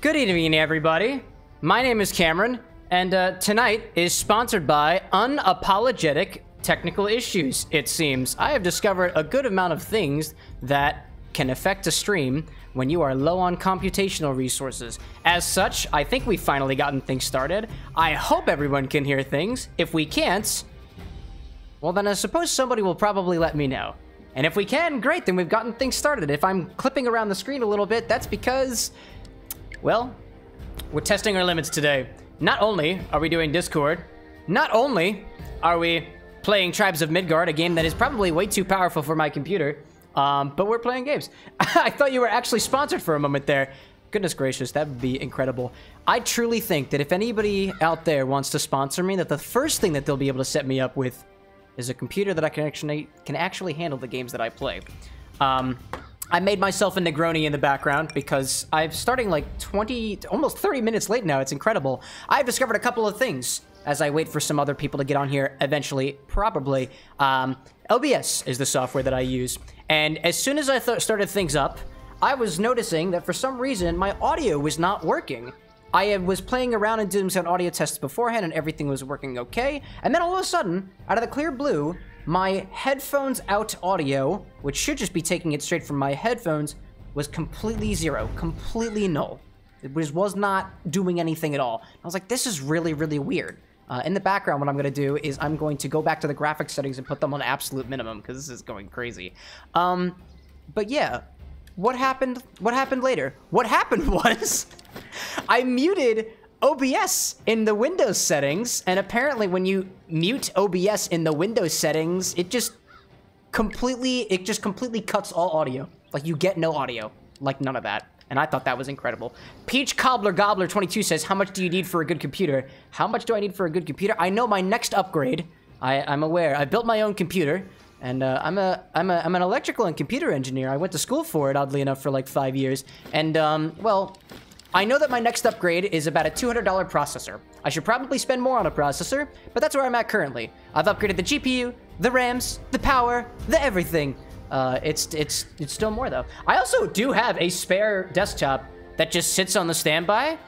Good evening, everybody. My name is Cameron, and uh, tonight is sponsored by Unapologetic Technical Issues, it seems. I have discovered a good amount of things that can affect a stream when you are low on computational resources. As such, I think we've finally gotten things started. I hope everyone can hear things. If we can't, well then I suppose somebody will probably let me know. And if we can, great, then we've gotten things started. If I'm clipping around the screen a little bit, that's because, well, we're testing our limits today. Not only are we doing Discord, not only are we playing Tribes of Midgard, a game that is probably way too powerful for my computer, um, but we're playing games. I thought you were actually sponsored for a moment there. Goodness gracious, that would be incredible. I truly think that if anybody out there wants to sponsor me, that the first thing that they'll be able to set me up with is a computer that I can actually can actually handle the games that I play. Um, I made myself a Negroni in the background because I'm starting like 20, almost 30 minutes late now. It's incredible. I've discovered a couple of things as I wait for some other people to get on here eventually, probably. Um, OBS is the software that I use. And as soon as I th started things up, I was noticing that for some reason my audio was not working. I was playing around and doing some audio tests beforehand and everything was working okay. And then all of a sudden, out of the clear blue, my headphones out audio, which should just be taking it straight from my headphones, was completely zero, completely null. It was, was not doing anything at all. I was like, this is really, really weird. Uh, in the background, what I'm going to do is I'm going to go back to the graphics settings and put them on absolute minimum because this is going crazy. Um, but yeah, what happened? What happened later? What happened was I muted OBS in the Windows settings, and apparently when you mute OBS in the Windows settings, it just completely, it just completely cuts all audio. Like you get no audio, like none of that. And I thought that was incredible. Peach Cobbler Gobbler 22 says, how much do you need for a good computer? How much do I need for a good computer? I know my next upgrade. I, I'm aware. I built my own computer. And uh, I'm a I'm a I'm an electrical and computer engineer. I went to school for it, oddly enough, for like five years. And um, well, I know that my next upgrade is about a $200 processor. I should probably spend more on a processor, but that's where I'm at currently. I've upgraded the GPU, the RAMs, the power, the everything. Uh, it's it's it's still more though. I also do have a spare desktop that just sits on the standby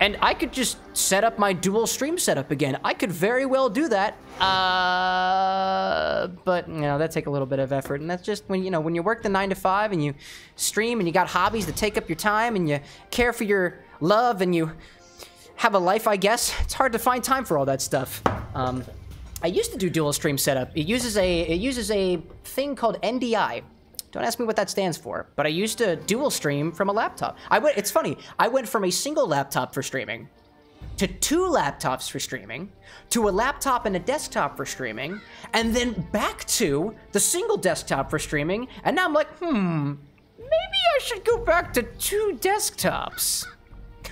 and I could just set up my dual stream setup again. I could very well do that. Uh, but, you know, that take a little bit of effort. And that's just when, you know, when you work the 9 to 5 and you stream and you got hobbies that take up your time and you care for your love and you have a life, I guess, it's hard to find time for all that stuff. Um, I used to do dual stream setup. It uses a it uses a thing called NDI, don't ask me what that stands for, but I used to dual stream from a laptop. I went, it's funny, I went from a single laptop for streaming to two laptops for streaming, to a laptop and a desktop for streaming, and then back to the single desktop for streaming, and now I'm like, hmm, maybe I should go back to two desktops.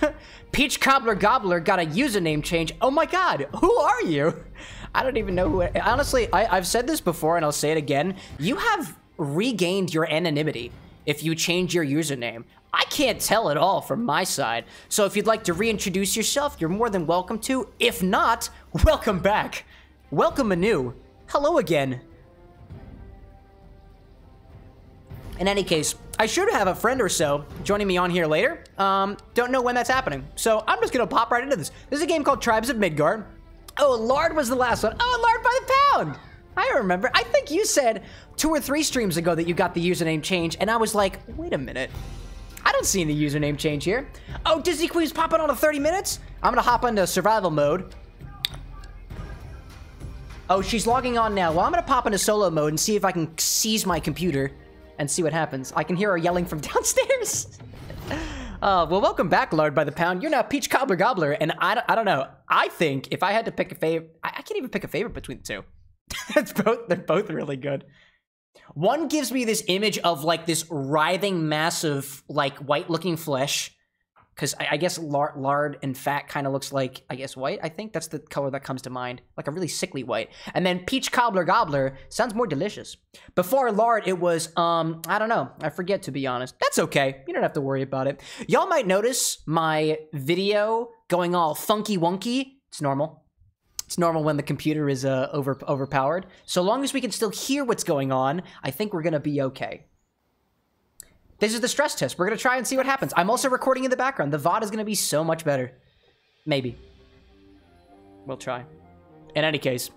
Peach Cobbler Gobbler got a username change. Oh my god, who are you? I don't even know who. Honestly, I, have said this before and I'll say it again. You have regained your anonymity if you change your username. I can't tell at all from my side. So if you'd like to reintroduce yourself, you're more than welcome to. If not, welcome back. Welcome anew. Hello again. In any case, I should have a friend or so joining me on here later. Um, don't know when that's happening. So I'm just gonna pop right into this. This is a game called Tribes of Midgard. Oh, Lard was the last one. Oh, Lard by the pound. I remember. I think you said two or three streams ago that you got the username change, and I was like, wait a minute. I don't see any username change here. Oh, Disney Queen's popping on to 30 minutes? I'm gonna hop into survival mode. Oh, she's logging on now. Well, I'm gonna pop into solo mode and see if I can seize my computer and see what happens. I can hear her yelling from downstairs. uh, well, welcome back, Lard by the Pound. You're now Peach Cobbler Gobbler, and I, I don't know. I think if I had to pick a favorite, I, I can't even pick a favorite between the two. it's both, they're both really good. One gives me this image of like this writhing mass of like white looking flesh. Because I, I, guess lard, lard and fat kind of looks like, I guess, white. I think that's the color that comes to mind. Like a really sickly white. And then peach cobbler gobbler sounds more delicious. Before lard, it was, um, I don't know. I forget, to be honest. That's okay. You don't have to worry about it. Y'all might notice my video going all funky wonky. It's normal. It's normal when the computer is uh, over overpowered. So long as we can still hear what's going on, I think we're gonna be okay. This is the stress test. We're gonna try and see what happens. I'm also recording in the background. The VOD is gonna be so much better. Maybe. We'll try. In any case.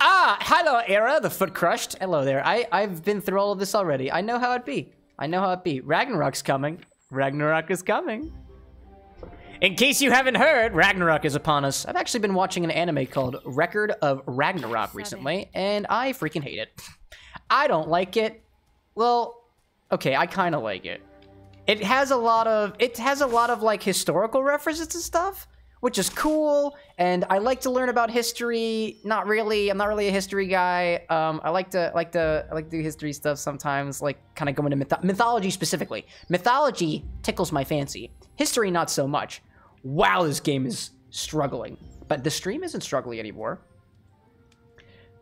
Ah, hello, Era, the foot crushed. Hello there. I, I've been through all of this already. I know how it be. I know how it be. Ragnarok's coming. Ragnarok is coming. In case you haven't heard, Ragnarok is upon us. I've actually been watching an anime called Record of Ragnarok recently, and I freaking hate it. I don't like it. Well, okay, I kind of like it. It has a lot of it has a lot of like historical references and stuff, which is cool. And I like to learn about history. Not really. I'm not really a history guy. Um, I like to like to I like to do history stuff sometimes, like kind of go into myth mythology specifically. Mythology tickles my fancy. History, not so much. Wow, this game is struggling. But the stream isn't struggling anymore.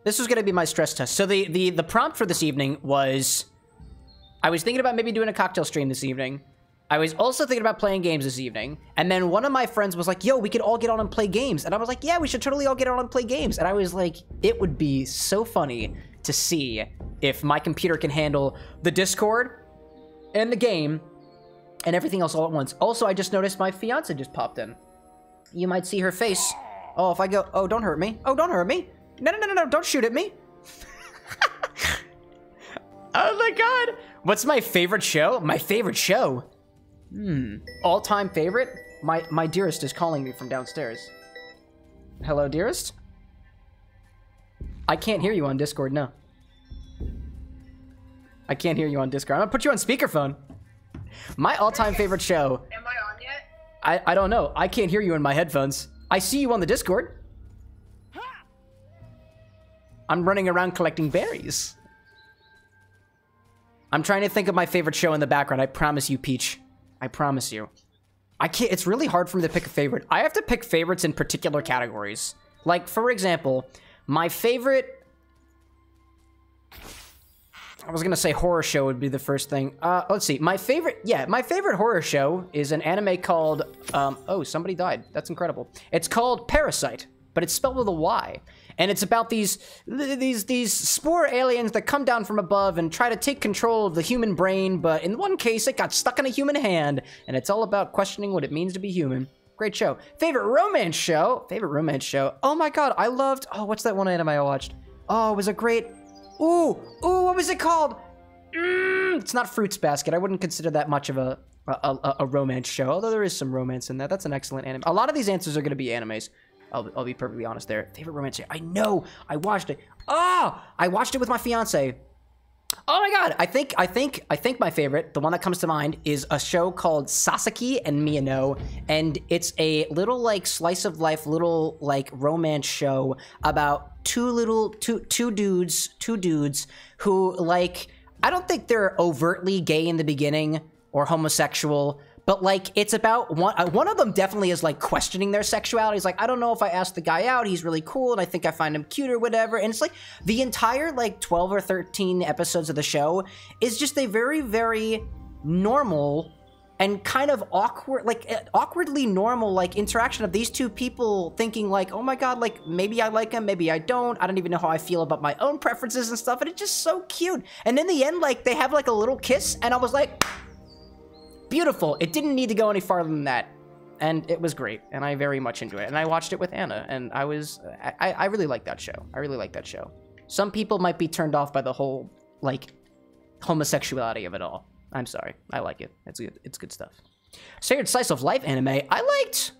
This was going to be my stress test. So the, the, the prompt for this evening was... I was thinking about maybe doing a cocktail stream this evening. I was also thinking about playing games this evening. And then one of my friends was like, yo, we could all get on and play games. And I was like, yeah, we should totally all get on and play games. And I was like, it would be so funny to see if my computer can handle the Discord and the game and everything else all at once. Also, I just noticed my fiance just popped in. You might see her face. Oh, if I go, oh, don't hurt me. Oh, don't hurt me. No, no, no, no, no, don't shoot at me. oh my god. What's my favorite show? My favorite show? Hmm. All-time favorite? My, my dearest is calling me from downstairs. Hello, dearest? I can't hear you on Discord, no. I can't hear you on Discord. I'm gonna put you on speakerphone. My all-time favorite show. Am I on yet? I, I don't know. I can't hear you in my headphones. I see you on the Discord. I'm running around collecting berries. I'm trying to think of my favorite show in the background. I promise you, Peach. I promise you. I can't, it's really hard for me to pick a favorite. I have to pick favorites in particular categories. Like, for example, my favorite I was gonna say horror show would be the first thing. Uh, let's see. My favorite, yeah, my favorite horror show is an anime called, um, oh, somebody died. That's incredible. It's called Parasyte, but it's spelled with a Y. And it's about these, these, these spore aliens that come down from above and try to take control of the human brain, but in one case, it got stuck in a human hand, and it's all about questioning what it means to be human. Great show. Favorite romance show? Favorite romance show? Oh my god, I loved, oh, what's that one anime I watched? Oh, it was a great, Ooh, ooh, what was it called? Mm, it's not Fruits Basket. I wouldn't consider that much of a, a, a, a romance show, although there is some romance in that. That's an excellent anime. A lot of these answers are going to be animes. I'll, I'll be perfectly honest there. Favorite romance show? I know. I watched it. Oh, I watched it with my fiance. Oh my god! I think I think I think my favorite, the one that comes to mind, is a show called Sasaki and Miyano, and it's a little like slice of life, little like romance show about two little two two dudes, two dudes who like I don't think they're overtly gay in the beginning or homosexual, but like it's about one uh, one of them definitely is like questioning their sexuality. He's like, I don't know if I ask the guy out, he's really cool, and I think I find him cute or whatever. And it's like the entire like 12 or 13 episodes of the show is just a very, very normal and kind of awkward like eh, awkwardly normal like interaction of these two people thinking like oh my god like maybe i like him maybe i don't i don't even know how i feel about my own preferences and stuff and it's just so cute and in the end like they have like a little kiss and i was like beautiful. It didn't need to go any farther than that. And it was great, and I very much enjoyed it. And I watched it with Anna, and I was, I, I really like that show. I really like that show. Some people might be turned off by the whole, like, homosexuality of it all. I'm sorry. I like it. It's good. It's good stuff. Standard slice of life anime. I liked.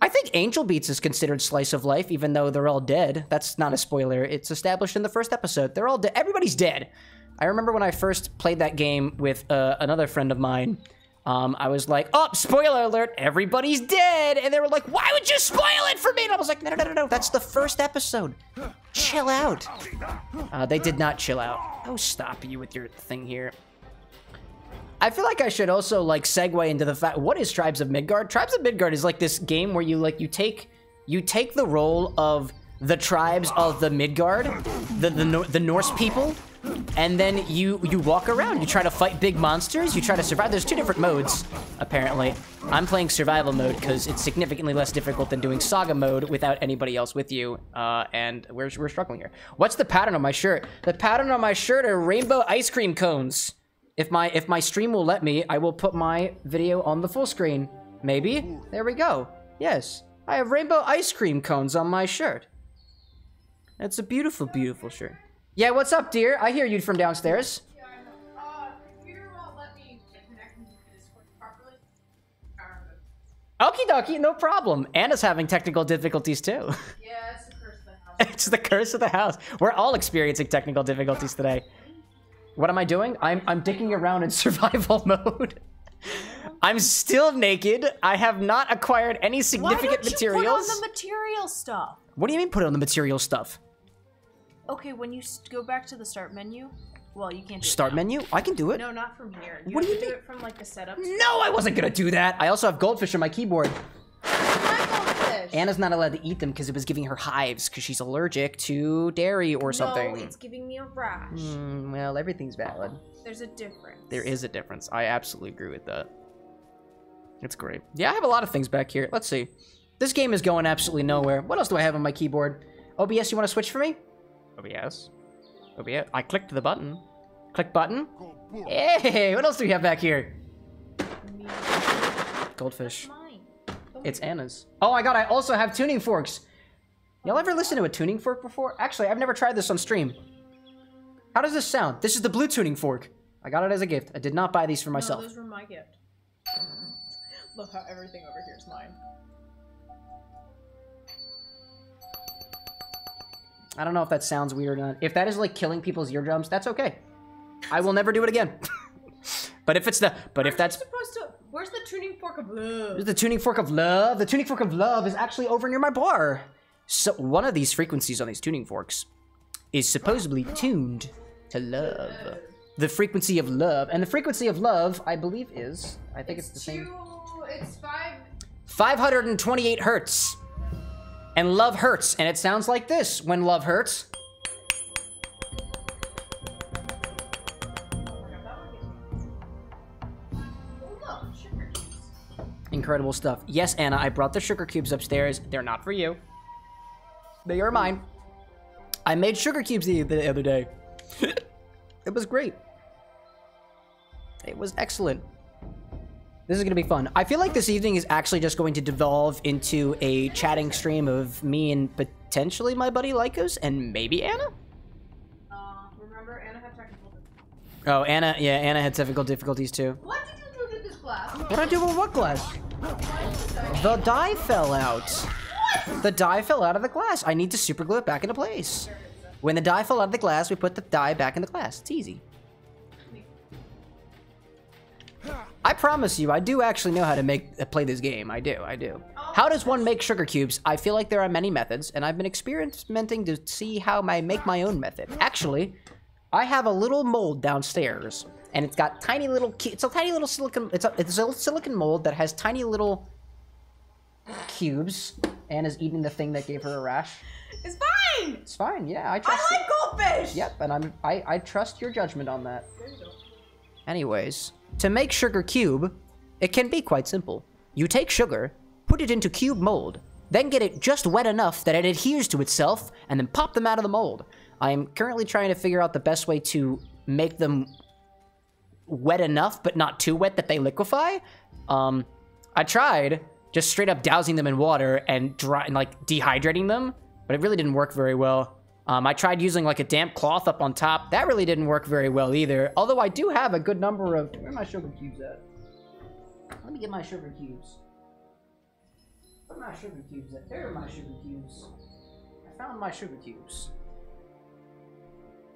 I think Angel Beats is considered slice of life, even though they're all dead. That's not a spoiler. It's established in the first episode. They're all dead. Everybody's dead. I remember when I first played that game with uh, another friend of mine um, I was like, oh, spoiler alert, everybody's dead. And they were like, why would you spoil it for me? And I was like, no, no, no, no, that's the first episode. Chill out. Uh, they did not chill out. Oh, stop you with your thing here. I feel like I should also like segue into the fact, what is Tribes of Midgard? Tribes of Midgard is like this game where you like, you take, you take the role of the tribes of the Midgard, the, the, the Norse people, and then you you walk around. You try to fight big monsters. You try to survive. There's two different modes, apparently. I'm playing survival mode because it's significantly less difficult than doing saga mode without anybody else with you. Uh, and we're, we're struggling here. What's the pattern on my shirt? The pattern on my shirt are rainbow ice cream cones. If my if my stream will let me, I will put my video on the full screen. Maybe. There we go. Yes. I have rainbow ice cream cones on my shirt. It's a beautiful, beautiful shirt. Yeah, what's up, dear? I hear you from downstairs. Yeah, I know. Uh, computer won't let me get connected to Discord properly. Uh, Okie dokie, no problem. Anna's having technical difficulties too. yeah, it's the curse of the house. it's the curse of the house. We're all experiencing technical difficulties today. What am I doing? I'm I'm dicking around in survival mode. I'm still naked. I have not acquired any Why significant don't you materials. put on the material stuff? What do you mean put it on the material stuff? Okay, when you go back to the start menu, well, you can't do Start menu? I can do it. No, not from here. You What do you do mean? it from like the setup. No, I wasn't gonna do that. I also have goldfish on my keyboard. Goldfish. Anna's not allowed to eat them because it was giving her hives because she's allergic to dairy or something. No, it's giving me a rash. Mm, well, everything's valid. There's a difference. There is a difference. I absolutely agree with that. It's great. Yeah, I have a lot of things back here. Let's see. This game is going absolutely nowhere. What else do I have on my keyboard? OBS, you want to switch for me? OBS. OBS. I clicked the button. Click button. Hey, what else do we have back here? Me- Goldfish. It's Anna's. Oh my god, I also have tuning forks. Y'all ever listen to a tuning fork before? Actually, I've never tried this on stream. How does this sound? This is the blue tuning fork. I got it as a gift. I did not buy these for myself. No, those were my gift. Love how everything over here is mine. I don't know if that sounds weird or not. If that is like killing people's eardrums, that's okay. I will never do it again. but if it's the but if Aren't that's supposed to. Where's the tuning fork of love? the tuning fork of love, the tuning fork of love is actually over near my bar. So one of these frequencies on these tuning forks is supposedly tuned to love. The frequency of love. And the frequency of love, I believe, is I think it's, the same. Two, it's five. 528 hertz. And love hurts. And it sounds like this when love hurts. Incredible stuff. Yes, Anna, I brought the sugar cubes upstairs. They're not for you. They are mine. I made sugar cubes the, the other day. it was great. It was excellent. This is going to be fun. I feel like this evening is actually just going to devolve into a chatting stream of me and potentially my buddy Lycos and maybe Anna? Uh, remember, Anna had technical difficulties. Oh, Anna, yeah, Anna had technical difficulties too. What What I do with what glass? The die fell out. The die fell out of the glass. I need to super glue it back into place. When the die fell out of the glass, we put the die back in the glass. It's easy. I promise you, I do actually know how to make uh, play this game. I do, I do. How does one make sugar cubes? I feel like there are many methods, and I've been experimenting to see how I make my own method. Actually, I have a little mold downstairs, and it's got tiny little. It's a tiny little silicon. It's a it's a silicon mold that has tiny little cubes. Anna's eating the thing that gave her a rash. It's fine! It's fine. Yeah, I trust. I like goldfish! Yep, and I'm I I trust your judgment on that. Anyways, to make sugar cube, it can be quite simple. You take sugar, put it into cube mold, then get it just wet enough that it adheres to itself, and then pop them out of the mold. I am currently trying to figure out the best way to make them wet enough, but not too wet that they liquefy. Um, I tried just straight up dousing them in water and dry and like dehydrating them, but it really didn't work very well. Um, I tried using like a damp cloth up on top. That really didn't work very well either. Although I do have a good number of. Where are my sugar cubes at? Let me get my sugar cubes. Where are my sugar cubes at? There are my sugar cubes. I found my sugar cubes.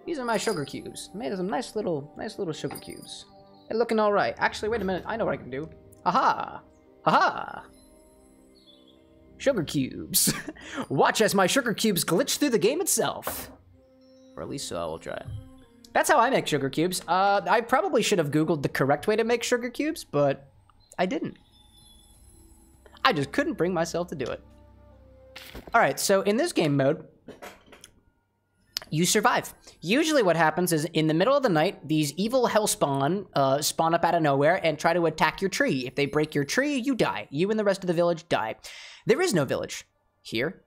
These are my sugar cubes. I made some nice little, nice little sugar cubes. They're looking all right. Actually, wait a minute. I know what I can do. Aha! Aha! Sugar cubes. Watch as my sugar cubes glitch through the game itself. Or at least so I will try. That's how I make sugar cubes. Uh, I probably should have Googled the correct way to make sugar cubes, but I didn't. I just couldn't bring myself to do it. All right, so in this game mode, you survive. Usually, what happens is in the middle of the night, these evil hellspawn uh, spawn up out of nowhere and try to attack your tree. If they break your tree, you die. You and the rest of the village die. There is no village here.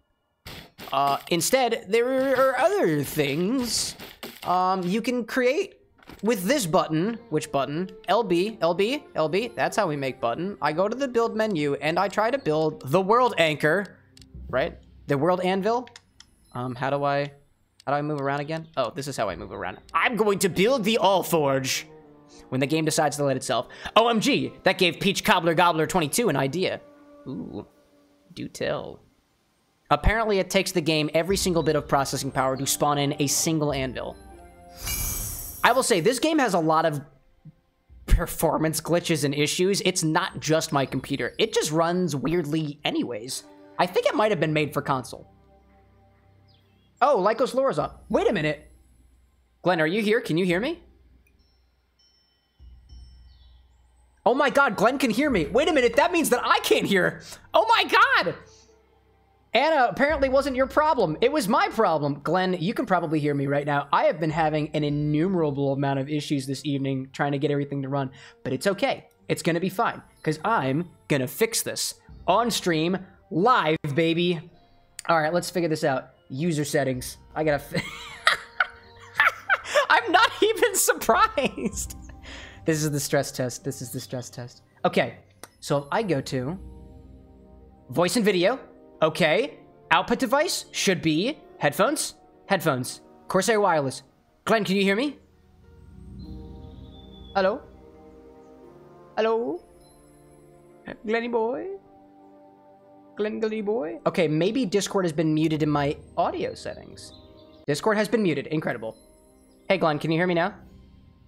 Uh, instead, there are other things um, you can create with this button, which button? LB, LB, LB, that's how we make button. I go to the build menu and I try to build the world anchor, right? The world anvil. Um, how do I, how do I move around again? Oh, this is how I move around. I'm going to build the All Forge when the game decides to let itself. OMG, that gave Peach Cobbler Gobbler 22 an idea. Ooh, do tell. Apparently, it takes the game every single bit of processing power to spawn in a single anvil. I will say, this game has a lot of performance glitches and issues. It's not just my computer. It just runs weirdly anyways. I think it might have been made for console. Oh, Lycos Lore's up. Wait a minute. Glenn, are you here? Can you hear me? Oh my god, Glenn can hear me. Wait a minute, that means that I can't hear. Oh my god! Anna, apparently wasn't your problem. It was my problem. Glenn, you can probably hear me right now. I have been having an innumerable amount of issues this evening trying to get everything to run, but it's okay. It's gonna be fine, because I'm gonna fix this. On stream, live, baby. All right, let's figure this out. User settings. I gotta... I'm not even surprised. This is the stress test. This is the stress test. Okay, so if I go to voice and video, okay. Output device should be headphones, headphones, Corsair wireless. Glenn, can you hear me? Hello? Hello? Glenny boy? Glenn boy? Okay, maybe Discord has been muted in my audio settings. Discord has been muted. Incredible. Hey, Glenn, can you hear me now?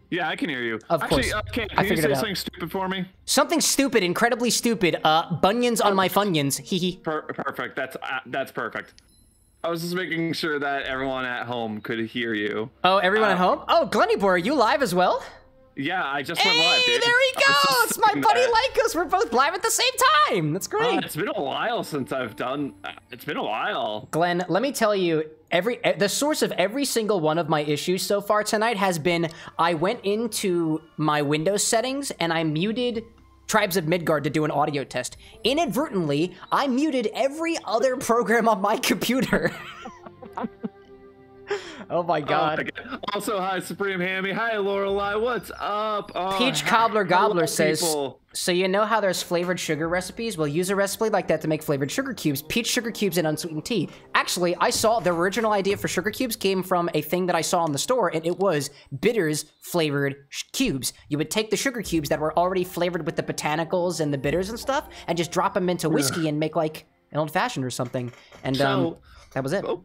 Yeah, I can hear you. Of Actually, course. uh, Kate, I can you say it out. something stupid for me? Something stupid, incredibly stupid. Uh, bunions on my funyuns. Hee hee. Per- perfect. That's uh, that's perfect. I was just making sure that everyone at home could hear you. Oh, everyone at Uh, home? Oh, Glenny boy, are you live as well? Yeah, I just went Hey, live, there dude. he I was goes! my buddy. Lycos. We're both live at the same time. That's Uh, great. it's been a while since I've done. uh, It's been a while. Glenn, let me tell you, every the source of every single one of my issues so far tonight has been I went into my Windows settings and I muted Tribes of Midgard to do an audio test. Inadvertently, I muted every other program on my computer. oh my Oh god. my Also, hi Supreme Hammy. Hi Lorelai. What's up? Oh, Peach hi- Cobbler Gobbler says, people. so you know how there's flavored sugar recipes? Well, use a recipe like that to make flavored sugar cubes, peach sugar cubes, and unsweetened tea. Actually, I saw the original idea for sugar cubes came from a thing that I saw in the store, and it was bitters flavored cubes. You would take the sugar cubes that were already flavored with the botanicals and the bitters and stuff, and just drop them into whiskey and make like an old fashioned or something. And um, that was it. Oh.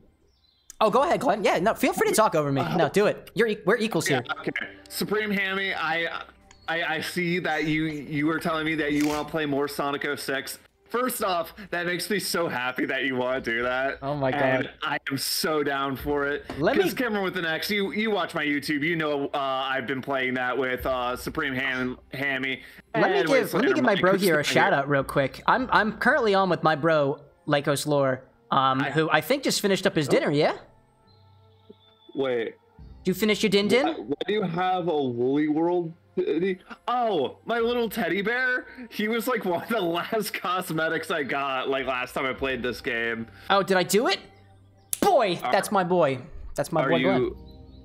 Oh, go ahead, Glenn. Yeah, no, feel free to talk over me. No, do it. You're we're equals Yeah, here. okay. Supreme Hammy, I, I I see that you you were telling me that you want to play more Sonic 06. First off, that makes me so happy that you want to do that. Oh my And God. I am so down for it. Let me- Cameron with an X, you you watch my YouTube, you know uh, I've been playing that with uh, Supreme Ham Hammy. Let me give let me give my bro here a shout out real quick. I'm I'm currently on with my bro Lycos Lore, um, who I think just finished up his dinner. Yeah, Wait, do you finish your din din? why do you have a Woolly World? Oh, my little teddy bear. He was like one of the last cosmetics I got like last time I played this game. Oh, did I do it? Boy, that's my boy. That's my Are boy you?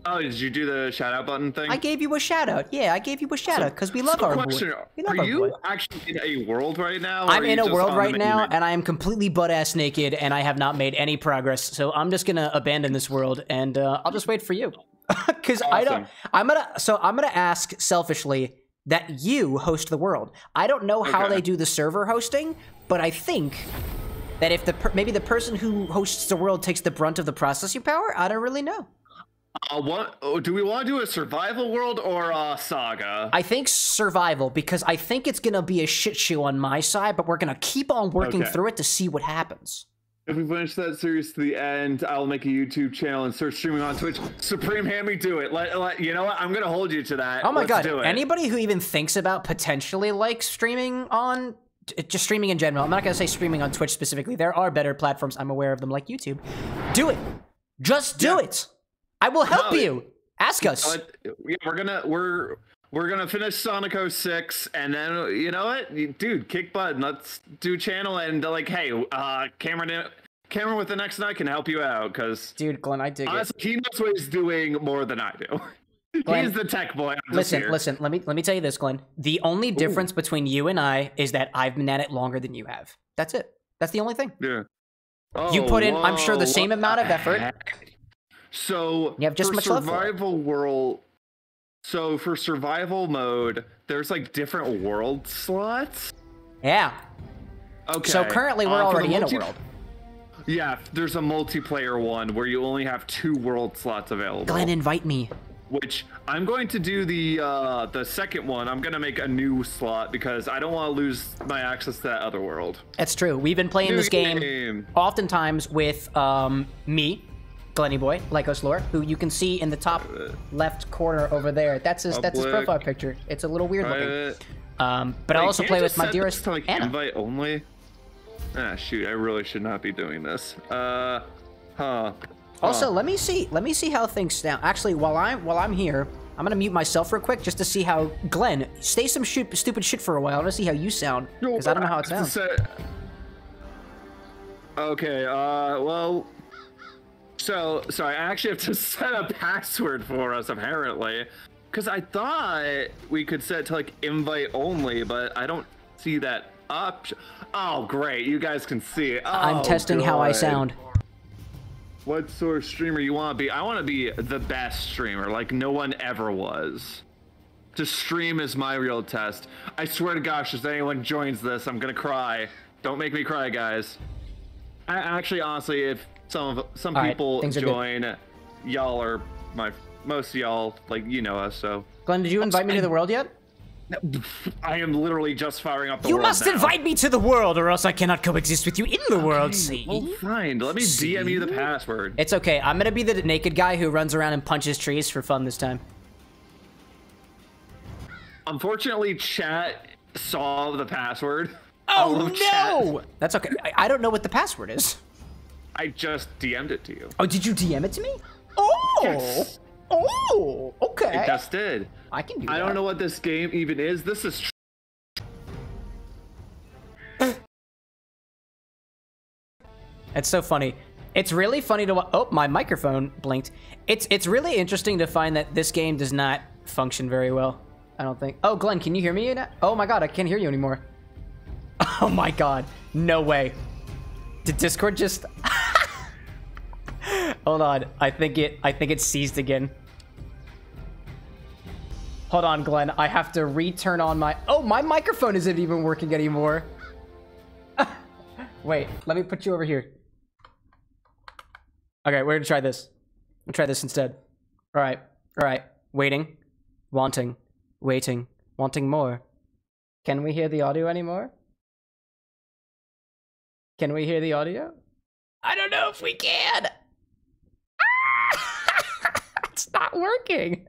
Oh, did you do the shout out button thing? I gave you a shout out. Yeah, I gave you a shout out because we love So our question, boy. We love are you boy. actually in a world right now? I'm in a world right now, and I am completely butt ass naked, and I have not made any progress. So I'm just gonna abandon this world, and uh, I'll just wait for you, because I don't. I'm gonna. So I'm gonna ask selfishly that you host the world. I don't know how Okay. they do the server hosting, but I think that if the per- maybe the person who hosts the world takes the brunt of the processing power, I don't really know. Uh, what, oh, do we want to do a survival world or a saga? I think survival because I think it's gonna be a shit show on my side, but we're gonna keep on working Okay. through it to see what happens. If we finish that series to the end, I'll make a YouTube channel and start streaming on Twitch. Supreme Hammy, do it. Let, let you know what? I'm gonna hold you to that. Oh my Let's god! do it. Anybody who even thinks about potentially like streaming on, just streaming in general. I'm not gonna say streaming on Twitch specifically. There are better platforms. I'm aware of them, like YouTube. Do it. Just do Yeah. it. I will help No, you. Ask us. But, yeah, we're gonna we're we're gonna finish Sonic 06, and then you know what, dude, kick butt. Let's do channel and uh, like, hey, uh, Cameron, Cameron with the next night can help you out because Dude, Glenn, I dig it. honestly, he knows what he's doing more than I do. Glenn, He's the tech boy. I'm listen, listen. Let me let me tell you this, Glenn. The only difference between you and I is that I've been at it longer than you have. That's it. That's the only thing. Yeah. You Oh, put in, I'm sure, the same amount of effort. heck? So You have just for much survival world. So for survival mode, there's like different world slots. Yeah. Okay. So currently we're Uh, already in a world. Yeah, there's a multiplayer one where you only have two world slots available. Glenn, invite me. which I'm going to do the uh, the second one. I'm gonna make a new slot because I don't want to lose my access to that other world. That's true. We've been playing New this game game. oftentimes with um, me, Glenny Boy, Lycos Lore, who you can see in the top left corner over there. That's his that's his profile picture. It's a little weird looking. Um, but I also play with my dearest to, like, Anna. Invite only. Ah, shoot! I really should not be doing this. Uh, huh. Also, Huh. let me see. Let me see how things sound. Actually, while I'm while I'm here, I'm gonna mute myself real quick just to see how Glenn stay some shoot, stupid shit for a while. I want to see how you sound because I don't know how it sounds. Okay. Uh. Well. So sorry. I actually have to set a password for us apparently, because I thought we could set it to like invite only, but I don't see that option. Oh, great! You guys can see it. I'm Oh, testing how I sound. What sort of streamer you want to be? I want to be the best streamer, like no one ever was. To stream is my real test. I swear to gosh, if anyone joins this, I'm gonna cry. Don't make me cry, guys. I, actually, honestly, if some of some All right, people things are join, y'all are my most of y'all like you know us. So Glenn, did you invite me to the world yet? I am literally just firing up the You world must now. invite me to the world, or else I cannot coexist with you in the world. See? Well, fine. Let me DM you the password. It's okay. I'm gonna be the naked guy who runs around and punches trees for fun this time. Unfortunately, chat saw the password. Oh All of chat. no! That's okay. I, I don't know what the password is. I just DM'd it to you. Oh, did you DM it to me? Oh! Yes. Oh! Okay. It just did. I can do that. I that. don't know what this game even is. This is. Tr- It's so funny. It's really funny to Oh, my microphone blinked. It's it's really interesting to find that this game does not function very well. I don't think. Oh, Glenn, can you hear me? Oh my god, I can't hear you anymore. Oh my god. No way. Did Discord just Hold on. I think it I think it seized again. Hold on, Glenn. I have to return on my Oh, my microphone isn't even working anymore. Wait, let me put you over here. Okay, we're gonna try this. We'll try this instead. All right, all right. Waiting, wanting, waiting, wanting more. Can we hear the audio anymore? Can we hear the audio? I don't know if we can. it's not working.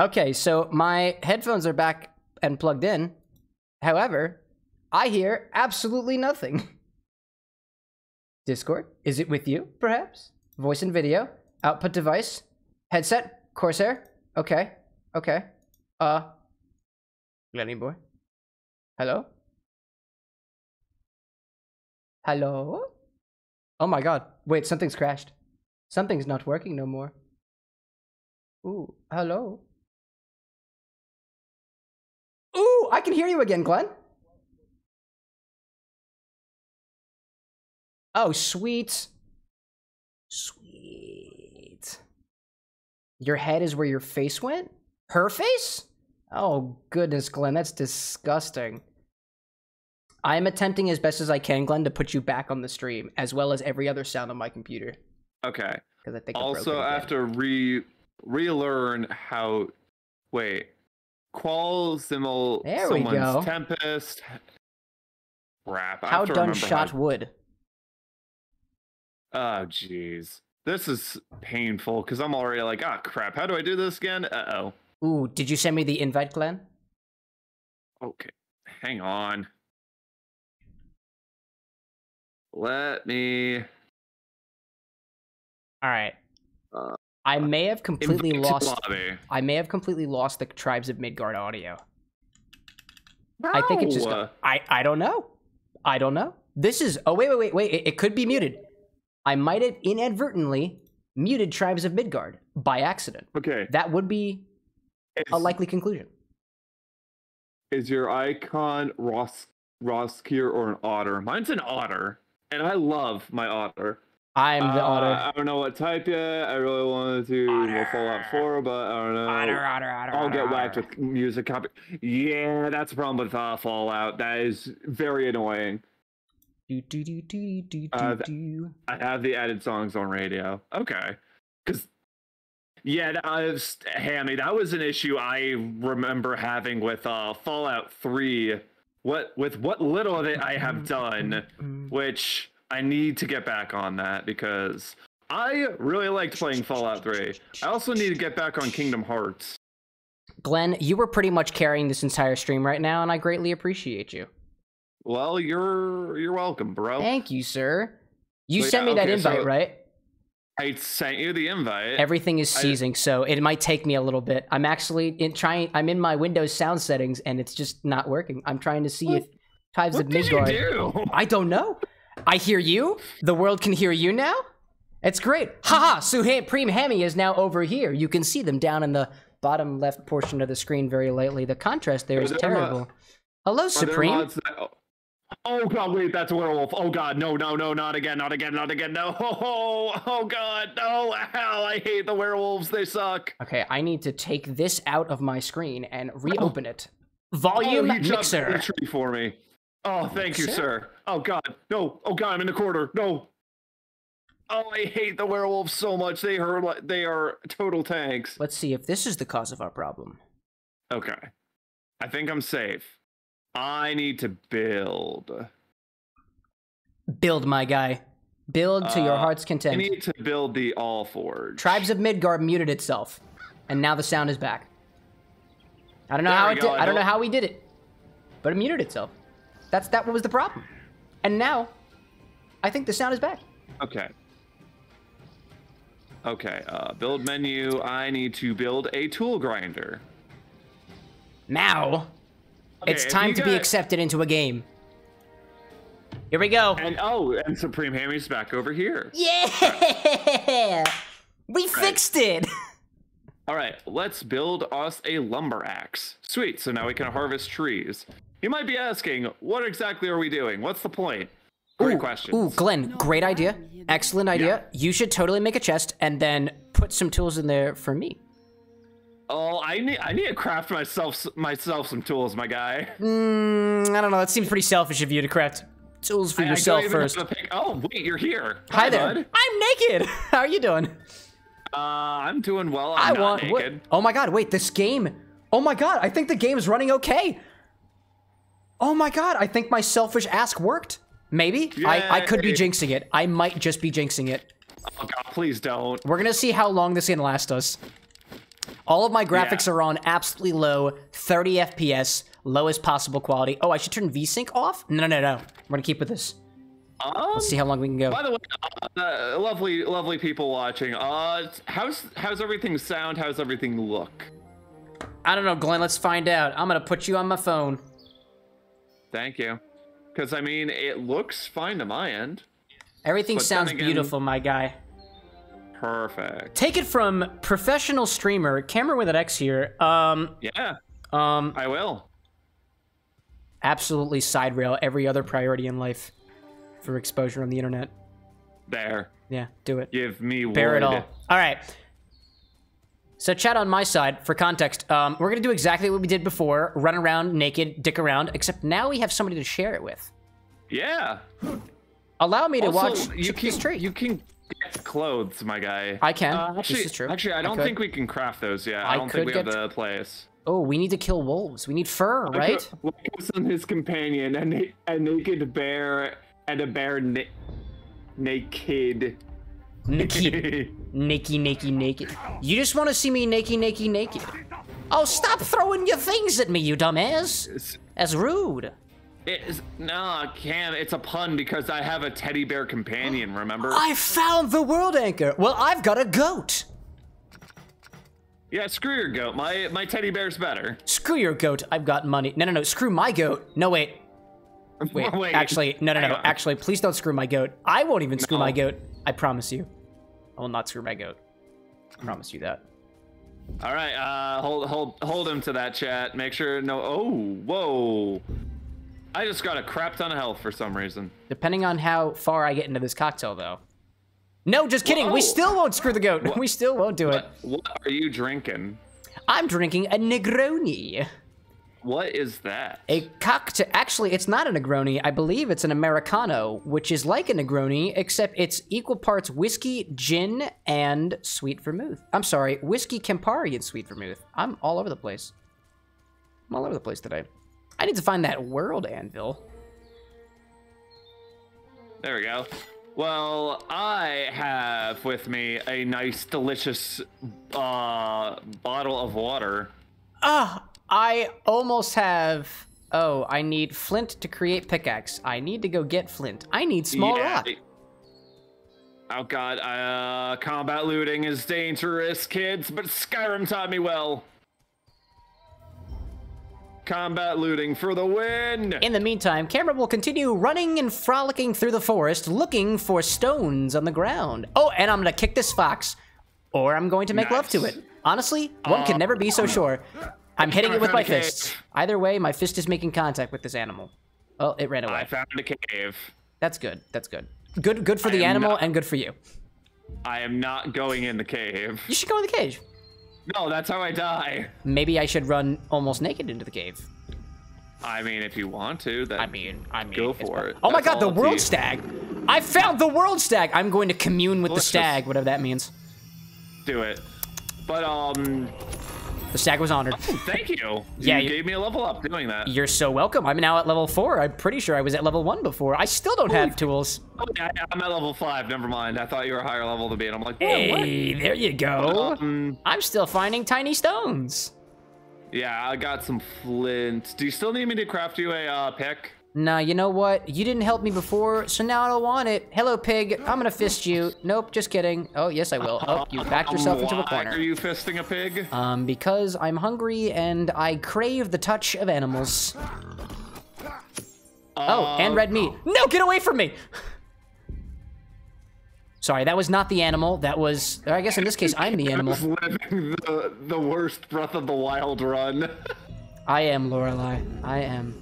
Okay, so my headphones are back and plugged in. However, I hear absolutely nothing. Discord? Is it with you, perhaps? Voice and video? Output device? Headset? Corsair? Okay. Okay. Uh. Glenny boy? Hello? Hello? Oh my god. Wait, something's crashed. Something's not working no more. Ooh, hello? Ooh, I can hear you again, Glenn. Oh, sweet. Sweet. Your head is where your face went? Her face? Oh, goodness, Glenn, that's disgusting. I am attempting as best as I can, Glenn, to put you back on the stream, as well as every other sound on my computer. Okay. Because I think Also, I have to re relearn how. Wait. Qual simul There we someone's go. tempest. Crap. I How done shot how- wood. Oh, jeez. This is painful because I'm already like, ah, crap. How do I do this again? Uh oh. Ooh, did you send me the invite, Glenn? Okay. Hang on. Let me. All right. Uh, I may have completely lost. lobby. I may have completely lost the tribes of Midgard audio. I think it's just. No! I I don't know. I don't know. This is. Oh wait wait wait wait. It, it could be muted. I might have inadvertently muted tribes of Midgard by accident. Okay. That would be a likely conclusion. is your icon Ross Roskier or an otter? Mine's an otter, and I love my otter. I'm the Uh, otter. I don't know what type yet. I really wanted to do Fallout 4, but I don't know. Otter, otter, otter, I'll get otter, whacked with music copy. Yeah, that's a problem with uh, Fallout. That is very annoying. Do, do, do, do, do, Uh, do, do. I have the added songs on radio. Okay. Because, yeah, that was, Hammy, that was an issue I remember having with uh, Fallout 3. What With what little of it I have done, which I need to get back on that because I really liked playing Fallout 3. I also need to get back on Kingdom Hearts. Glenn, you were pretty much carrying this entire stream right now, and I greatly appreciate you. Well, you're you're welcome, bro. Thank you, sir. You So, sent yeah, me that okay, invite, so- right? I sent you the invite. Everything is I- seizing, so it might take me a little bit. I'm actually in trying. I'm in my Windows sound settings, and it's just not working. I'm trying to see What- if Tribes what of did you Midgard. do? I don't know. I hear you. The world can hear you now. It's great. Haha. Supreme Hammy is now over here. You can see them down in the bottom left portion of the screen very lightly. The contrast there is there mo- terrible. Hello, Supreme. that- oh- Oh god, wait, that's a werewolf. Oh god, no, no, no, not again, not again, not again, no. Oh, oh god, no, ow, I hate the werewolves, they suck. Okay, I need to take this out of my screen and reopen it. Oh, Volume oh, mixer. tree for me. Oh, thank you, sir. Oh god, no, oh god, I'm in the corner, no. Oh, I hate the werewolves so much. They hurt like they are total tanks. Let's see if this is the cause of our problem. Okay. I think I'm safe. I need to build. Build, my guy. Build to your Uh, heart's I content. need to build the All Forge. Tribes of Midgard muted itself, and now the sound is back. I don't know There how it did. I I don't know how we did it, but it muted itself. That's that was the problem. And now, I think the sound is back. Okay. Okay, uh, build menu. I need to build a tool grinder. Now, it's Okay, if time to be accepted into a game. Here we go. And oh, and Supreme Hammy's back over here. Yeah, we fixed it. All right, let's build us a lumber axe. Sweet, so now we can harvest trees. You might be asking, what exactly are we doing? What's the point? Great question. Ooh, Glenn, great idea. Excellent idea. You should totally make a chest and then put some tools in there for me. Oh, I need I need to craft myself myself some tools, my guy. Mm, I don't know. That seems pretty selfish of you to craft tools for I- I yourself have first. Oh, wait, you're here. Hi there. bud. I'm naked. How are you doing? Uh, I'm doing well. I I'm not want. what- naked. Oh my god! Wait, this game. Oh my god! I think the game is running okay. Oh my god! I think my selfish ask worked. Maybe I, I could be jinxing it. I might just be jinxing it. Oh god, please don't. We're gonna see how long this can last us. All of my graphics Yeah. are on absolutely low, 30 FPS, lowest possible quality. Oh, I should turn VSync off? No, no, no. We're gonna keep with this. Um, Let's see how long we can go. By the way, uh, lovely, lovely people watching. Uh, how's how's everything sound? How's everything look? I don't know, Glenn. Let's find out. I'm gonna put you on my phone. Thank you. Because I mean, it looks fine to my end. Everything But sounds again- beautiful, my guy. Perfect. Take it from professional streamer Cameron with an X here. Um, Yeah, um, I will. absolutely side rail every other priority in life for exposure on the internet. There. Yeah, do it. Give me Bear it all. All right. So, chat on my side, for context, um, we're going to do exactly what we did before run around naked, dick around, except now we have somebody to share it with. Yeah. Allow me to Also, watch you this can tree. you can get clothes, my guy. I can. Uh, This is true. Actually, I I don't could. think we can craft those yet. I, I don't think we have the place. oh, we need to kill wolves. We need fur, right? Lycos and his companion, a, a naked bear, and a bear na- naked. Naked, naked, naked, naked. You just want to see me naked, naked, naked. Oh, stop throwing your things at me, you dumbass. That's rude. It's nah, Cam. It's a pun because I have a teddy bear companion. Remember? I found the world anchor. Well, I've got a goat. Yeah, screw your goat. My my teddy bear's better. Screw your goat. I've got money. No, no, no. Screw my goat. No, wait. Wait. wait. Actually, no, no, no. Actually, please don't screw my goat. I won't even screw my goat. I promise you. I will not screw my goat. I promise you that. All right, uh, hold hold hold him to that chat. Make sure no. Oh, whoa! I just got a crap ton of health for some reason. Depending on how far I get into this cocktail, though. No, just kidding. We still won't screw the goat. We still won't do it. What, what are you drinking? I'm drinking a Negroni. What is that? A cocktail. Actually, it's not a Negroni. I believe it's an Americano, which is like a Negroni, except it's equal parts whiskey, gin, and sweet vermouth. I'm sorry, whiskey, Campari, and sweet vermouth. I'm all over the place. I'm all over the place today. I need to find that world anvil. There we go. Well, I have with me a nice, delicious uh, bottle of water. Ah, I almost have. Oh, I need flint to create pickaxe. I need to go get flint. I need small Yeah. rock. Oh god, uh, combat looting is dangerous, kids, but Skyrim taught me well. Combat looting for the win! In the meantime, Cameron will continue running and frolicking through the forest looking for stones on the ground. Oh, and I'm gonna kick this fox, or I'm going to make love to it. Honestly, one can never be so sure. I'm hitting it with my fists. Either way, my fist is making contact with this animal. Oh, it ran away. I found a cave. That's good. That's good. Good, good for I the animal not- and good for you. I am not going in the cave. You should go in the cage. No, that's how I die. Maybe I should run almost naked into the cave. I mean, if you want to, then I mean, I mean, Go for it. Oh my god, the all up to world stag! I found the world stag. I'm going to commune with Let's the stag, whatever that means. do it. But um, The stack was honored. thank you. Yeah, you you- gave me a level up doing that. You're so welcome. I'm now at level four. I'm pretty sure I was at level one before. I still don't have tools. Oh, yeah, I'm at level five. Never mind. I thought you were a higher level than me, and I'm like, wait, what? Hey, there you go. Um, I'm still finding tiny stones. yeah, I got some flint. Do you still need me to craft you a uh, pick? Nah, you know what? You didn't help me before, so now I don't want it. Hello, pig. I'm gonna fist you. Nope, just kidding. Oh, yes, I will. Oh, you backed yourself Um, into a why corner. Are you fisting a pig? Um, because I'm hungry and I crave the touch of animals. Oh, and Um, red meat. No, get away from me! Sorry, that was not the animal. That was, I guess in this case, I'm the animal. living the, the worst Breath of the Wild run. I am Lorelei. I am.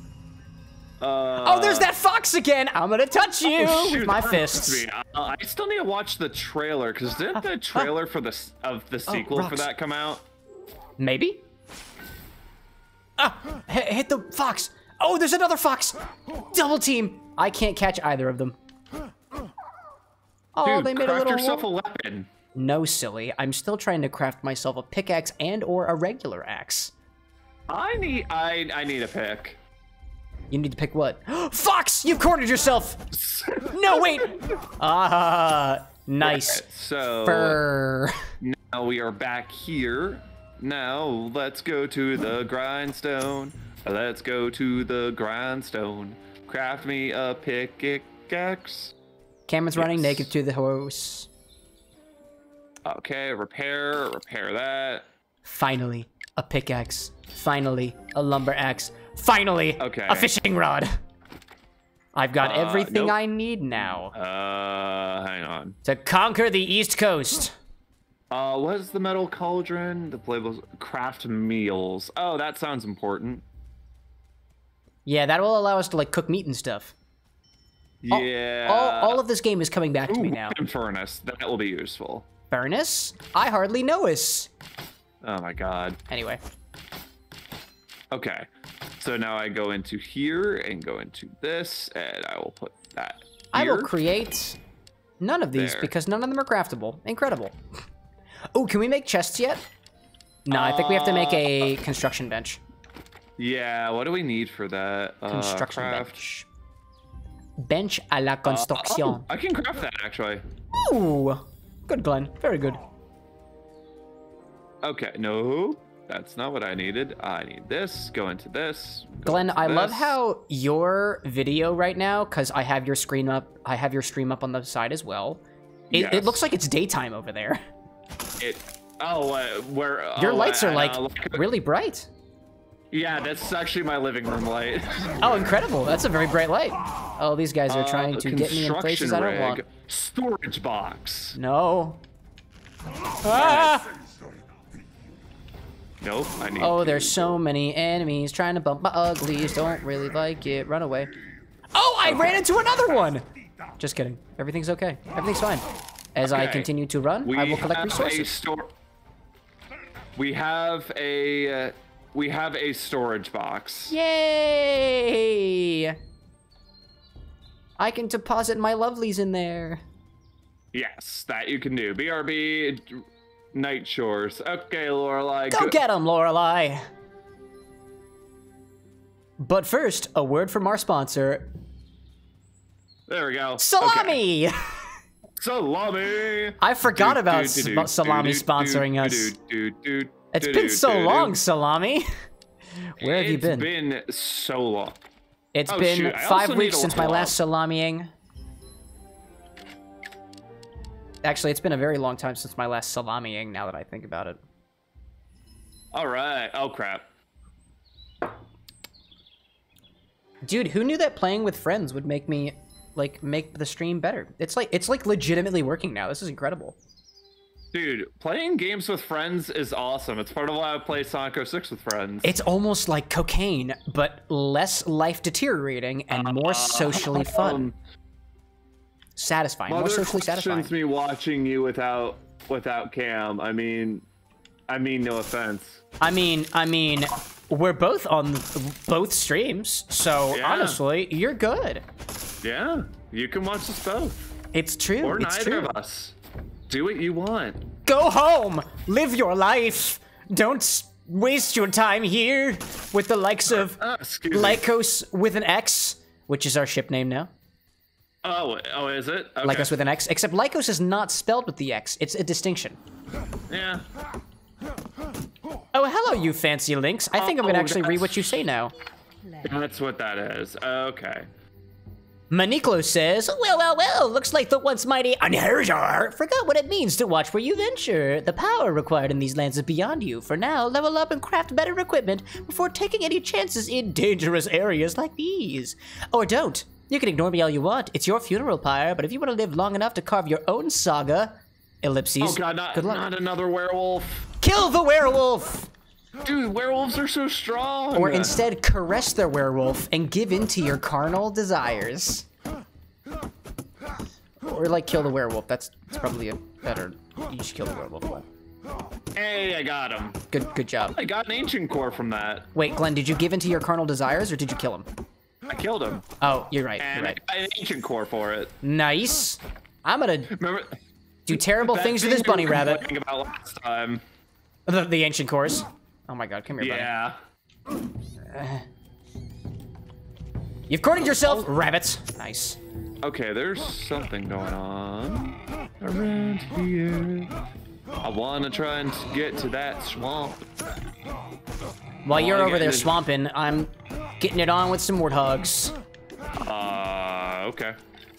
Uh, Oh, there's that fox again! I'm gonna touch you oh, shoot, with my fists. Uh, I still need to watch the trailer because didn't the trailer for the of the sequel for Oh, rocks. that come out? Maybe? Ah! Hit, the fox! Oh, there's another fox! Double team! I can't catch either of them. Oh, Dude, they made a craft little. yourself a weapon. No, silly. I'm still trying to craft myself a pickaxe and or a regular axe. I need I I need a pick. You need to pick what? Fox! You've cornered yourself! No, wait! Ah, nice. So Fur. now we are back here. Now let's go to the grindstone. Let's go to the grindstone. Craft me a pickaxe. Cameron's running naked to the horse. Okay, repair, repair that. Finally, a pickaxe. Finally, a lumber axe. Finally, Okay. a fishing rod. I've got Uh, everything nope. I need now Uh, hang on. to conquer the East Coast. Uh, what is the metal cauldron? The labels craft meals. Oh, that sounds important. Yeah, that will allow us to like cook meat and stuff. Yeah. All, all of this game is coming back to me now. furnace. That will be useful. Furnace? I hardly know us. Oh my god. Anyway, Okay. So now I go into here and go into this, and I will put that here. I will create none of these There. because none of them are craftable. Incredible. Oh, can we make chests yet? No, I think we have to make a Uh, construction bench. Yeah, what do we need for that? Uh, Construction craft. bench. Bench à la construction. Oh, I can craft that actually. Ooh, good, Glenn. Very good. Okay, no, that's not what I needed. I need this. Go into this. go Glenn, into I love how your video right now, because I have your screen up, I have your stream up on the side as well. It, it looks like it's daytime over there. it. Oh, uh, where Your oh, lights are uh, like uh, really bright. Yeah, that's actually my living room light. Oh, incredible! That's a very bright light. Oh, these guys are trying Uh, to get me in places I don't rig, want. Storage box. No, Ah! Nope. I need. Oh, there's so many enemies trying to bump my uglies. Don't really like it. Run away. Oh, I ran into another one. Just kidding. Everything's okay. Everything's fine. As I continue to run, We I will collect resources. We have a. Uh, we have a storage box. Yay! I can deposit my lovelies in there. Yes, that you can do. BRB Night Shores. Okay, Lorelai. Go get 'em, Lorelai. But first, a word from our sponsor, There we go. Okay. Salami. Salami. I forgot Do, about do, do, Salami sponsoring us. It's been so long. Salami. Where have you been? It's been? been so long. It's Oh, been shoot, five weeks since my last salamiing. Actually, it's been a very long time since my last salamiing. Now that I think about it. All right. Oh crap. Dude, who knew that playing with friends would make me like make the stream better? It's like it's like legitimately working now. This is incredible. Dude, playing games with friends is awesome. It's part of why I play Sonic 06 with friends. It's almost like cocaine, but less life deteriorating and more uh, socially fun. Um, Satisfying, more socially satisfying. me watching you without without cam. I mean, I mean no offense. I mean, I mean, we're both on both streams, so Yeah. honestly, you're good. Yeah, you can watch us both, It's true. or it's neither true. of us. Do what you want. Go home. Live your life. Don't waste your time here with the likes of Uh, me. Lycos with an X, which is our ship name now. Oh, oh, is it? Okay. Lycos with an X, except Lycos is not spelled with the X. It's a distinction. Yeah. Oh, hello, you fancy links. I think I'm gonna Oh, actually read what you say now. That's what that is. Okay. Maniklo says, Well, well, well, looks like the once mighty Einherjar forgot what it means to watch where you venture. The power required in these lands is beyond you. For now, level up and craft better equipment before taking any chances in dangerous areas like these. Or don't. You can ignore me all you want. It's your funeral pyre, but if you want to live long enough to carve your own saga, ellipses. Oh god, not, not another werewolf. Kill the werewolf! Dude, werewolves are so strong. Or instead, caress the werewolf and give in to your carnal desires. Or like kill the werewolf. That's, that's probably a better. You should kill the werewolf one. Hey, I got him. Good, good job. I got an ancient core from that. Wait, Glenn, did you give in to your carnal desires or did you kill him? I killed him, Oh, you're right. You're and right. I got an ancient core for it. Nice. I'm gonna Remember? do terrible things to this bunny rabbit. About last time. The, the ancient cores. Oh my god, come here, buddy. Yeah. You've cornered yourself, rabbits. Nice. Okay, there's something going on around here. I wanna try and get to that swamp. While you're over there swamping, I'm getting it on with some warthogs. Uh, okay.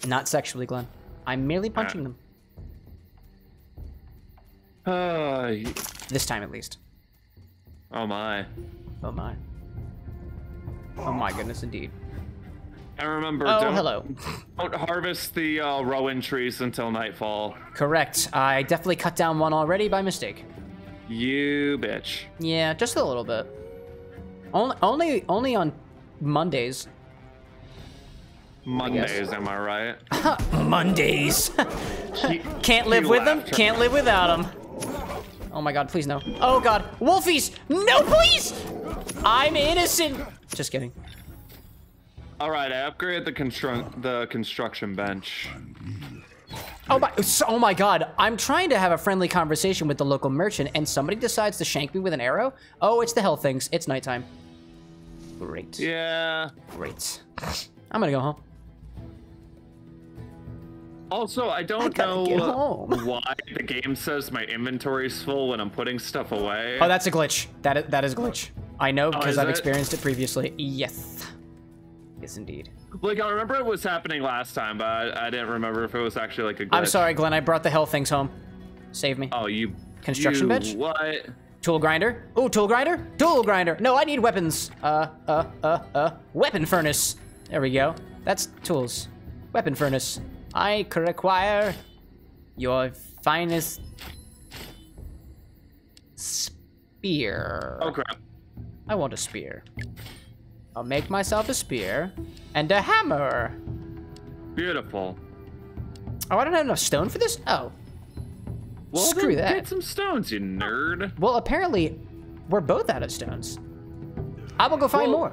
Not sexually, Glenn. I'm merely punching them. Uh, This time, at least. oh my. Oh my. Oh my goodness, indeed. And remember, Oh, don't, hello. don't harvest the uh, rowan trees until nightfall. Correct. I definitely cut down one already by mistake. You bitch. Yeah, just a little bit. Only, only, only on Mondays. Mondays, am I right? Mondays. Can't live with them. Can't live without them. Oh my god, please no. Oh god, Wolfies! No, please! I'm innocent. Just kidding. All right, I upgraded the construct the construction bench. Oh my, oh my god, I'm trying to have a friendly conversation with the local merchant and somebody decides to shank me with an arrow? Oh, it's the hell things. It's nighttime. Great. Yeah. Great. I'm gonna go home. Also, I don't gotta know why the game says my inventory's full when I'm putting stuff away. Oh, that's a glitch. That is, that is a glitch. I know oh, because Oh, I've it? experienced it previously. Yes. Yes, indeed. like I remember it was happening last time, but I, I didn't remember if it was actually like a glitch. I'm sorry, Glenn. I brought the hell things home. Save me. Oh, you Construction you bench? What? Tool grinder. Oh, tool grinder. Tool grinder. No, I need weapons. Uh, uh, uh, uh. Weapon furnace. There we go. That's tools. Weapon furnace. I could require your finest spear. Oh crap. I want a spear. I'll make myself a spear and a hammer. Beautiful. Oh, I don't have enough stone for this? Oh. Well, Screw that. Get some stones, you nerd. Well, apparently, we're both out of stones. I will go find Well- more.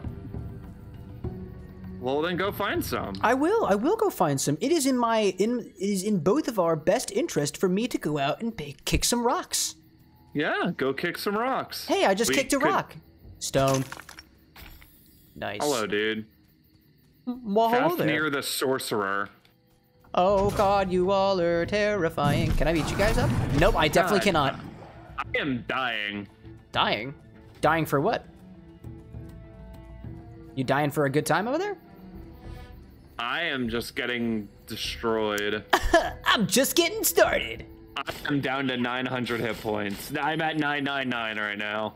Well, then go find some. I will. I will go find some. It is in my in it is in both of our best interest for me to go out and kick some rocks. Yeah, go kick some rocks. Hey, I just We kicked a could- rock. Stone. Nice. Hello, dude. Well, hello there. near the sorcerer. Oh God, you all are terrifying. Can I beat you guys up? Nope, I definitely God. cannot. I am dying. Dying? Dying for what? You dying for a good time over there? I am just getting destroyed. I'm just getting started. I'm down to 900 hit points. I'm at 999 right now.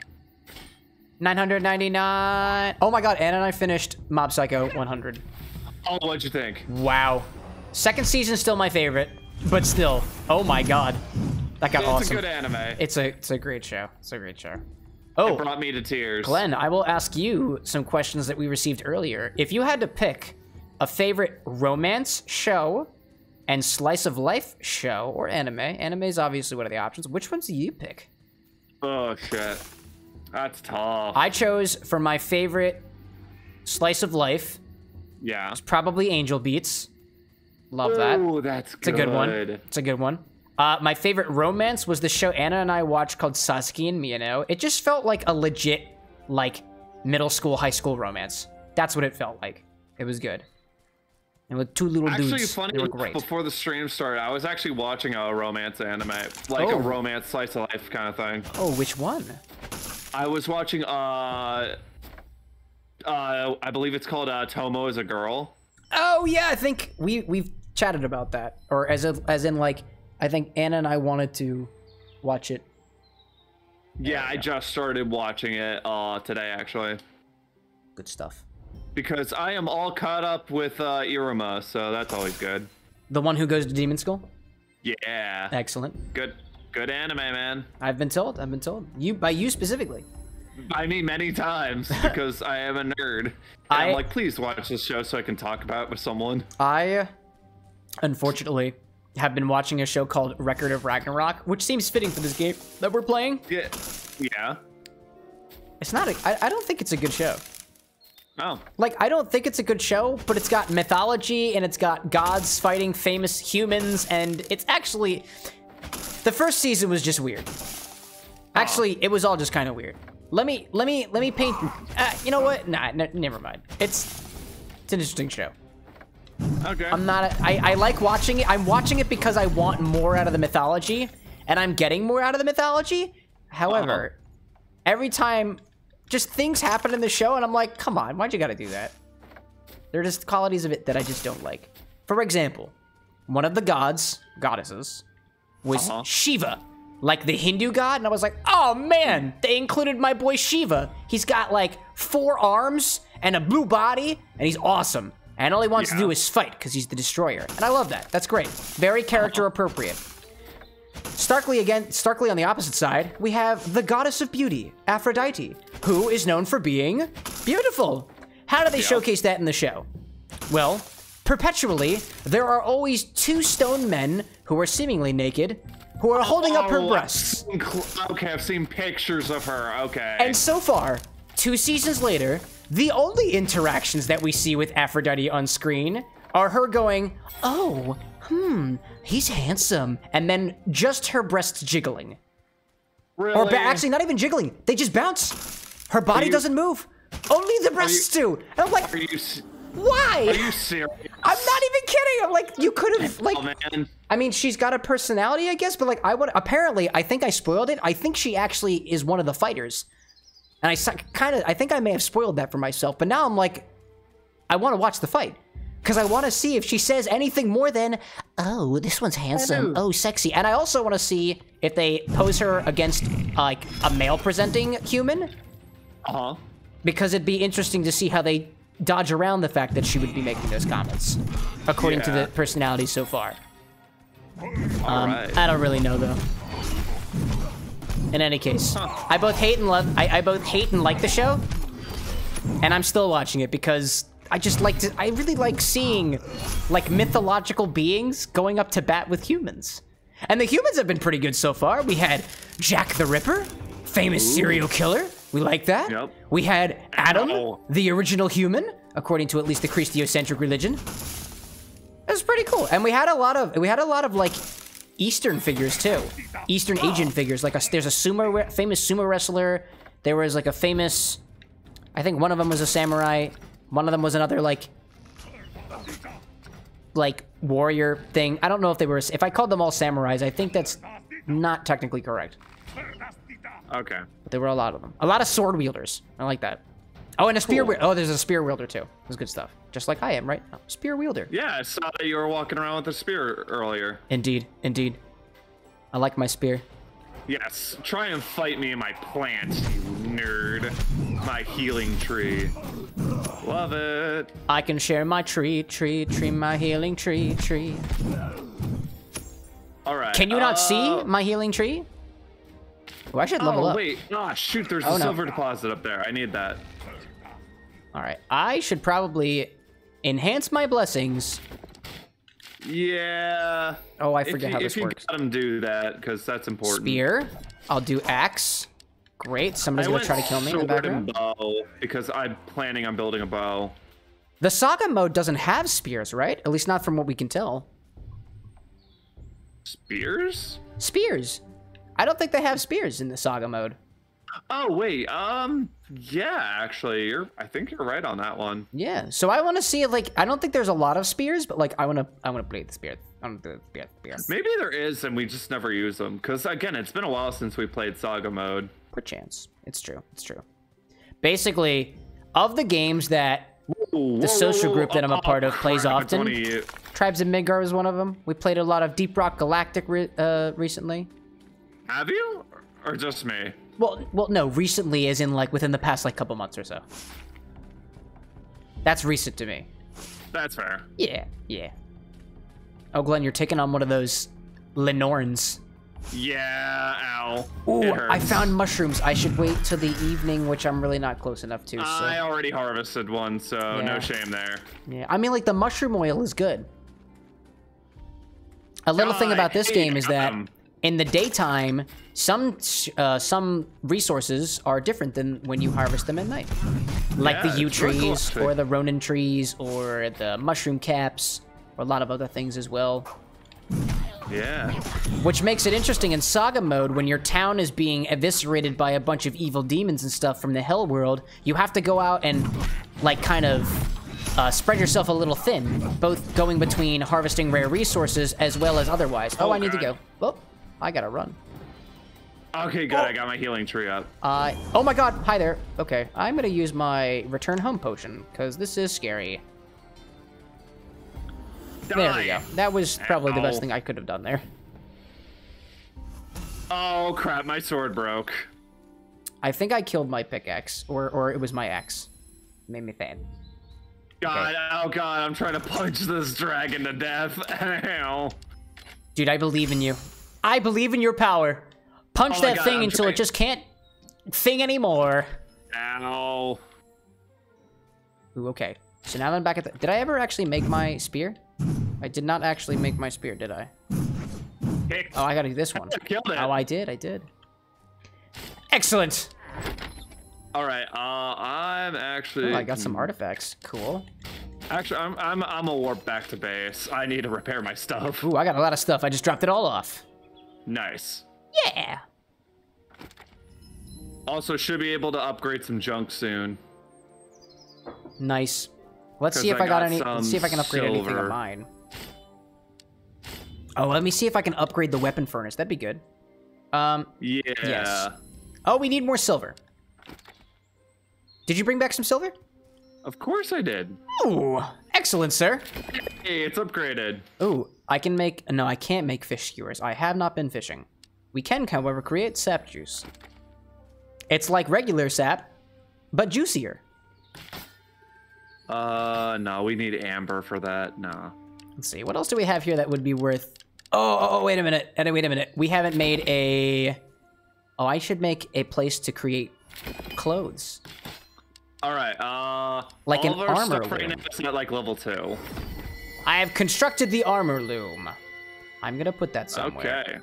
999. Oh my God, Anna and I finished Mob Psycho 100. Oh, what'd you think? Wow. Second season still my favorite, but still. Oh my God, that got It's awesome. a good anime. It's a it's a great show. It's a great show. It Oh, brought me to tears. Glenn, I will ask you some questions that we received earlier. If you had to pick a favorite romance show and slice of life show or anime, anime is obviously one of the options. Which ones do you pick? Oh shit, that's tough. I chose for my favorite slice of life, yeah. It's probably Angel Beats. Love that. Ooh, that's It's a good one. It's a good one. Uh, my favorite romance was the show Anna and I watched called Sasaki and Miyano. It just felt like a legit, like, middle school, high school romance. That's what it felt like. It was good. And with two little Actually, dudes, funny they were great. before the stream started, I was actually watching a romance anime, like Oh. a romance slice of life kind of thing. Oh, which one? I was watching, uh, uh, I believe it's called uh, Tomo as a girl. Oh yeah, I think we we've chatted about that, or as a, as in like, I think Anna and I wanted to watch it. Yeah, I just started watching it uh, today actually Good stuff. because I am all caught up with uh, Iruma, so that's always good. The one who goes to Demon School. Yeah, Excellent. good, good anime, man. I've been told. I've been told. You by you specifically. I mean, many times because I am a nerd. And I- I'm like, please watch this show so I can talk about it with someone. I, unfortunately, have been watching a show called Record of Ragnarok, which seems fitting for this game that we're playing. Yeah, yeah. It's not. A, I, I don't think it's a good show. Oh, Like, I don't think it's a good show, but it's got mythology and it's got gods fighting famous humans, and it's actually. The first season was just weird. Actually, it was all just kind of weird. Let me, let me, let me paint. Uh, you know what? Nah, never mind. It's, it's an interesting show. okay. I'm not. A, I, I like watching it. I'm watching it because I want more out of the mythology, and I'm getting more out of the mythology. However, every time, just things happen in the show, and I'm like, come on, why'd you gotta do that? There are just qualities of it that I just don't like. For example, one of the gods, goddesses, was Uh-huh. Shiva, like the Hindu god, and I was like, oh man, they included my boy Shiva. He's got like four arms and a blue body, and he's awesome. And all he wants to do is fight because he's the destroyer, and I love that. That's great. Very character appropriate. Starkly again, starkly on the opposite side, we have the goddess of beauty, Aphrodite, who is known for being beautiful. How do they showcase that in the show? Well, perpetually, there are always two stone men who are seemingly naked, who are holding up her Oh, breasts. I've seen cl- Okay, I've seen pictures of her. Okay. And so far, two seasons later, the only interactions that we see with Aphrodite on screen are her going, Oh, hmm, he's handsome. And then just her breasts jiggling. really? Or actually, not even jiggling. They just bounce. Her body you- doesn't move. Only the breasts do. And I'm like, you why? are you serious? I'm not even kidding. I'm like, you could have, like, Oh man. I mean, she's got a personality, I guess, but like, I would apparently, I think I spoiled it. I think she actually is one of the fighters, and I kind of, I think I may have spoiled that for myself. But now I'm like, I want to watch the fight because I want to see if she says anything more than, "Oh, this one's handsome. Oh, sexy." And I also want to see if they pose her against like a male-presenting human Uh huh. because it'd be interesting to see how they dodge around the fact that she would be making those comments, according to the personality so far. Um, right. I don't really know though. In any case, I both hate and love. I, I both hate and like the show, and I'm still watching it because I just like to. I really like seeing like mythological beings going up to bat with humans, and the humans have been pretty good so far. We had Jack the Ripper, famous serial killer. We like that. Yep. We had Adam, the original human, according to at least the Christocentric religion. It was pretty cool, and we had a lot of we had a lot of like Eastern figures too, Eastern Asian figures. Like a, there's a sumo famous sumo wrestler. There was like a famous, I think one of them was a samurai. One of them was another like like warrior thing. I don't know if they were. If I called them all samurais, I think that's not technically correct. Okay. There were a lot of them. A lot of sword wielders. I like that. Oh, and a spear. Cool. Oh, there's a spear wielder too. That's good stuff. Just like I am, right? Oh, spear wielder. Yeah, I saw that you were walking around with a spear earlier. Indeed, indeed. I like my spear. Yes, try and fight me in my plant, you nerd. My healing tree. Love it. I can share my tree, tree, tree, my healing tree, tree. All right. Can you not see uh, my healing tree? Oh, I should level Oh up. wait! Ah, shoot! There's Oh, a no. silver deposit up there. I need that. All right. I should probably enhance my blessings. Yeah. Oh, I If forget you, how if this you works. got him do that, because that's important. Spear. I'll do axe. Great. Somebody's gonna try to kill me in the sword and bow because I'm planning on building a bow. The saga mode doesn't have spears, right? At least not from what we can tell. Spears? Spears. I don't think they have spears in the saga mode. Oh wait, um, yeah, actually, you're. I think you're right on that one. Yeah. So I want to see like I don't think there's a lot of spears, but like I want to I want to play the spear. I want to do the spear. Maybe there is, and we just never use them. Because again, it's been a while since we played Saga mode. Perchance. It's true. It's true. Basically, of the games that Ooh, The whoa, social whoa, group that I'm a oh, part of plays crap, often. Tribes of Midgard was one of them. We played a lot of Deep Rock Galactic re- uh, recently. Have you, or just me? Well, well, no, recently, as in like within the past like couple months or so. That's recent to me. That's fair. Yeah, yeah. Oh, Glenn, you're taking on one of those Lenorns. Yeah, ow. Ooh, I found mushrooms. I should wait till the evening, which I'm really not close enough to. So. I already harvested one, so Yeah. no shame there. Yeah, I mean, like the mushroom oil is good. A little thing about this game is that them. In the daytime, some uh, some resources are different than when you harvest them at night, like Yeah, the yew it's really cool, trees or the rowan trees or the mushroom caps or a lot of other things as well. Yeah. Which makes it interesting in Saga mode when your town is being eviscerated by a bunch of evil demons and stuff from the Hell world. You have to go out and, like, kind of uh, spread yourself a little thin, both going between harvesting rare resources as well as otherwise. Oh, Oh, I need to go. Oh, I gotta run. Okay, good. Oh. I got my healing tree up. I. oh my god, hi there. Okay, I'm gonna use my return home potion, because this is scary. There we go. That was probably the best thing I could have done there. Oh crap! My sword broke. I think I killed my pickaxe, or or it was my axe. Made me fan. God, oh god! I'm trying to punch this dragon to death. Ow. Dude, I believe in you. I believe in your power. Punch Oh that God, thing I'm until it just can't thing anymore. Ow. Ooh, okay. So now that I'm back at the... Did I ever actually make my spear? I did not actually make my spear, did I? Kick. Oh, I gotta do this one. I. Oh, I did, I did. Excellent! All right. Uh, I'm actually. Oh, I got some artifacts. Cool. Actually, I'm I'm I'm a warp back to base. I need to repair my stuff. Ooh, I got a lot of stuff. I just dropped it all off. Nice. Yeah! Also, should be able to upgrade some junk soon. Nice. Let's see if I I got, got any. Let's see if I can upgrade anything of mine. Oh, let me see if I can upgrade the weapon furnace. That'd be good. Um, Yeah. Yes. oh, we need more silver. Did you bring back some silver? Of course I did. Ooh, excellent, sir. Hey, it's upgraded. Ooh, I can make. No, I can't make fish skewers. I have not been fishing. We can, however, create sap juice. It's like regular sap, but juicier. Uh, no, we need amber for that. No. Let's see. What else do we have here that would be worth? Oh, oh, oh wait a minute. Wait a minute. We haven't made a Oh, I should make a place to create clothes. All right. Uh, Like an armor stuff right now is at like level two. I have constructed the armor loom. I'm gonna put that somewhere. Okay.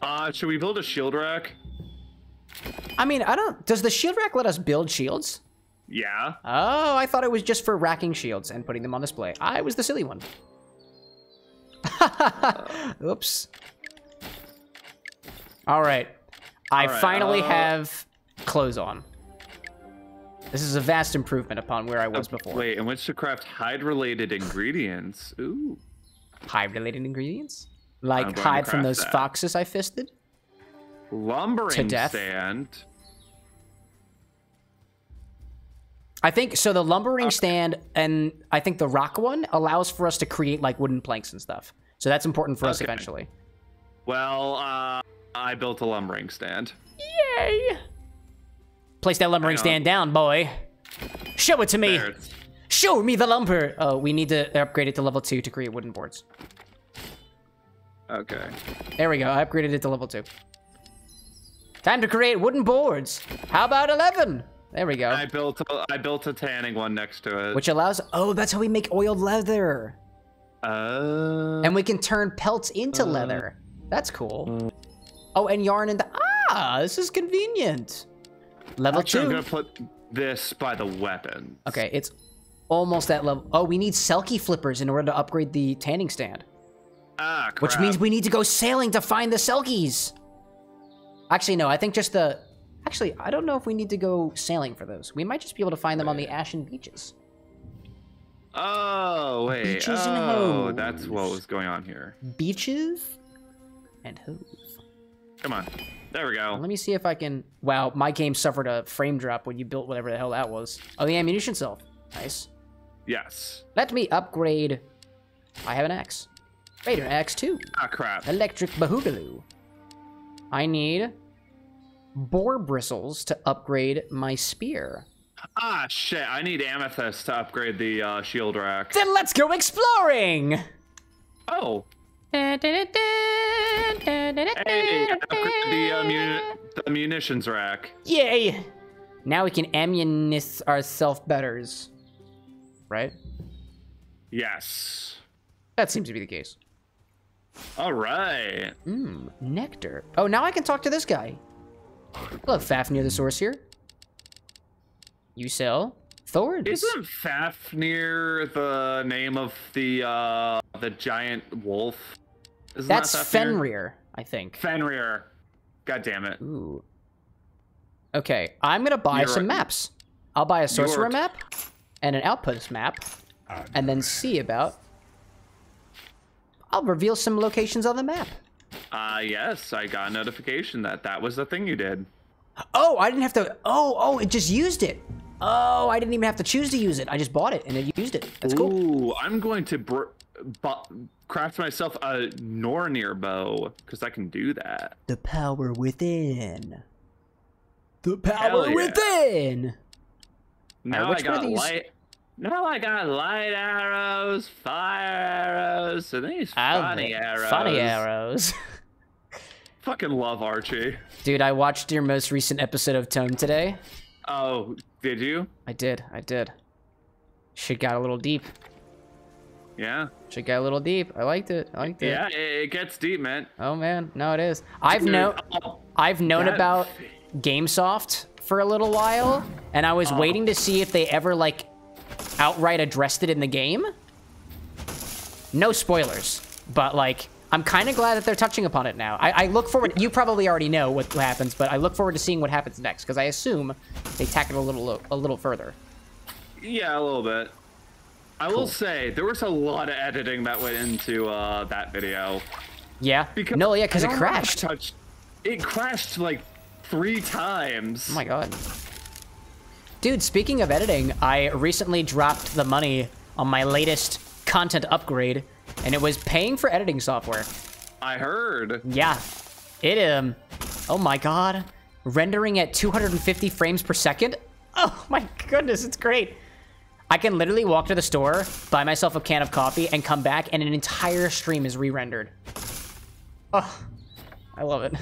Uh, should we build a shield rack? I mean, I don't. Does the shield rack let us build shields? Yeah. Oh, I thought it was just for racking shields and putting them on display. I was the silly one. Oops. All right. I All right, finally uh, have clothes on. This is a vast improvement upon where I was before. Wait, in which to craft hide-related ingredients? Ooh. Hide related ingredients? Like hide from those that. foxes I fisted? Lumbering to death? sand. I think so. The lumbering stand and I think the rock one allows for us to create like wooden planks and stuff. So that's important for us eventually. Well, uh, I built a lumbering stand. Yay! Place that lumbering stand down, boy. Show it to me. Show me the lumber. Oh, we need to upgrade it to level two to create wooden boards. Okay. There we go. I upgraded it to level two. Time to create wooden boards. How about 11? There we go. I built a, I built a tanning one next to it. Which allows, oh, that's how we make oiled leather. uh, And we can turn pelts into leather. That's cool. Oh, and yarn and, ah, this is convenient. Level actually, I'm gonna put this by the weapon. Okay, it's almost at level. Oh, we need Selkie flippers in order to upgrade the tanning stand. Ah, crap. Which means we need to go sailing to find the Selkies. Actually, no, I think just the. Actually, I don't know if we need to go sailing for those. We might just be able to find them on the Ashen Beaches. Oh wait. Beaches and oh, that's what was going on here. Beaches and hose. Come on. There we go. Let me see if I can. Wow, my game suffered a frame drop when you built whatever the hell that was. Oh, the ammunition cell. Nice. Yes. Let me upgrade. I have an axe. Wait, an axe too. Ah, crap. Electric Bahoogaloo. I need boar bristles to upgrade my spear. Ah, shit. I need amethyst to upgrade the uh, shield rack. Then let's go exploring! Oh. Hey, upgrade the, uh, muni- the munitions rack. Yay! Now we can ammunish ourselves betters. Right? Yes. That seems to be the case. All right. Mmm, nectar. Oh, now I can talk to this guy. Hello, Fafnir the Sorcerer. You sell thorns. Isn't Fafnir the name of the uh the giant wolf? Isn't That's that Fenrir, I think. Fenrir. God damn it. Ooh. Okay, I'm gonna buy some maps. I'll buy a sorcerer map and an outpost map, and then see about. I'll reveal some locations on the map. Uh yes, I got a notification that that was the thing you did. Oh, I didn't have to. Oh, oh, it just used it. Oh, I didn't even have to choose to use it. I just bought it and it used it. That's cool. Ooh, I'm going to craft myself a Nornir bow because I can do that. The power within. The power yeah. within. Now which I were got these? light. Now I got light arrows, fire arrows, and these I funny arrows. Funny arrows. Fucking love Archie. Dude, I watched your most recent episode of Tome today. Oh, did you? I did. I did. Shit got a little deep. Yeah. Shit got a little deep. I liked it. I liked it. Yeah, it, gets deep, man. Oh man, no, it is. I've Dude, known. oh, I've known that- about GameSoft for a little while, and I was oh. waiting to see if they ever like outright addressed it in the game. No spoilers, but like I'm kind of glad that they're touching upon it now. I, I look forward. You probably already know what happens, but I look forward to seeing what happens next because I assume they tack it a little a little further. Yeah, a little bit. I will say there was a lot of editing that went into uh, that video. Yeah. Because no, yeah, because it don't know if I crashed. touched- It crashed like three times. Oh my god. Dude, speaking of editing, I recently dropped the money on my latest content upgrade, and it was paying for editing software. I heard. Yeah. It, um, oh my god. Rendering at 250 frames per second? Oh my goodness, it's great. I can literally walk to the store, buy myself a can of coffee, and come back, and an entire stream is re-rendered. Oh, I love it.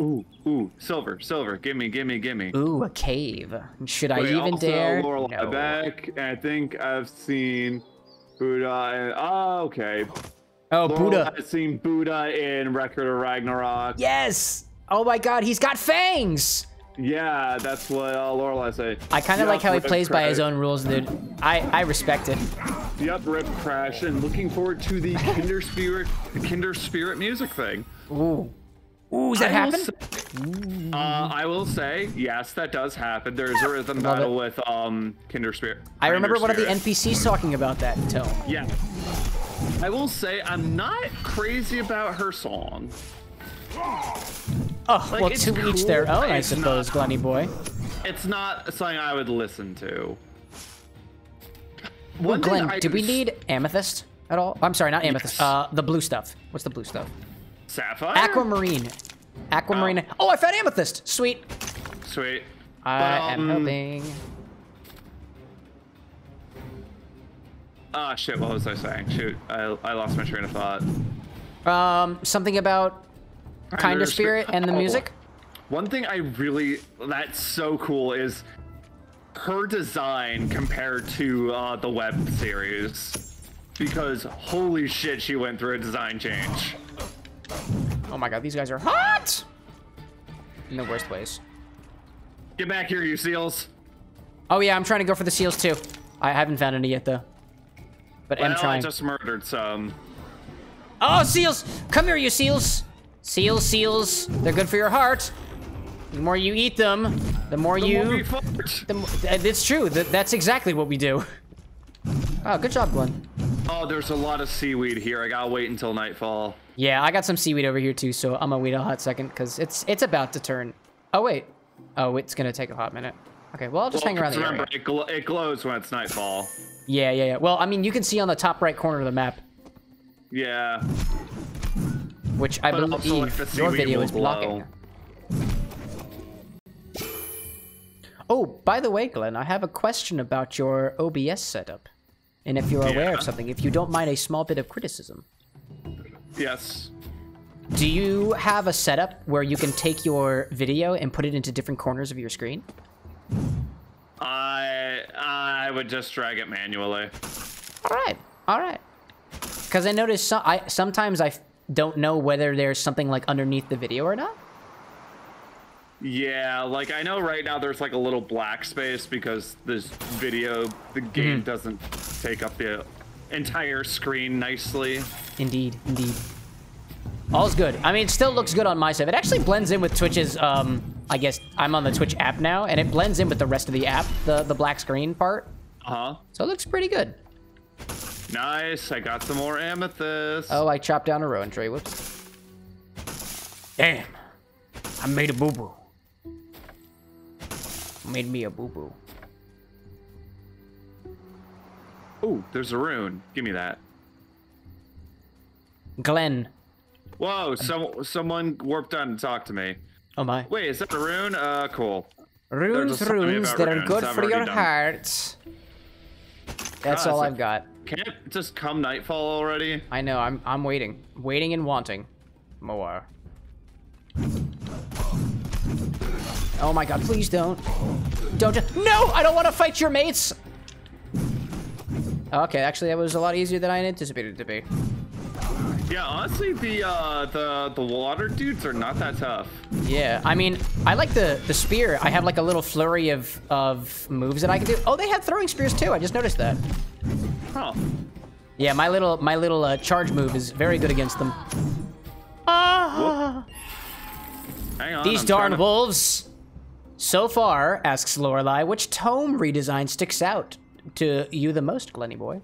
Ooh, ooh, silver, silver. Gimme, gimme, gimme. Ooh, a cave. Should I even also, dare? Lorelei No. back, and I think I've seen Buddha. And, oh, okay. Oh, Lorelei Buddha. has seen Buddha in Record of Ragnarok. Yes. Oh my God, he's got fangs. Yeah, that's what uh, Lorelei said. I kind of like how he plays by his own rules, dude. I I respect it. Yep, Rip Crash, and looking forward to the Kindred Spirit, Kindred Spirit music thing. Ooh. Ooh, does that I happen? say- uh, I will say, yes, that does happen. There's a rhythm Love battle with um Kindred Spirit. I remember one of the. NPCs talking about that tone. Yeah. I will say, I'm not crazy about her song. Oh, Like, well, it's to each their cool, own, I suppose, not- Glenny boy. It's not something I would listen to. Well, One thing Glenn, do we need amethyst at all? I'm sorry, not amethyst. Yes. Uh, the blue stuff. What's the blue stuff? Sapphire? Aquamarine. Aquamarine. Oh, I found amethyst. Sweet. Sweet. I But, am um, helping. Ah, shit, what was I saying? Shoot, I, I lost my train of thought. Um, something about kind of spirit and the music. One thing I really that's so cool is her design compared to uh, the web series. Because holy shit, she went through a design change. Oh my god, these guys are hot. In the worst ways. Get back here, you seals. Oh yeah, I'm trying to go for the seals too. I haven't found any yet though. But Well, I'm trying. I just murdered some. Oh, seals! Come here, you seals! Seals, seals, they're good for your heart. The more you eat them, the more The you... More. The It's true. That, that's exactly what we do. Oh, good job, Glenn. Oh, there's a lot of seaweed here. I gotta wait until nightfall. Yeah, I got some seaweed over here too, so I'm gonna wait a hot second because it's it's about to turn. Oh wait. Oh, it's gonna take a hot minute. Okay, well I'll just hang Well, around the remember, area. it, gl- it glows when it's nightfall. Yeah, yeah, yeah. Well, I mean, you can see on the top right corner of the map, Yeah. Which I But believe your video is blocking. Oh, by the way, Glenn, I have a question about your OBS setup. And if you're aware Yeah. of something, if you don't mind a small bit of criticism, Yes. do you have a setup where you can take your video and put it into different corners of your screen? I I would just drag it manually. All right, all right. Because I noticed some, I sometimes I don't know whether there's something like underneath the video or not. Yeah, like I know right now there's like a little black space because this video, the game Mm-hmm. doesn't take up the entire screen nicely. Indeed, indeed. All's good. I mean, it still looks good on my side. It actually blends in with Twitch's. Um, I guess I'm on the Twitch app now, and it blends in with the rest of the app, the the black screen part. Uh huh. So it looks pretty good. Nice. I got some more amethyst. Oh, I chopped down a rowan tree. Whoops. Damn. I made a boo boo. Made me a boo boo. Oh, there's a rune. Give me that. Glenn. Whoa, some someone warped on to talk to me. Oh my. Wait, is that a rune? Uh, cool. Runes, just something runes that are good I've for your already done. hearts. That's God, all I've got. Can't just come nightfall already? I know. I'm I'm waiting, waiting and wanting more. Oh my god! Please don't, don't. ju- No! I don't want to fight your mates. Okay, actually, that was a lot easier than I anticipated it to be. Yeah, honestly, the uh, the the water dudes are not that tough. Yeah, I mean, I like the the spear. I have like a little flurry of of moves that I can do. Oh, they have throwing spears too. I just noticed that. Huh. Yeah, my little my little uh, charge move is very good against them. Ah. Hang on. These I'm darn to- wolves. So far, asks Lorelei, which tome redesign sticks out to you the most, Glenny boy?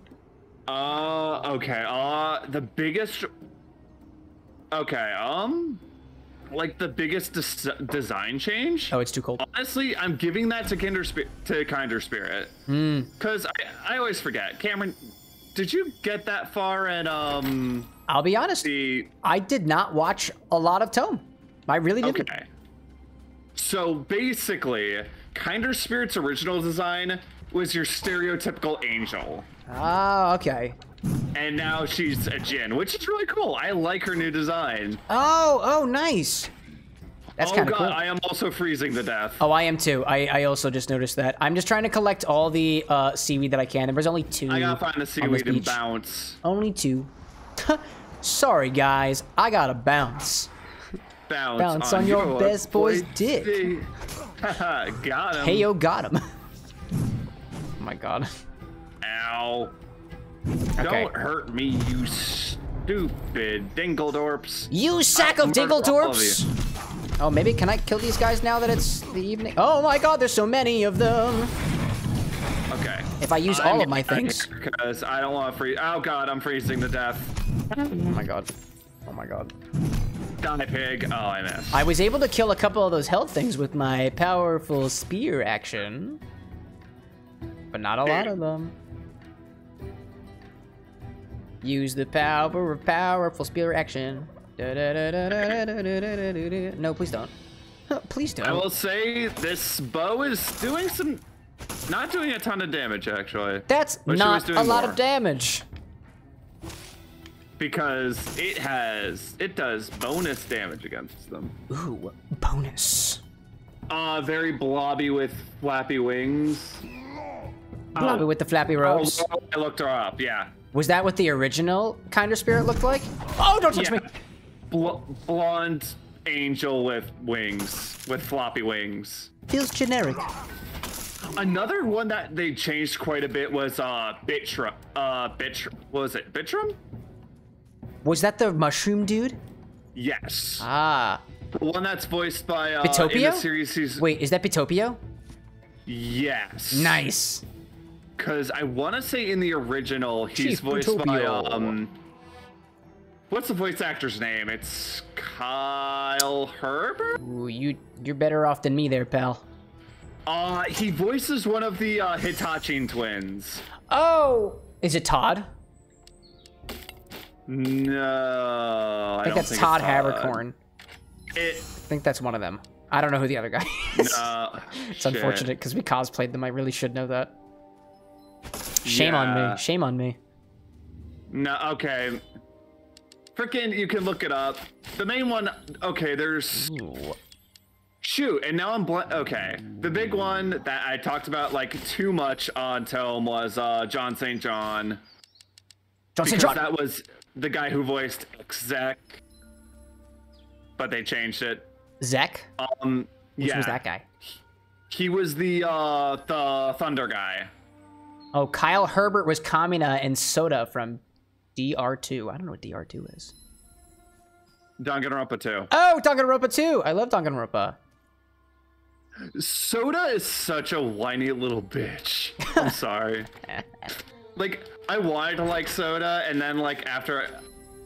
Uh, okay. Uh, the biggest. Okay. Um, like the biggest des- design change. Oh, it's too cold. Honestly, I'm giving that to Kinder Spi- to Kindred Spirit. Hmm. Cause I I always forget. Cameron, did you get that far at um I'll be honest. the I did not watch a lot of Tome. I really didn't. Okay. So basically, Kindred Spirit's original design was your stereotypical angel. Ah, okay. And now she's a Jin, which is really cool. I like her new design. Oh, oh, nice. That's oh kind god, of cool. I am also freezing to death. Oh, I am too. I, I also just noticed that. I'm just trying to collect all the uh, seaweed that I can. There's only two. I gotta find the on seaweed and bounce. Only two. Sorry, guys. I gotta bounce. Bounce, Bounce on your best boy's dick. dick. Got him. Hey, yo, got him. oh my god. Ow. Okay. Don't hurt me, you stupid dingledorps. You sack of murder all of! Oh, maybe can I kill these guys now that it's the evening? Oh my god, there's so many of them! Okay. If I use all of my things. Because I don't want to freeze. Oh god, I'm freezing to death. Oh my god. Oh my god. Die, pig. Oh, I missed. I was able to kill a couple of those health things with my powerful spear action. But not a lot of them. Use the power of powerful spear action. No, please don't. Please don't. I will say this bow is doing some, not doing a ton of damage actually. That's not a lot more. of damage. Because it has, it does bonus damage against them. Ooh, bonus. Uh, very blobby with flappy wings. Blobby oh. with the flappy robes. Oh, I looked her up, yeah. Was that what the original kind of spirit looked like? Oh, don't touch yeah. me! Bl- blonde angel with wings, with floppy wings. Feels generic. Another one that they changed quite a bit was uh Bitra. Uh, Bitr. What was it? Bitram? Was that the mushroom dude? Yes. Ah. The one that's voiced by uh, in Bitopio? the series. He's, Wait, is that Bitopio? Yes. Nice. Because I want to say in the original, he's Chief voiced by um. What's the voice actor's name? It's Kyle Hebert. Ooh, you you're better off than me there, pal. Uh, he voices one of the uh, Hitachiin twins. Oh, is it Todd? No, I, I think don't that's think Todd it's Haberkorn. It. I think that's one of them. I don't know who the other guy is. Uh, it's unfortunate because we cosplayed them. I really should know that. Shame on me. Shame on me. No, okay. Frickin', you can look it up. The main one, okay, there's. Ooh. Shoot, and now I'm bl- okay. The big one that I talked about like too much on Tome was uh, John St. John. John St. John. that was the guy who voiced Exec. But they changed it. Zek? Um, Which yeah. was that guy? He was the uh the Thunder guy. Oh, Kyle Hebert was Kamina and Soda from DR2. I don't know what DR2 is. Danganronpa 2. Oh, Danganronpa 2. I love Danganronpa. Soda is such a whiny little bitch. I'm sorry. like I wanted to like Soda, and then like after,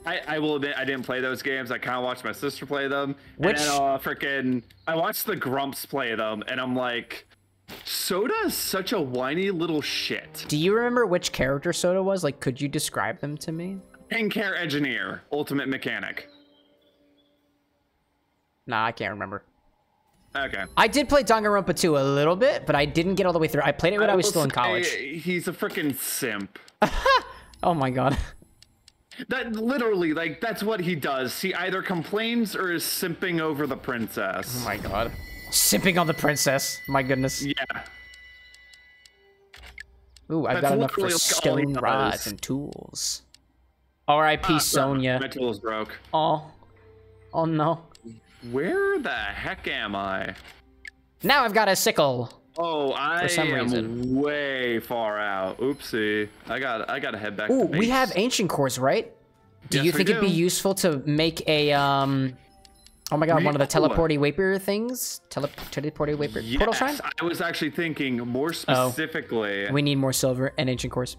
I I will admit I didn't play those games. I kind of watched my sister play them. Which- And then, uh, freaking, I watched the Grumps play them, and I'm like, Soda is such a whiny little shit. Do you remember which character Soda was? Like, could you describe them to me? Pin care engineer, ultimate mechanic. Nah, I can't remember. Okay. I did play Danganronpa 2 a little bit, but I didn't get all the way through. I played it when I, was still in college. He's a freaking simp. Oh my god. That literally, like, that's what he does. He either complains or is simping over the princess. Oh my god. Sipping on the princess. My goodness. Yeah. Ooh, I've That's got enough for literally like all he stone rods and tools. R.I.P. Sonia. My tools broke. Oh. Oh no. Where the heck am I? Now I've got a sickle. Oh, I some am reason. way far out. Oopsie. I got. I got to head back. Ooh, we have ancient cores, right? Do Yes, you think it'd be useful to make a um Oh my god, We- one of the oh. teleporty vapor things? Tele teleporty vapor Yes, portal shrine? I was actually thinking more oh. specifically. We need more silver and ancient cores.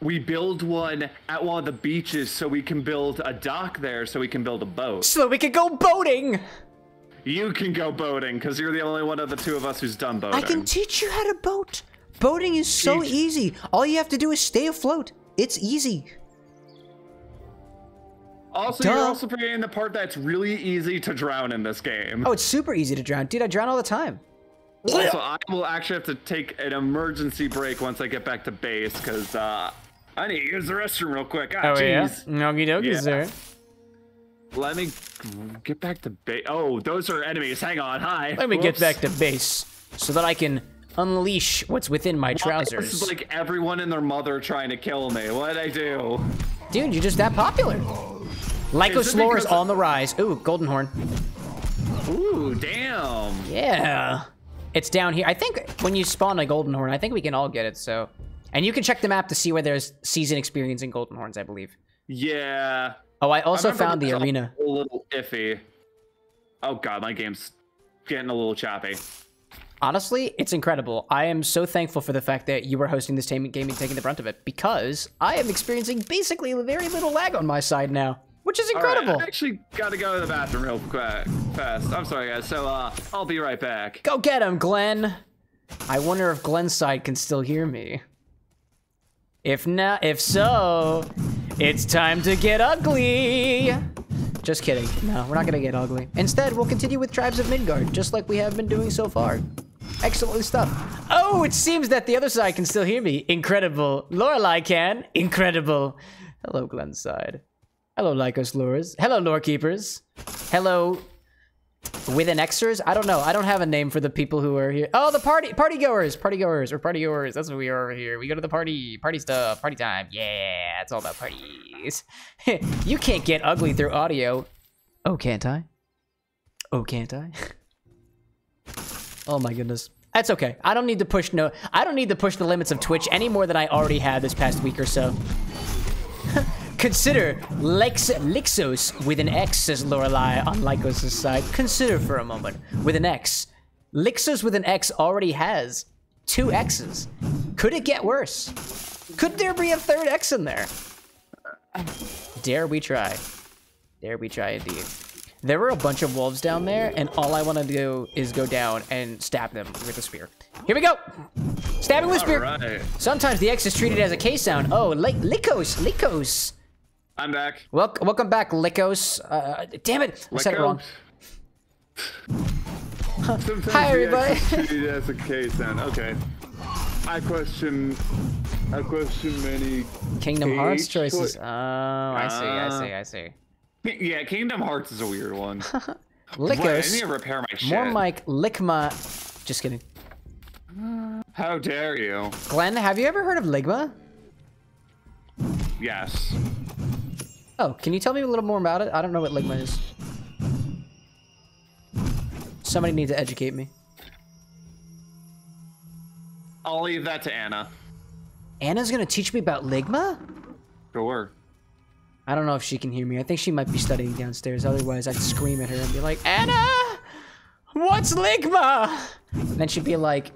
we build one at one of the beaches so we can build a dock there so we can build a boat. So we can go boating! You can go boating because you're the only one of the two of us who's done boating. I can teach you how to boat. Boating is so Teach- easy. All you have to do is stay afloat. It's easy. Also, Duh. you're also forgetting the part that's really easy to drown in this game. Oh, it's super easy to drown. Dude, I drown all the time. Also, I will actually have to take an emergency break once I get back to base because uh, I need to use the restroom real quick. Ah, Oh, yeah? jeez. Okie dokie, Yeah. sir. Let me get back to base. Oh, those are enemies. Hang on. Hi. Let me get back to base so that I can unleash what's within my trousers. This is like everyone and their mother trying to kill me. What'd I do? Dude, you're just that popular. Lycoslore is on the rise. Ooh, Golden Horn. Ooh, damn. Yeah. It's down here. I think when you spawn a Golden Horn, I think we can all get it, so. And you can check the map to see where there's season experience in Golden Horns, I believe. Yeah. Oh, I also remember found the arena. A little iffy. Oh god, my game's getting a little choppy. Honestly, it's incredible. I am so thankful for the fact that you were hosting this game game and taking the brunt of it because I am experiencing basically very little lag on my side now, which is All right, incredible. I actually gotta go to the bathroom real quick, fast. I'm sorry, guys. So, uh, I'll be right back. Go get him, Glenn. I wonder if Glenn's side can still hear me. If not, if so, it's time to get ugly. Just kidding. No, we're not gonna get ugly. Instead, we'll continue with Tribes of Midgard, just like we have been doing so far. Excellent stuff. Oh, it seems that the other side can still hear me. Incredible. Lorelai can. Incredible. Hello, Glenn's side. Hello, Lycos lures. Hello, lore keepers. Hello, with an? I don't know. I don't have a name for the people who are here. Oh, the party party goers, party goers, or party goers. That's what we are over here. We go to the party, party stuff, party time. Yeah, it's all about parties. you can't get ugly through audio. Oh, can't I? Oh, can't I? oh my goodness. That's okay. I don't need to push no. I don't need to push the limits of Twitch any more than I already have this past week or so. Consider Lex Lixos with an X, says Lorelai on Lycos' side. Consider for a moment with an X. Lixos with an X already has two X's. Could it get worse? Could there be a third X in there? Dare we try? Dare we try indeed. There were a bunch of wolves down there, and all I want to do is go down and stab them with a spear. Here we go! Stabbing with spear! Alright. Sometimes the X is treated as a K sound. Oh, Lycos, Lycos. I'm back. Wel- welcome back, Lycos. Uh, damn it, I said it wrong. Hi, everybody. Is a K sound. Okay. I question. I question many. Kingdom Hearts choices. choi- Oh, I see, I Ah. see, I see. Yeah, Kingdom Hearts is a weird one. Wait, I need Lycos. to repair my shit. More Mike, lick my. Just kidding. How dare you? Glenn, have you ever heard of Ligma? Yes. Oh, can you tell me a little more about it? I don't know what Ligma is. Somebody needs to educate me. I'll leave that to Anna. Anna's gonna teach me about Ligma? Sure. I don't know if she can hear me. I think she might be studying downstairs. Otherwise, I'd scream at her and be like, Anna! What's Ligma? And then she'd be like,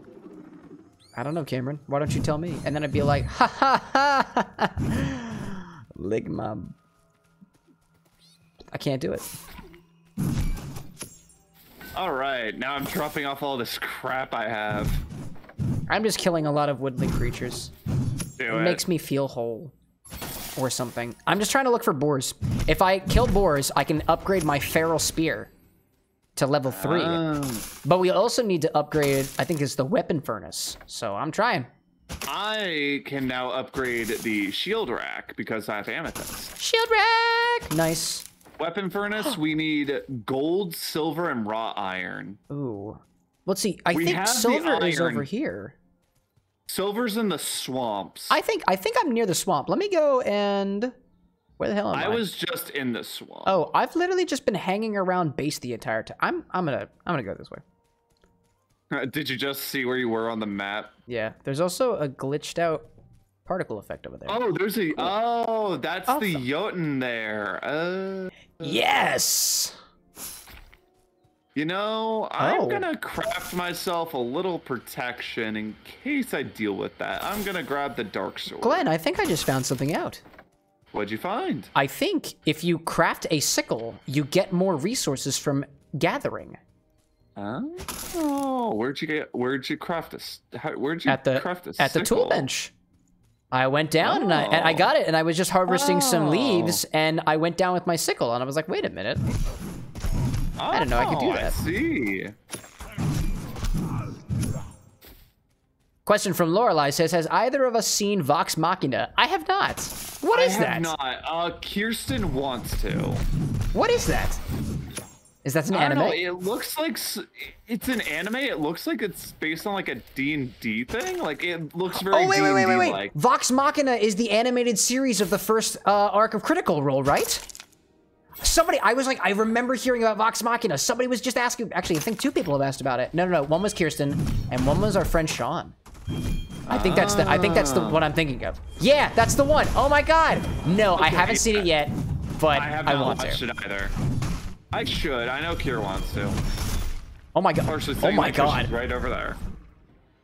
I don't know, Cameron. Why don't you tell me? And then I'd be like, ha ha ha. Ligma. I can't do it. All right, now I'm dropping off all this crap I have. I'm just killing a lot of woodland creatures. Do It it. makes me feel whole. Or something. I'm just trying to look for boars. If I kill boars, I can upgrade my feral spear to level 3. Um, But we also need to upgrade, I think it's the weapon furnace. So I'm trying. I can now upgrade the shield rack because I have amethyst. Shield rack! Nice. Weapon furnace, we need gold, silver, and raw iron. Ooh. Let's see. I We think silver is over here. Silver's in the swamps. I think I think I'm near the swamp. Let me go and where the hell am I? I was just in the swamp. Oh, I've literally just been hanging around base the entire time. I'm I'm gonna I'm gonna go this way. Did you just see where you were on the map? Yeah. There's also a glitched out particle effect over there. Oh, there's a. Oh, that's the Awesome. Jotun there. Uh, Yes. you know, I'm Oh. gonna craft myself a little protection in case I deal with that. I'm gonna grab the dark sword. Glenn, I think I just found something out. What'd you find? I think if you craft a sickle, you get more resources from gathering. Oh, where'd you get? Where'd you craft this? How, where'd you at the craft a at the tool bench. I went down and I and I Oh. got it and I was just harvesting some Oh. leaves and I went down with my sickle and I was like, wait a minute. Oh, didn't know I could do that. I see. Question from Lorelai says, Has either of us seen Vox Machina? I have not. What I have that? not. Uh, Kirsten wants to. What is that? Is that an anime? know. It looks like it's an anime. It looks like it's based on like a D and D thing. Like it looks very Oh wait, wait, wait, wait, wait! like. Vox Machina is the animated series of the first uh, arc of Critical Role, right? Somebody, I was like, I remember hearing about Vox Machina. Somebody was just asking. Actually, I think two people have asked about it. No, no, no. One was Kirsten, and one was our friend Sean. I think that's the. I think that's the one I'm thinking of. Yeah, that's the one. Oh my God! No, I haven't seen it yet, but I have I want watched to. it either. I should. I know Kier wants to. Oh my God! Oh my my God! Right over there.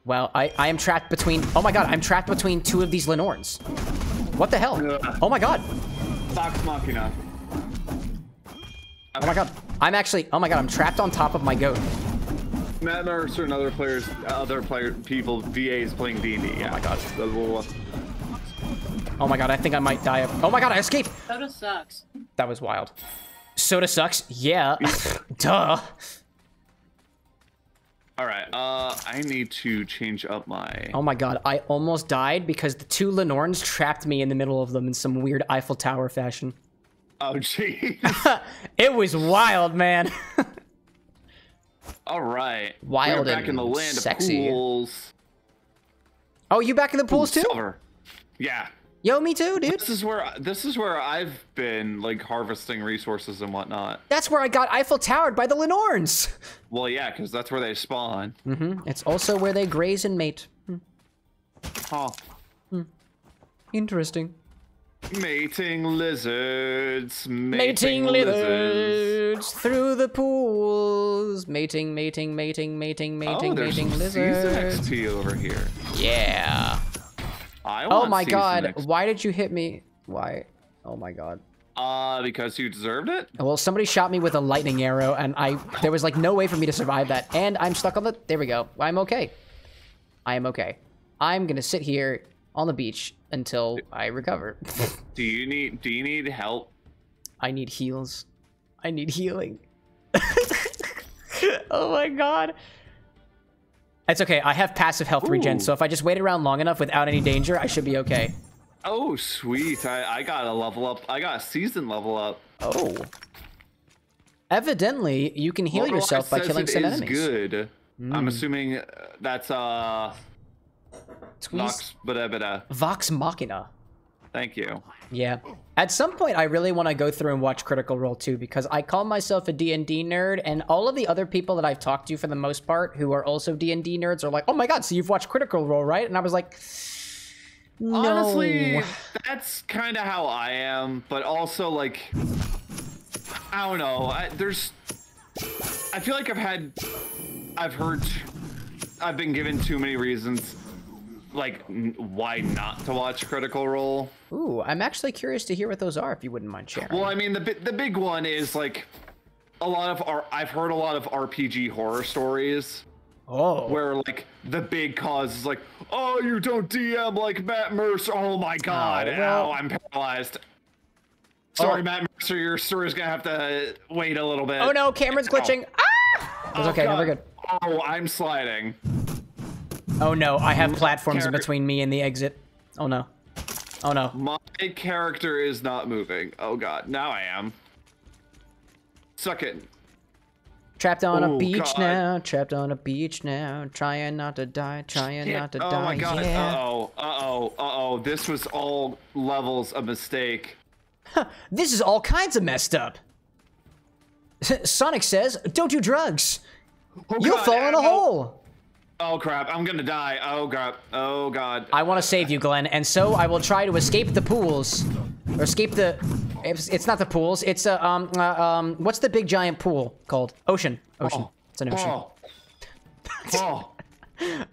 Well, I, I am trapped between. Oh my God! I'm trapped between two of these Lenorns. What the hell? Ugh. Oh my God! Vox Machina. Oh my God! I'm actually. Oh my God! I'm trapped on top of my goat. Matt Mercer and other players, other player people, VAs playing D and D. Yeah. Oh my God. God. Oh my god, I think I might die of- Oh my god, I escaped! Soda sucks. That was wild. Soda sucks? Yeah. Duh. All right. Uh, I need to change up my. Oh my god, I almost died because the two Lenorns trapped me in the middle of them in some weird Eiffel Tower fashion. Oh, jeez. It was wild, man. All right. Wild We're back in the and land sexy. of pools. oh, you back in the pools too? Silver. Yeah. Yo, me too, dude. This is where this is where I've been like harvesting resources and whatnot. That's where I got Eiffel Towered by the Lenorns. Well, yeah, because that's where they spawn. Mm -hmm. It's also where they graze and mate. Oh, Interesting. mating lizards. Mating, Mating lizards. lizards through the pools. Mating, mating, mating, mating, mating, Oh, there's mating lizards. season XP over here. Yeah. I Oh my god, why did you hit me? Why? Oh my god. Uh, because you deserved it. Well, somebody shot me with a lightning arrow, and I there was like no way for me to survive that, and I'm stuck on the. There we go. I'm okay. I am okay. I'm gonna sit here on the beach until I recover. Do you need Do you need help? I need heals. I need healing. oh my god. It's okay. I have passive health regen, so if I just wait around long enough without any danger, I should be okay. Oh, sweet! I I got a level up. I got a season level up. Oh. Evidently, you can heal Lord yourself by killing some enemies. Hmm. good. I'm assuming uh, that's uh Squeeze. Bada Vox Machina. Thank you. Yeah. At some point, I really want to go through and watch Critical Role too, because I call myself a D&D nerd, and all of the other people that I've talked to for the most part who are also D&D nerds are like, oh my god, so you've watched Critical Role, right? And I was like, no. Honestly, that's kind of how I am, but also like I don't know. I, there's I feel like I've had I've heard I've been given too many reasons like why not to watch Critical Role. Ooh, I'm actually curious to hear what those are, if you wouldn't mind sharing. Well, I mean the the big one is like a lot of our I've heard a lot of RPG horror stories oh. where like the big cause is like, oh, you don't DM like Matt Mercer. Oh my god, well- ow, I'm paralyzed. Sorry, Oh. Matt Mercer, your story's gonna have to wait a little bit. Oh no, Cameron's glitching. Ah! It's Oh, okay, God. we're good. Oh, I'm sliding. Oh no, I have platforms in Character- between me and the exit. Oh no. Oh no. My character is not moving. Oh god, now I am. Suck it. Trapped on a Oh, beach God. now, trapped on a beach now, trying not to die, trying not to oh die. my god. yeah. Uh oh. Uh oh. Uh oh. This was all levels of mistake. This is all kinds of messed up. Sonic says, don't do drugs. Oh, You'll God, fall in a hole. Oh crap! I'm gonna die. Oh god. Oh god. I want to save you, Glenn, and so I will try to escape the pools. Or escape the... It's, it's not the pools, it's a, um, uh, um, what's the big giant pool called? Ocean. Ocean. Oh. It's an ocean. Oh. oh.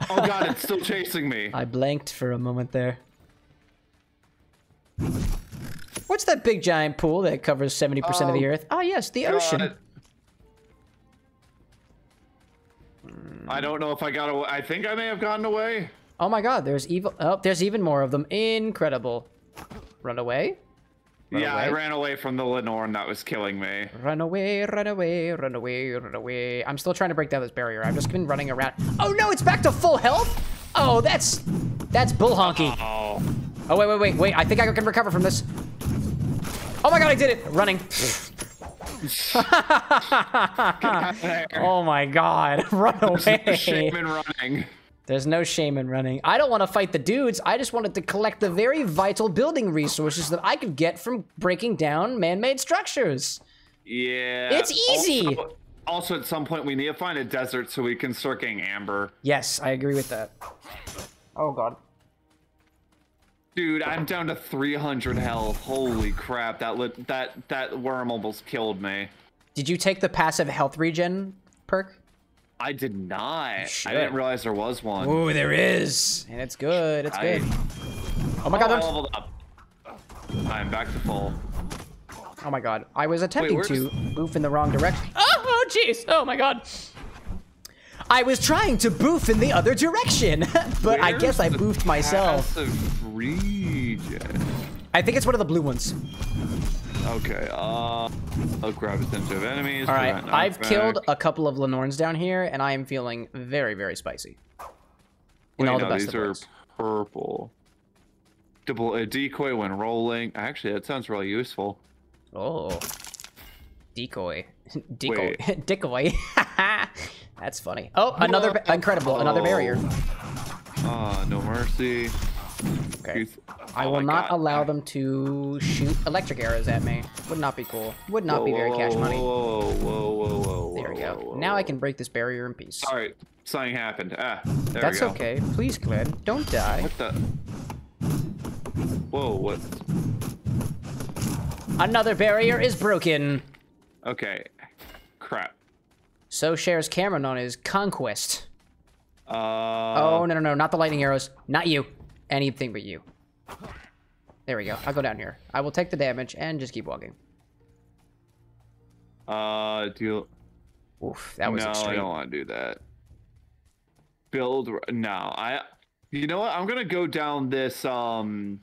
Oh god, it's still chasing me. I blanked for a moment there. What's that big giant pool that covers 70% of the Oh, Earth? Ah, yes, the ocean. God. I don't know if I got away. I think I may have gotten away. Oh my god, there's evil. Oh, there's even more of them. Incredible. Run away. Run yeah, I ran away from the Lenorn that was killing me. Run away, run away, run away, run away. I'm still trying to break down this barrier. I've just been running around. Oh no, it's back to full health? Oh, that's that's bull honky. Oh. Oh, wait, wait, wait, wait. I think I can recover from this. Oh my god, I did it! Running. oh my god, run away. Shame in running. There's no shame in running. I don't want to fight the dudes. I just wanted to collect the very vital building resources that I could get from breaking down man-made structures. Yeah. It's easy. Also, also, at some point, we need to find a desert so we can start getting amber. Yes, I agree with that. Oh god. Dude, I'm down to 300 health. Holy crap! That lit, that that worm almost killed me. Did you take the passive health regen perk? I did not. I didn't realize there was one. Ooh, there is. And it's good. It's I- good. Oh my god, Oh, I don't- leveled up. I'm back to full. Oh my god. I was attempting where to does- boof in the wrong direction. Oh, jeez. Oh my god. I was trying to boof in the other direction, but I guess I Where's boofed myself. passive regen? I think it's one of the blue ones. Okay, uh, I'll grab attentive enemies. All right, I've knockback. killed a couple of Lenorns down here, and I am feeling very, very spicy. In Wait, all the no, best these are ways. purple. Double a decoy when rolling. Actually, that sounds really useful. Oh. Decoy. Decoy. Decoy. That's funny. Oh, another incredible, another barrier. Ah, no mercy. Okay. Youth- I Oh will not God. allow them to shoot electric arrows at me. Would not be cool. Would not be very cash money. Whoa, whoa, whoa, whoa, There we go. whoa, Now I can break this barrier in peace. Sorry, something happened. Ah, there That's we go. That's okay. Please, Glenn, don't die. What the? Whoa, what? Another barrier is broken. Okay. Crap. So shares Cameron on his conquest. Uh. Oh, no, no, no. Not the lightning arrows. Not you. Anything but you. There we go. I'll go down here. I will take the damage and just keep walking. Uh, do you... Oof, that was no, I extreme. don't want to do that. Build no, I. You know what? I'm gonna go down this um.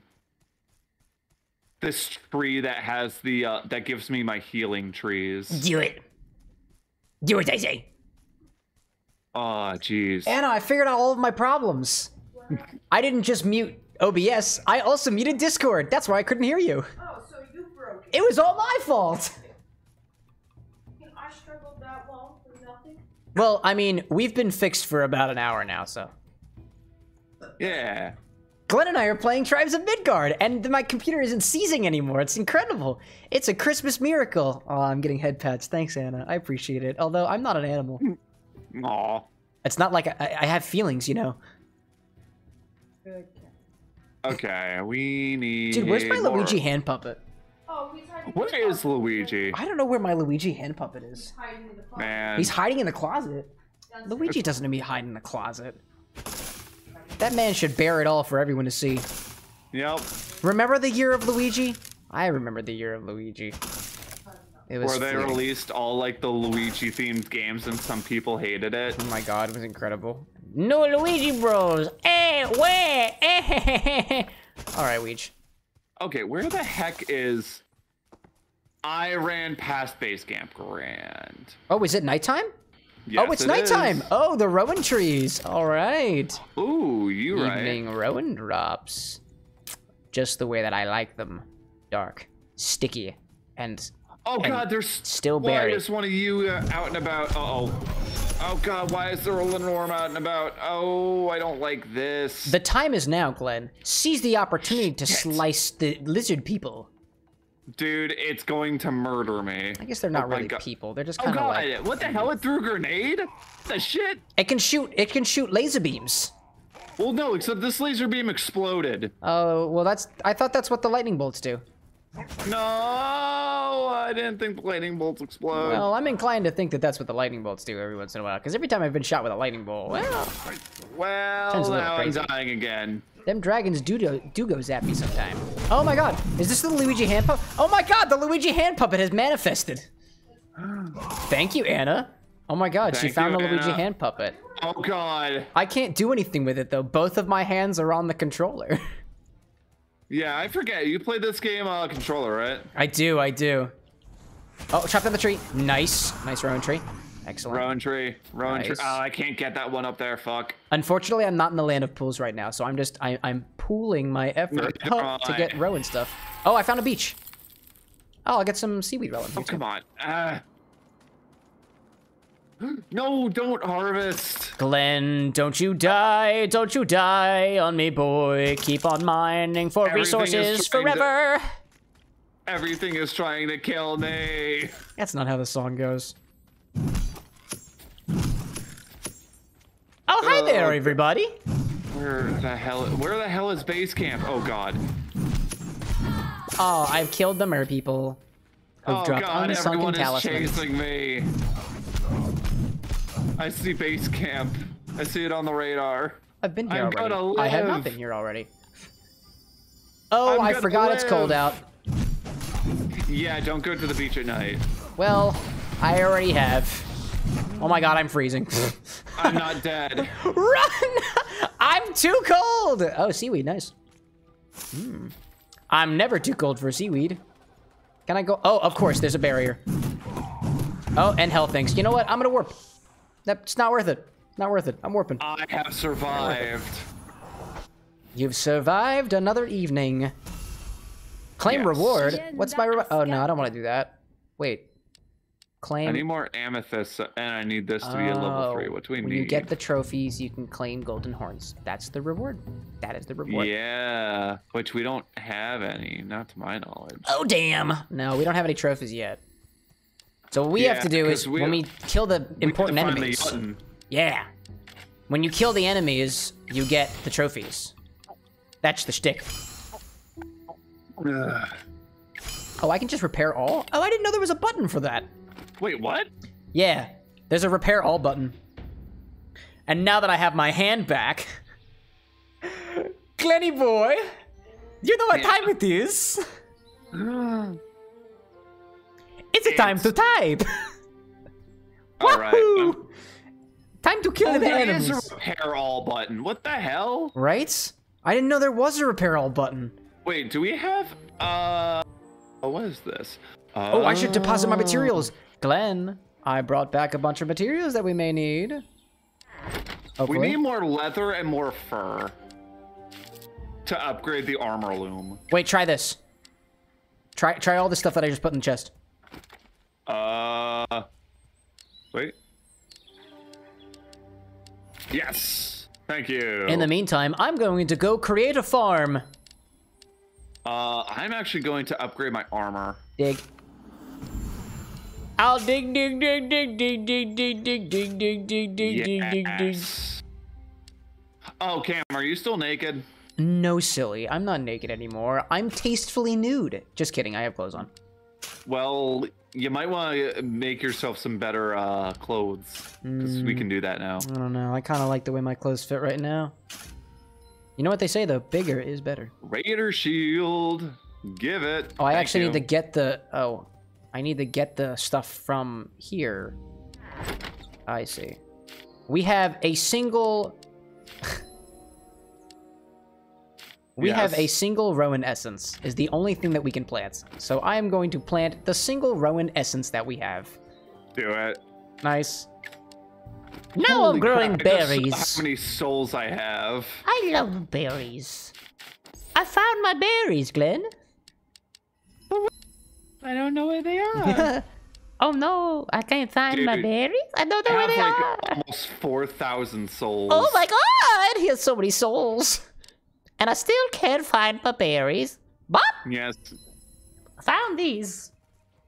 This tree that has the uh, that gives me my healing trees. Do it. Do it, I say. Oh, jeez. Anna, I figured out all of my problems. I didn't just mute OBS. I also muted Discord. That's why I couldn't hear you. Oh, so you broke it. It was all my fault. And I struggled that long for nothing. Well, I mean, we've been fixed for about an hour now, so. Yeah. Glenn and I are playing Tribes of Midgard, and my computer isn't seizing anymore. It's incredible. It's a Christmas miracle. Oh, I'm getting head pats. Thanks, Anna. I appreciate it. Although I'm not an animal. Aw. It's not like I, I have feelings, you know. Okay, we need. Dude, where's my more- Luigi hand puppet? Oh, he's hiding. Where is Luigi? I don't know where my Luigi hand puppet is. hiding in the closet. Man. He's hiding in the closet. Downstairs. Luigi doesn't need to hide in the closet. That man should bear it all for everyone to see. Yep. Remember the year of Luigi? I remember the year of Luigi. It was Where they fleeting. released all like the Luigi themed games and some people hated it. Oh my god, it was incredible. No Luigi Bros. Eh, where? Eh. All right, Weege. Okay, where the heck is? I ran past base camp grand. Oh, is it nighttime? Yes, oh, it's it nighttime. is. Oh, the Rowan trees. All right. Ooh, you right. Evening Rowan drops. Just the way that I like them. Dark, sticky, and Oh god, there's still buried. Why is one of you uh, out and about? Uh oh. Oh god, why is there a Lenorm out and about? Oh, I don't like this. the time is now, Glenn. Seize the opportunity to slice the lizard people. Dude, it's going to murder me. I guess they're not Oh really God. people. They're just Oh kind of god, like what the hell? It threw a grenade? The shit? it can shoot. It can shoot laser beams. Well, no, except this laser beam exploded. Oh well, that's. I thought that's what the lightning bolts do. No, I didn't think the lightning bolts explode. Well, I'm inclined to think that that's what the lightning bolts do every once in a while. Because every time I've been shot with a lightning bolt, well, well, Sounds a little now I'm dying again. them dragons do do, do go zappy sometime. Oh my god, is this the Luigi hand puppet? Oh my god, the Luigi hand puppet has manifested. Thank you, Anna. Oh my god, she found you, the Luigi Anna. hand puppet. Oh god. I can't do anything with it though. Both of my hands are on the controller. Yeah, I forget. You played this game uh controller, right? I do, I do. Oh, chop down the tree. Nice. Nice Rowan tree. Excellent. Rowan tree. Rowan tree. Oh, I can't get that one up there. Fuck. Unfortunately, I'm not in the land of pools right now, so I'm just I, I'm pooling my effort oh, to get Rowan stuff. Oh, I found a beach. Oh, I'll get some seaweed Rowan. Oh, come on. Ah. No, don't harvest. Glenn, don't you die, don't you die on me, boy. Keep on mining for Everything resources trying to- forever. Everything is trying to kill me. That's not how the song goes. Oh, hi there, Uh, everybody. Where the hell? Where the hell is base camp? Oh God. Oh, I've killed the mer people. Who've Oh dropped God! Everyone is chasing me. I see base camp. I see it on the radar. I've been here I'm already. gonna I have not been here already. Oh, I'm I gonna forgot it's cold out. Yeah, don't go to the beach at night. Well, I already have. Oh my god, I'm freezing. I'm not dead. Run! I'm too cold! Oh, seaweed, nice. Hmm. I'm never too cold for seaweed. Can I go? Oh, of course, there's a barrier. Oh, and hell things. You know what? I'm gonna warp. That's not worth it. Not worth it. I'm warping. I have survived. You've survived another evening. Claim Yes. reward? What's my reward? Oh, no, I don't want to do that. Wait. Claim. I need more amethysts, and I need this to be a level three. Oh, What do we when need? you get the trophies, you can claim golden horns. That's the reward. That is the reward. Yeah, which we don't have any, not to my knowledge. Oh damn! No, we don't have any trophies yet. So what we have to do is we- when we kill the important the enemies. Yeah. When you kill the enemies, you get the trophies. That's the shtick. Ugh. Oh, I can just repair all? Oh, I didn't know there was a button for that. Wait, what? Yeah, there's a repair all button. And now that I have my hand back, Glenny boy, you know what Yeah. time it is? It's a time to type. All right. Wahoo! um, Time to kill Oh, the there enemies. is a repair all button. What the hell? Right? I didn't know there was a repair all button. Wait, do we have? Uh, oh, what is this? Oh, I should deposit my materials. Glenn, I brought back a bunch of materials that we may need. We need more leather and more fur to upgrade the armor loom. Wait, try this. Try try all the stuff that I just put in the chest. Uh, wait. Yes. Thank you. In the meantime, I'm going to go create a farm. uh, I'm actually going to upgrade my armor. Dig. I'll dig, dig, dig, dig, dig, dig, dig, dig, dig, dig, dig, dig, dig, dig, dig. Oh, Cam, are you still naked? No, silly. I'm not naked anymore. I'm tastefully nude. Just kidding. I have clothes on. Well, you might want to make yourself some better uh, clothes because we can do that now. I don't know. I kind of like the way my clothes fit right now. You know what they say though? Bigger is better. Raider shield, give it. Oh, I Thank actually you. need to get the. Oh, I need to get the stuff from here. I see. We have a single. we have a single Rowan essence. Is the only thing that we can plant. So I am going to plant the single Rowan essence that we have. do it. Nice. Now Holy I'm growing crap, I just saw berries. How many souls I have? I love berries. I found my berries, Glenn. I don't know where they are. oh no, I can't find my berries. I don't know I where have they like are. almost four thousand souls. Oh my god, he has so many souls. And I still can't find my berries. But Yes. I found these.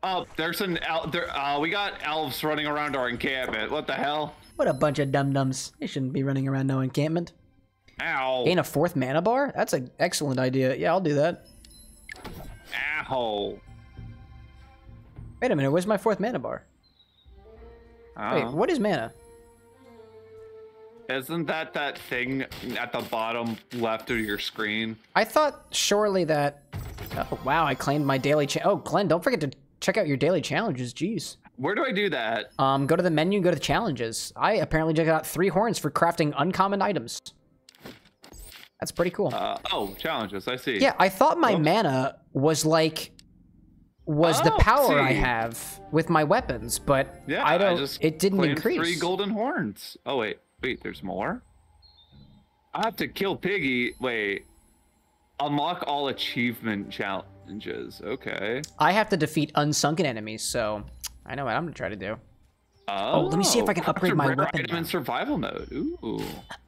Oh, there's an el- there. Uh, we got elves running around our encampment. What the hell? What a bunch of dum dums. They shouldn't be running around no encampment. Ow! Gain a fourth mana bar? That's an excellent idea. Yeah, I'll do that. Ow! Wait a minute, where's my fourth mana bar? Wait, Uh, what is mana? Isn't that that thing at the bottom left of your screen? I thought surely that. Oh wow, I claimed my daily. Oh, Glenn, don't forget to check out your daily challenges. Jeez. Where do I do that? Um, go to the menu, go to the challenges. I apparently just got three horns for crafting uncommon items. That's pretty cool. Uh, oh, challenges. I see. yeah, I thought my Whoops. mana was like was the Oh, power I have with my weapons, but Yeah, I don't. just it didn't claimed increase. Three golden horns. Oh wait, wait. There's more. I have to kill Piggy. Wait. Unlock all achievement challenges. Okay. I have to defeat unsunken enemies, so I know what I'm gonna try to do. Oh, let me see if I can oh, upgrade my weapon item now. in survival mode. Ooh.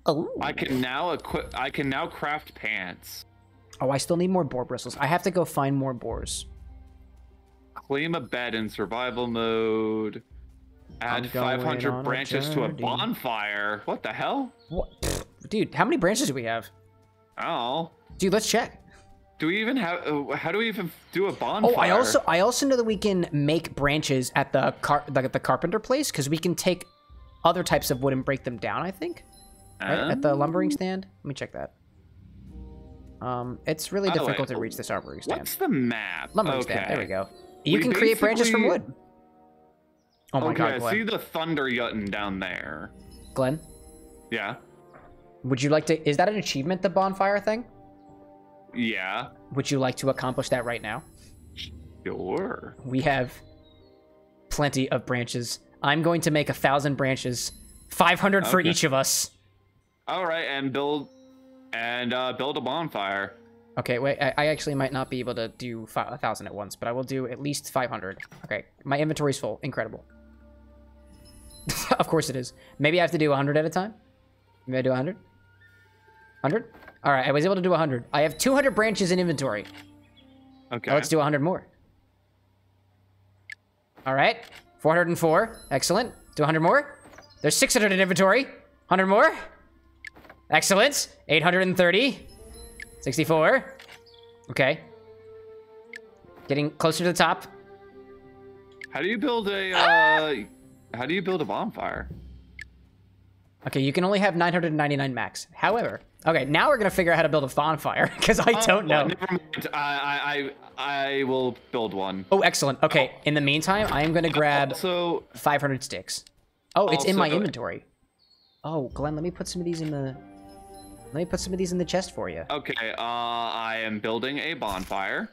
Oh. I can now equip. I can now craft pants. Oh, I still need more boar bristles. I have to go find more boars. Claim a bed in survival mode. Add 500 on a branches to a bonfire. What the hell? What? Dude, how many branches do we have? Oh. Dude, let's check. Do we even have? Uh, how do we even do a bonfire? Oh, I also I also know that we can make branches at the car like at the carpenter place because we can take other types of wood and break them down. I think right? at the lumbering stand. Let me check that. Um, it's really the way, difficult to reach this armoring stand. What's the map? Lumbering okay. stand. There we go. You We can create branches from wood. Oh my okay, god, I see the thunder Jotun down there. Glenn, Yeah. would you like to? Is that an achievement? The bonfire thing? Yeah. Would you like to accomplish that right now? Sure. We have plenty of branches. I'm going to make a thousand branches, 500 for each of us. All right, and build and uh, build a bonfire. Okay, wait. I, I actually might not be able to do a thousand at once, but I will do at least 500. Okay, my inventory's full. Incredible. of course it is. Maybe I have to do 100 at a time. Maybe I do 100. 100. All right, I was able to do 100. I have 200 branches in inventory. Okay. Now let's do 100 more. All right, 404. Excellent. Do 100 more. There's 600 in inventory. 100 more. Excellent. 830. 64. Okay. Getting closer to the top. How do you build a? Uh, how do you build a bonfire? Okay, you can only have 999 max. However, okay, now we're gonna figure out how to build a bonfire because I don't Oh, know. Never mind. I, I I I will build one. Oh, excellent. Okay, in the meantime, I am gonna grab So 500 sticks. Oh, it's in my inventory. Oh, Glenn, let me put some of these in the. Let me put some of these in the chest for you. okay, uh, I am building a bonfire.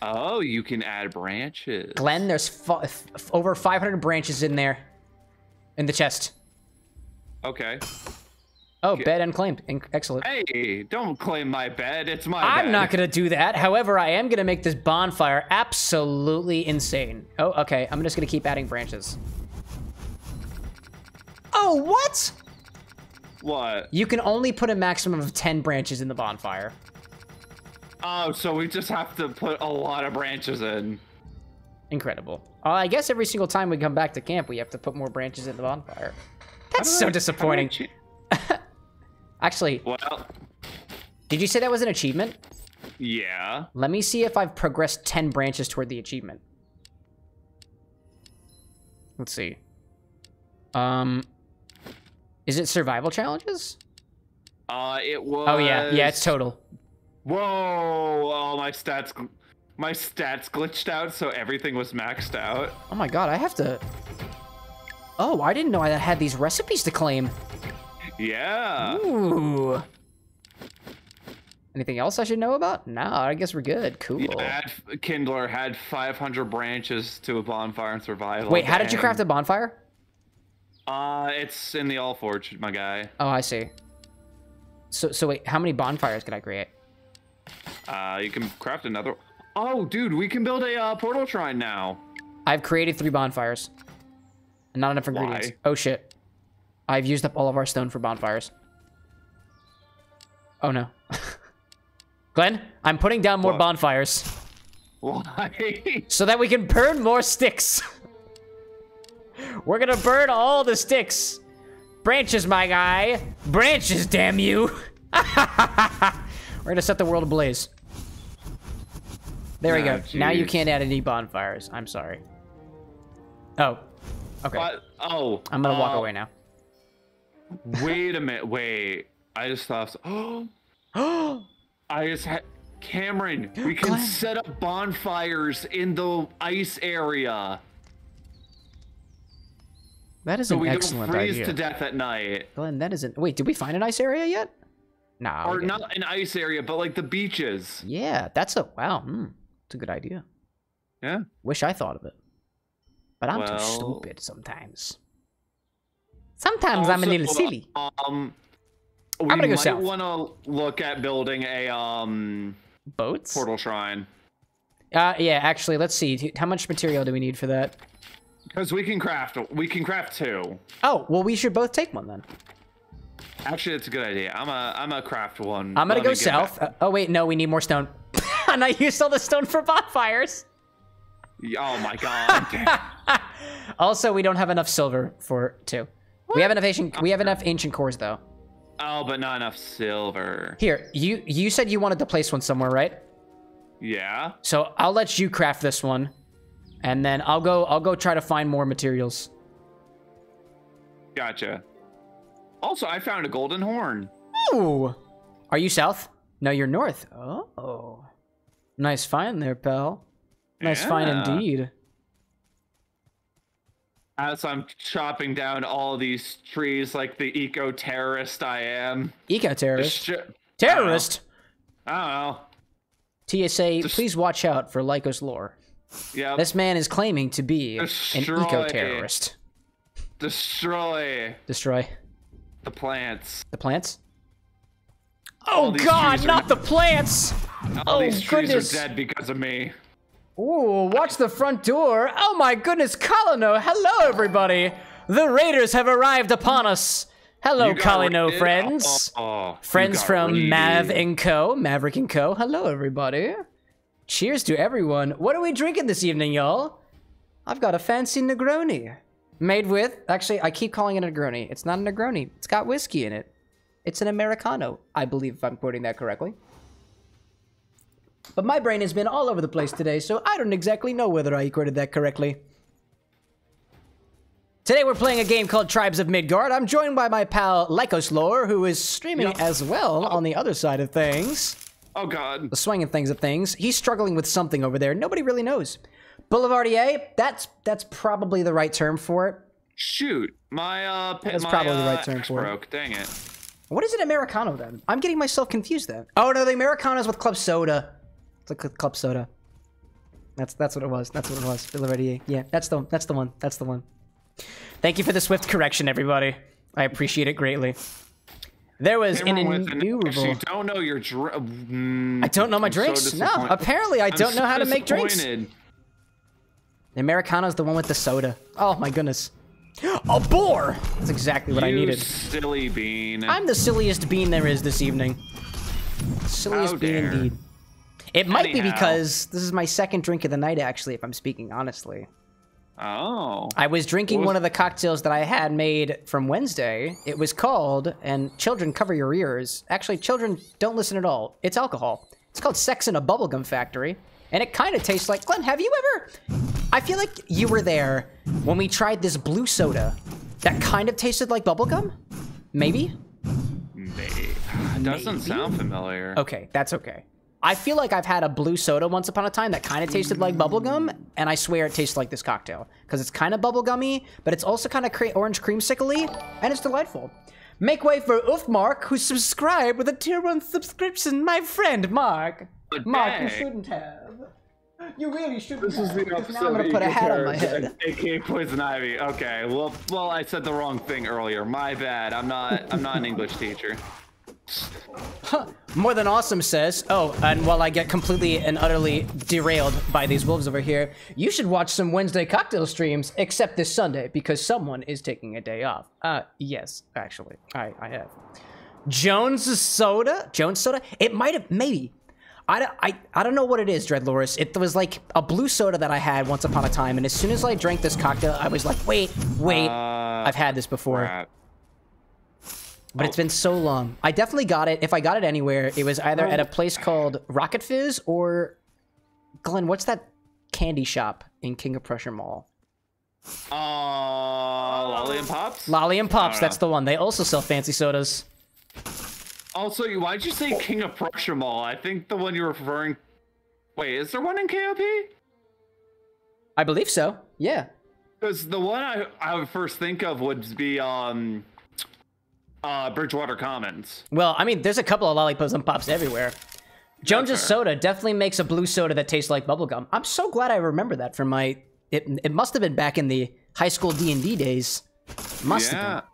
Oh, you can add branches. Glenn, there's over 500 branches in there, in the chest. Okay. Oh, bed unclaimed. Excellent. Hey, don't claim my bed. It's my I'm bed. not gonna do that. However, I am gonna make this bonfire absolutely insane. Oh, okay. I'm just gonna keep adding branches. Oh, what? What? You can only put a maximum of 10 branches in the bonfire. Oh, so we just have to put a lot of branches in. Incredible. Uh, I guess every single time we come back to camp, we have to put more branches in the bonfire. That's How do I- so I disappointing. Actually, Well, did you say that was an achievement? yeah. Let me see if I've progressed 10 branches toward the achievement. Let's see. Um, is it survival challenges? Uh, it was. Oh yeah, yeah, it's total. Whoa! Oh, my stats, my stats glitched out, so everything was maxed out. Oh my god, I have to. Oh, I didn't know I had these recipes to claim. Yeah. Ooh. Anything else I should know about? No, I guess we're good. Cool. Yeah, Kindler had 500 branches to a bonfire in survival. Wait, how did you craft a bonfire? Uh, it's in the Allforge, my guy. Oh, I see. So, so wait, how many bonfires can I create? Uh, you can craft another. Oh, dude, we can build a uh, portal shrine now. I've created three bonfires. And not enough ingredients. Why? Oh shit. I've used up all of our stone for bonfires. Oh no. Glenn, I'm putting down more What? bonfires Why? so that we can burn more sticks. We're gonna burn all the sticks. Branches, my guy. Branches, damn you. We're gonna set the world ablaze. There we Ah, go. Now you can't add any bonfires. I'm sorry. Oh. Okay. What? Oh. I'm gonna walk uh, away now. Wait a minute. Wait. I just thought. Oh. I just had. Cameron, we can Glenn. set up bonfires in the ice area, That is so an we excellent don't freeze idea. to death at night. Glenn, that isn't. Wait, did we find a nice area yet? Nah. Or didn't. an ice area, but like the beaches. Yeah, that's a wow. It's a good idea. Yeah. Wish I thought of it, but I'm too stupid sometimes. Sometimes I'm a little silly. Um, we gonna go might south. want to look at building a um Boats? portal shrine Uh, yeah, actually, let's see. How much material do we need for that? because we can craft. We can craft two. Oh, well, we should both take one then. Actually, it's a good idea. I'm a I'm a craft one. I'm gonna Let go south. Uh, oh, wait, no, we need more stone. and I used all the stone for bonfires. Oh my god. Also, we don't have enough silver for two. We have enough ancient. We have enough ancient cores though. oh, but not enough silver. Here, you you said you wanted to place one somewhere, right? Yeah. So I'll let you craft this one, and then I'll go. I'll go try to find more materials. Gotcha. Also, I found a golden horn. Ooh, are you south? No, you're north. Oh, nice find there, pal. Nice find indeed. As I'm chopping down all these trees like the eco terrorist I am. Eco terrorist. Terrorist. I don't know. TSA, Just- please watch out for Lycos lore. know. Yep. This man is claiming to be an eco terrorist. Destroy Destroy the plants. the plants. Oh God, are not not- the plants! All Oh, these trees goodness. are dead because of me. Ooh, watch the front door. Oh my goodness, Colino. Hello, everybody. The raiders have arrived upon us. Hello, Colino raided? friends. Oh, oh, friends from raided. Mav and Co. Maverick and Co. Hello, everybody. Cheers to everyone. What are we drinking this evening, y'all? I've got a fancy Negroni. Made with, actually, I keep calling it a Negroni. It's not a Negroni. It's got whiskey in it. It's an Americano, I believe, if I'm quoting that correctly. But my brain has been all over the place today, so I don't exactly know whether I quoted that correctly. Today we're playing a game called Tribes of Midgard. I'm joined by my pal Lycos Lore, who is streaming as well on the other side of things. Oh god. The swinging things of things. He's struggling with something over there. Nobody really knows. Boulevardier, that's that's probably the right term for it. Shoot. My uh That's my, probably the uh, right term axe for it. broke. Dang it. What is an Americano then? I'm getting myself confused then. Oh no, the Americano's with club soda. It's like club soda. That's that's what it was. That's what it was. Boulevardier. Yeah, that's the that's the one. That's the one. Thank you for the swift correction, everybody. I appreciate it greatly. There was an Cameron with an- innumerable. you don't know your dr- mm, I don't know my I'm so drinks. no, apparently I I'm don't know how to make drinks. Disappointed. The Americano's the one with the soda. Oh my goodness. A boar! That's exactly what I You needed. silly bean. I'm the silliest bean there is this evening. Silliest How bean dare. indeed. It might be because this is my second drink of the night, actually, if I'm speaking honestly. Oh. I was drinking was- one of the cocktails that I had made from Wednesday. It was called, and children cover your ears. Actually, children don't listen at all. It's alcohol. It's called Sex in a Bubblegum Factory. And it kind of tastes like, Glenn, have you ever? I feel like you were there when we tried this blue soda that kind of tasted like bubblegum? Maybe? May- Doesn't Maybe? sound familiar. Okay, that's okay. I feel like I've had a blue soda once upon a time that kind of tasted like bubblegum, and I swear it tastes like this cocktail. Because it's kind of bubblegummy, but it's also kind of cre- orange creamsicle and it's delightful. Make way for Ufmark, who subscribed with a tier 1 subscription. My friend, Mark. Mark, you shouldn't have. You really shouldn't This is have. the because opposite now I'm gonna put a hat on my head. AK Poison Ivy. Okay. Well, well, I said the wrong thing earlier. My bad. I'm not. I'm not an English teacher. More than awesome says, oh, and while I get completely and utterly derailed by these wolves over here, you should watch some Wednesday cocktail streams, except this Sunday, because someone is taking a day off. Uh, yes, actually, I, I have. Jones Soda? Jones Soda? It might have, maybe. I, don't- I, I don't know what it is, Dreadloris. It was like a blue soda that I had once upon a time, and as soon as I drank this cocktail, I was like, wait, wait, Uh, I've had this before. crap. But it's been so long. I definitely got it. If I got it anywhere, it was either Oh. at a place called Rocket Fizz or Glenn. What's that candy shop in King of Prussia Mall? Uh, Lolly and Pops. Lolly and Pops. That's the one. They also sell fancy sodas. Also, why'd you say King of Prussia Mall? I think the one you're referring. Wait, is there one in KOP? I believe so. Yeah. Because the one I I would first think of would be um, uh, Bridgewater Commons. Well, I mean, there's a couple of lollipops and pops everywhere. Jones's soda definitely makes a blue soda that tastes like bubblegum. I'm so glad I remember that from my. It, it must have been back in the high school D and D days. Must have been.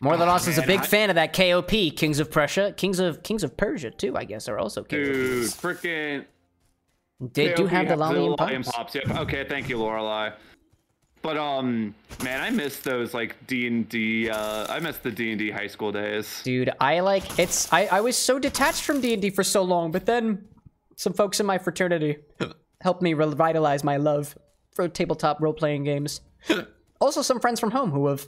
More than Austin's a big I- fan of that KOP, Kings of Prussia, Kings of Kings of Persia too. I guess are also Kings Dude, KOPs. freaking. They do have the has Lolly Lolly and Pops. Yep. Okay, thank you, Lorelai. But um, man, I miss those like D and D. Uh, I miss the D and D high school days. Dude, I like it's. I I was so detached from D and D for so long, but then some folks in my fraternity helped me revitalize my love for tabletop role playing games. also, some friends from home who have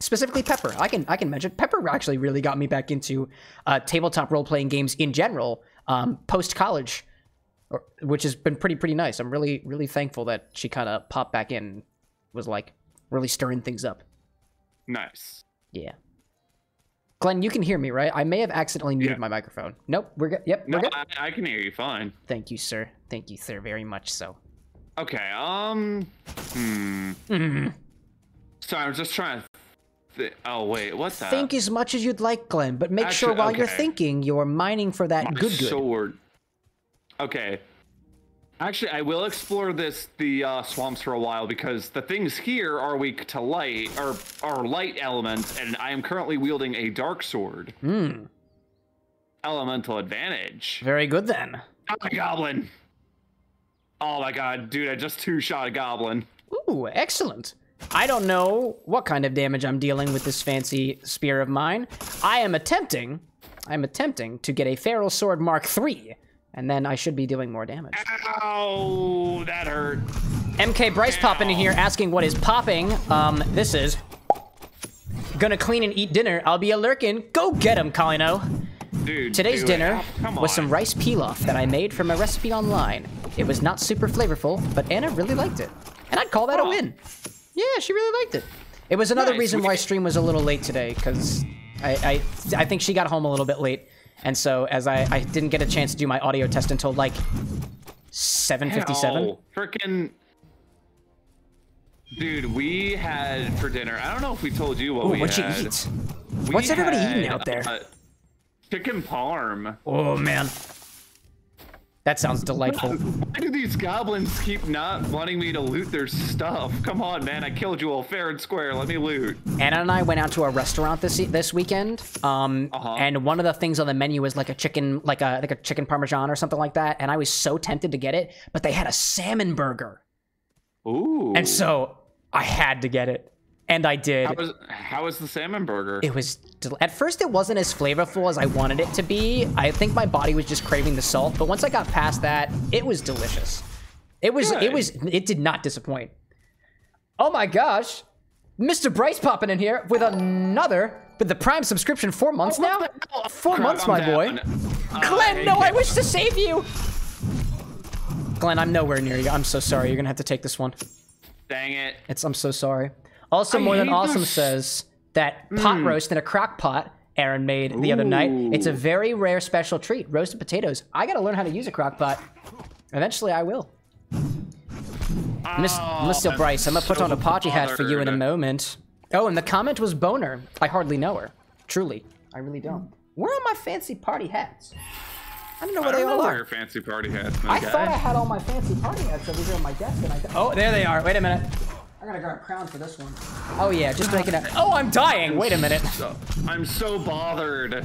specifically Pepper. I can I can mention Pepper actually really got me back into uh, tabletop role playing games in general um, post college, which has been pretty pretty nice. I'm really really thankful that she kind of popped back in, was like really stirring things up. Nice. Yeah. Glenn, you can hear me, right? I may have accidentally muted Yeah. my microphone. Nope, we're good. Yep, No, we're good. I, I can hear you fine. Thank you, sir. Thank you, sir, very much so. Okay. Um. Hmm. Mm-hmm. Sorry, I'm just trying to. Th- oh wait, what's that? Think as much as you'd like, Glenn, but make sure Actually, while you're thinking, you're mining for that My good good. sword. Okay. Actually, I will explore this the uh, swamps for a while because the things here are weak to light or are light elements, and I am currently wielding a dark sword. Hmm. Elemental advantage. Very good then. Oh, a goblin. Oh my god, dude! I just two shot a goblin. Ooh, excellent. I don't know what kind of damage I'm dealing with this fancy spear of mine. I am attempting, I'm attempting to get a Feral Sword Mark III, and then I should be doing more damage. Ow, that hurt. MK Bryce popping in here asking what is popping. Um, this is gonna clean and eat dinner. I'll be a lurkin. Go get him, Colino. Dude, Today's dinner was some rice pilaf that I made from a recipe online. It was not super flavorful, but Anna really liked it, and I'd call that a Oh. win. Yeah, she really liked it. It was another Nice, reason why stream was a little late today, because I, I I think she got home a little bit late, and so as I I didn't get a chance to do my audio test until like 7:57. Hell, Frickin' Dude, we had for dinner. I don't know if we told you what Ooh, we what'd you eat? We What's everybody eating out there? uh, chicken parm. Oh man, that sounds delightful. Why do these goblins keep not wanting me to loot their stuff? Come on, man! I killed you all fair and square. Let me loot. Anna and I went out to a restaurant this this weekend, um, Uh-huh. and one of the things on the menu was like a chicken, like a like a chicken parmesan or something like that. And I was so tempted to get it, but they had a salmon burger, Ooh. and so I had to get it, and I did. how was how was the salmon burger? It was at first it wasn't as flavorful as I wanted it to be. I think my body was just craving the salt, but once I got past that, it was delicious. It was it was it did not disappoint. Oh my gosh. Mr. Bryce popping in here with another with the Prime subscription 4 months now. 4 Crap, months, I'm my down. boy. Uh, Glenn, no, I wish to save you. Glenn, I'm nowhere near you. I'm so sorry. You're going to have to take this one. Dang it. It's I'm so sorry. Also, I more than awesome this. says that pot mm. roast in a crock pot Aaron made the other night. It's a very rare special treat. Roasted potatoes. I gotta learn how to use a crock pot. Eventually, I will. Miss, Oh, Mr. Bryce, I'm gonna put so on a Podgy hat for you in a moment. Oh, and the comment was boner. I hardly know her. Truly, I really don't. Where are my fancy party hats? I don't know I where they don't know all where are. your fancy party hats, I guy. thought I had all my fancy party hats over here on my desk, and I don't. Oh, there they are. Wait a minute. I gotta grab a crown for this one. Oh yeah, just making it. Oh, I'm dying. Wait a minute. So- I'm so bothered.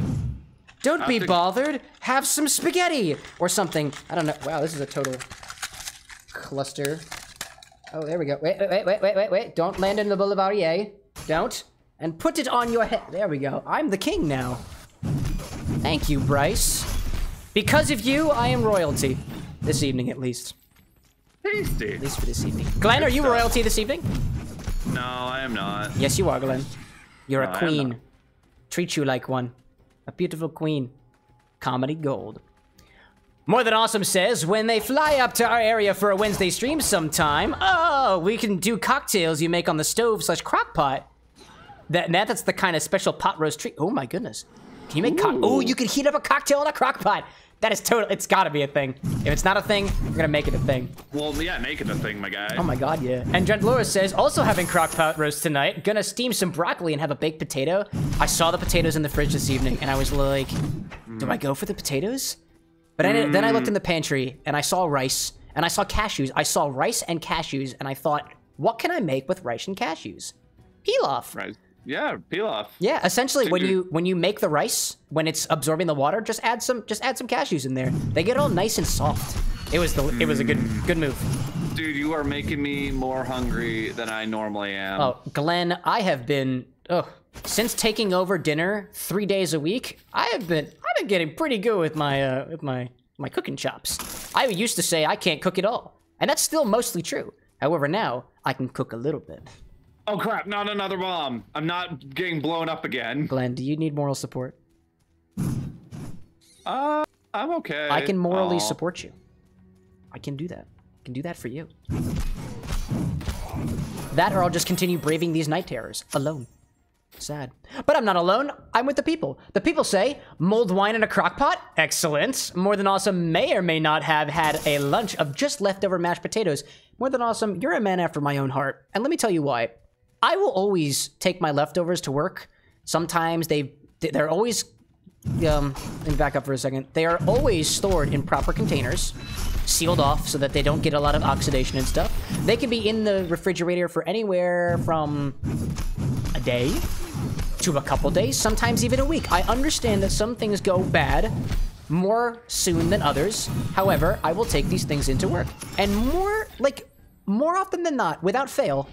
Don't be to- bothered. Have some spaghetti or something. I don't know. Wow, this is a total cluster. Oh, there we go. Wait, wait, wait, wait, wait, wait, wait. Don't land in the Boulevardier. Don't. And put it on your head. There we go. I'm the king now. Thank you, Bryce. Because of you, I am royalty. This evening, at least. Tasty. At least for this evening. Glenn, are you stuff. royalty this evening? No, I am not. Yes, you are, Glenn. You're No, a queen. Treat you like one. A beautiful queen. Comedy gold. More Than Awesome says, when they fly up to our area for a Wednesday stream sometime, oh, we can do cocktails you make on the stove slash crock pot. That, that that's the kind of special pot roast treat. Oh my goodness. Can you make cock? Oh, you can heat up a cocktail in a crock pot. That is total. It's gotta be a thing. If it's not a thing, we're gonna make it a thing. Well, yeah, make it a thing, my guy. Oh my god, yeah. And Jen Laura says, also having crock pot roast tonight. Gonna steam some broccoli and have a baked potato. I saw the potatoes in the fridge this evening and I was like, mm. do I go for the potatoes? But I then I looked in the pantry and I saw rice and I saw cashews. I saw rice and cashews and I thought, what can I make with rice and cashews? Pilaf. Right. Yeah, pilaf. Yeah, essentially when you when you make the rice, when it's absorbing the water, just add some just add some cashews in there. They get all nice and soft. It was the it was a good good move. Dude, you are making me more hungry than I normally am. Oh, Glenn, I have been oh since taking over dinner three days a week. I have been I've been getting pretty good with my uh, with my my cooking chops. I used to say I can't cook at all, and that's still mostly true. However, now I can cook a little bit. Oh crap, not another bomb. I'm not getting blown up again. Glenn, do you need moral support? Uh, I'm okay. I can morally Aw. support you. I can do that. I can do that for you. That or I'll just continue braving these night terrors alone. Sad. But I'm not alone. I'm with the people. The people say, mulled wine in a crock pot? Excellent. More than awesome may or may not have had a lunch of just leftover mashed potatoes. More than awesome, you're a man after my own heart. And let me tell you why. I will always take my leftovers to work. Sometimes they they're always um, let me back up for a second. They are always stored in proper containers, sealed off so that they don't get a lot of oxidation and stuff. They can be in the refrigerator for anywhere from a day to a couple days, sometimes even a week. I understand that some things go bad more soon than others. However, I will take these things into work. And more, like, more often than not, without fail,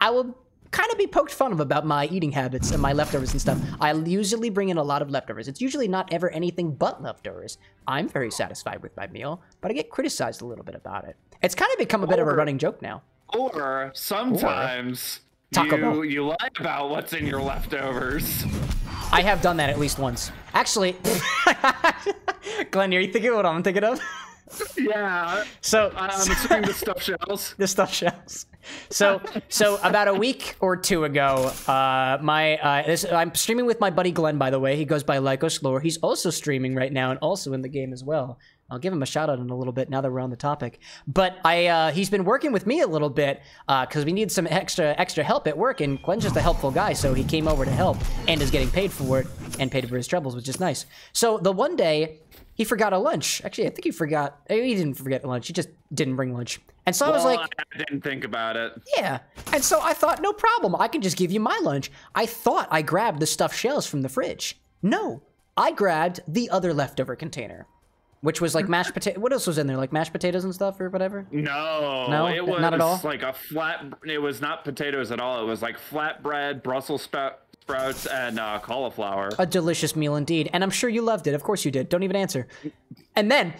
I will kind of be poked fun of about my eating habits and my leftovers and stuff. I usually bring in a lot of leftovers. It's usually not ever anything but leftovers. I'm very satisfied with my meal, but I get criticized a little bit about it. It's kind of become a bit of a running joke now. Or sometimes Taco you Bell. you lie about what's in your leftovers. I have done that at least once. Actually, Glenn, are you thinking of what I'm thinking of? Yeah, So, I'm assuming the stuffed shells. the stuff shells. So, so about a week or two ago, uh, my uh, this, I'm streaming with my buddy Glenn. By the way, he goes by Lycos Lore. He's also streaming right now and also in the game as well. I'll give him a shout out in a little bit now that we're on the topic. But I uh, he's been working with me a little bit because we need some extra extra help at work, and Glenn's just a helpful guy, so he came over to help and is getting paid for it and paid for his troubles, which is nice. So the one day he forgot a lunch. Actually, I think he forgot. eh, He didn't forget lunch. He just didn't bring lunch. And so I was like, I didn't think about it. yeah. And so I thought, no problem. I can just give you my lunch. I thought I grabbed the stuffed shells from the fridge. No, I grabbed the other leftover container, which was like mashed potato. What else was in there? Like mashed potatoes and stuff or whatever? No, No? it was Not at all? like a flat. It was not potatoes at all. It was like flatbread, Brussels spout, sprouts, and uh, cauliflower. A delicious meal indeed. And I'm sure you loved it. Of course you did. Don't even answer. And then,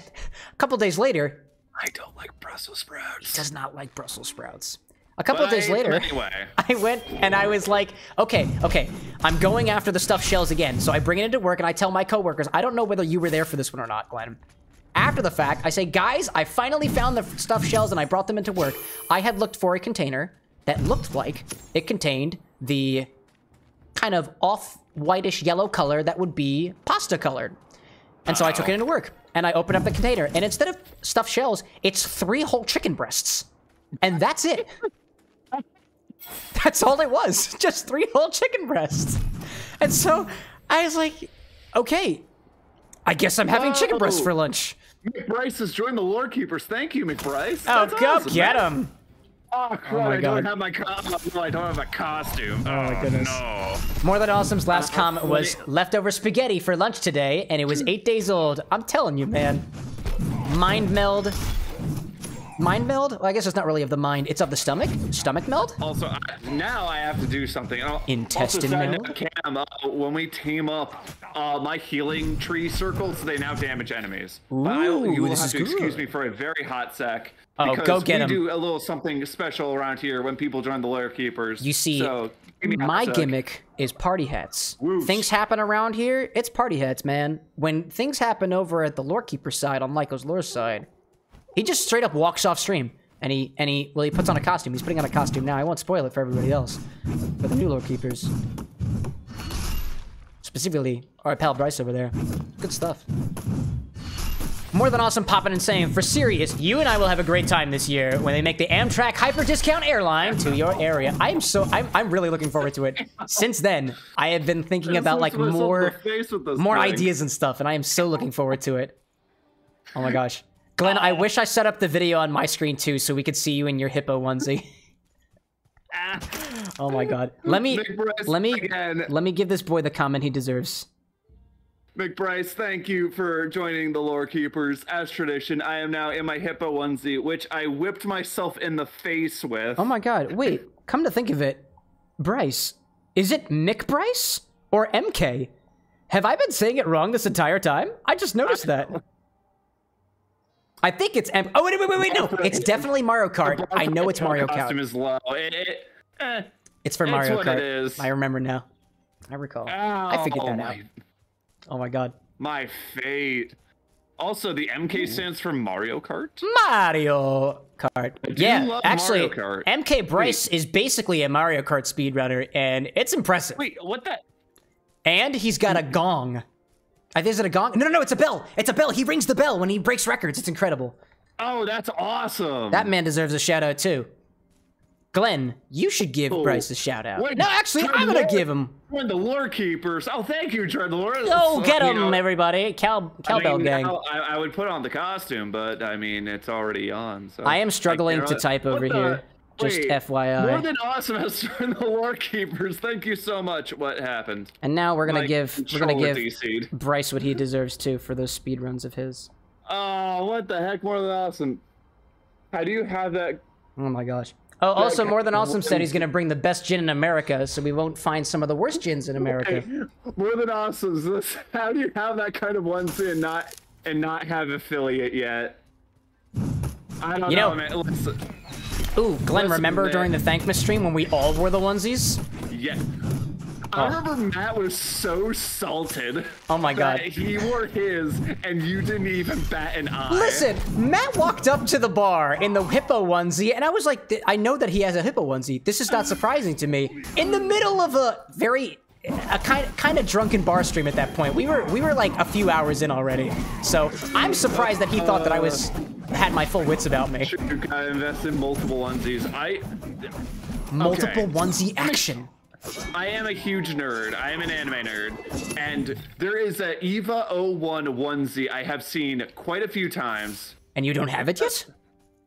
a couple days later, I don't like Brussels sprouts. He does not like Brussels sprouts. A couple of But days I ate later, anyway. I went and I was like, okay, okay, I'm going after the stuffed shells again. So I bring it into work and I tell my coworkers, I don't know whether you were there for this one or not, Glenn. After the fact, I say, guys, I finally found the stuffed shells and I brought them into work. I had looked for a container that looked like it contained the kind of off whitish yellow color that would be pasta colored. And so I took it into work and I opened up the container and instead of stuffed shells, it's three whole chicken breasts. And that's it. That's all it was. Just three whole chicken breasts. And so I was like, okay, I guess I'm having chicken breasts for lunch. McBryce has joined the lore keepers. Thank you, McBryce. Oh, That's go awesome, get man. him. Oh, crap, my I don't God. have my co- I don't have a costume. Oh, my goodness. No. More Than Awesome's last comment was leftover spaghetti for lunch today, and it was eight days old. I'm telling you, man. Mind meld. Mind meld? Well, I guess it's not really of the mind. It's of the stomach. Stomach meld? Also, I, now I have to do something. Oh, Intestine also, side meld? note, Cam, uh, when we team up, uh, my healing tree circles they now damage enemies. but I, Ooh, you will this have is to excuse me for a very hot sec. Oh, go get we 'em. do a little something special around here when people join the lair keepers. You see, so, give me a hot my gimmick is party hats. Whoosh. Things happen around here, it's party hats, man. When things happen over at the Lorekeeper side, on Lyco's lore side, he just straight up walks off stream. And he, and he, well, he puts on a costume. He's putting on a costume now. I won't spoil it for everybody else. For the new Lorekeepers. Specifically, our pal Bryce over there. Good stuff. More than awesome popping and saying, for serious, you and I will have a great time this year when they make the Amtrak hyper discount airline to your area. I'm so I'm, I'm really looking forward to it. Since then, I have been thinking about like slapped myself in more the face with this more ideas and stuff, and I am so looking forward to it. Oh my gosh. Glenn, I wish I set up the video on my screen too so we could see you in your hippo onesie. Ah. Oh my god. Let me let me again. let me give this boy the comment he deserves. McBryce, thank you for joining the Lore Keepers. As tradition, I am now in my hippo onesie, which I whipped myself in the face with. Oh my god. Wait, come to think of it, Bryce, is it Mick Bryce or MK? Have I been saying it wrong this entire time? I just noticed that. I think it's M. Oh wait, wait, wait, wait, no! It's definitely Mario Kart. I know it's Mario Kart. costume is low. It, it, eh. It's for Mario Kart. I remember now. I recall. I figured Ow, that out. my, Oh my god. My fate. Also, the MK stands for Mario Kart. Mario Kart. Yeah, actually, Kart. MK Bryce is basically a Mario Kart speedrunner, and it's impressive. Wait, what the? And he's got a gong. I think is it a gong? No, no, no, it's a bell. It's a bell. He rings the bell when he breaks records. It's incredible. Oh, that's awesome. That man deserves a shout out too. Glenn, you should give Oh. Bryce a shout out. Wait, no, actually, Jordan I'm gonna Lord- give him. Join the Lore Keepers. Oh, thank you, Jordan the Lore. Oh, get him, know, everybody! Cow, I mean, gang. I, I would put on the costume, but I mean, it's already on. So I am struggling to type over the- here. Just FYI. More than awesome has joined the Lore Keepers. Thank you so much. What happened? And now we're gonna give we're gonna give DC'd. Bryce what he deserves too for those speed runs of his. Oh, what the heck? More than awesome. How do you have that? Oh my gosh. Oh, also, more than awesome said he's gonna bring the best gin in America, so we won't find some of the worst gins in America. More than awesome. How do you have that kind of onesie and not and not have affiliate yet? I don't You know, know- man. Listen, Ooh, Glenn, Listen, remember man. during the Thankmas stream when we all wore the onesies? Yeah. Oh. I remember Matt was so salted. Oh my God. He wore his, and you didn't even bat an eye. Listen, Matt walked up to the bar in the hippo onesie, and I was like, I know that he has a hippo onesie. This is not surprising to me. In the middle of a very, a kind kind of drunken bar stream at that point. We were we were like a few hours in already, so I'm surprised that he thought that I was had my full wits about me. I gotta invest in multiple onesies. I, Multiple Okay. onesie action. I am a huge nerd. I am an anime nerd, and there is a Eva 01 onesie I have seen quite a few times. And you don't have it yet?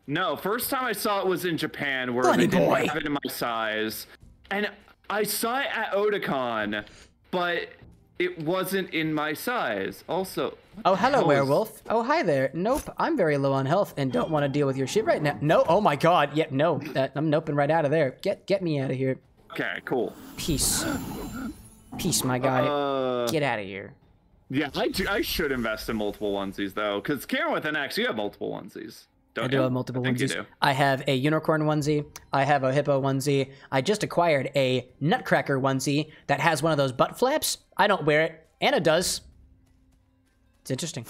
No, first time I saw it was in Japan, where Bunny they didn't boy. have it in my size, and I saw it at Otakon, but it wasn't in my size. Also, Oh, hello, is- werewolf. Oh, hi there. Nope, I'm very low on health and don't want to deal with your shit right now. No, oh my god. Yeah, no, that, I'm noping right out of there. Get get me out of here. Okay, cool. Peace. Peace, my guy. Uh, Get out of here. yeah, I, do, I should invest in multiple onesies though, because Karen with an X, you have multiple onesies. Don't I do you? have multiple I onesies. I have a unicorn onesie. I have a hippo onesie. I just acquired a nutcracker onesie that has one of those butt flaps. I don't wear it. Anna does. It's interesting.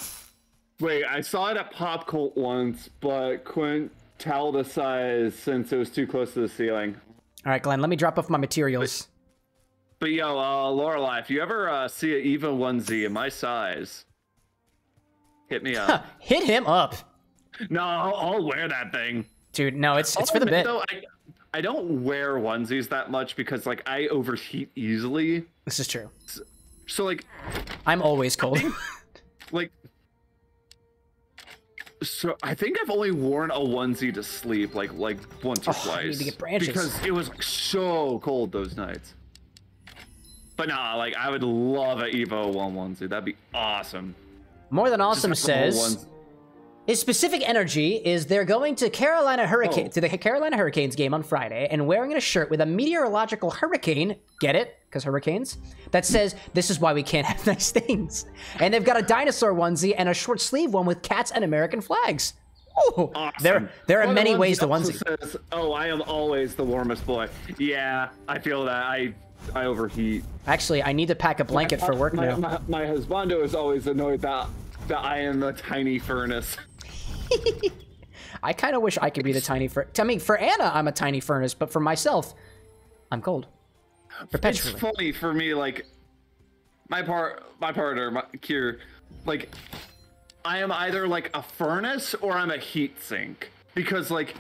wait, I saw it at Pop Cult once, but couldn't tell the size since it was too close to the ceiling. All right, Glenn, let me drop off my materials. But yo, uh, Lorelai, if you ever uh, see an Eva onesie in my size, hit me up. Hit him up. no, I'll, I'll wear that thing. Dude, no, it's it's for the admit, bit. Though, I, I don't wear onesies that much because like I overheat easily. This is true. So like I'm always cold. like so I think I've only worn a onesie to sleep like like once or Oh, I twice. need to get branches. Because it was so cold those nights. But nah, like I would love a Evo one onesie. That'd be awesome. More than awesome Just have the whole says his specific energy is they're going to Carolina Hurricane Oh. to the Carolina Hurricanes game on Friday and wearing a shirt with a meteorological hurricane. Get it? Because hurricanes. That says this is why we can't have nice things. And they've got a dinosaur onesie and a short sleeve one with cats and American flags. Oh, Awesome. there there are the many ways to onesie. Says, oh, I am always the warmest boy. Yeah, I feel that. I I overheat. Actually, I need to pack a blanket for work my, now. My, my husbando is always annoyed that that I am A tiny furnace. I kind of wish I could be the tiny furnace. I mean, for Anna, I'm a tiny furnace, but for myself, I'm cold. It's funny for me, like my part, my partner, my Kier, like I am either like a furnace or I'm a heat sink because like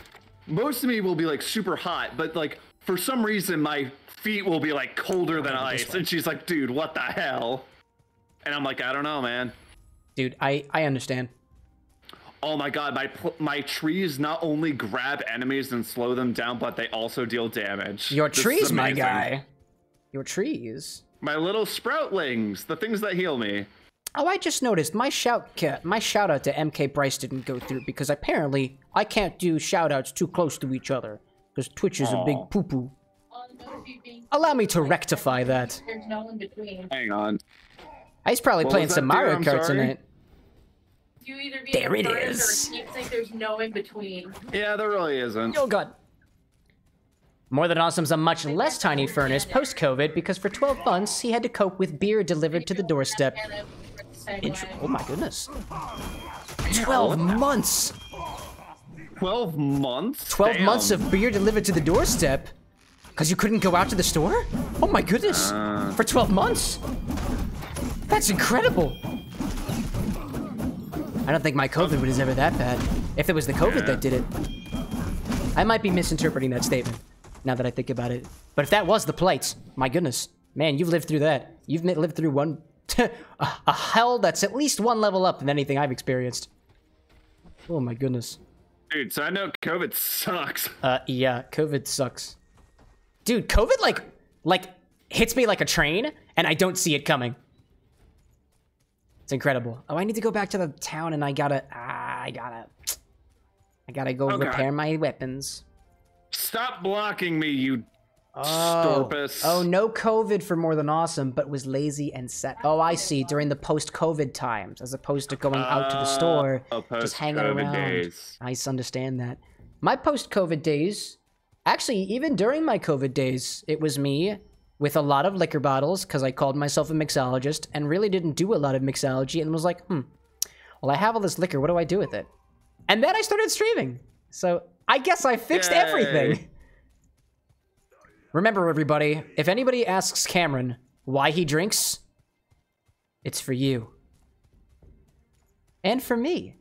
most of me will be like super hot, but like for some reason my feet will be like colder than ice, and she's like, "Dude, what the hell?" And I'm like, "I don't know, man." Dude, I I understand. Oh my god, my my trees not only grab enemies and slow them down, but they also deal damage. Your This trees, my guy. Your trees. My little sproutlings, the things that heal me. Oh, I just noticed my shout my shout out to MK Bryce didn't go through because apparently I can't do shout outs too close to each other because Twitch is a big Aw. poo poo. On those you being- Allow me to rectify that. There's no in between. Hang on. He's probably What playing some? Mario I'm Kart sorry? tonight. You either be There it a furnace is. Or a keep, like there's no in between. Yeah, there really isn't. Oh god. More Than Awesome's a much less tiny furnace post COVID because for 12 months he had to cope with beer delivered to the doorstep. And it works the same Int- way. oh my goodness. 12 months! 12 months? 12 Damn. months of beer delivered to the doorstep? Because you couldn't go out to the store? Oh my goodness! Uh. For 12 months? That's incredible! I don't think my COVID was ever that bad. If it was the COVID Yeah. that did it. I might be misinterpreting that statement, now that I think about it. But if that was the plight, my goodness. Man, you've lived through that. You've lived through one... a, hell that's at least one level up than anything I've experienced. Oh my goodness. Dude, so I know COVID sucks. Uh, yeah, COVID sucks. Dude, COVID like like hits me like a train, and I don't see it coming. It's incredible. Oh, I need to go back to the town, and I gotta, ah, I gotta, I gotta go Oh, God. repair my weapons. Stop blocking me, you Oh, Storpus. oh, no COVID for more than awesome, but was lazy and set. Oh, I see. During the post-COVID times, as opposed to going out to the store, Oh, just hanging around. days. I understand that. My post-COVID days, actually, even during my COVID days, it was me with a lot of liquor bottles because I called myself a mixologist and really didn't do a lot of mixology and was like, hmm, well, I have all this liquor. What do I do with it? And then I started streaming. So I guess I fixed Yay. everything. Remember, everybody, if anybody asks Cameron why he drinks, it's for you. And for me.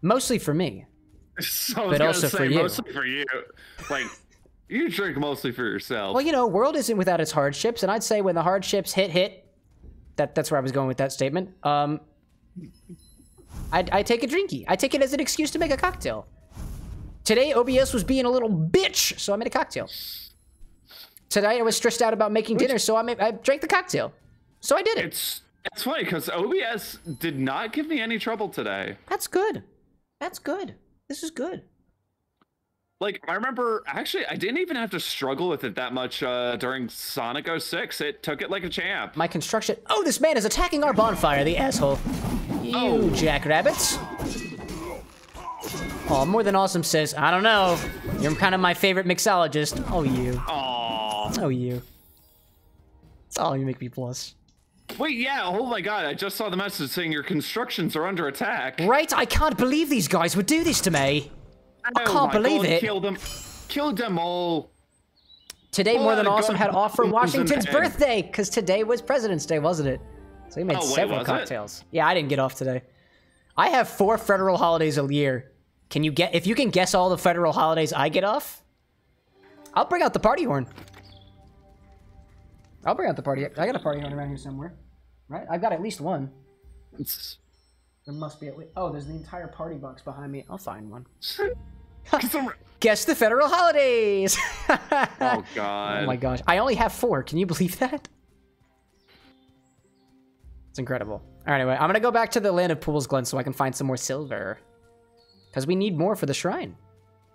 Mostly for me. So But also say, for you. Mostly for you. Like, you drink mostly for yourself. Well, you know, world isn't without its hardships, and I'd say when the hardships hit, hit. That that's where I was going with that statement. Um, I I take a drinky. I take it as an excuse to make a cocktail. Today, OBS was being a little bitch, so I made a cocktail. Tonight, I was stressed out about making dinner, so I made, I drank the cocktail. So I did it. It's it's funny because OBS did not give me any trouble today. That's good. That's good. This is good. Like I remember, actually, I didn't even have to struggle with it that much uh, during Sonic 06. It took it like a champ. My construction. Oh, this man is attacking our bonfire, the asshole. You Oh. jackrabbits. Oh, more than awesome says, I don't know. You're kind of my favorite mixologist. Oh, you. Aww. Oh, you. All you make me plus. Wait, yeah. Oh my god, I just saw the message saying your constructions are under attack. Right? I can't believe these guys would do this to me. I Oh can't believe God, it. Kill them. Kill them all. Today, Oh, more than awesome had off for Washington's birthday, because today was President's Day, wasn't it? So he made Oh, wait, several was it? cocktails. Yeah, I didn't get off today. I have four federal holidays a year. Can you get if you can guess all the federal holidays I get off? I'll bring out the party horn. I'll bring out the party. I got a party horn around here somewhere, right? I've got at least one. It's- There must be at least. Oh, there's the entire party box behind me. I'll find one. Guess the federal holidays. oh god. Oh my gosh. I only have four. Can you believe that? It's incredible. All right, anyway, I'm going to go back to the land of pools, Glen, so I can find some more silver. Because we need more for the shrine.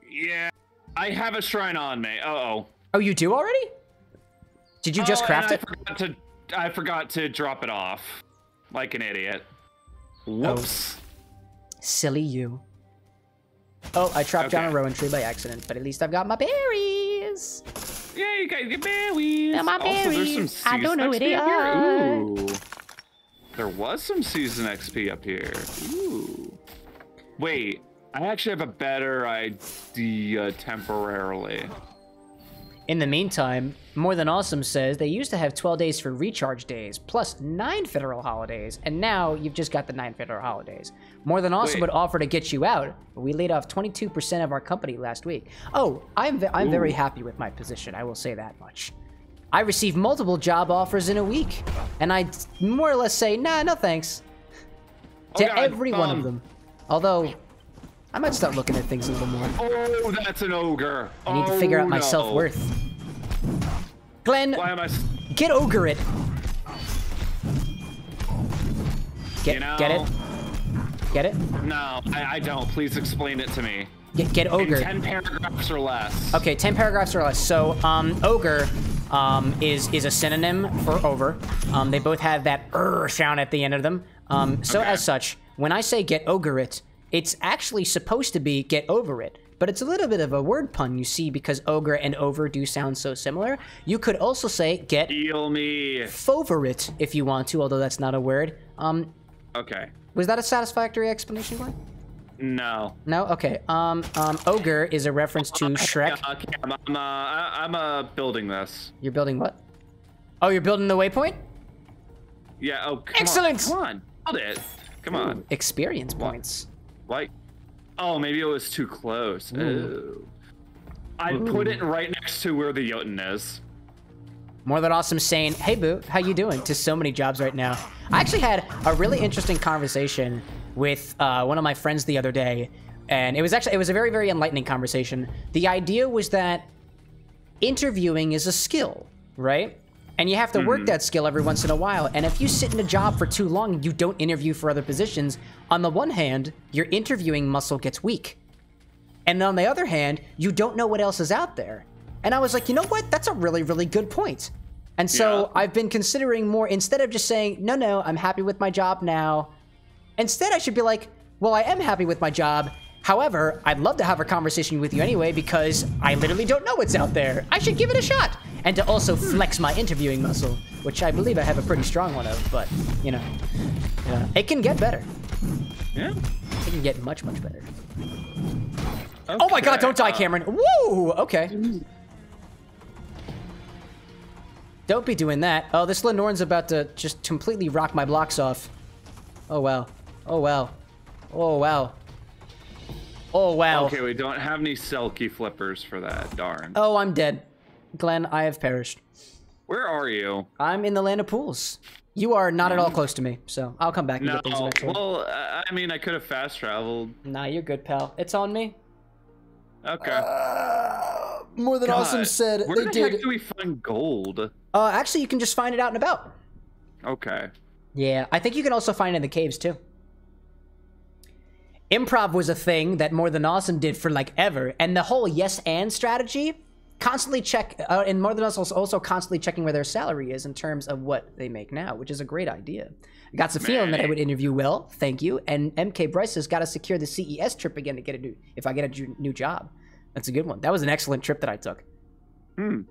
Yeah. I have a shrine on me. Uh oh. Oh, you do already? Did you just Oh, craft and it? I forgot to. I forgot to drop it off, like an idiot. Whoops. Silly you. Oh, I chopped down a rowan tree by accident, but at least I've got my berries. Yeah, you got your berries. Yeah, my Also, there's berries. some I don't know where they are. Ooh. There was some season XP up here. Ooh. Wait, I actually have a better idea temporarily. In the meantime, More Than Awesome says they used to have 12 days for recharge days, plus 9 federal holidays, and now you've just got the 9 federal holidays. More Than Awesome Wait. would offer to get you out, but we laid off 22% of our company last week. Oh, I'm, ve- I'm very happy with my position, I will say that much. I received multiple job offers in a week, and I more or less say, nah, no thanks. Oh, To God, every one of um, them. Although, I might start looking at things a little more. Oh, that's an ogre. I need to figure out my Oh, no. self-worth. Glenn, Why am I? get ogre it. Get, You know- get it? Get it? No, I, I don't. Please explain it to me. Get, get In ogre. ten paragraphs or less. Okay, 10 paragraphs or less. So, um, ogre um, is is a synonym for over. Um, they both have that er sound at the end of them. Um, so, Okay. as such, when I say get ogre it, it's actually supposed to be get over it. But it's a little bit of a word pun, you see, because ogre and over do sound so similar. You could also say get Heal me. fover it if you want to, although that's not a word. Um, Okay. was that a satisfactory explanation, Glenn? No. No? Okay. Um, um, ogre is a reference to Shrek. Okay, I'm, I'm, uh, I'm uh, building this. You're building what? Oh, you're building the waypoint? Yeah. Oh, come Excellent. On. Come on. Build it. Come on. Experience points. Like. Oh, maybe it was too close. I put it right next to where the Jotun is. More than awesome saying, "Hey boo, how you doing?" to so many jobs right now. I actually had a really interesting conversation with uh, one of my friends the other day, and it was actually it was a very very enlightening conversation. The idea was that interviewing is a skill, right? And you have to work mm-hmm. that skill every once in a while. And if you sit in a job for too long, you don't interview for other positions. On the one hand, your interviewing muscle gets weak. And on the other hand, you don't know what else is out there. And I was like, you know what? That's a really, really good point. And so Yeah. I've been considering more, instead of just saying, no, no, I'm happy with my job now, instead I should be like, well, I am happy with my job. However, I'd love to have a conversation with you anyway because I literally don't know what's out there. I should give it a shot. And to also flex my interviewing muscle, which I believe I have a pretty strong one of, but, you know, uh, it can get better. Yeah. It can get much, much better. Oh my god, don't die, uh, Cameron. Woo! Okay. Don't be doing that. Oh, this Lenorn's about to just completely rock my blocks off. Oh, wow. Oh, wow. Oh, wow. Oh, wow. Okay, we don't have any Selkie flippers for that. Darn. Oh, I'm dead. Glenn, I have perished. Where are you? I'm in the land of pools. You are not at all close to me, so I'll come back and No. get things eventually. Well, I I mean, I could have fast traveled. Nah, you're good, pal. It's on me. Okay. More than awesome God, said. Where they the did. heck do we find gold? Uh, actually, you can just find it out and about. Okay. Yeah, I think you can also find it in the caves too. Improv was a thing that More Than Awesome did for like ever, and the whole yes and strategy constantly check, uh, and More Than is also constantly checking where their salary is in terms of what they make now, which is a great idea. I got the feeling that I would interview well, thank you, and MK Bryce has got to secure the CES trip again to get a new, if I get a new job. That's a good one. That was an excellent trip that I took. Hmm.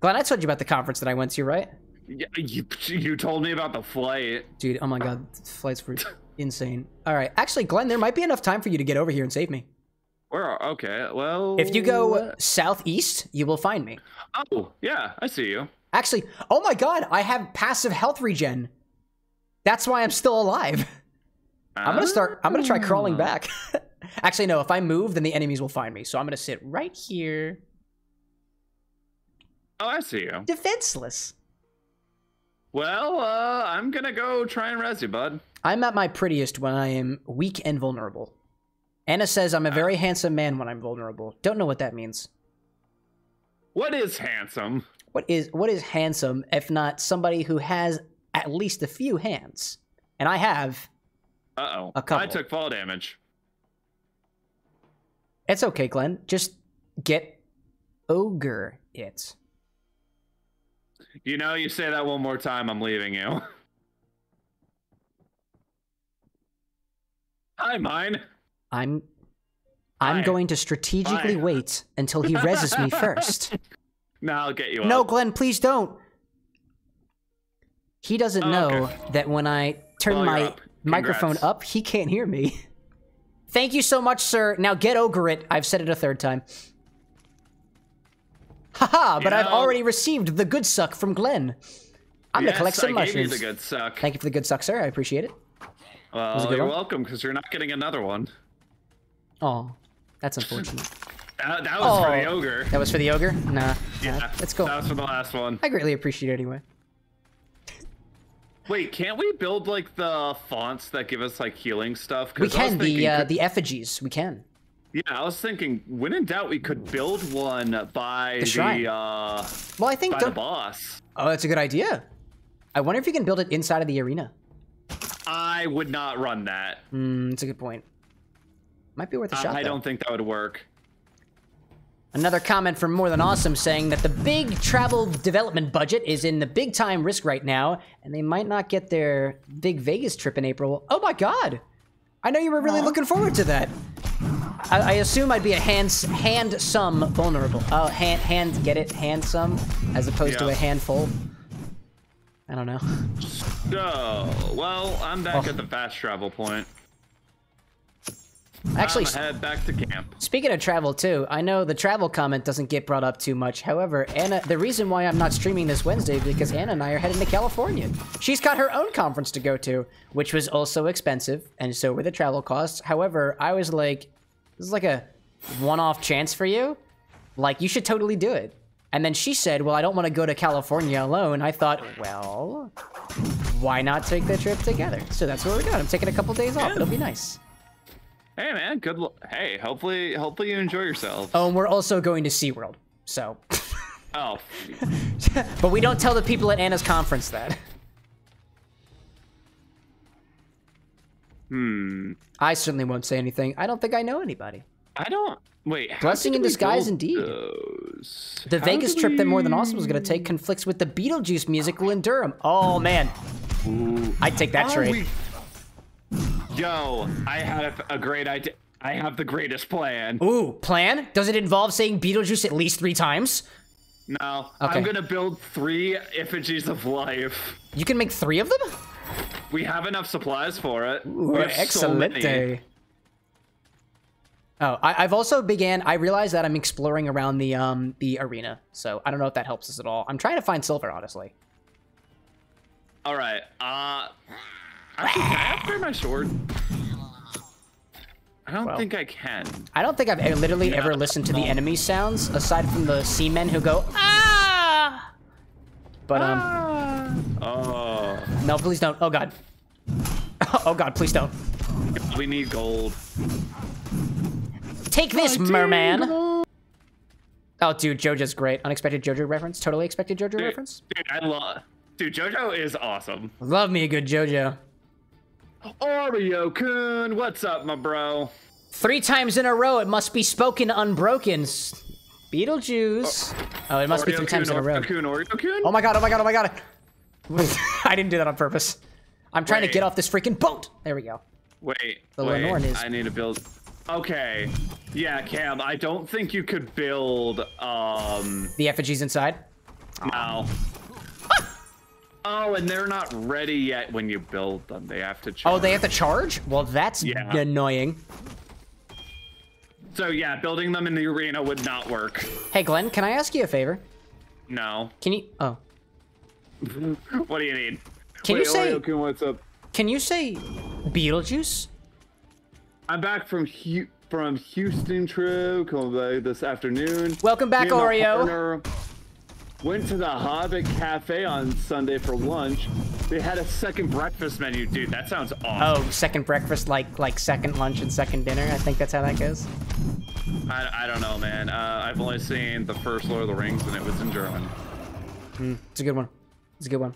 Glenn, I told you about the conference that I went to, right? Yeah, you, you told me about the flight. Dude, oh my god, flights were insane. All right, actually, Glenn, there might be enough time for you to get over here and save me. Where are, okay, well. If you go southeast, you will find me. Oh, yeah, I see you. Actually, oh my god, I have passive health regen. That's why I'm still alive. I'm gonna start. I'm gonna try crawling back. Actually, no. If I move, then the enemies will find me. So I'm gonna sit right here, Oh, I see you. defenseless. Well, uh, I'm gonna go try and res you, bud. I'm at my prettiest when I am weak and vulnerable. Anna says I'm a very handsome man when I'm vulnerable. Don't know what that means. What is handsome? What is what is handsome if not somebody who has at least a few hands? And I have. Uh oh. A couple. I took fall damage. It's okay, Glenn. Just get ogre it. You know, you say that one more time, I'm leaving you. Hi, mine. I'm I'm Fine. going to strategically Fine. wait until he reses me first. No, I'll get you No, up. Glenn, please don't. He doesn't Oh, know okay. that when I turn Well, my up. microphone up, he can't hear me. Thank you so much, sir. Now get ogre it. I've said it a third time. Haha, but You I've know- already received the good suck from Glenn. I'm yes, gonna collect some I gave you the good suck. Thank you for the good suck, sir. I appreciate it. well, good you're one. welcome, because you're not getting another one. Oh, that's unfortunate. That, that was for the Oh. ogre. that was for the ogre? Nah. Yeah, nah. Let's go. That was for the last one. I greatly appreciate it anyway. Wait, can't we build like the fonts that give us like healing stuff? We can the uh, could- the effigies. We can. Yeah, I was thinking, when in doubt, we could build one by The the, uh, Well, I think. by the don't- boss. oh, that's a good idea. I wonder if you can build it inside of the arena. I would not run that. Hmm, that's a good point. Might be worth a shot. I though. don't think that would work. Another comment from More Than Awesome saying that the big travel development budget is in the big time risk right now, and they might not get their big Vegas trip in April. Oh my god! I know you were really looking forward to that. I, I assume I'd be a hands handsome vulnerable. Oh, hand hand get it handsome as opposed to a handful. I don't know. So, well, I'm back Oh. at the fast travel point. Actually, I'm head back to camp. Speaking of travel too, I know the travel comment doesn't get brought up too much. However, Anna, the reason why I'm not streaming this Wednesday is because Anna and I are heading to California. She's got her own conference to go to, which was also expensive, and so were the travel costs. However, I was like, this is like a one-off chance for you. Like, you should totally do it. And then she said, well, I don't want to go to California alone. I thought, well, why not take the trip together? So that's what we're doing. I'm taking a couple days off. It'll be nice. Hey, man, good. Lo- hey, hopefully, hopefully you enjoy yourself. Oh, and we're also going to SeaWorld. So... Oh, But we don't tell the people at Anna's conference that. hmm. I certainly won't say anything. I don't think I know anybody. I don't. Wait. Blessing in disguise indeed. those? The How Vegas did trip that More Than Awesome was going to take conflicts with the Beetlejuice musical in Durham. Oh, man. I'd take that Are trade. Yo, I have a great idea. I have the greatest plan. Ooh, plan? Does it involve saying Beetlejuice at least three times? No, Okay. I'm gonna build three effigies of life. You can make three of them? We have enough supplies for it. Ooh, have so excelente. Oh, I, I've also began. I realized that I'm exploring around the um the arena, so I don't know if that helps us at all. I'm trying to find silver, honestly. All right. Uh, can I upgrade my sword? I don't Well. think I can. I don't think I've literally ever listened to the enemy sounds aside from the seamen who go ah. But um, Oh, no, please don't. Oh god. Oh god, please don't. we need gold. Take this, merman. Oh, dude, JoJo's great. Unexpected JoJo reference. Totally expected JoJo Dude, reference. dude, I love. Dude, JoJo is awesome. Love me a good JoJo. Oreo Kun, what's up, my bro? Three times in a row, it must be spoken unbroken. Beetlejuice. Oh, it must be three times in a row. Oreo Kun, Oreo Kun. Oh my god, oh my god, oh my god. I didn't do that on purpose. I'm trying to get off this freaking boat. There we go. Wait, The wait. Is- I need to build. Okay, yeah, Cam. I don't think you could build. Um, The effigies inside. now. Oh, and they're not ready yet when you build them. They have to. Charge. Oh, they have to charge? Well, that's Yeah. annoying. So yeah, building them in the arena would not work. Hey, Glenn, can I ask you a favor? No. Can you? Oh, What do you need? can Wait, you say? Oreo what's up? Can you say Beetlejuice? I'm back from Hu- from Houston trip, coming back this afternoon. Welcome back, Me and Oreo. Went to the Hobbit Cafe on Sunday for lunch. They had a second breakfast menu. Dude, that sounds awesome. Oh, second breakfast, like like second lunch and second dinner. I think that's how that goes. I, I don't know, man. Uh, I've only seen the first Lord of the Rings, and it was in German. It's a good one. It's a good one.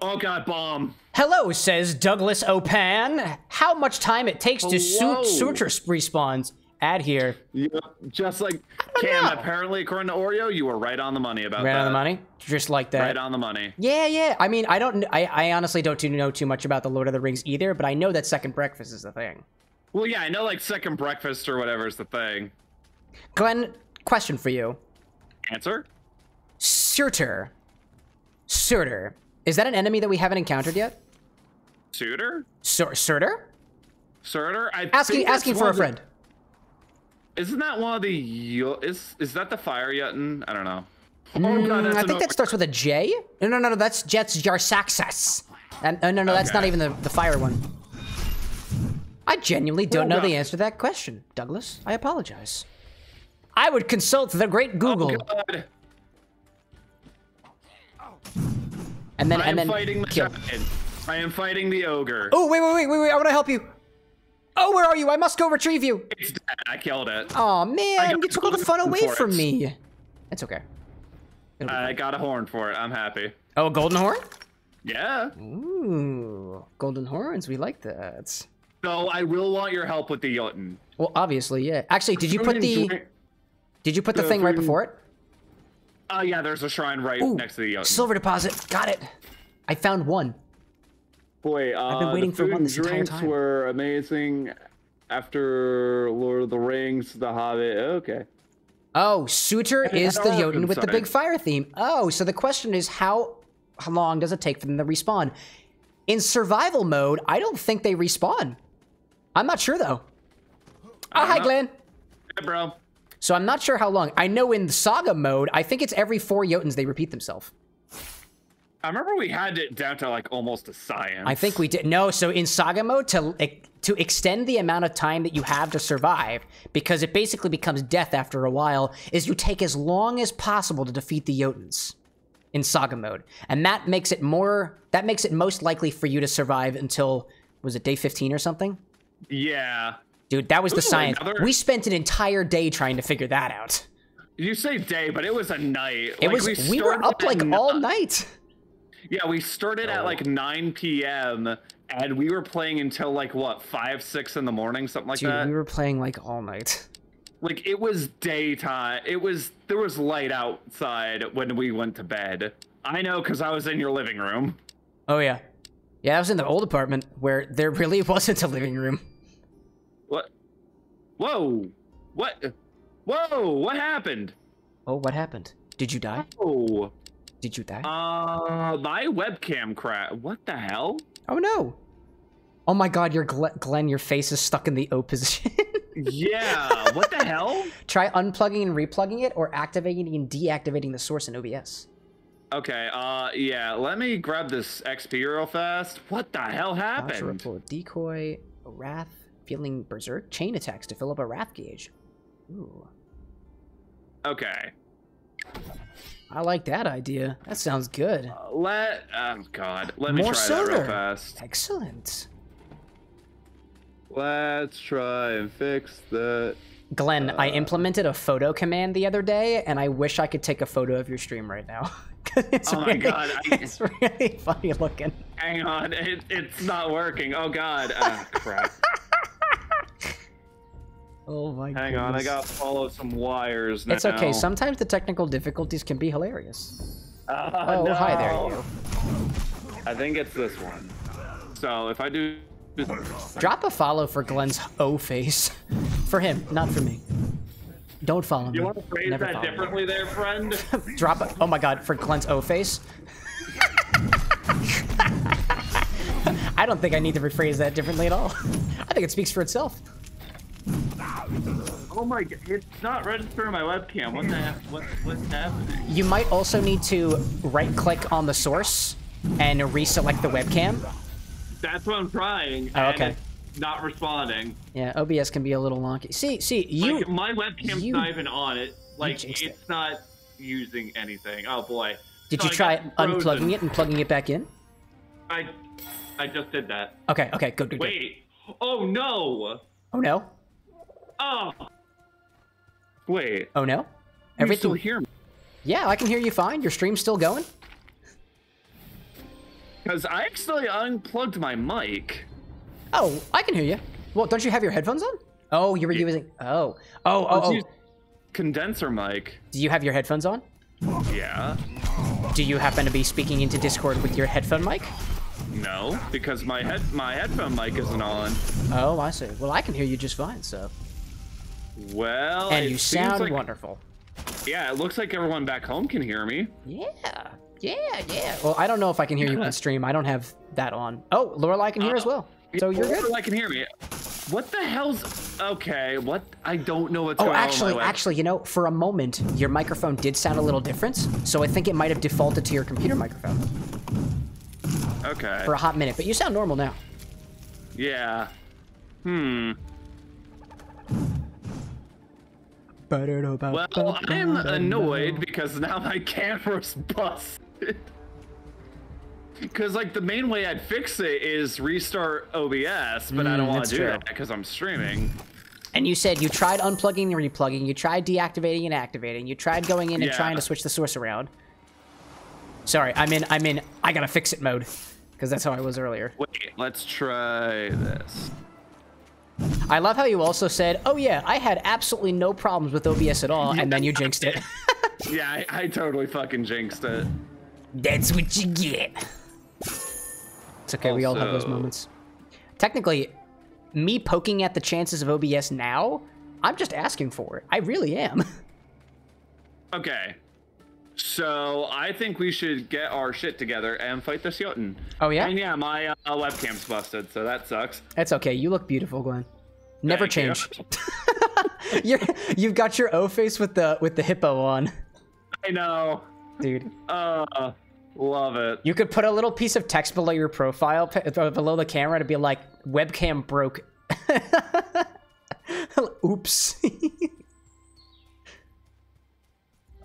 Oh god, bomb. Hello, says Douglas Opan. How much time it takes to Hello. suit Surtur respawns? Add here. Yep, just like Cam, know. apparently, according to Oreo, you were right on the money about Right that. Right on the money. Just like that. Right on the money. Yeah, yeah. I mean, I don't. I, I honestly don't know too much about the Lord of the Rings either, but I know that second breakfast is the thing. Well, yeah, I know like second breakfast or whatever is the thing. Glenn, question for you. Answer? Surtur. Surtur. Is that an enemy that we haven't encountered yet? Suitor? Sur- Surtur? Surtur? I Asking asking for a friend. Isn't that one of the is is that the fire Jotun? I don't know. Oh Mm, god, that's I think that starts with a J. No, no, no, no. That's Jets Jarnsaxas. And uh, no, no, that's not even the, the fire one. I genuinely don't Oh, know the answer to that question, Douglas. I apologize. I would consult the great Oh Google. god. and then I am and then fighting the kill. giant. I am fighting the ogre. Oh wait wait wait wait wait! I want to help you. Oh, where are you? I must go retrieve you. It's dead. I killed it. Oh man, you took all the fun away from it. me. It's okay. I got a horn for it. I'm happy. Oh, a golden horn. Yeah. Ooh, golden horns. We like that. So I will want your help with the Jotun. Well, obviously, yeah. Actually, did you put the did you put the thing right before it? Oh yeah, there's a shrine right Ooh, next to the Jotun. silver deposit. Got it. I found one. Boy, uh, been waiting the for one this entire drinks time. were amazing. After Lord of the Rings, The Hobbit. Okay. Oh, Hey, is the Jotun with the big fire theme. Oh, so the question is how how long does it take for them to respawn? In survival mode, I don't think they respawn. I'm not sure though. Oh, hi, know. Glenn. Hey, bro. So I'm not sure how long. I know in the Saga mode, I think it's every four Jotuns they repeat themselves. I remember we had it down to like almost a science. I think we did. No, so in Saga mode, to eh, to extend the amount of time that you have to survive, because it basically becomes death after a while, is you take as long as possible to defeat the Jotuns in Saga mode, and that makes it more. That makes it most likely for you to survive until was it day 15 or something? Yeah. Dude, that was the science. another- We spent an entire day trying to figure that out. You say day, but it was a night. It Like, was we, were up like all night. Yeah, we started at like 9 p.m. and we were playing until like what five, six in the morning, something like Dude, that. we were playing like all night. Like it was daytime. It was there was light outside when we went to bed. I know because I was in your living room. Oh yeah, yeah. I was in the old apartment where there really wasn't a living room. What? Whoa! What? Whoa! What happened? Oh, what happened? Did you die? Oh, Did you die? uh, my webcam crap. What the hell? oh no! Oh my God, your Glen, Glenn, your face is stuck in the O position. Yeah. what the hell? Try unplugging and replugging it, or activating and deactivating the source in OBS. Okay. Uh, yeah. Let me grab this XP real fast. What the hell a happened? decoy, a wrath, feeling berserk, chain attacks to fill up a wrath gauge. Ooh, Okay. I like that idea. That sounds good. Let. Oh God. Let me More try that real fast. Excellent. Let's try and fix that. Glenn, I Uh. implemented a photo command the other day, and I wish I could take a photo of your stream right now. it's Oh my really, God, I- it's really funny looking. Hang on. It, it's not working. Oh God. Ah, crap. Oh my Hang on. I gotta follow some wires now. It's okay. Sometimes the technical difficulties can be hilarious. Ah, Oh, hi there, you. I think it's this one. So if I do. Drop a follow for Glenn's O face. For him, not for me. Don't follow me. You want to phrase Never that follow me. differently there, friend? Drop a, oh my god, for Glenn's O face. I don't think I need to rephrase that differently at all. I think it speaks for itself. Oh my god. It's not registering my webcam. What the? What, what's happening? You might also need to right click on the source and reselect the webcam. That's what I'm trying. Oh, okay. it's Not responding. Yeah, OBS can be a little wonky. See, see, you. like my webcam's you- not even on it. Like it's it. not using anything. Oh boy. did So you I try unplugging it and plugging it back in? I I just did that. Okay, okay, good, good, good. Wait. Oh no. Oh no. Oh. Wait. Oh no. You Everything. still hear me? Yeah, I can hear you fine. Your stream's still going. Because I accidentally unplugged my mic. Oh, I can hear you. Well, don't you have your headphones on? Oh, you were using. Oh, oh, oh, oh. condenser mic. Do you have your headphones on? Yeah. Do you happen to be speaking into Discord with your headphone mic? No, because my head my headphone mic isn't on. Oh, I see. Well, I can hear you just fine. So, Well, and it you seems sound like, wonderful. Yeah, it looks like everyone back home can hear me. Yeah, yeah, yeah. Well, I don't know if I can hear you on stream. I don't have that on. Oh, Lorelai can hear as well. So you're good. I can hear me. What the hell's okay? What? I don't know what's Oh, going actually, on. with my web- actually, you know, for a moment, your microphone did sound a little different. So I think it might have defaulted to your computer microphone Okay. for a hot minute. But you sound normal now. Yeah. Hmm. Well, I'm annoyed because now my camera's busted. because like the main way I'd fix it is restart OBS, but I don't Mm, want to do true. that because I'm streaming. And you said you tried unplugging and replugging, you tried deactivating and activating, you tried going in and Yeah. trying to switch the source around. Sorry, I'm in. I'm in. I gotta fix it mode, because that's how I was earlier. Wait, let's try this. I love how you also said, "Oh yeah, I had absolutely no problems with OBS at all," and then you jinxed it. Yeah, I, I totally fucking jinxed it. That's what you get. It's okay. we all have those moments. Technically, me poking at the chances of OBS now, I'm just asking for it. I really am. Okay. So I think we should get our shit together and fight this Jotun. Oh, yeah? And yeah, my uh, webcam's busted, so that sucks. That's okay. You look beautiful, Glenn. Never Thank change. You're, you've got your O face with the with the hippo on, I know. dude. Uh, love it. You could put a little piece of text below your profile, uh, below the camera, to be like, "Webcam broke." Oops.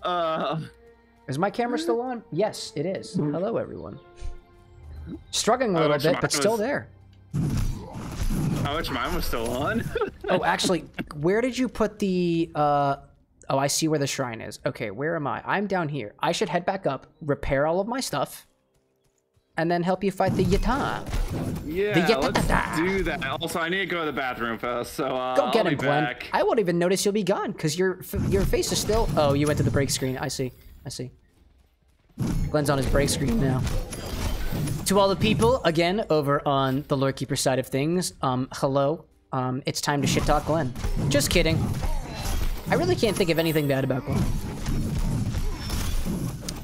Uh, is my camera still on? Yes, it is. Hello, everyone. Struggling a little bit, but mine still was- there. I wish mine was still on. Oh, actually, where did you put the? uh Oh, I see where the shrine is. Okay, where am I? I'm down here. I should head back up, repair all of my stuff, and then help you fight the Yata. yeah, Yata- let's do that. Also, I need to go to the bathroom first, so uh, Go I'll get be him, Glenn. back. I won't even notice you'll be gone because your your face is still. Oh, you went to the break screen. I see. I see. Glenn's on his break screen now. To all the people again over on the Lore Keeper side of things, um, hello. Um, it's time to shit talk Glenn. Just kidding. I really can't think of anything bad about Glenn.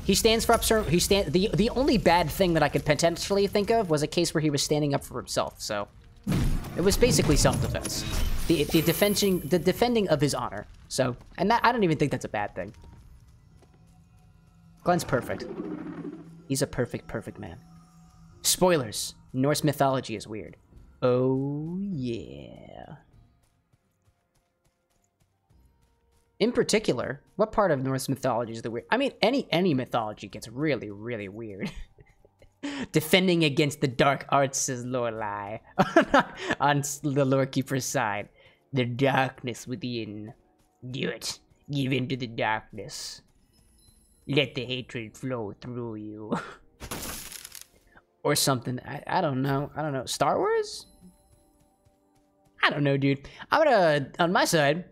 He stands for up. He stand. The the only bad thing that I could potentially think of was a case where he was standing up for himself. So it was basically self-defense. The the defending the defending of his honor. So, and that I don't even think that's a bad thing. Glenn's perfect. He's a perfect, perfect man. Spoilers: Norse mythology is weird. Oh yeah. In particular, what part of Norse mythology is the weird? I mean, any any mythology gets really, really weird. Defending against the dark arts, says Lorelai. On the lore keeper's side. The darkness within. Do it. Give in to the darkness. Let the hatred flow through you. or something. I, I don't know. I don't know. Star Wars? I don't know, dude. I'm gonna, on my side,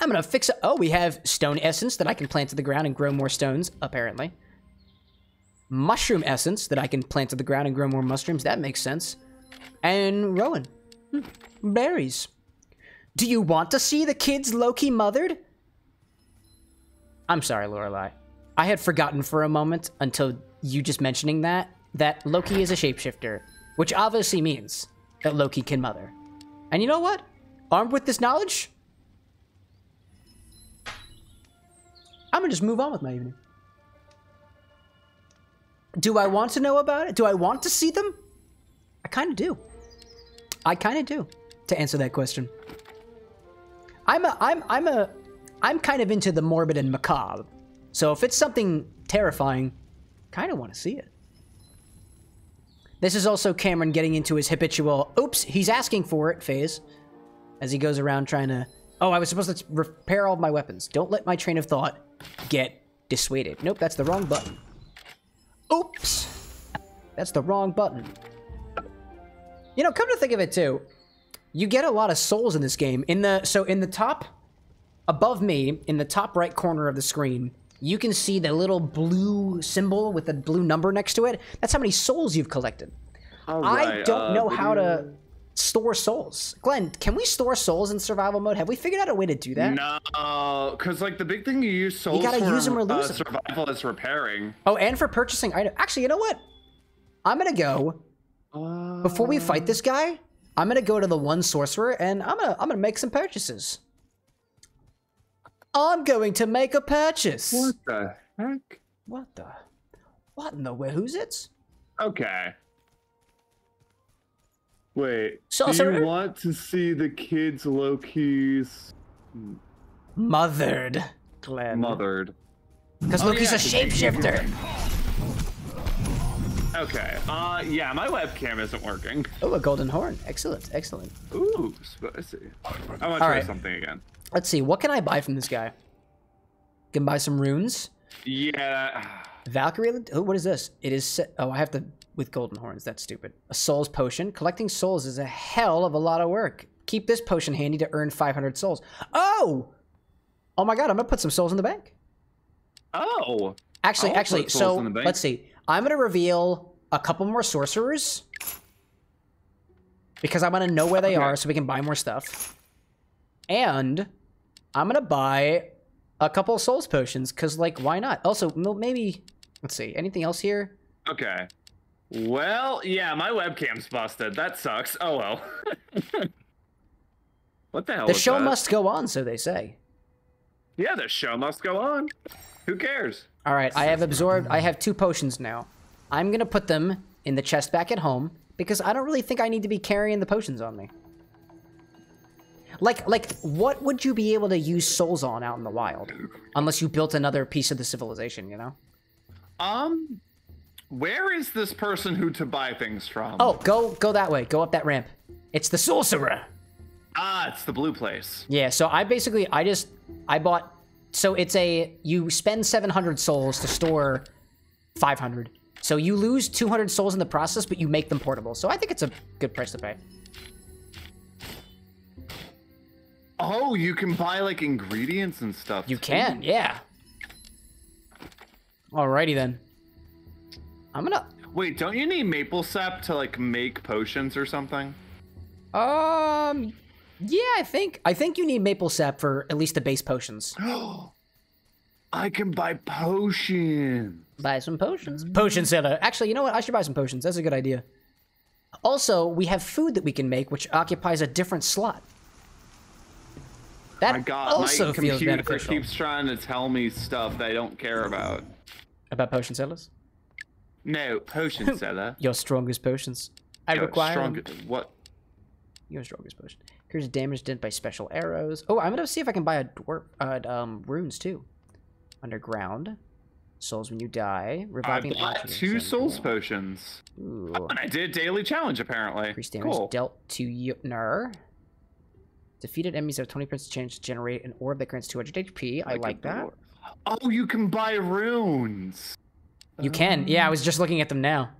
I'm gonna fix it. Oh, we have stone essence that I can plant to the ground and grow more stones, apparently mushroom essence that I can plant to the ground and grow more mushrooms. That makes sense. And Rowan. Hmm, Berries. Do you want to see the kids Loki mothered? I'm sorry, Lorelai. I had forgotten for a moment until you just mentioning that that Loki is a shapeshifter, which obviously means that Loki can mother. And you know what? Armed with this knowledge, I'm gonna just move on with my evening. Do I want to know about it? Do I want to see them? I kind of do. I kind of do. To answer that question, I'm a, I'm, I'm a, I'm kind of into the morbid and macabre. So if it's something terrifying, kind of want to see it. This is also Cameron getting into his habitual, oops, he's asking for it phase, as he goes around trying to, oh, I was supposed to repair all my weapons. Don't let my train of thought get dissuaded. Nope, that's the wrong button. Oops! That's the wrong button. You know, come to think of it too, you get a lot of souls in this game. In the so in the top above me, in the top right corner of the screen, you can see the little blue symbol with the blue number next to it. That's how many souls you've collected. I don't uh, know how to store souls. Glenn, can we store souls in survival mode? Have we figured out a way to do that? No, because like the big thing you use souls you gotta for them or lose uh, lose 'em. survival is repairing. Oh, and for purchasing items. Actually, you know what? I'm gonna go before we fight this guy. I'm gonna go to the one sorcerer and I'm gonna I'm gonna make some purchases. I'm going to make a purchase. What the heck? What the? What in the way? Who's it? Okay. Wait. So- do sorry? you want to see the kids Loki's Mothered. Glenn. Mothered. Because Oh, Loki's yeah, a 'cause you- shapeshifter. Okay. Uh, yeah, my webcam isn't working. Oh, a golden horn. Excellent, excellent. Ooh, spicy. I want to try right. something again. Let's see. What can I buy from this guy? Can buy some runes. Yeah. Valkyrie. Oh, what is this? It is. Oh, I have to with golden horns. That's stupid. A souls potion. Collecting souls is a hell of a lot of work. Keep this potion handy to earn 500 souls. Oh. Oh my god! I'm gonna put some souls in the bank. Oh. Actually, I'll actually, so in the bank. let's see. I'm gonna reveal a couple more sorcerers because I want to know where they Okay. are so we can buy more stuff. And I'm gonna buy a couple of souls potions because, like, why not? Also, maybe let's see. Anything else here? Okay. Well, yeah, my webcam's busted. That sucks. Oh well. what the hell? The show that? must go on, so they say. Yeah, the show must go on. Who cares? All right, I have absorbed. I have two potions now. I'm gonna put them in the chest back at home because I don't really think I need to be carrying the potions on me. Like, like, what would you be able to use souls on out in the wild, unless you built another piece of the civilization? You know? Um, where is this person who to buy things from? Oh, go, go that way. Go up that ramp. It's the sorcerer. ah, it's the blue place. Yeah. So I basically, I just, I bought. So it's a you spend 700 souls to store 500. So you lose 200 souls in the process, but you make them portable. So I think it's a good price to pay. Oh, you can buy like ingredients and stuff. You too. can, yeah. Alrighty then. I'm gonna. Wait, don't you need maple sap to like make potions or something? Um. Yeah, I think I think you need maple sap for at least the base potions. I can buy potions. Buy some potions. Potion seller. Actually, you know what? I should buy some potions. That's a good idea. Also, we have food that we can make, which occupies a different slot. That My God, also my feels computer beneficial. keeps trying to tell me stuff that I don't care about. About potion sellers? No, potion seller. Your strongest potions. I Yo, require strong- What? Your strongest potion. Here's damage done by special arrows. Oh, I'm gonna see if I can buy a dwarf, uh, um, runes too. Underground. Souls when you die. I Reviving bought two and- souls potions. Ooh. And I did daily challenge apparently. Increased damage Cool. dealt to Jotnar. Defeated enemies have 20% chance to generate an orb that grants 200 HP. I like that. Oh, you can buy runes. You can. Yeah, I was just oh. looking at them now.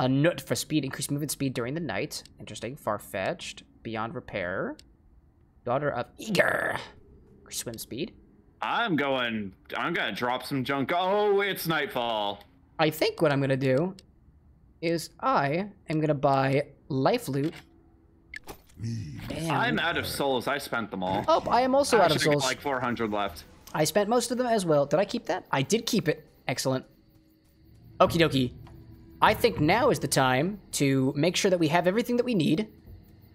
A nut for speed. Increased movement speed during the night. Interesting. Far-fetched. Beyond repair. Daughter of Eager. Swim speed. I'm going. I'm gonna drop some junk. Oh, it's nightfall. I think what I'm gonna do is I am gonna buy life loot. And... I'm out of souls. I spent them all. Oh, I am also out of Actually, I got souls. Like 400 left. I spent most of them as well. Did I keep that? I did keep it. Excellent. Okie dokie. I think now is the time to make sure that we have everything that we need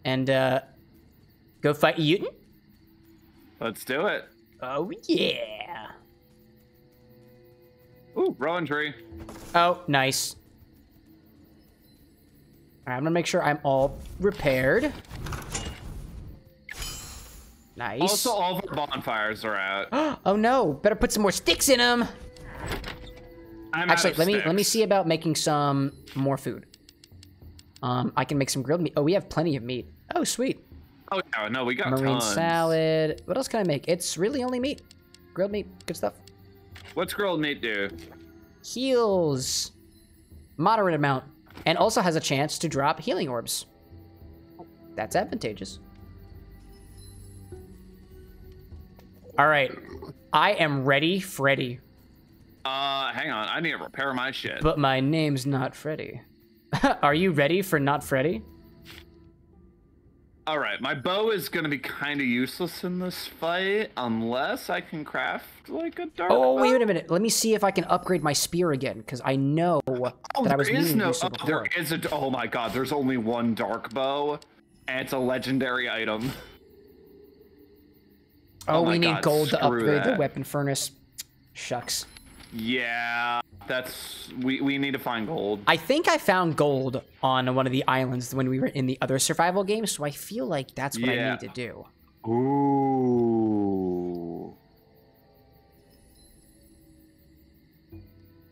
and uh, go fight Jotun. Let's do it. Oh, yeah. Ooh, Rowan tree. Oh, nice. I'm gonna make sure I'm all repaired. Nice. Also, all of our bonfires are out. oh no! Better put some more sticks in them. I'm Actually, let me let me see about making some more food. Um, I can make some grilled meat. Oh, we have plenty of meat. Oh, sweet. Oh yeah, no, we got Marine tons. salad. What else can I make? It's really only meat. Grilled meat. Good stuff. What's grilled meat do? Heals. Moderate amount. And also has a chance to drop healing orbs. That's advantageous. All right. I am ready, Freddy. Uh, hang on. I need to repair my shit. But my name's not Freddy. Are you ready for not Freddy? All right, my bow is gonna be kind of useless in this fight unless I can craft like a dark. Oh, bow. wait a minute. Let me see if I can upgrade my spear again, because I know Oh, that I was there is to no. oh, there is a. Oh my god, there's only one dark bow, and it's a legendary item. Oh, Oh we need God, gold to upgrade the weapon furnace. Shucks. Yeah, that's we we need to find gold. I think I found gold on one of the islands when we were in the other survival game, so I feel like that's what I need to do. Ooh.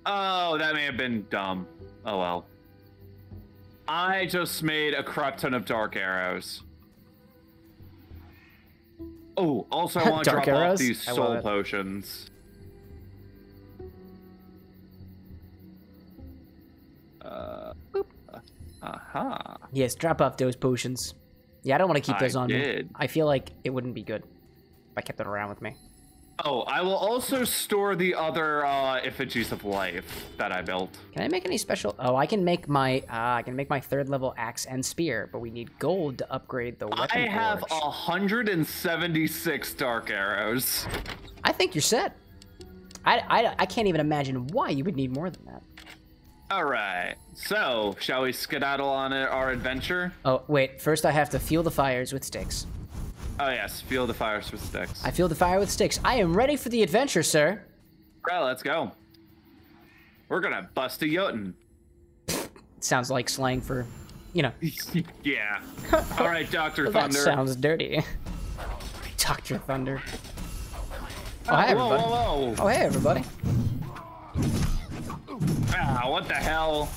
Oh, that may have been dumb. Oh well. I just made a crap ton of dark arrows. Oh, also I want to drop arrows? off these soul potions. Uh, aha. Yes, drop off those potions. Yeah, I don't want to keep I those on me. did. I feel like it wouldn't be good if I kept it around with me. Oh, I will also store the other uh, effigies of life that I built. Can I make any special? Oh, I can make my uh, I can make my third level axe and spear, but we need gold to upgrade the weapon I have forge. 176 dark arrows. I think you're set. I, I, I can't even imagine why you would need more than that. All right. So, shall we skedaddle on our adventure? Oh wait, first I have to fuel the fires with sticks. Oh yes, Fuel the fires with sticks. I fueled the fire with sticks. I am ready for the adventure, sir. Right, let's go. We're gonna bust a Jotun. sounds like slang for, you know. yeah. All right, Doctor That Thunder. sounds dirty. Doctor Thunder. Oh, oh hi, whoa, everybody. whoa, whoa! Oh, hey, everybody. Ah, what the hell?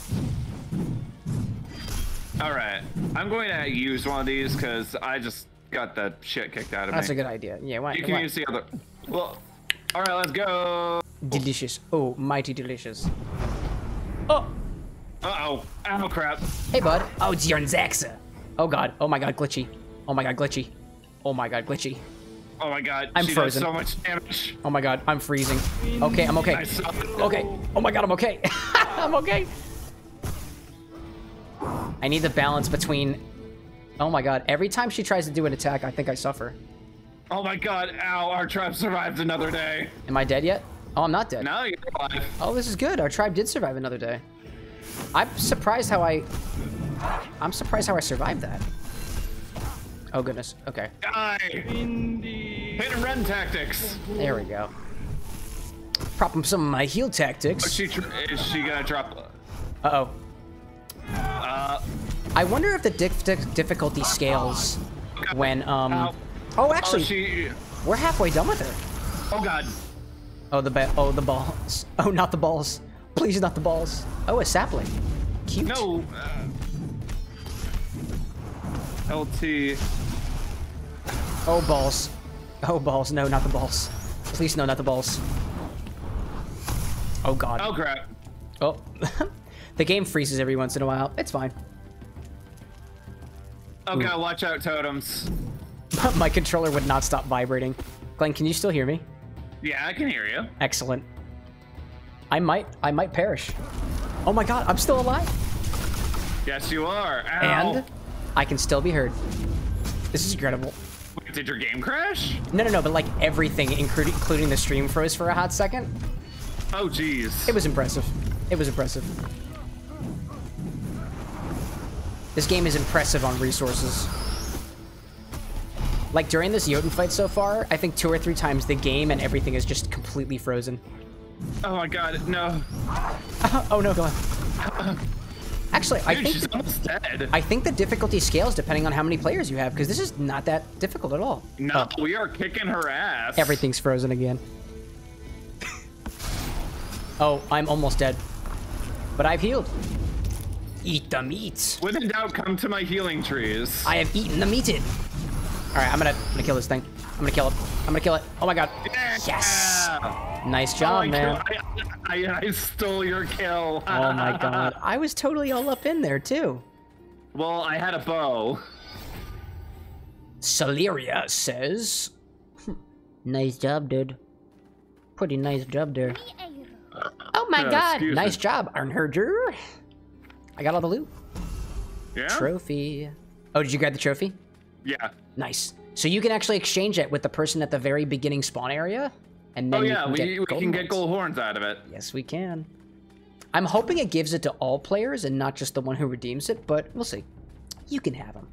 All right, I'm going to use one of these because I just got the shit kicked out of That's me. That's a good idea. Yeah, why? You can why- use the other. Well, all right, let's go. Delicious. Oh, mighty delicious. Oh, Uh oh. Crap. hey, bud. Oh, it's Jarnsaxa. Oh, God. Oh, my God, glitchy. Oh, my God, glitchy. Oh, my God, glitchy. Oh my god. I'm she frozen. so much damage. Oh, my God, I'm freezing. Okay, I'm okay. Okay. Oh, my God, I'm okay. I'm okay. I need the balance between... Oh, my God. Every time she tries to do an attack, I think I suffer. Oh my god. Ow. Our tribe survived another day. Am I dead yet? Oh, I'm not dead. No, you're alive. Oh, this is good. Our tribe did survive another day. I'm surprised how I... I'm surprised how I survived that. Oh, goodness. Okay. Die. Hit and run tactics. There we go. Prop him some of my heal tactics. Is she, is she gonna drop? Uh-oh. Uh, I wonder if the dif- dif- difficulty scales when, um... Ow. Oh, oh, actually, she. we're halfway done with her. Oh god. Oh, the ba- Oh, the balls. Oh, not the balls. Please, not the balls. Oh, a sapling. Cute. No. Uh, LT. Oh, balls. Oh, balls. No, not the balls. Please, no, not the balls. Oh, God. Oh crap. Oh. the game freezes every once in a while. It's fine. Oh god. Watch out, totems. My controller would not stop vibrating. Glenn, can you still hear me? Yeah, I can hear you. Excellent. I might, I might perish. Oh my god, I'm still alive. Yes, you are. Ow. And I can still be heard. This is incredible. Wait, did your game crash? No, no, no, but like everything, including the stream froze for a hot second. Oh jeez. It was impressive. It was impressive. This game is impressive on resources. Like during this Jotun fight so far, I think two or three times the game and everything is just completely frozen. Oh my god. No. oh no, go on. Actually, I think she's almost dead. I think the difficulty scales depending on how many players you have, because this is not that difficult at all. No, oh. we are kicking her ass. Everything's frozen again. oh, I'm almost dead. But I've healed. Eat the meat. When in doubt, come to my healing trees. I have eaten the meated. All right, I'm gonna, I'm gonna kill this thing. I'm gonna kill it. I'm gonna kill it. Oh my god. Yes. Nice Oh, job, I, man. I, I, I stole your kill. Oh my god. I was totally all up in there too. Well, I had a bow. Celeria says. nice job, dude. Pretty nice job there. Oh my Uh, god. Nice me. job, Einherjar. I got all the loot. Yeah. Trophy. Oh, did you grab the trophy? Yeah. Nice. So you can actually exchange it with the person at the very beginning spawn area, and then Oh yeah, can we, get we can get gold horns out of it. Yes, we can. I'm hoping it gives it to all players and not just the one who redeems it, but we'll see. You can have them.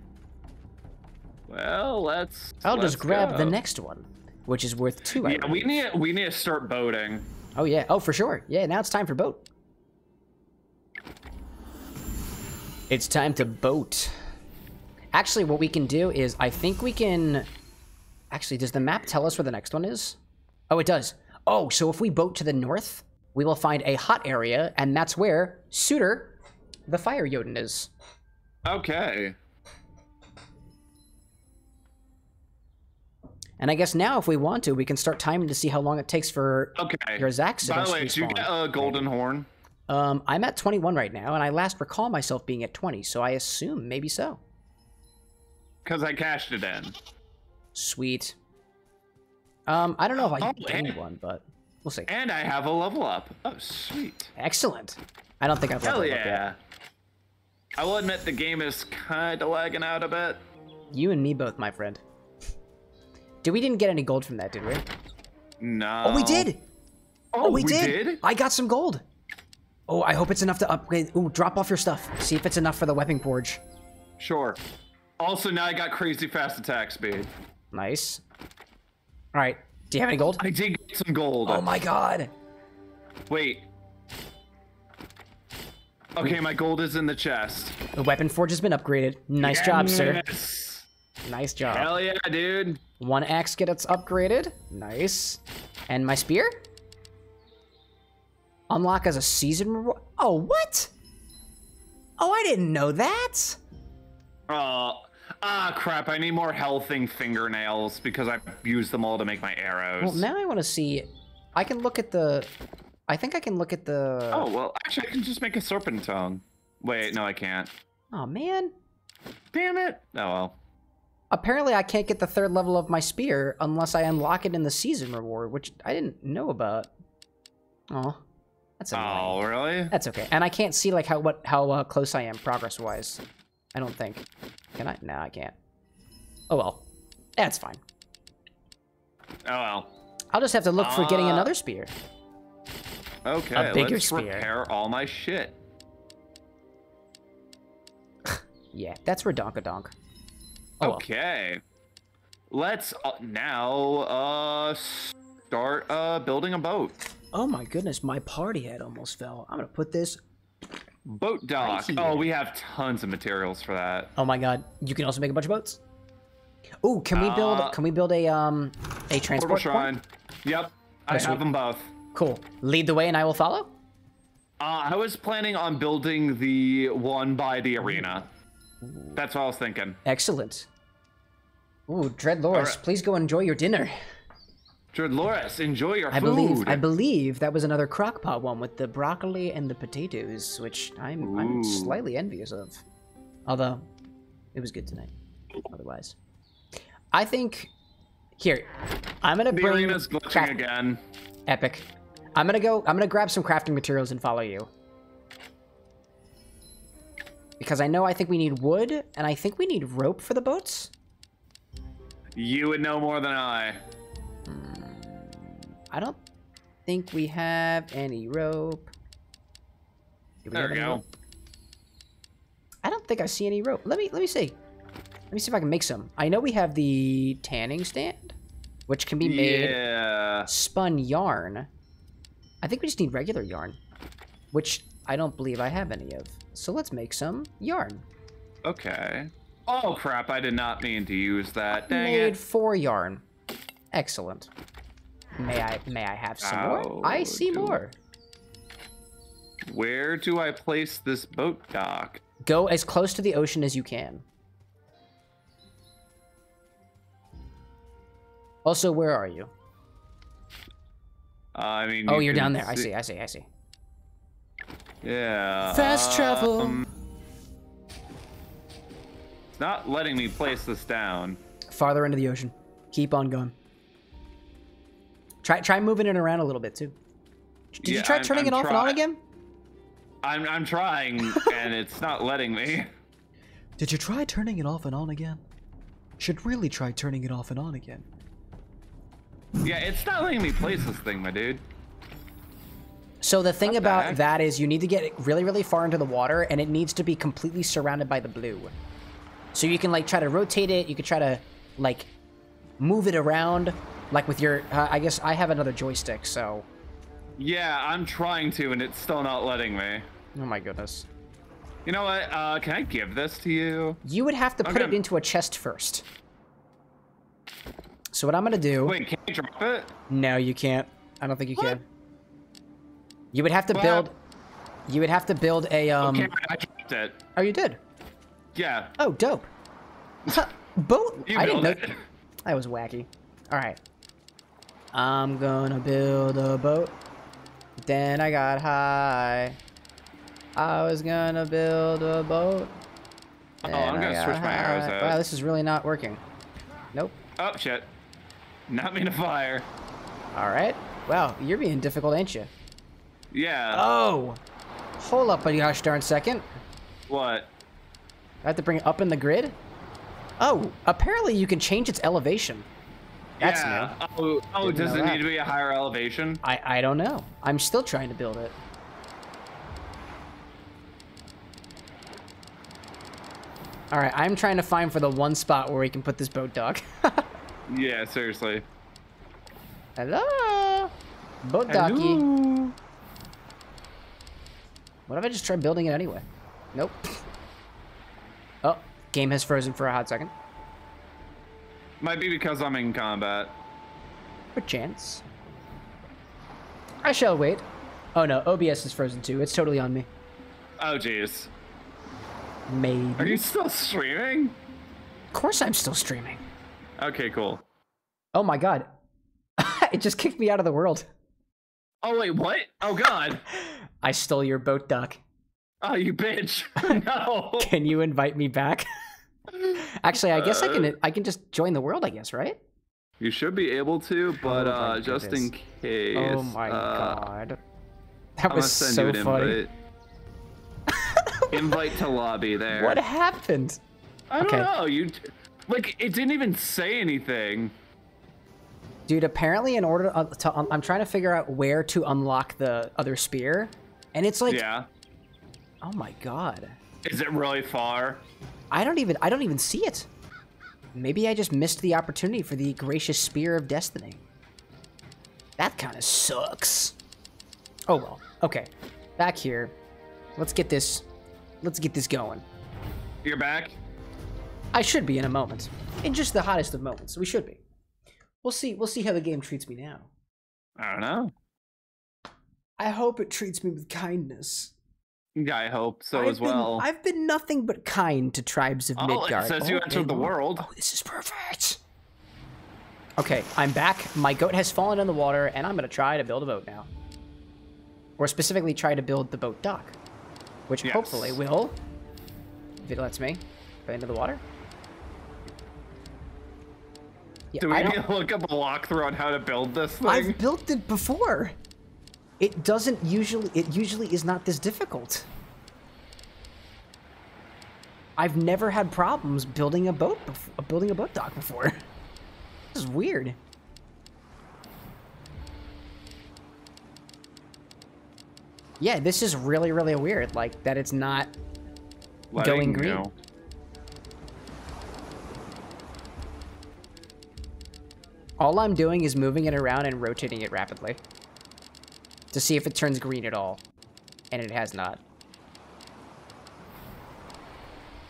Well, let's. I'll let's just grab the next one, which is worth two. Yeah, we need we need to start boating. Oh yeah. Oh, for sure. Yeah. Now it's time for boat. It's time to boat. Actually, what we can do is I think we can. Actually, does the map tell us where the next one is? Oh, it does. Oh, so if we boat to the north, we will find a hot area, and that's where Surtur the fire Jotun is. Okay. And I guess now, if we want to, we can start timing to see how long it takes for Okay. your Zax to By the way, did you get a golden horn? Um, I'm at 21 right now, and I last recall myself being at 20, so I assume maybe so. Because I cashed it in. Sweet. Um, I don't know if I Oh, gained and- one, but we'll see. And I have a level up. Oh, sweet. Excellent. I don't think I've Hell leveled up yet. yeah. I will admit the game is kind of lagging out a bit. You and me both, my friend. Did we didn't get any gold from that, did we? No. Oh, we did. Oh, we, we did. did? I got some gold. Oh, I hope it's enough to upgrade. Ooh, drop off your stuff. See if it's enough for the weapon forge. Sure. Also, now I got crazy fast attack speed. Nice. All right. Do you have any gold? I did get some gold. Oh my god. Wait. Okay, my gold is in the chest. The weapon forge has been upgraded. Nice job, sir. Nice job. Hell yeah, dude. One axe gets upgraded. Nice. And my spear? Unlock as a season reward. Oh, what? Oh, I didn't know that. Oh, ah, crap. I need more healthing fingernails because I've used them all to make my arrows. Well, now I want to see. I can look at the. I think I can look at the. Oh, well, actually, I can just make a serpent tongue. Wait, no, I can't. Oh man. Damn it. Oh, well. Apparently, I can't get the third level of my spear unless I unlock it in the season reward, which I didn't know about. Oh, that's annoying. Oh, really? That's okay. And I can't see like how what how uh, close I am progress wise. I don't think. Can I? No, I can't. Oh well. That's fine. Oh, well. I'll just have to look for getting Uh, another spear. Okay, bigger let's spear. repair all my shit. Yeah, that's Redonkadonk. Oh, well. Okay. Let's uh, now uh start uh building a boat. oh my goodness, my party head almost fell. I'm gonna put this. Boat dock. here. oh, we have tons of materials for that. Oh my god, you can also make a bunch of boats. Oh, can we build? Uh, can we build a um a transport point? shrine. Yep. I have them both. Cool. Lead the way, and I will follow. Uh, I was planning on building the one by the arena. That's what I was thinking. Excellent. Ooh, Dread Loris, please go enjoy your dinner. Dread Loris, enjoy your I food. believe I believe that was another crockpot one with the broccoli and the potatoes, which I'm I'm slightly envious of. Although it was good tonight. Otherwise. I think here, I'm gonna the bring arena's glitching again. Epic. I'm gonna go I'm gonna grab some crafting materials and follow you. Because I know I think we need wood, and I think we need rope for the boats. You would know more than I. Hmm. I don't think we have any rope. Do There have we go. rope? I don't think I see any rope. Let me let me see. Let me see if I can make some. I know we have the tanning stand, which can be made Yeah. spun yarn. I think we just need regular yarn, which I don't believe I have any of. So let's make some yarn. Okay. Oh crap! I did not mean to use that. Dang Made it. four yarn. Excellent. May I may I have some more? I see do- more. Where do I place this boat dock? Go as close to the ocean as you can. Also, where are you? Uh, I mean. Oh, you you're down there. I see. I see. I see. Yeah. Fast travel. um, It's not letting me place this down. Farther into the ocean. Keep on going. Try try moving it around a little bit too. Did you try I'm- turning I'm it off and on again? I'm I'm trying, and it's not letting me. Did you try turning it off and on again? Should really try turning it off and on again. Yeah, it's not letting me place this thing, my dude. So the thing What about heck? that is you need to get really really far into the water and it needs to be completely surrounded by the blue. So you can like try to rotate it, you could try to like move it around like with your uh, I guess I have another joystick, so Yeah, I'm trying to, and it's still not letting me. oh my goodness. You know what? Uh, can I give this to you? You would have to put Okay. it into a chest first. So what I'm gonna do? Wait, can you drop it? No, you can't. I don't think you can. You would have to What? build. You would have to build a um. Okay, I dropped it. Oh, you did? Yeah. Oh, dope. Boat? I didn't know. it. That was wacky. All right. I'm gonna build a boat. Then I got high. I was gonna build a boat. Oh, I'm gonna got switch my arrows out. Wow, this is really not working. Nope. Oh shit. Not me to fire. All right. Wow, you're being difficult, ain't you? Yeah. Oh. Hold up a gosh darn second. What? I have to bring it up in the grid? Oh, apparently you can change its elevation. That's yeah. new. Oh, oh does it that. need to be a higher elevation? I, I don't know. I'm still trying to build it. Alright, I'm trying to find for the one spot where we can put this boat dock. Yeah, seriously. Hello? Boat docky. What if I just try building it anyway? Nope. Oh, game has frozen for a hot second. Might be because I'm in combat. Perchance. I shall wait. Oh no, OBS is frozen too. It's totally on me. Oh jeez. Maybe. Are you still streaming? Of course I'm still streaming. Okay, cool. Oh my god. it just kicked me out of the world. Oh wait, what? Oh god. I stole your boat dock. Oh you bitch. no. Can you invite me back? Actually, I guess I can I can just join the world, I guess, right? You should be able to, but Oh uh, just in case. oh my uh, god. That I'm was so you funny. invite. invite to lobby there. What happened? I don't okay. know. You like it didn't even say anything. Dude, apparently in order uh, to um, I'm trying to figure out where to unlock the other spear, and it's like yeah. oh my god. Is it really far? I don't even I don't even see it. Maybe I just missed the opportunity for the gracious spear of destiny. That kind of sucks. Oh well. Okay. Back here. Let's get this let's get this going. You're back. I should be in a moment. In just the hottest of moments. We should be. We'll see we'll see how the game treats me now. I don't know. I hope it treats me with kindness. I hope so I've as well. I've been nothing but kind to tribes of Oh, Midgard. it says you oh, entered the world. Oh, this is perfect. Okay, I'm back. My goat has fallen in the water, and I'm gonna try to build a boat now. Or specifically, try to build the boat dock, which Yes. hopefully will, if it lets me, go into the water. Yeah, Do we I need to look up a walkthrough on how to build this thing? I've built it before. It doesn't usually. It usually is not this difficult. I've never had problems building a boat, building a boat dock before. This is weird. Yeah, this is really, really weird. Like that, it's not Letting going green. you. All I'm doing is moving it around and rotating it rapidly to see if it turns green at all, and it has not.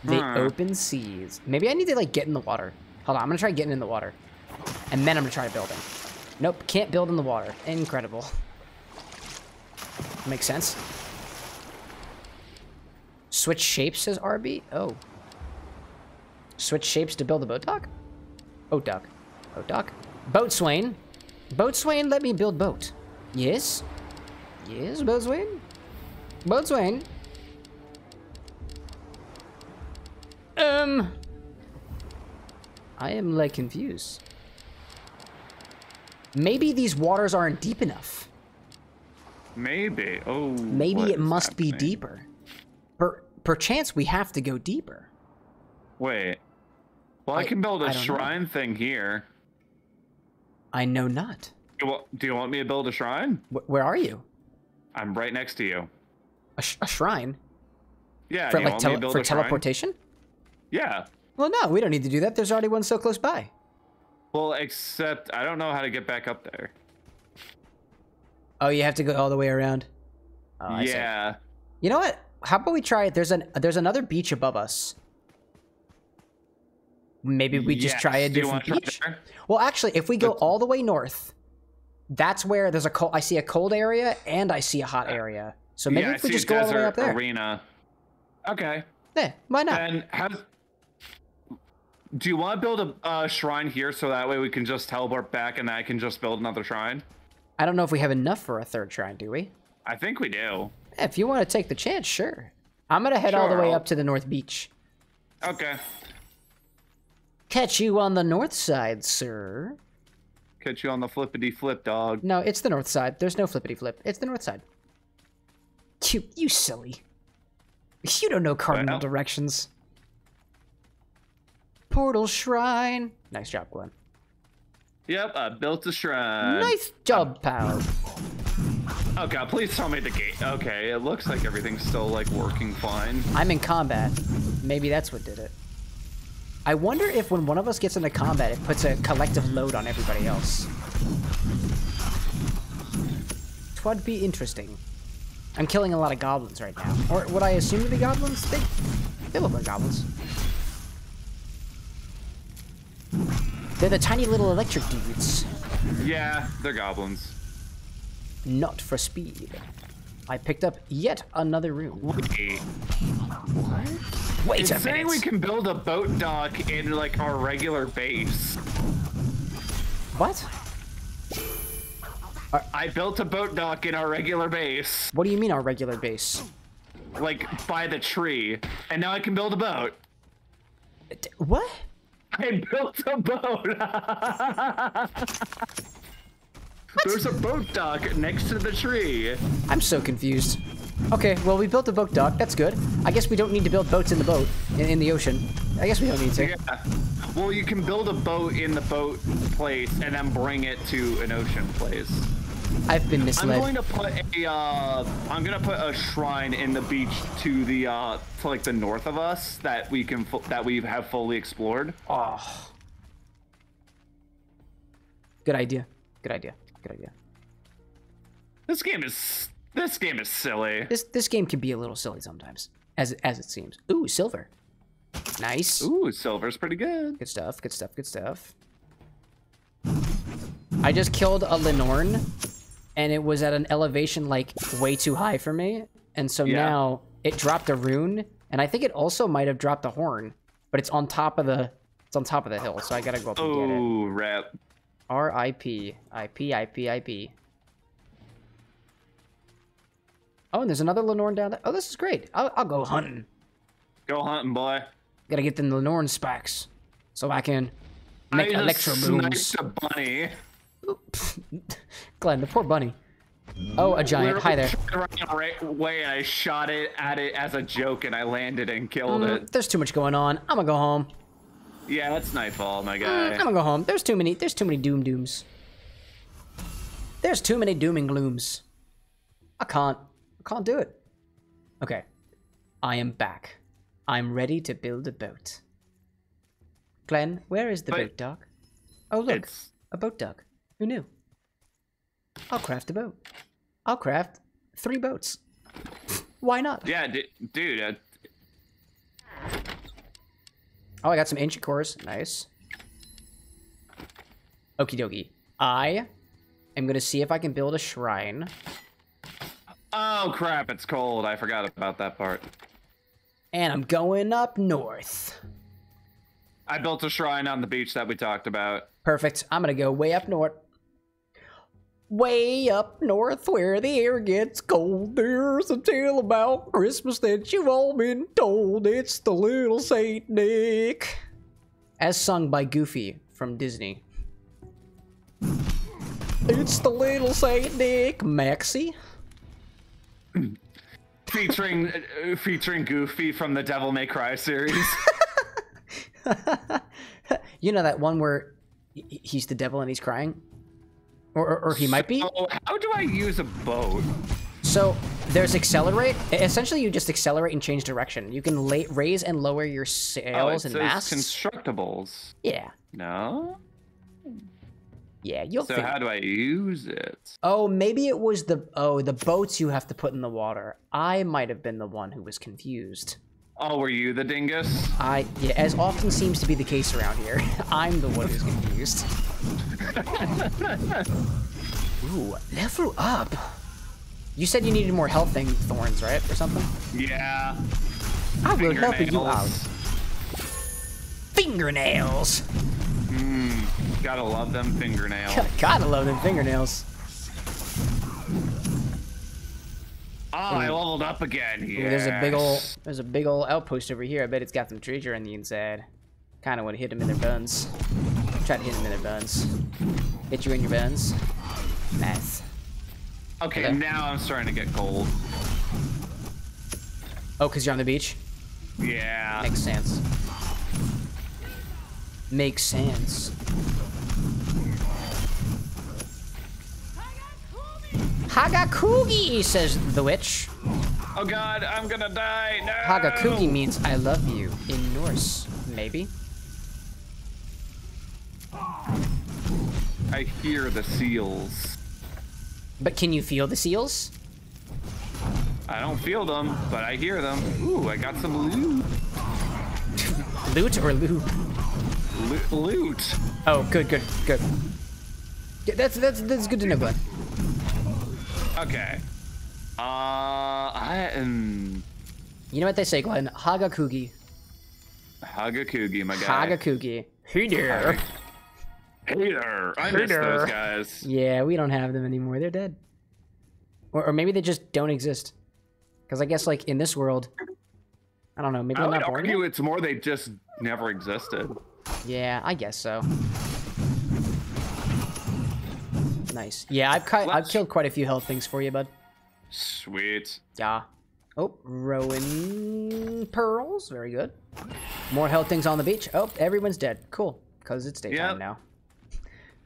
The Hmm. open seas. Maybe I need to like get in the water. Hold on, I'm gonna try getting in the water, and then I'm gonna try building. Nope, can't build in the water. Incredible. Makes sense. Switch shapes, says RB. Oh. Switch shapes to build a boat dock? Boat dock. Boat dock. Boatswain. Boatswain, let me build boat. Yes? Yes, Boatswain? Boatswain? Um... I am, like, confused. Maybe these waters aren't deep enough. Maybe. Oh. Maybe it must be deeper. Per perchance we have to go deeper. Wait. Well, I, I- can build a don't know. shrine thing here. I know not. You wa- Do you want me to build a shrine? Wh- where are you? I'm right next to you. A, sh- a shrine? Yeah. for like want me tele- to build for a shrine? teleportation? Yeah. Well, no, we don't need to do that. There's already one so close by. Well, except I don't know how to get back up there. Oh, you have to go all the way around. Oh, I see. yeah. You know what? How about we try it? There's an there's another beach above us. Maybe we just try a Yes, different beach. Well, actually, if we go all the way north, that's where there's a cold. I see a cold area and I see a hot area. So maybe yeah, if we just go all the way up there. Arena. Okay. Yeah, why not? And has. Do you want to build a uh, shrine here so that way we can just teleport back and I can just build another shrine? I don't know if we have enough for a third shrine, do we? I think we do. Yeah, if you want to take the chance, sure. I'm gonna head all the way up to the North Beach. Okay. Catch you on the north side, sir. Catch you on the flippity flip, dog. No, it's the north side. There's no flippity flip. It's the north side. You, you silly. You don't know cardinal Well. directions. Portal shrine. Nice job, Glenn. Yep, I built a shrine. nice job, pal. Oh god, please tell me the gate. Okay, it looks like everything's still like working fine. I'm in combat. Maybe that's what did it. I wonder if when one of us gets into combat, it puts a collective load on everybody else. Twould be interesting. I'm killing a lot of goblins right now. Or would I assume to be goblins? They, they look like goblins. They're the tiny little electric dudes. Yeah, they're goblins. Not for speed. I picked up yet another room. Wait, Wait it's a saying minute. we can build a boat dock in like our regular base. What? I built a boat dock in our regular base, What do you mean our regular base? like by the tree, and now I can build a boat. What? I built a boat. There's a boat dock next to the tree. I'm so confused. Okay, well, we built a boat dock. That's good. I guess we don't need to build boats in the boat, in, in the ocean. I guess we don't need to. Yeah. Well, you can build a boat in the boat place and then bring it to an ocean place. I've been misled. I'm going to put a uh, I'm gonna put a shrine in the beach to the uh, to like the north of us that we can that we have fully explored. Oh. Good idea. Good idea. Good idea. This game is this game is silly. This this game can be a little silly sometimes, as as it seems. Ooh, silver. Nice. Ooh, silver's pretty good. Good stuff. Good stuff. Good stuff. I just killed a Linnorm, and it was at an elevation like way too high for me, and so Yeah. now it dropped a rune, and I think it also might have dropped a horn, but it's on top of the it's on top of the hill, so I gotta go up and get it. Ooh, rep. R.I.P. I.P. I.P. I.P. Oh, and there's another Linnorm down there. Oh, this is great. I'll, I'll go hunting. Go hunting, boy. Gotta get the Linnorm spikes so I can make I electro booms. a bunny. Glenn, the poor bunny. Oh, a giant. Hi there. Literally right away and I shot it at it as a joke and I landed and killed Mm, it. There's too much going on. I'm gonna go home. Yeah, that's nightfall, my Mm, guy. I'm gonna go home. There's too many. There's too many doom dooms. There's too many doom and glooms. I can't. I can't do it. Okay. I am back. I'm ready to build a boat. Glenn, where is the But- boat dock? Oh, look. It's A boat dock. Who knew? I'll craft a boat. I'll craft three boats. Why not? yeah, d- dude. Uh, Oh, I got some ancient cores. Nice. Okie dokie. I am going to see if I can build a shrine. oh crap! It's cold. I forgot about that part. And I'm going up north. I built a shrine on the beach that we talked about. Perfect. I'm going to go way up north. Way up north where the air gets cold. There's a tale about Christmas that you've all been told. It's the little Saint Nick. As sung by Goofy from Disney. It's the little Saint Nick, Maxie. featuring uh, featuring Goofy from the Devil May Cry series. You know that one where he's the devil and he's crying? Or, or, or he might be? Oh, how do I use a boat? So there's accelerate. Essentially, you just accelerate and change direction. You can la- raise and lower your Oh, it sails says and masts. constructables. yeah, No. yeah, you'll So think. how do I use it? oh, maybe it was the oh the boats you have to put in the water. I might have been the one who was confused. Oh, were you the dingus? I yeah, as often seems to be the case around here. I'm the one who's confused. Ooh, level up. You said you needed more health thing thorns, right, or something? Yeah. I will help you out. Fingernails. Fingernails. Hmm, gotta love them fingernails. Gotta love them fingernails. Oh, I leveled up again. Ooh, Yeah. There's a big old there's a big old outpost over here. I bet it's got some treasure on the inside. Kind of want to hit them in their buns. Try to hit them in their buns. Hit you in your buns. Nice. Okay, Okay. now I'm starting to get cold. Oh, cause you're on the beach. Yeah. Makes sense. Makes sense. Hagakugi, says the witch. Oh god, I'm gonna die. No. Hagakugi means I love you in Norse, maybe. I hear the seals. But can you feel the seals? I don't feel them, but I hear them. Ooh, I got some loot. Loot or loop? Lo- loot. Oh, good, good, good. Yeah, that's that's that's good to know, Glenn. Okay. Uh, I am You know what they say, Glenn? Hagakugi. Hagakugi, my guy. Hagakugi. Hey there. Hey there. I Hey miss there. those guys. Yeah, we don't have them anymore. They're dead. Or, or maybe they just don't exist. Because I guess, like, in this world, I don't know. Maybe I I'm would not born argue yet? it's more they just never existed. Yeah, I guess so. Nice. Yeah, I've, ki- I've killed quite a few Helthings for you, bud. Sweet. Yeah. Oh, Rowan pearls. Very good. More Helthings on the beach. Oh, everyone's dead. Cool. Because it's daytime Yep. now.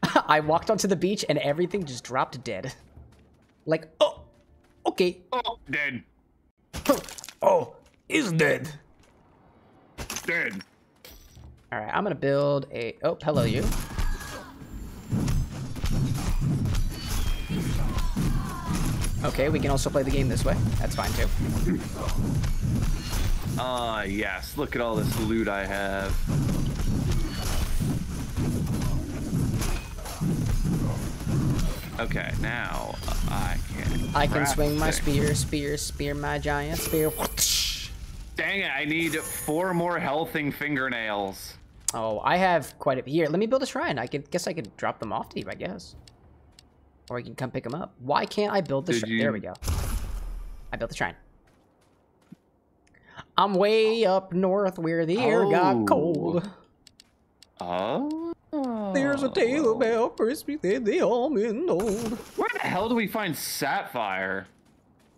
I walked onto the beach and everything just dropped dead. Like, oh, okay. Oh, dead. Oh, is dead. Dead. All right, I'm gonna build a. Oh, hello, you. Okay, we can also play the game this way. That's fine too. Ah, yes. Look at all this loot I have. Okay, now I can. I can swing my things. spear, spear, spear my giant spear. Dang it! I need four more Helthing fingernails. Oh, I have quite a. Bit. Here, let me build a shrine. I could guess I could drop them off to you, I guess. Or you can come pick them up. Why can't I build the Did shrine? There we go. I built the shrine. I'm way up north where the air Oh. got cold. Oh. There's a tale about Christmas and the almond old. Where the hell do we find sapphire?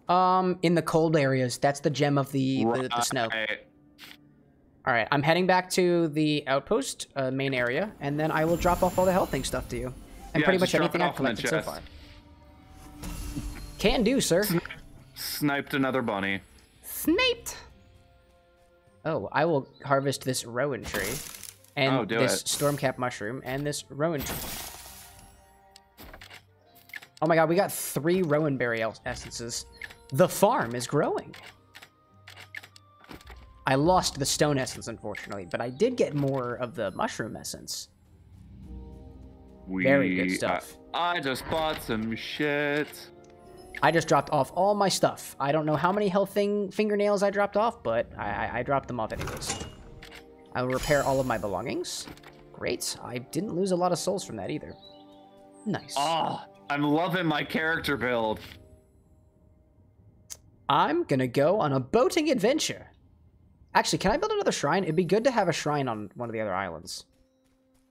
Um, in the cold areas. That's the gem of the the, the snow. All right, I'm heading back to the outpost uh, main area, and then I will drop off all the health Helthing stuff to you, and Yeah, pretty much drop it anything I've off in the collected so far. Can do, sir. Sniped another bunny. Sniped. Oh, I will harvest this rowan tree, and Oh, this it. stormcap mushroom, and this rowan tree. Oh my god, we got three rowan berry essences. The farm is growing. I lost the stone essence, unfortunately, but I did get more of the mushroom essence. We, Very good stuff. I, I just bought some shit. I just dropped off all my stuff. I don't know how many Helthing fingernails I dropped off, but I, I, I dropped them off anyways. I will repair all of my belongings. Great. I didn't lose a lot of souls from that either. Nice. Oh, I'm loving my character build. I'm gonna go on a boating adventure. Actually, can I build another shrine? It'd be good to have a shrine on one of the other islands.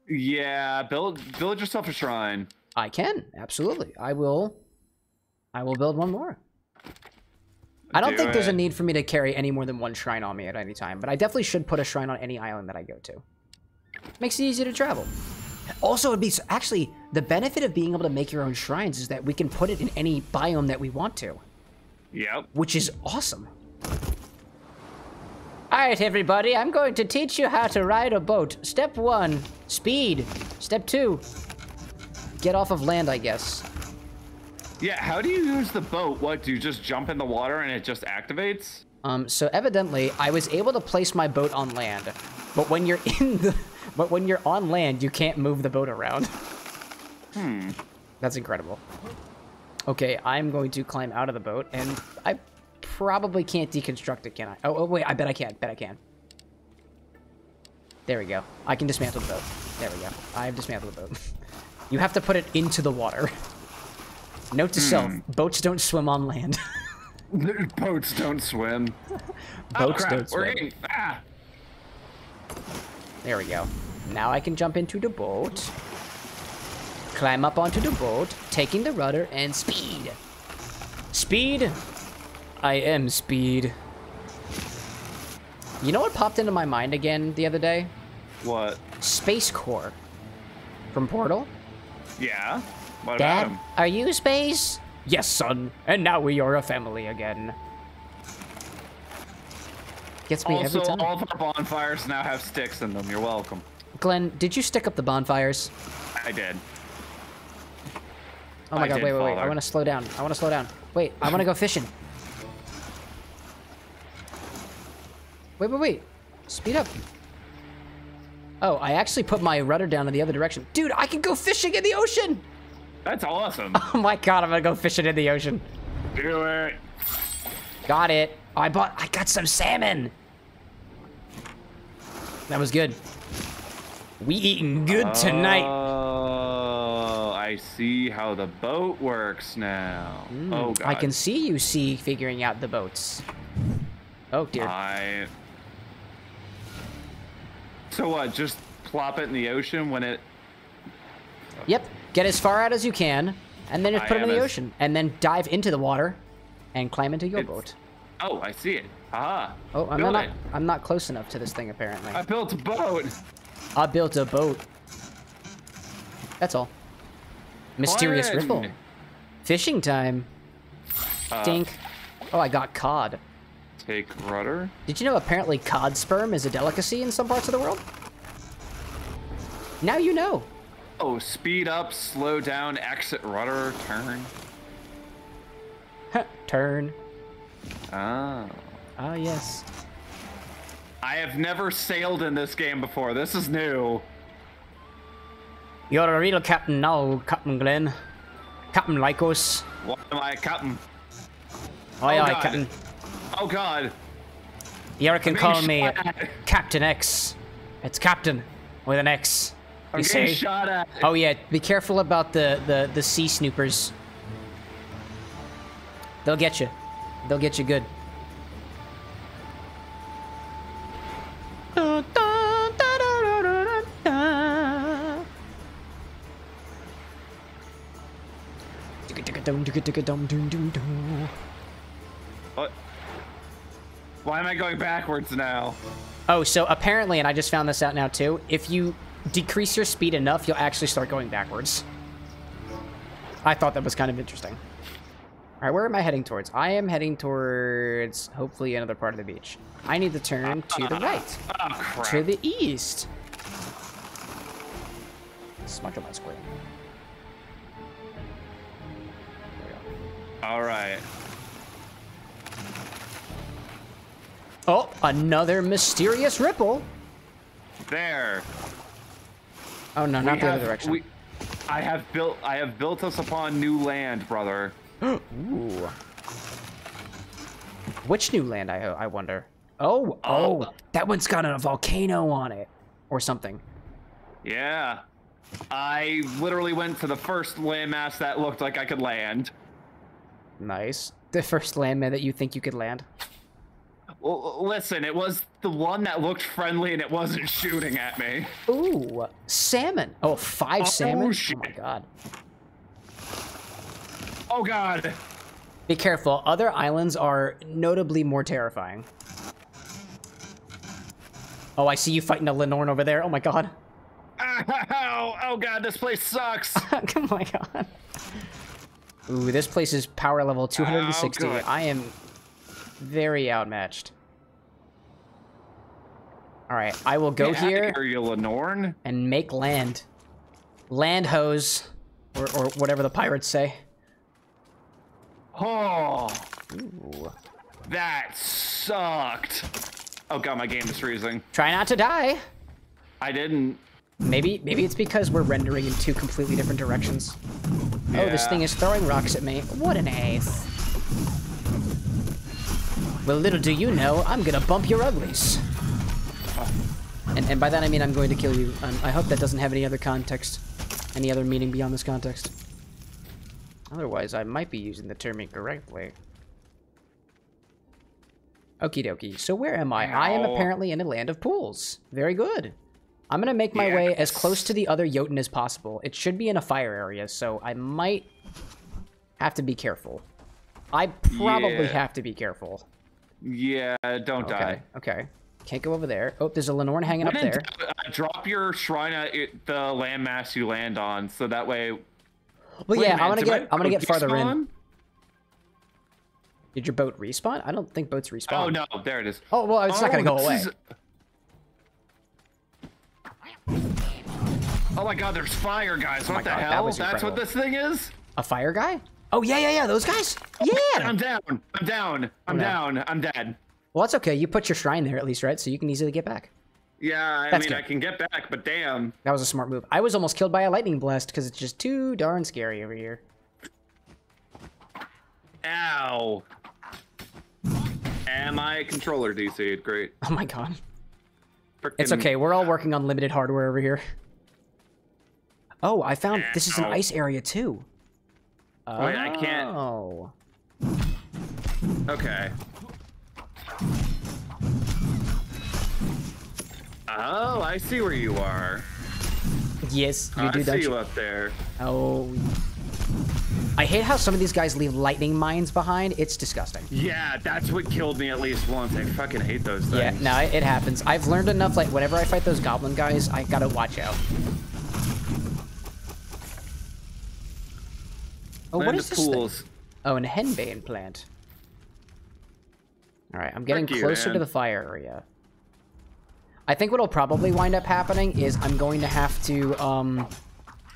Yeah, build build yourself a shrine. I can, absolutely. I will. I will build one more. I don't Do think there's a need for me to carry any more than one shrine on me at any time, but I definitely should put a shrine on any island that I go to. Makes it easier to travel. Also, it'd be actually the benefit of being able to make your own shrines is that we can put it in any biome that we want to, Yep. which is awesome. All right, everybody, I'm going to teach you how to ride a boat. Step one, speed. Step two, get off of land, I guess. Yeah, how do you use the boat? What, do you just jump in the water and it just activates? Um, so evidently, I was able to place my boat on land, but when you're in the, but when you're on land, you can't move the boat around. Hmm. That's incredible. Okay, I'm going to climb out of the boat, and I'm probably can't deconstruct it, can I? Oh, oh, wait, I bet I can. Bet I can. There we go. I can dismantle the boat. There we go. I have dismantled the boat. you have to put it into the water. Note to self, boats don't swim on land. Boats don't swim. boats oh, don't We're swim. getting ah. There we go. Now I can jump into the boat. Climb up onto the boat, taking the rudder, and speed. Speed? I am speed. You know what popped into my mind again the other day? What? Space Core. From Portal? Yeah. What Dad, him? are you Space? Yes, son. And now we are a family again. Gets me Also, every time. all of our bonfires now have sticks in them. You're welcome. Glenn, did you stick up the bonfires? I did. Oh my I god, did, wait, wait, wait. I want to slow down. I want to slow down. Wait, I want to go fishing. Wait, wait, wait. Speed up. Oh, I actually put my rudder down in the other direction. Dude, I can go fishing in the ocean! That's awesome. Oh my god, I'm gonna go fishing in the ocean. Do it. Got it. Oh, I bought, I got some salmon. That was good. We eating good tonight. Oh, I see how the boat works now. Hmm, oh god. I can see you see figuring out the boats. Oh dear. I. So what? Just plop it in the ocean when it. Yep. Get as far out as you can, and then just I put it in the ocean, and then dive into the water, and climb into your It's- boat. Oh, I see it. Aha. Oh, I'm Build not. it. I'm not close enough to this thing apparently. I built a boat. I built a boat. That's all. Mysterious Fun. ripple. Fishing time. Uh, Dink. Oh, I got cod. Take rudder. Did you know apparently cod sperm is a delicacy in some parts of the world? Now you know. Oh, speed up, slow down, exit rudder, turn. Turn. Ah. Ah, yes. I have never sailed in this game before. This is new. You're a real captain now, Captain Glenn. Captain Lycos. Why am I captain? Aye, Oh, aye, God. Captain. Oh god. You can call me. Captain X. It's Captain with an X. I'm You getting say? shot at. Oh yeah, be careful about the the the sea snoopers. They'll get you. They'll get you good. What? Why am I going backwards now? Oh, so apparently, and I just found this out now too, if you decrease your speed enough, you'll actually start going backwards. I thought that was kind of interesting. All right, where am I heading towards? I am heading towards, hopefully, another part of the beach. I need to turn to the ah, right, Oh to the east. Smudge on my screen. There we go. All right. Oh, another mysterious ripple. There. Oh no, not We the have- other direction. we- I have built. I have built us upon new land, brother. Ooh. Which new land, I, I wonder? Oh, oh, Oh. that one's got a volcano on it. Or something. Yeah. I literally went to the first landmass that looked like I could land. Nice. The first landmass that you think you could land. Well, listen, it was the one that looked friendly and it wasn't shooting at me. Ooh, salmon. Oh, five Oh, salmon? Oh, oh, shit. Oh my god. Oh god. Be careful, other islands are notably more terrifying. Oh, I see you fighting a Linnorm over there. Oh my god. Ow! Oh god, this place sucks. oh my god. Ooh, this place is power level 260. good. I am very outmatched. Alright, I will go Get here Here, and make land. Land hose. Or, or whatever the pirates say. Oh, Ooh. that sucked. Oh god, my game is freezing. Try not to die. I didn't. Maybe maybe it's because we're rendering in two completely different directions. Oh, this thing is throwing rocks at me. What an ace. Well, little do you know, I'm gonna bump your uglies. And, and by that I mean I'm going to kill you. Um, I hope that doesn't have any other context, any other meaning beyond this context. Otherwise, I might be using the term incorrectly. Okie dokie. So where am I? I am apparently in a land of pools. Very good. I'm gonna make my way as close to the other Jotun as possible. It should be in a fire area, so I might have to be careful. I probably Yeah. have to be careful. Yeah, don't Okay. die. Okay. Can't go over there. Oh, there's a Linnorm hanging up When in there. uh, drop your shrine at it, the landmass you land on, so that way. Well, yeah, minute, I'm gonna get I'm gonna get farther in. Did your boat respawn? I don't think boats respawn. Oh no, there it is. Oh well, it's not gonna Oh, go away. is- Oh my god, there's fire, guys. What the God, that hell? was That's what this thing is? A fire guy? Oh yeah, yeah, yeah. Those guys. Yeah. I'm down. I'm down. I'm no. down. I'm dead. Well, that's okay. You put your shrine there at least, right? So you can easily get back. Yeah, I That's mean, good. I can get back, but damn. That was a smart move. I was almost killed by a lightning blast because it's just too darn scary over here. Ow. Am I controller DC'd? Great. Oh my god. It's okay. We're all working on limited hardware over here. Oh, I found this is an ice area too. Wait, I can't- Oh. Okay. Oh, I see where you are. Yes, you oh, I do, don't see you? up there. Oh. I hate how some of these guys leave lightning mines behind. It's disgusting. Yeah, that's what killed me at least once. I fucking hate those things. Yeah, no, it, it happens. I've learned enough. Like whenever I fight those goblin guys, I gotta watch out. Oh, what is this? thing? Oh, an henbane plant. All right, I'm getting you, closer to the fire area. I think what'll probably wind up happening is I'm going to have to, um,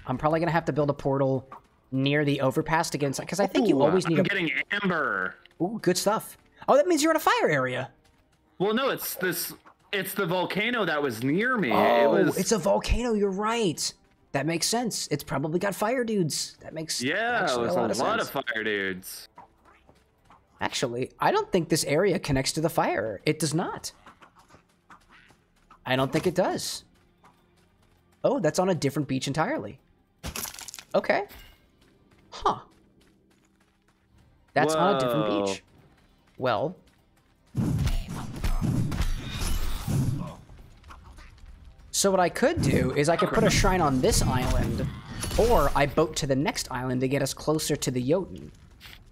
I'm probably gonna have to build a portal near the overpass to get inside because I think you Ooh, always need I'm a. getting amber. Ooh, good stuff. Oh, that means you're in a fire area. Well, no, it's this. It's the volcano that was near me. Oh, it was. it's a volcano. You're right. That makes sense. It's probably got fire dudes. That makes yeah, it was a a lot, lot, of, of, fire dudes. Actually, I don't think this area connects to the fire. It does not. I don't think it does. Oh, that's on a different beach entirely. Okay. Huh. That's on a different beach. Well. So what I could do is I could put a shrine on this island, or I boat to the next island to get us closer to the Jotun.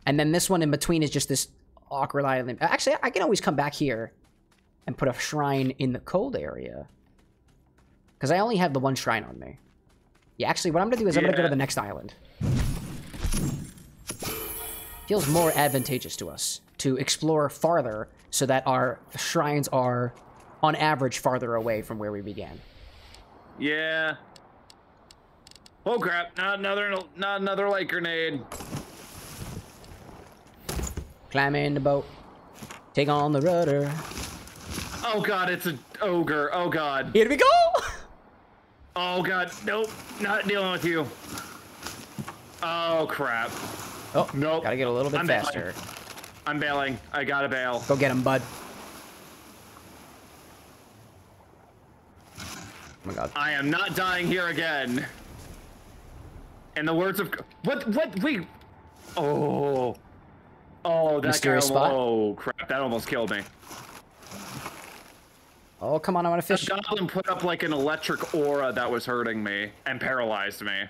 And then this one in between is just this awkward island. Actually, I can always come back here and put a shrine in the cold area. Because I only have the one shrine on me. Yeah, actually, what I'm going to do is I'm going to go to the next island. Feels more advantageous to us to explore farther so that our shrines are, on average, farther away from where we began. Yeah. Oh crap! Not another, not another light grenade. Climb in the boat. Take on the rudder. Oh god, it's an ogre. Oh god. Here we go! Oh god. Nope. Not dealing with you. Oh crap. Oh, Nope. Gotta get a little bit I'm bailing. faster. I'm bailing. I gotta bail. Go get him, bud. Oh my god. I am not dying here again. In the words of what? What? Wait. Oh. Oh, that Mysterious guy. spot? Oh crap! That almost killed me. Oh, come on, I want to fish. The goblin put up like an electric aura that was hurting me and paralyzed me.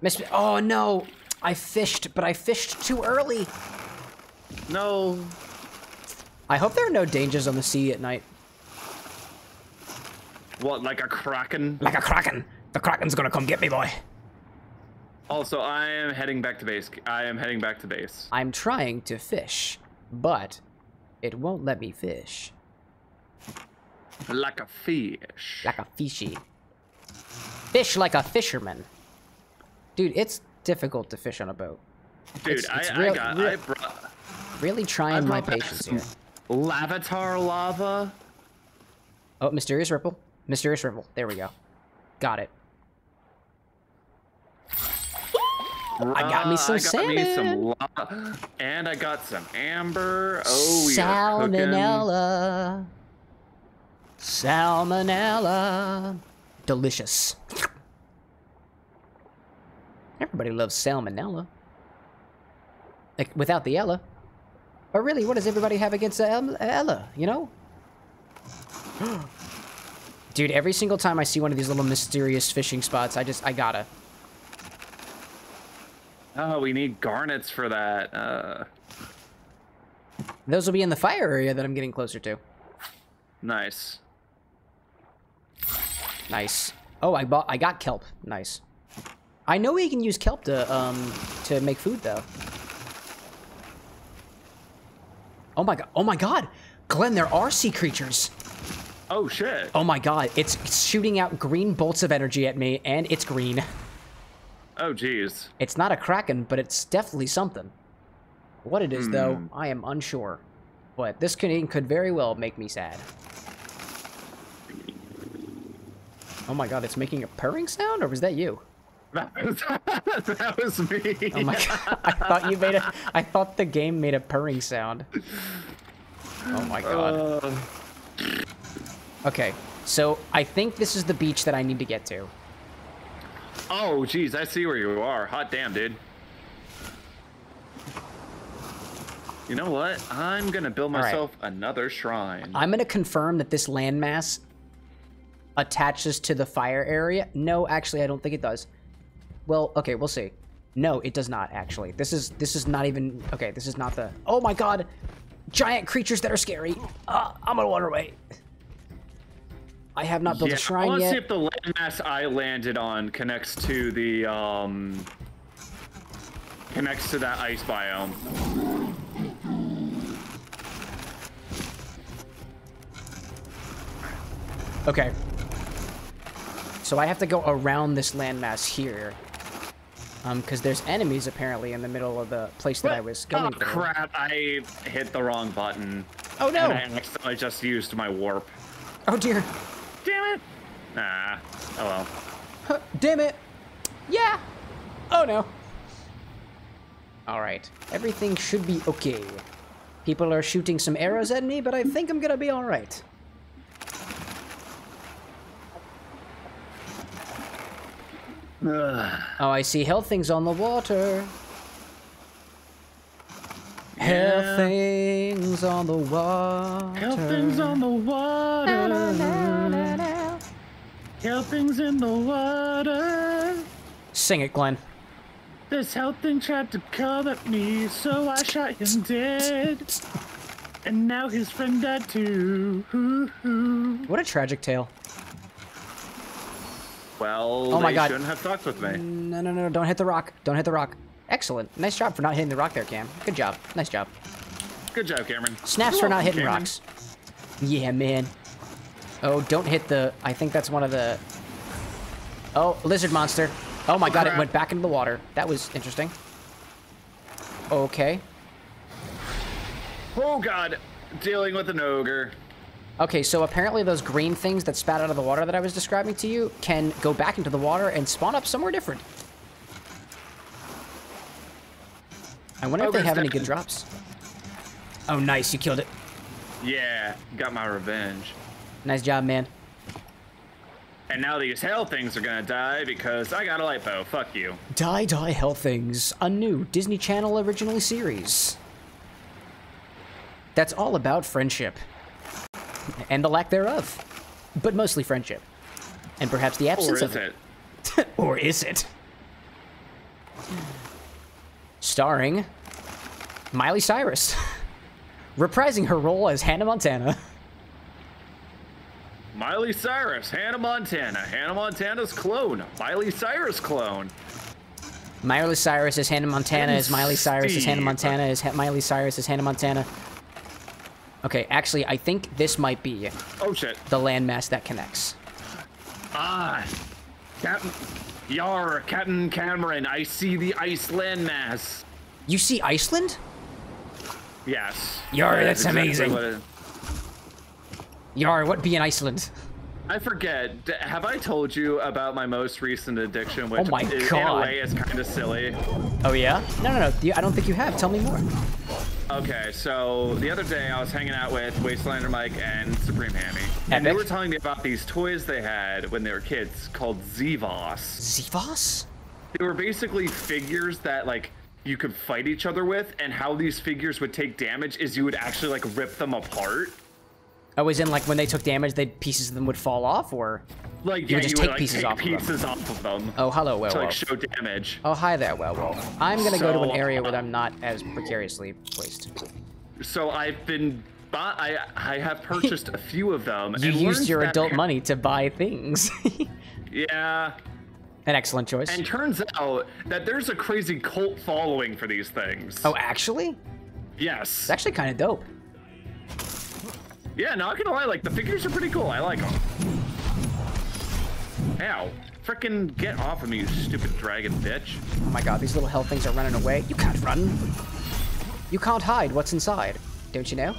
Miss Oh, no. I fished, but I fished too early. No. I hope there are no dangers on the sea at night. What? Like a kraken? Like a kraken. The kraken's gonna come get me, boy. Also, I am heading back to base. I am heading back to base. I'm trying to fish, but it won't let me fish. Like a fish. Like a fishy. Fish like a fisherman. Dude, it's difficult to fish on a boat. Dude, it's- I, it's I real- got. real- I brought. Really I trying my patience here. Lavatar lava. Oh, mysterious ripple. Mysterious ripple. There we go. Got it. I got me uh, some I got me some salmon. and I got some amber. Oh, we are cooking. Salmonella. Salmonella. Delicious. Everybody loves salmonella. Like, without the Ella. But really, what does everybody have against the Ella, you know? Dude, every single time I see one of these little mysterious fishing spots, I just, I gotta. Oh, we need garnets for that. Uh, Those will be in the fire area that I'm getting closer to. nice. Nice. Oh, I bought. I got kelp. Nice. I know we can use kelp to um to make food though. Oh my god. Oh my god. Glenn, there are sea creatures. Oh shit. Oh my god. It's, shooting out green bolts of energy at me, and it's green. Oh jeez. It's not a kraken, but it's definitely something. What it is, though, I am unsure. But this could, could very well make me sad. Oh my god, it's making a purring sound, or was that you? That was, that was me. Oh my god, I thought you made a. I thought the game made a purring sound. Oh my god. Uh, Okay, so I think this is the beach that I need to get to. oh jeez, I see where you are. Hot damn, dude. You know what? I'm gonna build right. myself another shrine. I'm gonna confirm that this landmass attaches to the fire area. No, actually, I don't think it does. Well, okay, we'll see. No, it does not actually. This is this is not even okay. This is not the. Oh my god, giant creatures that are scary. Uh, I'm gonna wander away. I have not built yeah, a I shrine want to see if the landmass I landed on connects to the um connects to that ice biome. Okay. So I have to go around this landmass here. Um, because there's enemies apparently in the middle of the place that I was going oh crap! I hit the wrong button. Oh no! And I accidentally just used my warp. Oh dear! Damn it! Nah. Oh well. Damn it! Yeah! Oh no! Alright. Everything should be okay. People are shooting some arrows at me, but I think I'm gonna be alright. Oh, I see Helthings on the water. Hell Yeah. things on the water. Helpings on the water. Helpings in the water. Sing it, Glenn. This helping tried to come at me, so I shot him dead. And now his friend died too. Hoo, hoo. What a tragic tale. Well, Oh my they God. shouldn't have fucked with me. No, no, no, don't hit the rock. Don't hit the rock. Excellent. Nice job for not hitting the rock there, Cam. Good job. Nice job. Good job, Cameron. Snaps You're for not hitting Cameron. rocks. Yeah, man. Oh, don't hit the... I think that's one of the... Oh, lizard monster. Oh my god, it went back into the water. That was interesting. Okay. Oh god, dealing with an ogre. Okay, so apparently those green things that spat out of the water that I was describing to you can go back into the water and spawn up somewhere different. I wonder if they have any good drops. Oh, nice. You killed it. Yeah, got my revenge. Nice job, man. And now these hell things are gonna die because I got a lipo. Fuck you. Die Die Hell Things, a new Disney Channel original series. That's all about friendship. And the lack thereof. But mostly friendship. And perhaps the Or absence is of it? or is it? Starring Miley Cyrus, reprising her role as Hannah Montana. Miley Cyrus, Hannah Montana, Hannah Montana's clone, Miley Cyrus clone. Miley Cyrus is Hannah Montana as Miley Cyrus is Hannah Montana is ha- Miley Cyrus as Hannah Montana. Okay, actually, I think this might be Oh shit. the landmass that connects. Ah, Captain. Yar, Captain Cameron, I see the Iceland mass. You see Iceland? Yes. Yar, That that's is exactly amazing. what it- Yar, what be in Iceland? I forget. Have I told you about my most recent addiction, which Oh my is, in a God. way is kind of silly? Oh yeah? No, no, no. I don't think you have. Tell me more. Okay, so the other day I was hanging out with Wastelander Mike and Supreme Hammy, and they were telling me about these toys they had when they were kids called Xevoz. Zivos? They were basically figures that like you could fight each other with, and how these figures would take damage is you would actually like rip them apart. Oh, as in like when they took damage, they pieces of them would fall off, or? Like You yeah, would just you take would like pieces take off of them. pieces off of them Oh, hello, to like show damage. Oh, hi there, werewolf. I'm gonna go to an area where uh, I'm not as precariously placed. So I've been, I I have purchased a few of them. You and used your adult money to buy things. Yeah, An excellent choice. and turns out that there's a crazy cult following for these things. oh, actually? yes. It's actually kind of dope. Yeah, not gonna lie, like the figures are pretty cool. I like them. Ow! Frickin' get off of me, you stupid dragon bitch. Oh my god, these little Helthings are running away. You can't run. You can't hide what's inside. Don't you know?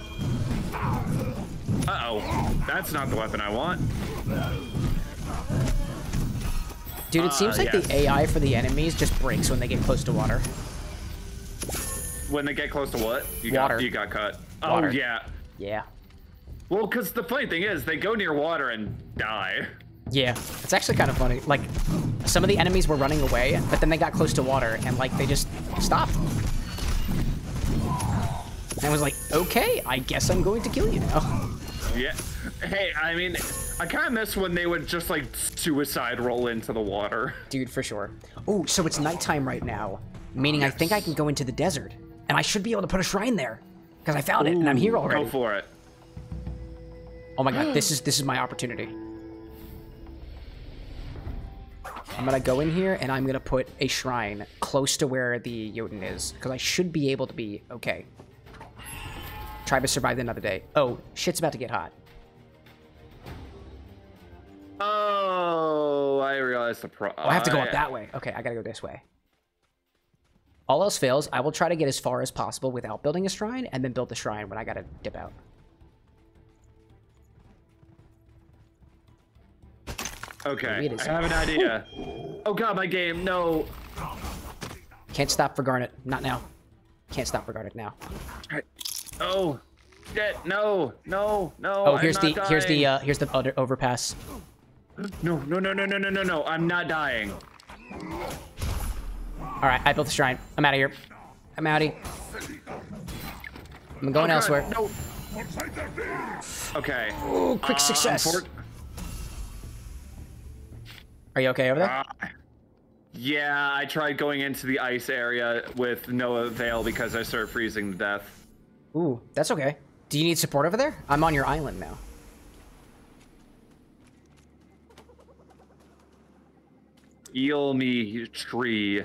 Uh oh, that's not the weapon I want. Dude, it seems Uh, like yes. the AI for the enemies just breaks when they get close to water. When they get close to what? You Water. got you got cut. Water. Oh yeah. Yeah. Well, because the funny thing is, they go near water and die. Yeah, it's actually kind of funny. Like, some of the enemies were running away, but then they got close to water, and like they just stopped. And I was like, okay, I guess I'm going to kill you now. Yeah. Hey, I mean, I kind of miss when they would just like suicide roll into the water. Dude, for sure. Oh, so it's nighttime right now, meaning I think I can go into the desert, and I should be able to put a shrine there, because I found it, and I'm here already. Go for it. Oh my god, this is this is my opportunity. I'm gonna go in here and I'm gonna put a shrine close to where the Jotun is, because I should be able to be okay. Try to survive another day. Oh, shit's about to get hot. Oh, I realized the pro. Oh, I have to go up that way. Okay, I gotta go this way. All else fails, I will try to get as far as possible without building a shrine, and then build the shrine when I gotta dip out. Okay, I have an idea. Oh god, my game, no. Can't stop for Garnet. Not now. Can't stop for Garnet now. Right. Oh, shit, no, no, no. Oh, here's the dying. here's the uh, here's the overpass. No, no, no, no, no, no, no, no. I'm not dying. All right, I built the shrine. I'm out of here. I'm outie. I'm going oh, elsewhere. No. Okay. Oh, quick uh, success. Are you okay over there? Uh, yeah, I tried going into the ice area with no avail because I started freezing to death. Ooh, that's okay. Do you need support over there? I'm on your island now. Eel me tree.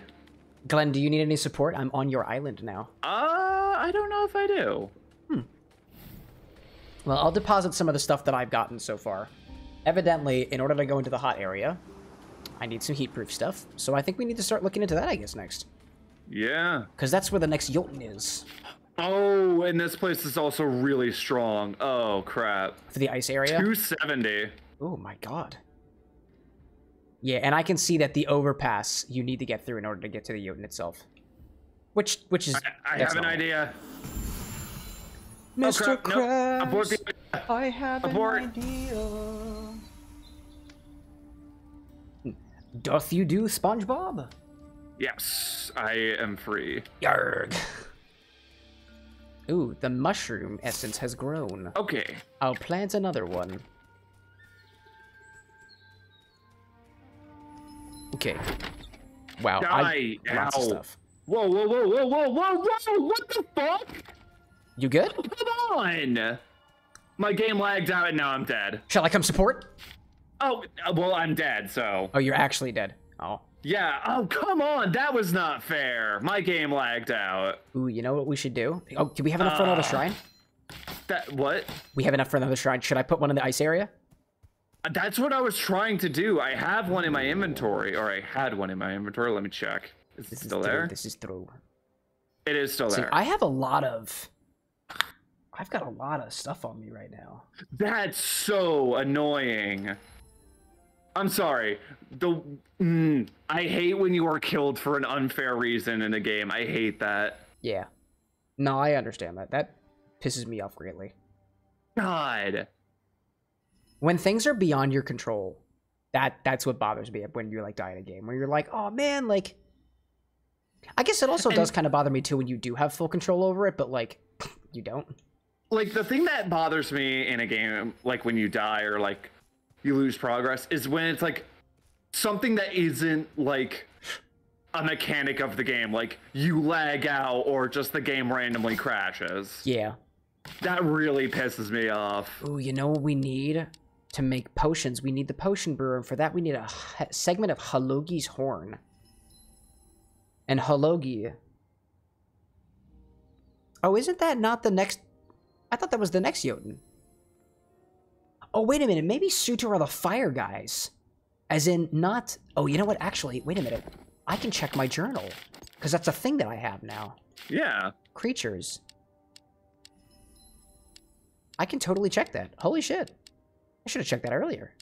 Glenn, do you need any support? I'm on your island now. Uh, I don't know if I do. Hmm. Well, I'll deposit some of the stuff that I've gotten so far. Evidently, in order to go into the hot area, I need some heat-proof stuff. So I think we need to start looking into that, I guess, next. Yeah. Because that's where the next Jotun is. Oh, and this place is also really strong. Oh crap. For the ice area. 270. Oh my god. Yeah, and I can see that the overpass you need to get through in order to get to the Jotun itself. Which which is I, I have an idea. Mr. Oh, crap. No, abort Krabs, the- I have Abort. an idea. Doth you do, SpongeBob? Yes, I am free. Yarg. Ooh, the mushroom essence has grown. Okay. I'll plant another one. Okay. Wow, I Die. lots of Ow. stuff. Whoa, whoa, whoa, whoa, whoa, whoa, whoa! What the fuck? You good? Come on! My game lagged out and now I'm dead. Shall I come support? Oh, uh, well, I'm dead, so. Oh, you're actually dead. Oh. Yeah, oh, come on! That was not fair. My game lagged out. Ooh, you know what we should do? Oh, do we have enough for another Uh. shrine? That, what? We have enough for another shrine. Should I put one in the ice area? That's what I was trying to do. I have one in my inventory, or I had one in my inventory. Let me check. Is it This still is there? This is through. It is still See, there. I have a lot of. I've got a lot of stuff on me right now. That's so annoying. I'm sorry. The mm, I hate when you are killed for an unfair reason in a game. I hate that. Yeah. No, I understand that. That pisses me off greatly. God. When things are beyond your control, that that's what bothers me when you're like dying a game. When you're like, oh man, like I guess it also does kind of bother me too when you do have full control over it, but like you don't. Like the thing that bothers me in a game, like when you die or like you lose progress, is when it's like something that isn't like a mechanic of the game, like you lag out or just the game randomly crashes. Yeah. That really pisses me off. Ooh, you know what we need to make potions? We need the potion brewer, and for that we need a segment of Hilogi's horn. And Hilogi. Oh, isn't that not the next? I thought that was the next Jotun. Oh, wait a minute. Maybe Surtur are the fire guys. As in, not. Oh, you know what? Actually, wait a minute. I can check my journal. Because that's a thing that I have now. Yeah. Creatures. I can totally check that. Holy shit. I should have checked that earlier.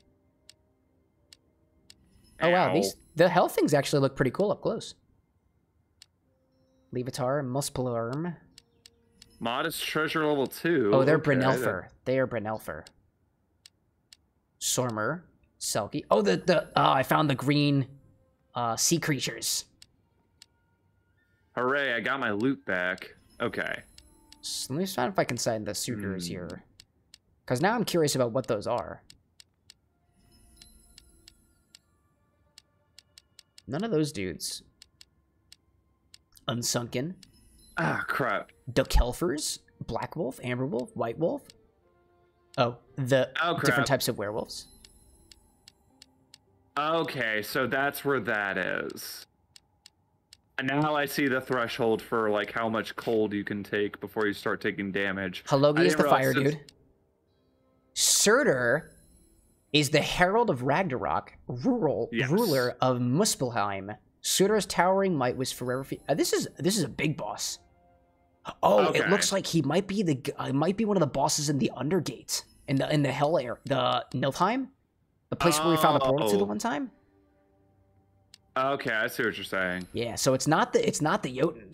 Oh wow, these the Helthings actually look pretty cool up close. Levitar, Muspelurm. Modest treasure level two. Oh, they're Okay, Brynelfer. They are Brynelfer. Sormer, Selkie. Oh, the the oh, I found the green uh sea creatures. Hooray! I got my loot back. Okay. So let me find if I can find the Surturs Hmm. here. Because now I'm curious about what those are. None of those dudes. Unsunken. Ah, crap. Dukelfers. Black Wolf. Amber Wolf. White Wolf. Oh, the Oh, different types of werewolves. Okay, so that's where that is. And now I see the threshold for like how much cold you can take before you start taking damage. Hilogi is the fire dude. Surtur is the herald of Ragnarok, rural Yes. ruler of Muspelheim. Surtur's towering might was forever. Fe- uh, this is this is a big boss. Oh, it looks like he might be the uh, might be one of the bosses in the Undergate in the in the Hell air the Niflheim, the place where we found the portal to the Oh. one time. Okay, I see what you're saying. Yeah, so it's not the it's not the Jotun.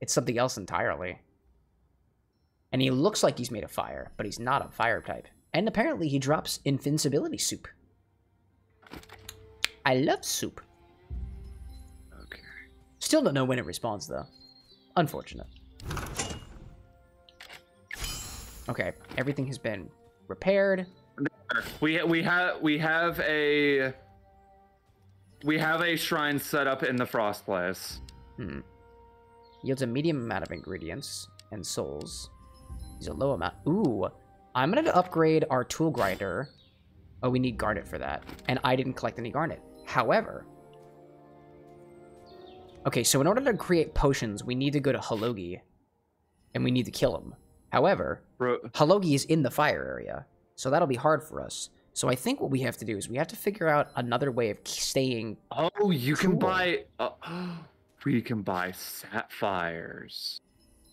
It's something else entirely. And he looks like he's made of fire, but he's not a fire type. And apparently he drops invincibility soup. I love soup. Okay. Still don't know when it responds though. Unfortunate. Okay, everything has been repaired. We we have we have a we have a shrine set up in the frost place. Hmm. Yields a medium amount of ingredients and souls. Use a low amount. Ooh, I'm gonna upgrade our tool grinder. Oh, we need garnet for that, and I didn't collect any garnet. However, okay, so in order to create potions, we need to go to Hilogi, and we need to kill him. However, Bro, Hilogi is in the fire area, so that'll be hard for us. So I think what we have to do is we have to figure out another way of staying. oh, you can buy. Uh, we can buy sapphires.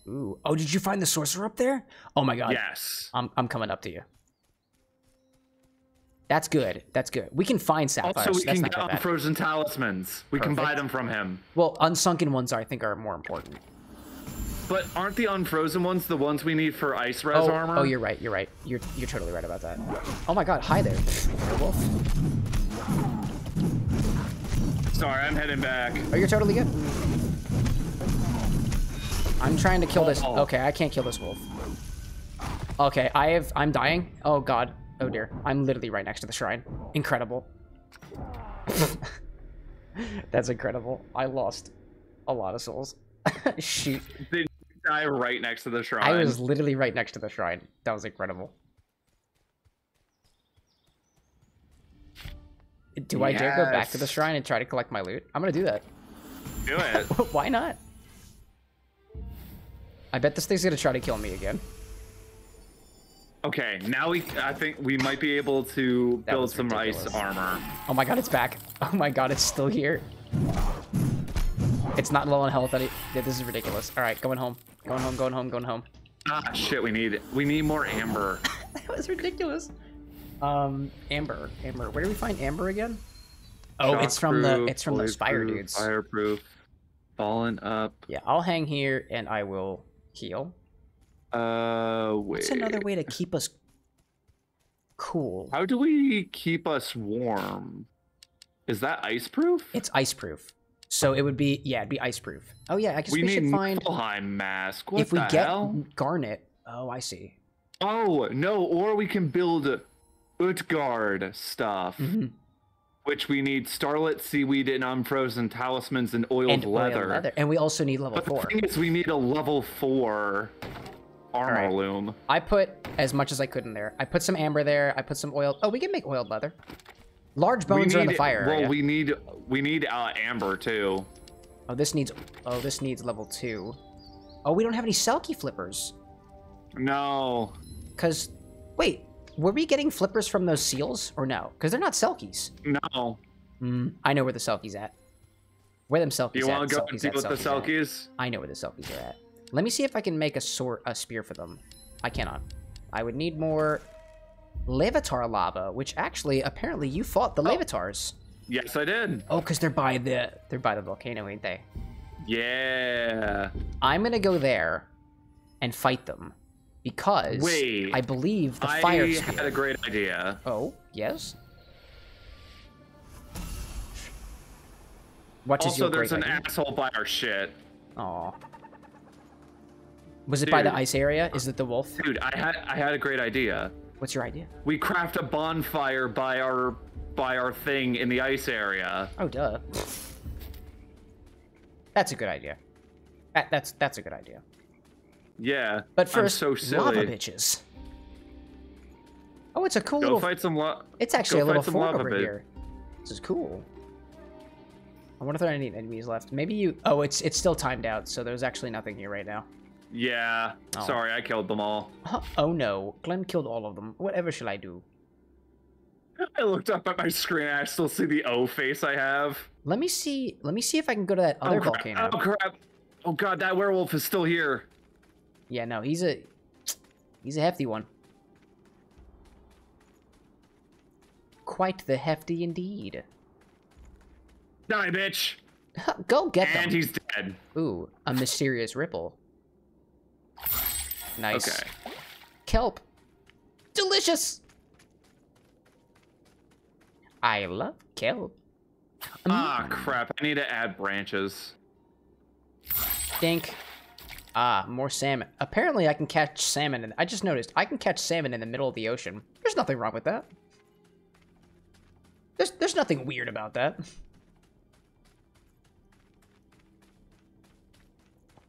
Ooh, oh, did you find the sorcerer up there? Oh my god, Yes. I'm I'm coming up to you. That's good. That's good. We can find sapphires. Also, we that's can get unfrozen talismans. We can buy them from him. Well, unsunken ones I think are more important. But aren't the unfrozen ones the ones we need for ice res Oh, armor? oh, you're right. You're right. You're you're totally right about that. Oh my god, hi there, werewolf. Sorry, I'm heading back. Oh, you're totally good. I'm trying to kill this. Oh. Okay, I can't kill this wolf. Okay, I have. I'm dying. Oh god. Oh dear. I'm literally right next to the shrine. Incredible. That's incredible. I lost a lot of souls. Shoot. Die right next to the shrine? I was literally right next to the shrine. That was incredible. Do I dare go back to the shrine and try to collect my loot? I'm gonna do that. Do it. Why not? I bet this thing's gonna try to kill me again. Okay, now we. I think we might be able to That build some ridiculous. ice armor. Oh my god, it's back. Oh my god, it's still here. It's not low on health. Any- yeah, this is ridiculous. All right, going home. Going home. Going home. Going home. Ah, shit. We need we need more amber. that was ridiculous. Um, amber, amber. Where do we find amber again? Oh, it's from the Shockproof, it's from those fire bulletproof, dudes. Fireproof. Fallen up. Yeah, I'll hang here and I will heal. Uh, wait. What's another way to keep us cool? How do we keep us warm? Is that ice proof? It's ice proof. So it would be yeah, it'd be ice proof. Oh yeah, I guess we, we, should find Niflheim mask. What if we get hell? garnet. Oh, I see. Oh no, or we can build Utgard stuff, Mhm. which we need starlit seaweed and unfrozen talismans and oiled And oil leather. leather. And we also need level But the thing is, we need a level four armor Alright. loom. I put as much as I could in there. I put some amber there. I put some oil. Oh, we can make oiled leather. Large bones are in the need- fire Well, area. we need we need uh, amber too. Oh, this needs. Oh, this needs level two. Oh, we don't have any Selkie flippers. No, Cause, wait, were we getting flippers from those seals or no? Cause they're not Selkies. no. Hmm. I know where the Selkies at. Where them Selkies You at? want to go and deal at, with the Selkies at. I know where the Selkies are at. Let me see if I can make a sword, a spear for them. I cannot. I would need more Levitar lava, which actually, apparently, you fought Oh. the Levitars. Yes, I did. Oh, because they're by the they're by the volcano, ain't they? Yeah. I'm gonna go there and fight them because Wait. I believe the fire. I had spear. a great idea. Oh, yes. What is Also, your there's an idea? asshole by our shit. Aw. Was it by the ice area? Is it the wolf? Dude, I had I had a great idea. What's your idea? We craft a bonfire by our by our thing in the ice area. Oh, duh. That's a good idea. That, that's that's a good idea. Yeah. But I'm first, so silly. lava bitches. Oh, it's a cool Go little. fight some lo- It's actually a little fort lava over bit. here. This is cool. I wonder if there are any enemies left. Maybe you. Oh, it's it's still timed out, so there's actually nothing here right now. Yeah. Oh. Sorry, I killed them all. Oh no, Glenn killed all of them. Whatever shall I do? I looked up at my screen and I still see the O face I have. Let me see. Let me see if I can go to that other oh, volcano. Oh crap. Oh god, that werewolf is still here. Yeah, no, he's a he's a hefty one. Quite the hefty indeed. Die, bitch. Go get them. And he's dead. Ooh, a mysterious ripple. Nice. Okay. Kelp. Delicious. I love kelp. Ah, crap. I need to add branches. Dink. Ah, more salmon. Apparently, I can catch salmon. In, I just noticed I can catch salmon in the middle of the ocean. There's nothing wrong with that. There's there's nothing weird about that.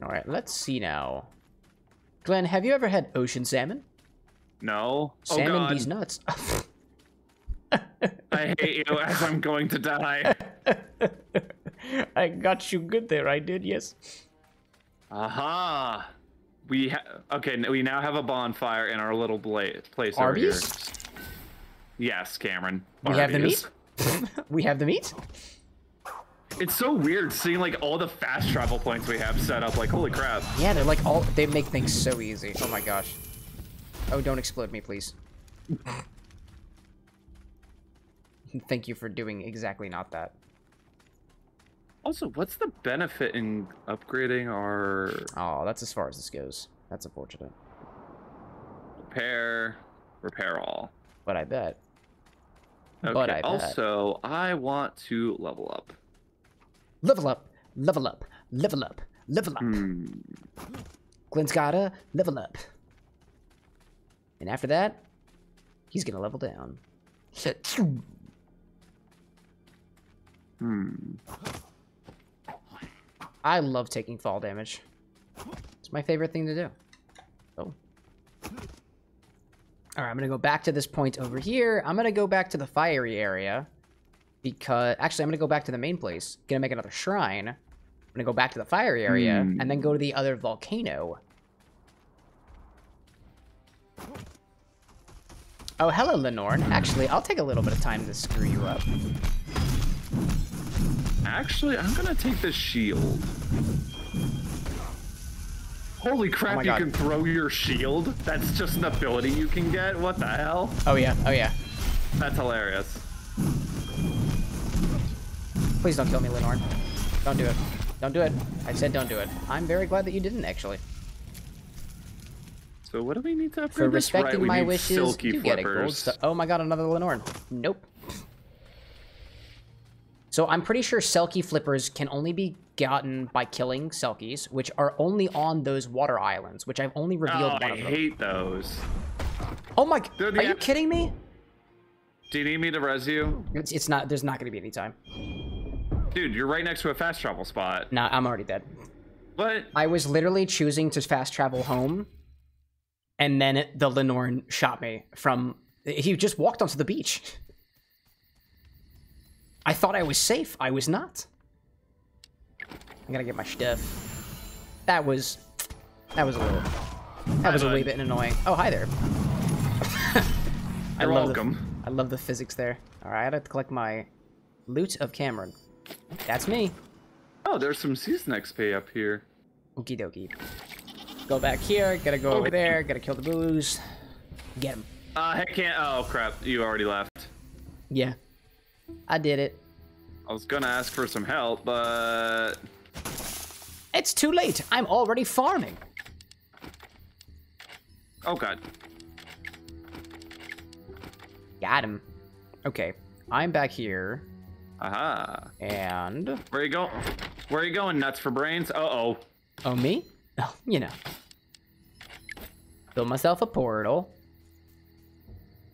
All right, let's see now. Glenn, have you ever had ocean salmon? No. Oh Salmon god. these nuts. I hate you as I'm going to die. I got you good there. I did. Yes. Aha. We ha- okay. We now have a bonfire in our little bla- place Arby's? over here. Yes, Cameron. We have the meat. we have the meat. It's so weird seeing like all the fast travel points we have set up. Like, holy crap. Yeah, they're like all. They make things so easy. Oh my gosh. Oh, don't explode me, please. Thank you for doing exactly not that. Also, what's the benefit in upgrading our Oh, that's as far as this goes. That's unfortunate. repair, repair all? But I bet. Okay. But I bet. also, I want to level up. Level up, level up, level up, level up. Hmm. Glenn's gotta level up. And after that, he's gonna level down. Hmm. I love taking fall damage. It's my favorite thing to do. Oh. Alright, I'm gonna go back to this point over here. I'm gonna go back to the fiery area. Because, actually, I'm gonna go back to the main place. Gonna make another shrine. I'm gonna go back to the fire area, Hmm. and then go to the other volcano. Oh, hello, Linnorm. Actually, I'll take a little bit of time to screw you up. Actually, I'm gonna take the shield. Holy crap, Oh you God. can throw your shield? That's just an ability you can get? What the hell? Oh yeah, oh yeah. That's hilarious. Please don't kill me, Linnorm. Don't do it. Don't do it. I said don't do it. I'm very glad that you didn't, actually. So what do we need to upgrade For? Right, respecting we my wishes, you get a gold flippers. star. Oh my god, another Linnorm. Nope. So I'm pretty sure Selkie flippers can only be gotten by killing Selkies, which are only on those water islands, which I've only revealed Oh, one I of them. hate those. Oh my! Dude, Are you kidding me? Do you need me to res you? It's, it's not. There's not going to be any time. Dude, you're right next to a fast travel spot. Nah, I'm already dead. What? I was literally choosing to fast travel home, and then it, the Linnorm shot me from. He just walked onto the beach. I thought I was safe. I was not. I'm gonna get my stuff. That was. That was a little. That was a wee bit annoying. Oh, hi there. I You're love welcome. The, I love the physics there. All right, I have to collect my loot of Cameron. That's me. Oh, there's some season XP up here. Okie dokie. Go back here, gotta go over there, gotta kill the boos. Get him. Uh, heck can't. Oh, crap. You already left. Yeah. I did it. I was gonna ask for some help, but. It's too late. I'm already farming. Oh, God. Got him. Okay. I'm back here, Aha. and... Where you go? Where you going? Nuts for brains? Uh oh. Oh, me? Oh, you know. Build myself a portal.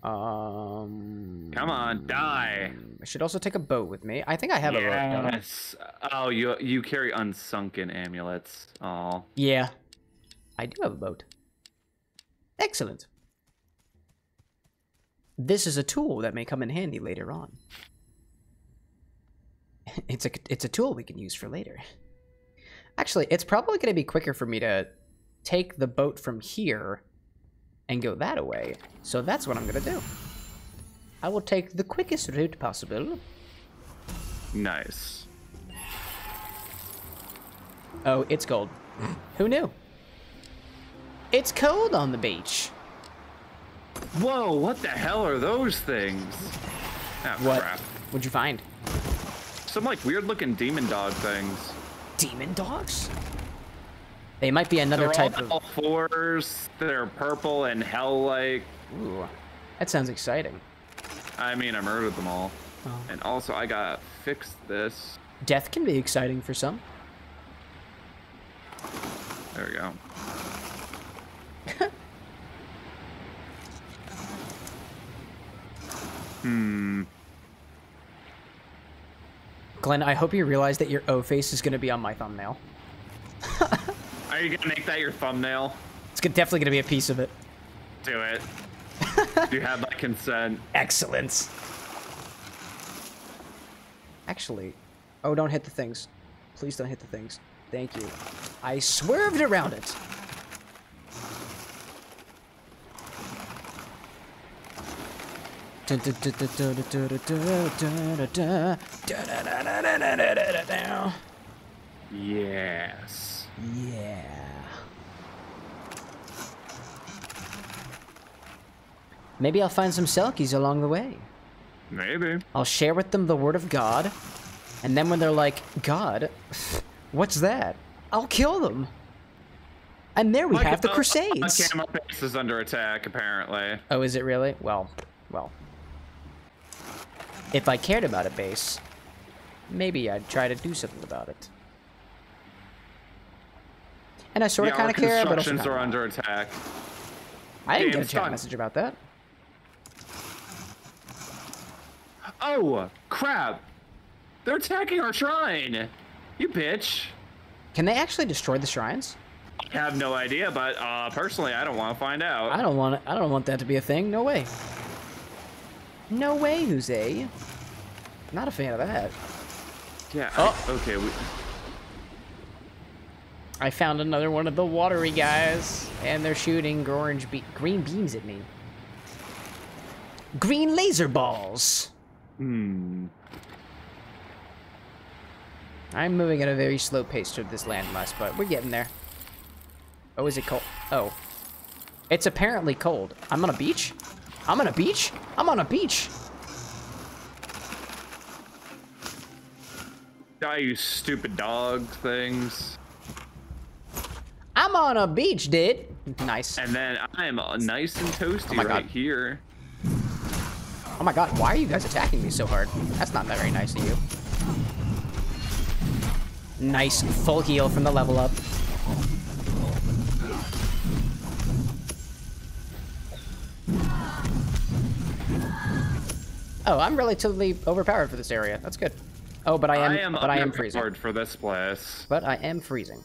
Um... Come on, die. I should also take a boat with me. I think I have a boat. Yes. Oh, you you carry unsunken amulets. Oh. Yeah. I do have a boat. Excellent. This is a tool that may come in handy later on. It's a it's a tool we can use for later. Actually, it's probably going to be quicker for me to take the boat from here and go that way. So that's what I'm going to do. I will take the quickest route possible. Nice. Oh, it's cold. Who knew? It's cold on the beach. Whoa, what the hell are those things? Ah, What? crap. What'd you find? Some like weird looking demon dog things. Demon dogs? They might be another They're type all of. all fours. They're purple and hell like. Ooh, that sounds exciting. I mean, I murdered them all. Oh. And also, I gotta fix this. Death can be exciting for some. There we go. hmm. Glenn, I hope you realize that your O face is going to be on my thumbnail. Are you gonna make that your thumbnail? It's definitely going to be a piece of it. Do it. you have my consent. Excellent. Actually, oh, don't hit the things. Please don't hit the things. Thank you. I swerved around it. Yes. Yeah. Maybe I'll find some Selkies along the way. Maybe. I'll share with them the word of God, and then when they're like, God, what's that? I'll kill them. And there we Like, have the uh, Crusades. Camera is under attack, apparently. Oh, is it really? Well, well. If I cared about a base, maybe I'd try to do something about it. And I sort of yeah, kind of care, but constructions are under attack. I didn't get a chat done. message about that. Oh, crap! They're attacking our shrine! You bitch! Can they actually destroy the shrines? I have no idea, but uh, personally, I don't want to find out. I don't want it. I don't want that to be a thing. No way. No way, Jose. Not a fan of that. Yeah. Oh. I, okay. We, I found another one of the watery guys, and they're shooting orange be- green beams at me. Green laser balls. hmm. I'm moving at a very slow pace toward this landmass, but we're getting there. Oh, is it cold? Oh. It's apparently cold. I'm on a beach? I'm on a beach? I'm on a beach. Die, you stupid dog things. I'm on a beach, dude. Nice. And then I'm uh, nice and toasty my right God. here. Oh my god, why are you guys attacking me so hard? That's not very nice of you. Nice full heal from the level up. Oh, I'm relatively overpowered for this area. That's good. Oh, but I am, I am but I am freezing. for this place. But I am freezing.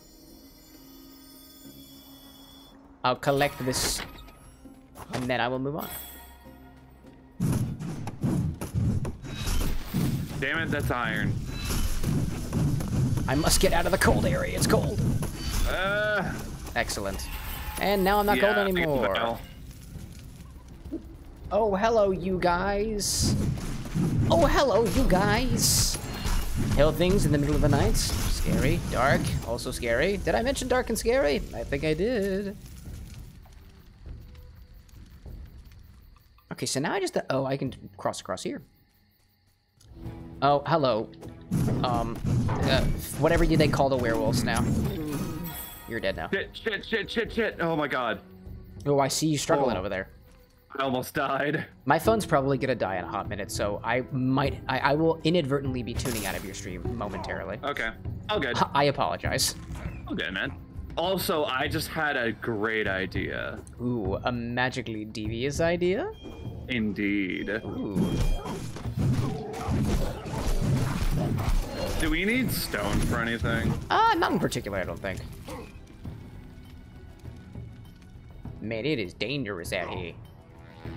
I'll collect this, and then I will move on. Damn it, that's iron. I must get out of the cold area. It's cold. Uh, Excellent. And now I'm not yeah, cold anymore. Oh, hello, you guys. Oh, hello, you guys. Helthings in the middle of the night. Scary. Dark. Also scary. Did I mention dark and scary? I think I did. Okay, so now I just... Oh, I can cross across here. Oh, hello. Um, uh, whatever you they call the werewolves now. You're dead now. Shit, shit, shit, shit, shit. Oh my god. Oh, I see you struggling Oh. over there. I almost died. My phone's probably gonna die in a hot minute, so I might, I, I will inadvertently be tuning out of your stream momentarily. Okay. All good. I apologize. All good, man. Also, I just had a great idea. Ooh, a magically devious idea? Indeed. Ooh. Do we need stone for anything? Uh, not in particular, I don't think. Man, it is dangerous out here.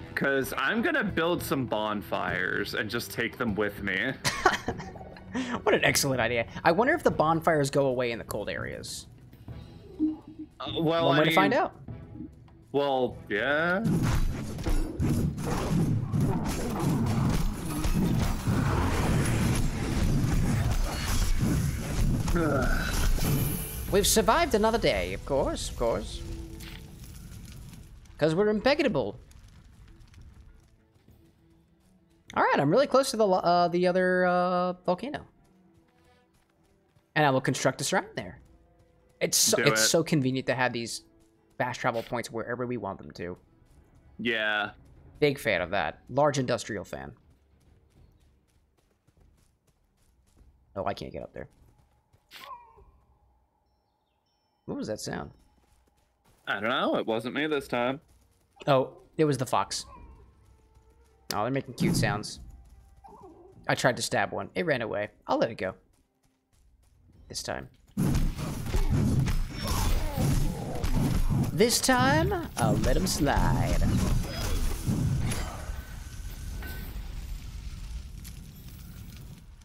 Because I'm gonna build some bonfires and just take them with me. What an excellent idea. I wonder if the bonfires go away in the cold areas. Uh, well, One I way to find out. Well, yeah. We've survived another day, of course, of course. Because we're impeccable. All right, I'm really close to the uh, the other uh, volcano, and I will construct a shrine there. It's so, Do it's it. so convenient to have these fast travel points wherever we want them to. Yeah. Big fan of that. Large industrial fan. Oh, I can't get up there. What was that sound? I don't know. It wasn't me this time. Oh, it was the fox. Oh, they're making cute sounds. I tried to stab one. It ran away. I'll let it go. This time. This time, I'll let him slide.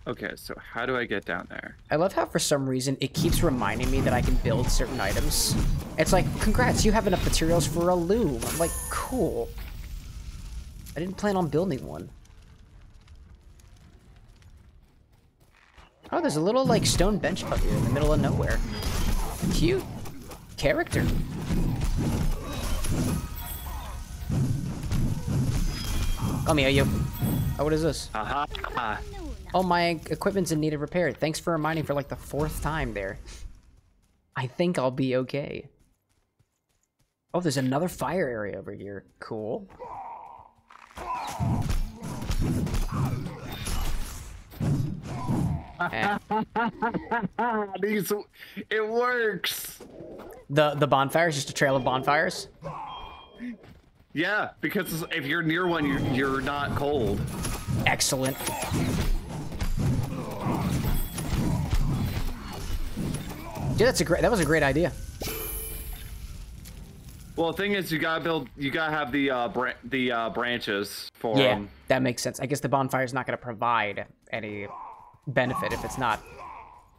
Okay, so how do I get down there? I love how for some reason it keeps reminding me that I can build certain items. It's like, congrats, you have enough materials for a loom. I'm like, cool. I didn't plan on building one. Oh, there's a little like stone bench out here in the middle of nowhere. Cute. Character. Come here, you. Oh, what is this? Aha. Ah, Oh, my equipment's in need of repair. Thanks for reminding for like the fourth time there. I think I'll be okay. Oh, there's another fire area over here. Cool. Eh, these. It works. the the bonfires, just a trail of bonfires. Yeah, because if you're near one, you're, you're not cold. Excellent. Yeah, that's a great. That was a great idea. Well, the thing is, you gotta build. You gotta have the uh, bra- the uh, branches for Yeah, 'em. that makes sense. I guess the bonfire is not going to provide any benefit if it's not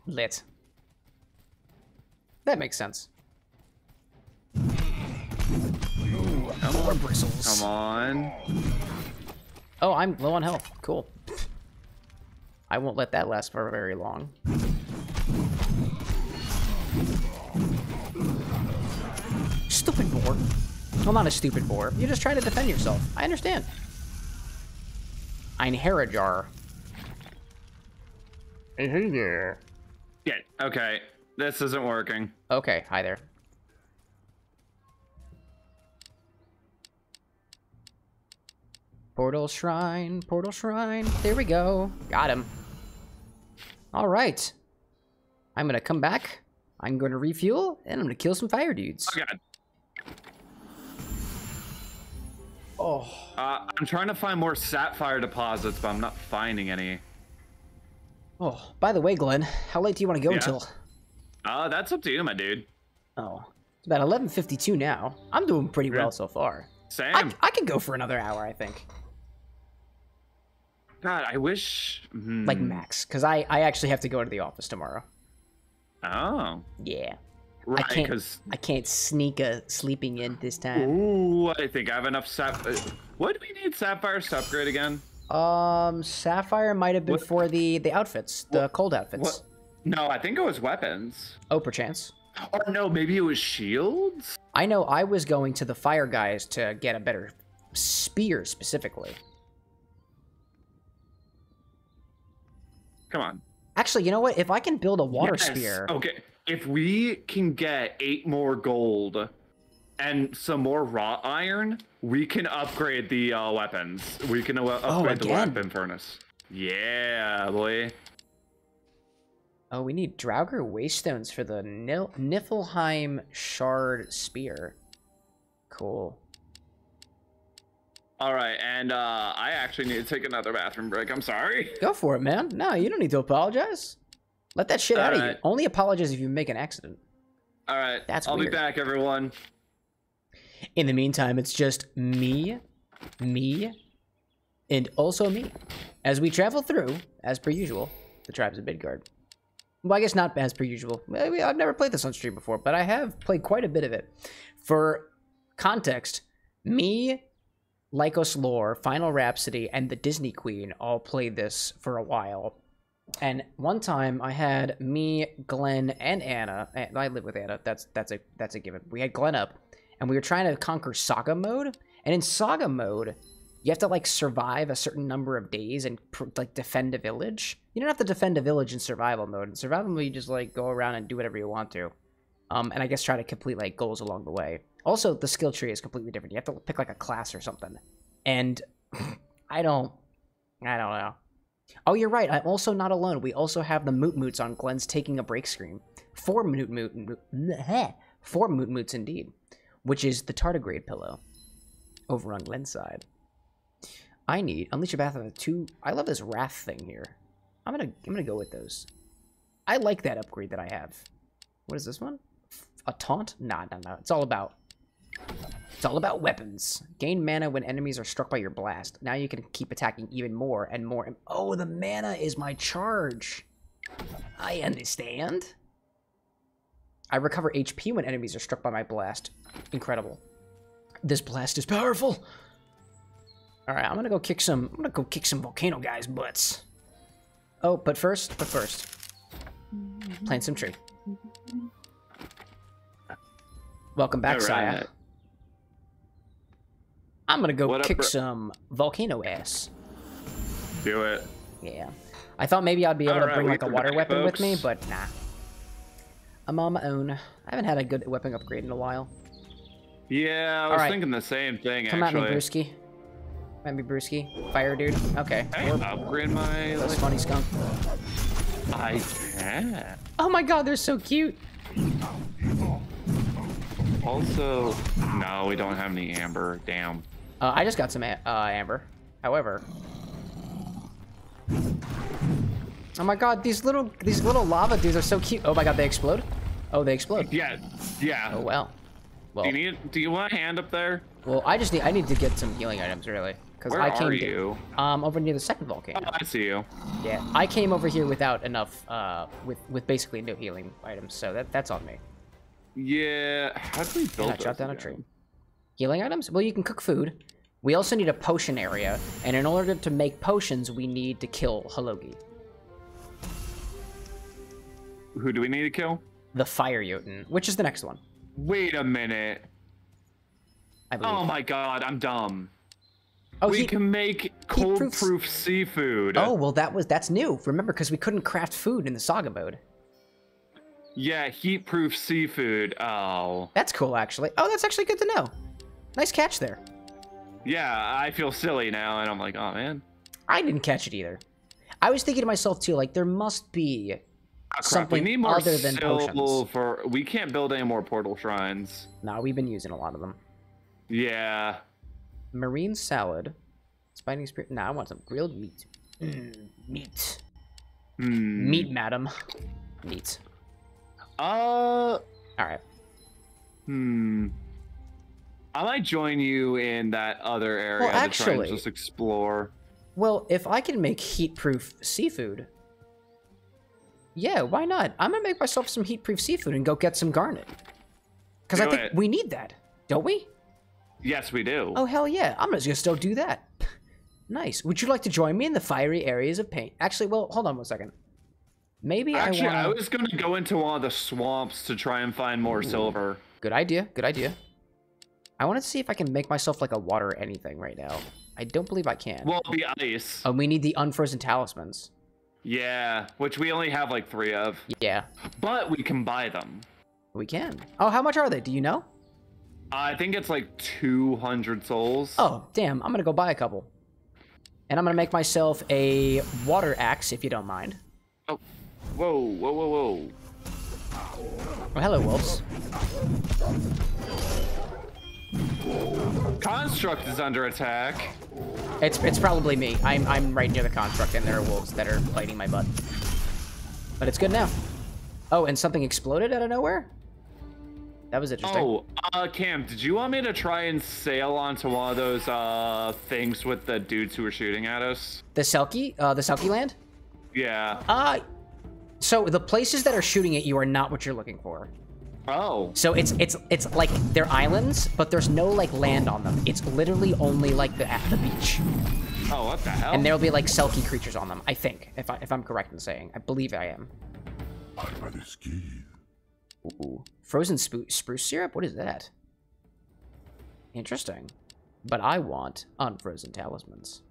lit. That makes sense. Ooh, more bristles. Come on. Oh, I'm low on health. Cool. I won't let that last for very long. Boar. Well, not a stupid boar. You're just trying to defend yourself. I understand. Einherjar. Hey there. Yeah. Okay. This isn't working. Okay, hi there. Portal Shrine, Portal Shrine. There we go. Got him. All right. I'm going to come back. I'm going to refuel, and I'm going to kill some fire dudes. Oh god. Oh. Uh, I'm trying to find more sapphire deposits, but I'm not finding any. Oh, by the way, Glenn, how late do you want to go Yeah. until? Uh, that's up to you, my dude. Oh, it's about 11.52 now. I'm doing pretty well so far. Same. I, I could go for another hour, I think. God, I wish. hmm. Like max, because I, I actually have to go to the office tomorrow. Oh. Yeah. Right, can't- because. I can't sneak a sleeping in this time. Ooh, I think I have enough sap. uh, What do we need sapphires to upgrade again? Um, Sapphire might have been What- for the the outfits, the cold outfits. What? No, I think it was weapons. Oh, perchance. Or no, maybe it was shields? I know I was going to the fire guys to get a better spear specifically. Come on. Actually, you know what? If I can build a water Yes. spear, Okay, if we can get eight more gold and some more raw iron, we can upgrade the uh, weapons. We can uh, upgrade the Oh, again? weapon furnace. Yeah, boy. oh, we need Draugr Waystones for the Nil- Niflheim Shard Spear. Cool. All right, and uh, I actually need to take another bathroom break. I'm sorry. Go for it, man. No, you don't need to apologize. Let that shit out of you. Only apologize if you make an accident. All right, That's I'll weird. be back, everyone. In the meantime, it's just me, me, and also me. As we travel through, as per usual, the tribes of Midgard. Well, I guess not as per usual. Maybe I've never played this on stream before, but I have played quite a bit of it. For context, me, Lycos Lore, Final Rhapsody, and the Disney Queen all played this for a while. And one time I had me, Glenn, and Anna. and I live with Anna. That's that's a that's a given. We had Glenn up, and we were trying to conquer Saga mode. And in Saga mode, you have to like survive a certain number of days and like defend a village. You don't have to defend a village in survival mode. In survival mode, you just like go around and do whatever you want to. Um, and I guess try to complete like goals along the way. Also, the skill tree is completely different. You have to pick like a class or something. And I don't, I don't know. Oh, you're right. I'm also not alone. We also have the Moot Moots on Glenn's taking a break screen. Four Moot Moot, bleh, four Moot Moots indeed, which is the tardigrade pillow over on Glenn's side. I need unleash a bath with two. I love this wrath thing here. I'm gonna I'm gonna go with those. I like that upgrade that I have. What is this one? A taunt? Nah, no, no. It's all about it's all about weapons. Gain mana when enemies are struck by your blast. Now you can keep attacking even more and more. Oh, the mana is my charge. I understand. I recover HP when enemies are struck by my blast. Incredible. This blast is powerful. All right, I'm gonna go kick some. I'm gonna go kick some volcano guys' butts. Oh, but first, but first, plant some tree. Welcome back, All Saya. Right. I'm gonna go What kick bro- some volcano ass. Do it. Yeah. I thought maybe I'd be able to Alright, bring like a water back, weapon with me, but nah. I'm on my own. I haven't had a good weapon upgrade in a while. Yeah, I was Alright. thinking the same thing. Come actually. at me, Brewski. Come at me, Brewski. Fire dude. Okay. Hey, upgrade my. That's funny, skunk. I can. Oh my god, they're so cute. Also, no, we don't have any amber. Damn. Uh, I just got some uh, amber. However. Oh my god, these little these little lava dudes are so cute. Oh my god, they explode. Oh, they explode. Yeah, yeah. Oh well. Well, Do you need? Do you want a hand up there? well, I just need I need to get some healing items really, because Where I came are to- you? um over near the second volcano. Oh, I see you. Yeah, I came over here without enough, uh, with with basically no healing items, so that that's on me. Yeah. How do we build? And I chopped down a tree. Healing items? Well, you can cook food. We also need a potion area, and in order to make potions, we need to kill Hilogi, Who do we need to kill? the Fire Jotun, which is the next one. Wait a minute. Oh my god, I'm dumb. Oh, we heat- can make cold-proof seafood. Oh well, that was that's new. Remember, because we couldn't craft food in the saga mode. Yeah, heat proof seafood. Oh. That's cool, actually. Oh, that's actually good to know. Nice catch there. Yeah, I feel silly now, and I'm like, oh man. I didn't catch it either. I was thinking to myself too, like there must be Oh, something we need more other than potions. for. We can't build any more portal shrines. Nah, we've been using a lot of them. Yeah. Marine salad, spiting spirit. Nah, I want some grilled meat. Mm, meat, Hmm. meat, madam. Meat. Uh. All right. Hmm. I might join you in that other area Well, to try actually- and just explore. Well, if I can make heat-proof seafood, yeah, why not? I'm gonna make myself some heat-proof seafood and go get some garnet. Because I think it. we need that, don't we? Yes, we do. Oh hell yeah! I'm just gonna still do that. Nice. Would you like to join me in the fiery areas of pain? Actually, well, hold on one second. Maybe I want Actually, I I, was going to go into one of the swamps to try and find more silver. Good idea. Good idea. I want to see if I can make myself like a water anything right now. I don't believe I can. Well, the ice. oh, we need the unfrozen talismans. Yeah, which we only have like three of. Yeah, But we can buy them. we can. Oh, how much are they? Do you know? I think it's like 200 souls. Oh, damn. I'm gonna go buy a couple. And I'm gonna make myself a water axe, if you don't mind. Oh. Whoa, whoa, whoa, whoa. Oh, hello, wolves. Construct is under attack. It's it's probably me. I'm I'm right near the construct, and there are wolves that are biting my butt. But it's good now. Oh, and something exploded out of nowhere. That was interesting. Oh, uh, Cam, did you want me to try and sail onto one of those uh things with the dudes who were shooting at us? The Selkie, uh, the Selkie land. Yeah. Uh, so the places that are shooting at you are not what you're looking for. Oh. So it's it's it's like they're islands, but there's no like land on them. It's literally only like the at the beach, Oh, what the hell? and there'll be like Selkie creatures on them. I think, if I if I'm correct in saying, I believe I am. Ooh, frozen spu- spruce syrup. What is that? Interesting. But I want unfrozen talismans.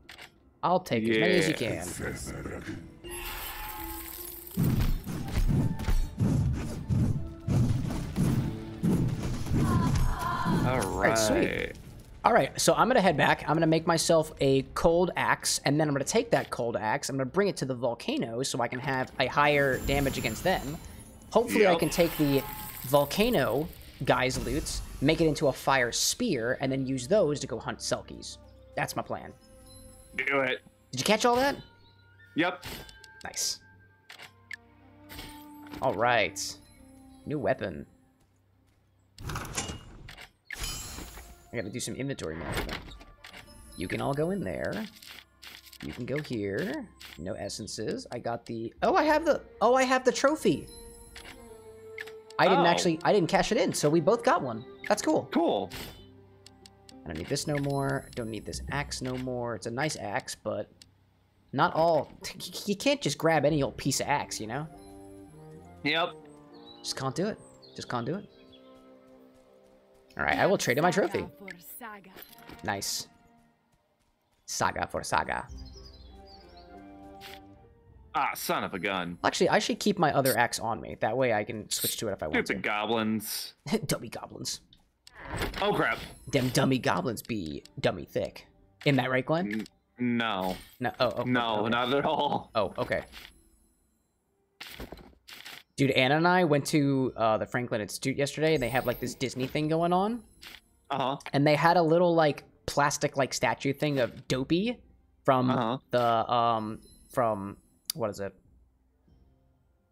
I'll take as many as you can. All right. sweet. All right, so I'm gonna head back. I'm gonna make myself a cold axe, and then I'm gonna take that cold axe. I'm gonna bring it to the volcano so I can have a higher damage against them. Hopefully, I can take the volcano guys' loots, make it into a fire spear, and then use those to go hunt selkies. That's my plan. Do it. Did you catch all that? Yep. Nice. All right, new weapon. I gotta do some inventory management. You can all go in there. You can go here. No essences. I got the. Oh, I have the. Oh, I have the trophy. I didn't Oh. actually. I didn't cash it in, so we both got one. That's cool. Cool. I don't need this no more. Don't need this axe no more. It's a nice axe, but not all. You can't just grab any old piece of axe, you know? Yep. Just can't do it. Just can't do it. All right, I will trade in my trophy. Nice. Saga for saga. Ah, son of a gun. Actually, I should keep my other axe on me. That way I can switch to it if I want Stupid goblins. to. dummy goblins. Oh crap. Them dummy goblins be dummy thick. In that right, Glenn? No. No. Oh, oh No, okay. not at all. Oh, okay. Dude, Anna and I went to uh, the Franklin Institute yesterday, and they have like this Disney thing going on, Uh huh. and they had a little like plastic like statue thing of Dopey from Uh-huh. the um from what is it?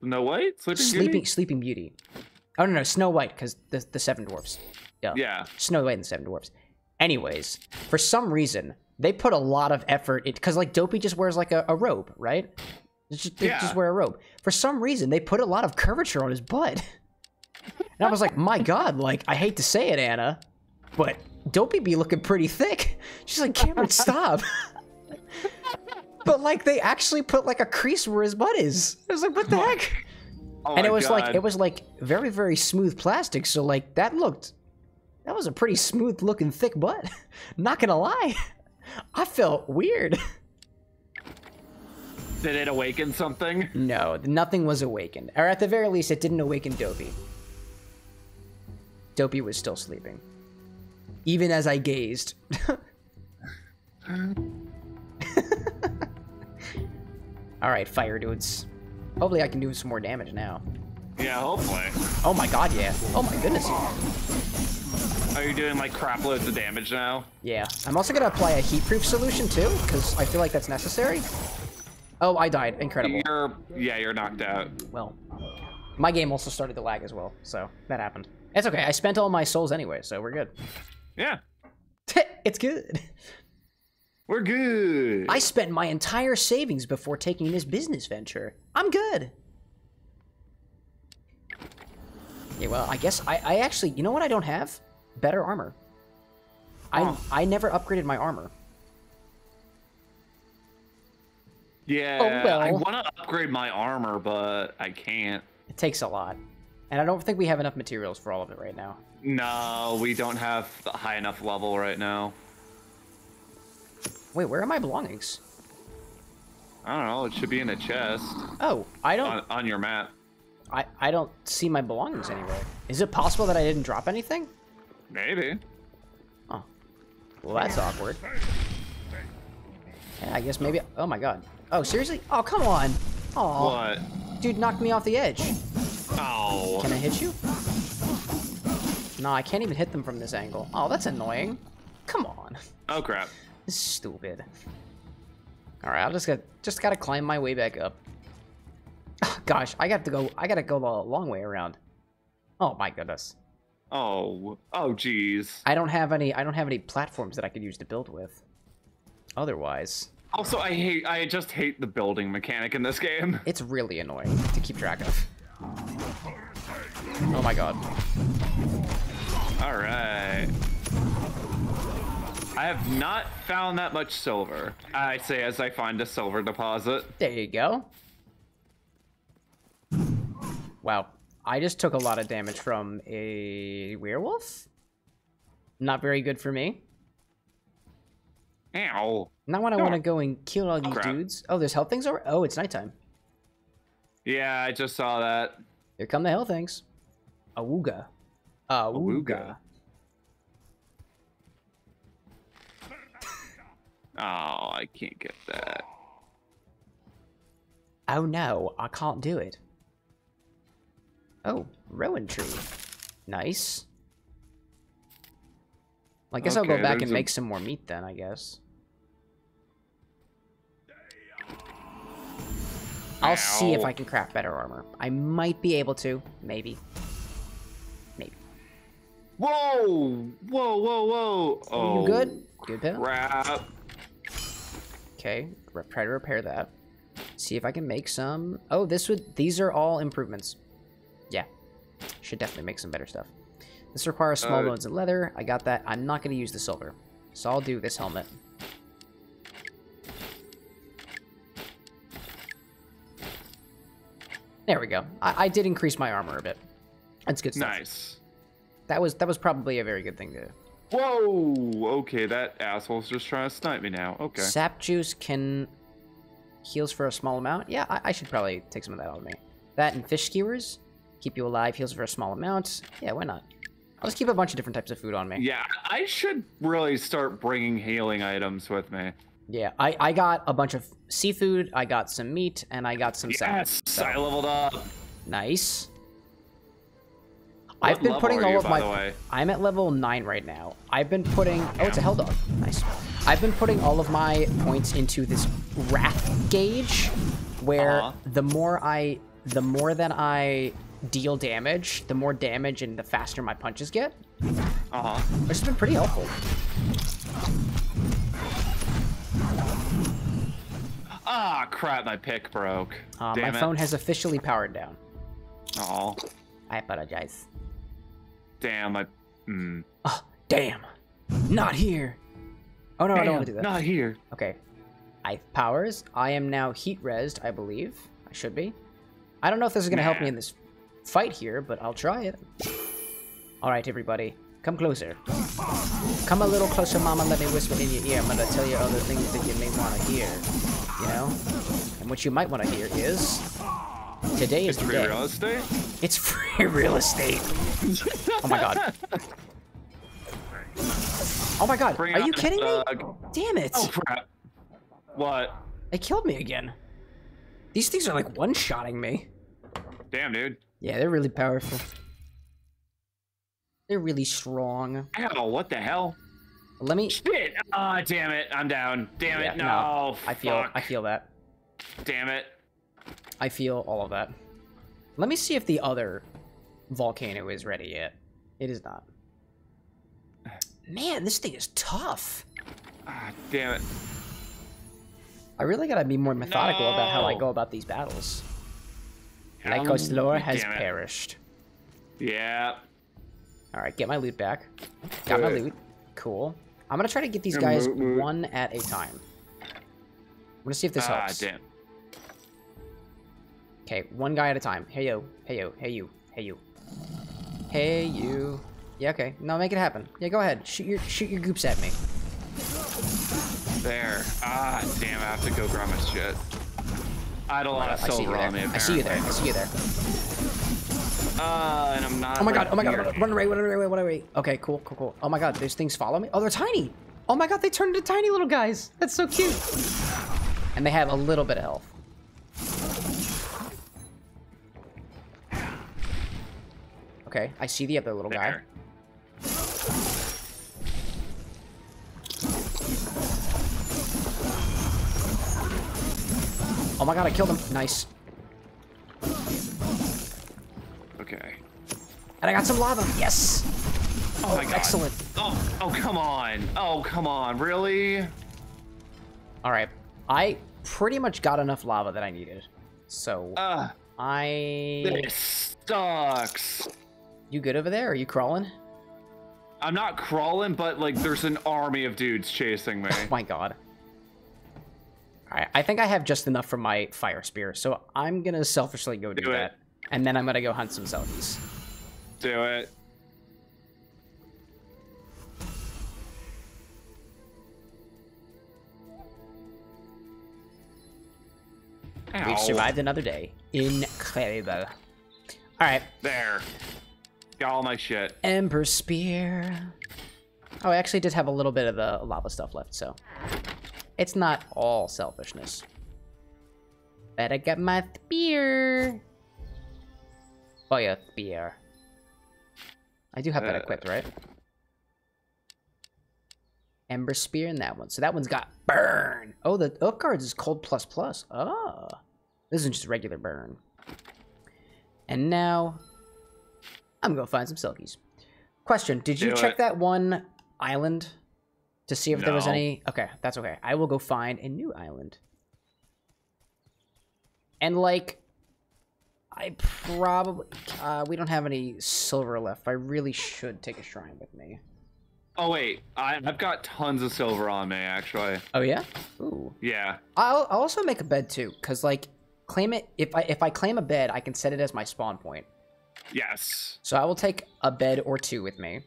No White? Sleeping, Sleeping Beauty? Sleeping Beauty. Oh no, no, Snow White because the the Seven Dwarfs. Yeah. Yeah. Snow White and the Seven Dwarfs. Anyways, for some reason they put a lot of effort because like Dopey just wears like a, a robe, right? Just, they Yeah. just wear a robe. For some reason, they put a lot of curvature on his butt. And I was like, my God, like, I hate to say it, Anna, but Dopey be looking pretty thick. She's like, Cameron, stop. but like, they actually put like a crease where his butt is. I was like, what the heck? Oh and it was like, it was like very, very smooth plastic. So like, that looked That was a pretty smooth looking thick butt. Not gonna lie. I felt weird. Did it awaken something? No, nothing was awakened. Or at the very least, it didn't awaken Dopey. Dopey was still sleeping. Even as I gazed. Alright, fire dudes. Hopefully I can do some more damage now. Yeah, hopefully. Oh my god, yeah. Oh my goodness. Are you doing like crap loads of damage now? Yeah. I'm also gonna apply a heat-proof solution too, because I feel like that's necessary. Oh, I died. Incredible. You're yeah, you're knocked out. Well, my game also started to lag as well, so that happened. It's okay. I spent all my souls anyway, so we're good. Yeah, it's good. we're good. I spent my entire savings before taking this business venture. I'm good. Yeah, well, I guess I, I actually, you know what I don't have? Better armor. I Oh. I never upgraded my armor. Yeah, oh, well. I want to upgrade my armor, but I can't. It takes a lot. And I don't think we have enough materials for all of it right now. No, we don't have high enough level right now. Wait, where are my belongings? I don't know. It should be in a chest Oh, I don't on, on your map. I, I don't see my belongings anywhere. Is it possible that I didn't drop anything? Maybe. Oh. Well, that's awkward. Yeah, I guess maybe... Oh, my God. Oh, seriously? Oh, come on. Oh, What? dude knocked me off the edge. Oh. Can I hit you? No, I can't even hit them from this angle. Oh, that's annoying. Come on. Oh crap. This is stupid. All right, I'll just got just gotta climb my way back up. Gosh, I got to go. I gotta go the long way around. Oh my goodness. Oh. Oh jeez. I don't have any. I don't have any platforms that I could use to build with. Otherwise, Also, I hate. I just hate the building mechanic in this game. it's really annoying to keep track of. Oh my god. All right. I have not found that much silver. I say as I find a silver deposit. There you go. Wow. I just took a lot of damage from a werewolf. Not very good for me. Ow. Not when I oh. want to go and kill all these crap. dudes. Oh, there's Helthings over. Oh, it's nighttime. Yeah, I just saw that. Here come the Helthings. Awooga. Awooga. Oh, I can't get that. Oh no, I can't do it. Oh, rowan tree. Nice. Well, I guess I'll go back and a- make some more meat then, I guess. I'll see if I can craft better armor. I might be able to. Maybe. Maybe. Whoa! Whoa! Whoa! Whoa! Are Oh, you good? Oh, good, Pip? Crap! Okay, try to repair that. See if I can make some. Oh, this would. These are all improvements. Yeah, should definitely make some better stuff. This requires small Uh, bones and leather. I got that. I'm not going to use the silver, so I'll do this helmet. There we go. I, I did increase my armor a bit. That's good stuff. Nice. That was that was probably a very good thing to do. Whoa! Okay, that asshole's just trying to snipe me now. Okay. Sap juice can heals for a small amount. Yeah, I, I should probably take some of that on me. That and fish skewers keep you alive. Heals for a small amount. Yeah, why not? I'll just keep a bunch of different types of food on me. Yeah, I should really start bringing healing items with me. Yeah, I I got a bunch of seafood. I got some meat and I got some sap. Yes, So, I leveled up. nice. What I've been putting all you, of my. I'm at level nine right now. I've been putting. Oh, it's a hell dog. Nice. I've been putting all of my points into this wrath gauge, where Uh-huh. the more I, the more that I deal damage, the more damage and the faster my punches get. Uh huh. Which has been pretty helpful. Ah, crap! My pick broke. Uh, Damn my it. phone has officially powered down. Aw, I apologize. damn! I. Mm. Oh, damn. Not here. Oh no, I don't want to do that. Not here. Okay. I have powers. I am now heat resed, I believe. I should be. I don't know if this is going to help me in this fight here, but I'll try it. All right, everybody. Come closer. Come a little closer, mama. Let me whisper in your ear. I'm gonna tell you other things that you may want to hear. You know? And what you might want to hear is... Today is the Free day. real estate? It's free real estate. oh my god. Oh my god. Bring Are you kidding me? Damn it. Oh crap. What? They killed me again. These things are like one-shotting me. Damn, dude. Yeah, they're really powerful. They're really strong. Ow, what the hell? Let me. Shit! Ah, damn it. I'm down. Damn Yeah, it. No. I feel. Fuck. I feel that. Damn it. I feel all of that. Let me see if the other volcano is ready yet. It is not. Man, this thing is tough. Ah, damn it. I really gotta be more methodical about how I go about these battles. Lycos Lore has perished. Yeah. All right, get my loot back. Got my loot. Cool. I'm gonna try to get these Yeah, guys moot, moot. one at a time. I'm gonna see if this ah, helps. damn. Okay, one guy at a time. Hey yo, hey yo, hey you, hey you, hey you. Yeah, okay. No, make it happen. Yeah, go ahead. Shoot your shoot your goops at me. There. Ah, damn. I have to go grab my shit. I had a lot of see you silver there. on me. I see you there. I see you there. Uh, and I'm not. Oh my god. Oh my god. like, Run away. Run away. Run away. Okay, cool, cool, cool. Oh my god. Those things follow me. Oh, they're tiny. Oh my god. They turned into tiny little guys. That's so cute. And they have a little bit of health. Okay, I see the other little guy. Oh my god, I killed him. Nice. Okay. And I got some lava. Yes. Oh my god. Excellent. Oh, oh, come on. Oh, come on. Really? All right. I pretty much got enough lava that I needed. So Uh, I. this sucks. You good over there? Are you crawling? I'm not crawling, but like, there's an army of dudes chasing me. Oh my god. Alright, I think I have just enough for my fire spear, so I'm gonna selfishly go do, Do it. that. And then I'm gonna go hunt some zombies. Do it. We've survived another day. Incredible. Alright, There. Got all my shit. Ember Spear. Oh, I actually did have a little bit of the lava stuff left, so. It's not all selfishness. Better get my spear. Oh Fire spear. I do have that Uh, equipped, right? Ember Spear in that one. So that one's got burn. Oh, the oak guards is cold plus plus. Oh. This isn't just regular burn. And now I'm gonna find some Selkies. Question: Did you Do check it. that one island to see if there was any? Okay, that's okay. I will go find a new island. And like, I probably uh, we don't have any silver left. I really should take a shrine with me. Oh wait, I, I've got tons of silver on me actually. Oh yeah. Ooh. Yeah. I'll, I'll also make a bed too, cause like claim it. If I if I claim a bed, I can set it as my spawn point. Yes. So I will take a bed or two with me.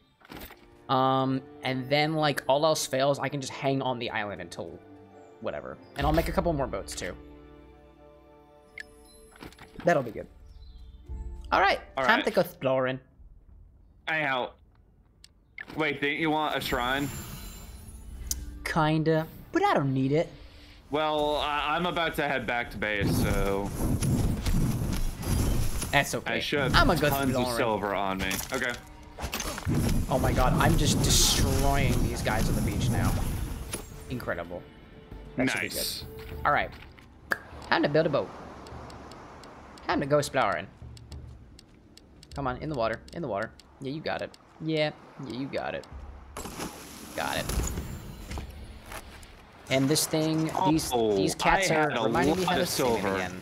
Um, and then like all else fails, I can just hang on the island until whatever. And I'll make a couple more boats too. That'll be good. All right, All time right. to go exploring. Anyhow. Wait, think you want a shrine? Kinda, but I don't need it. Well, I'm about to head back to base, so That's okay. I should have I'm a good tons of silver on me. Okay. Oh my god, I'm just destroying these guys on the beach now. Incredible. That should be good. nice. All right, time to build a boat. Time to go exploring. Come on, in the water, in the water. Yeah, you got it. Yeah, yeah, you got it. Got it. And this thing, these Oh, these cats I are reminding me how to silver. again.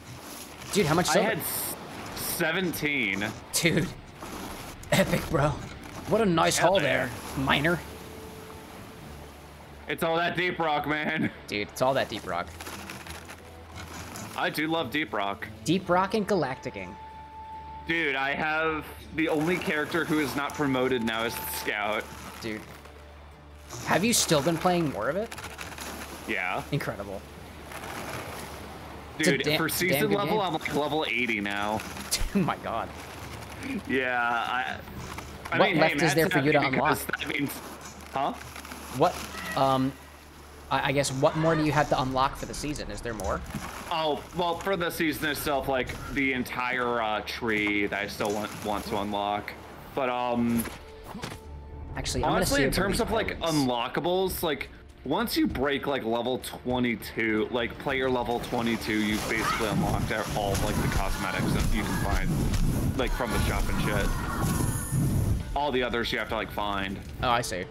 Dude, how much I had 17. Dude, epic, bro. What a nice Hell haul yeah. there, miner. It's all that deep rock, man. Dude, it's all that deep rock. I do love deep rock. Deep rock and galacticing. Dude, I have the only character who is not promoted now is Scout. Dude. Have you still been playing more of it? Yeah. Incredible. Dude, for season level, game. I'm like level 80 now. oh my god. Yeah, I. I What mean, left hey, is there for you to unlock? That means, huh? What, um, I, I guess what more do you have to unlock for the season? Is there more? Oh, well, for the season itself, like the entire uh, tree that I still want want to unlock. But um, Actually, I'm honestly, in terms of like unlockables, like once you break like level 22, like player level 22, you've basically unlocked all of, like the cosmetics that you can find, like from the shop and shit. All the others you have to like find. Oh, I see.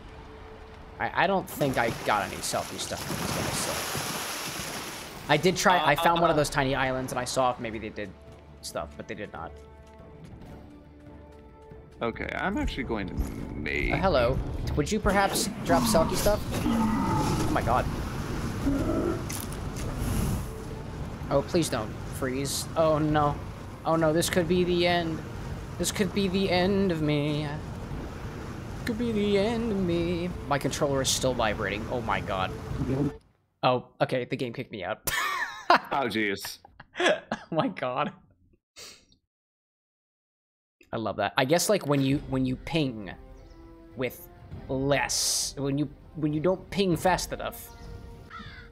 I, I don't think I got any Selkie stuff from these guys, so. I did try, I found one of those tiny islands and I saw if maybe they did stuff, but they did not. Okay, I'm actually going to make. Uh, hello. Would you perhaps drop Selkie stuff? Oh my god. Oh, please don't freeze. Oh no. Oh no, this could be the end. This could be the end of me. Could be the end of me. My controller is still vibrating. Oh my god. Oh, okay, the game kicked me out. Oh, jeez. oh my god. I love that. I guess like when you when you ping with less when you when you don't ping fast enough.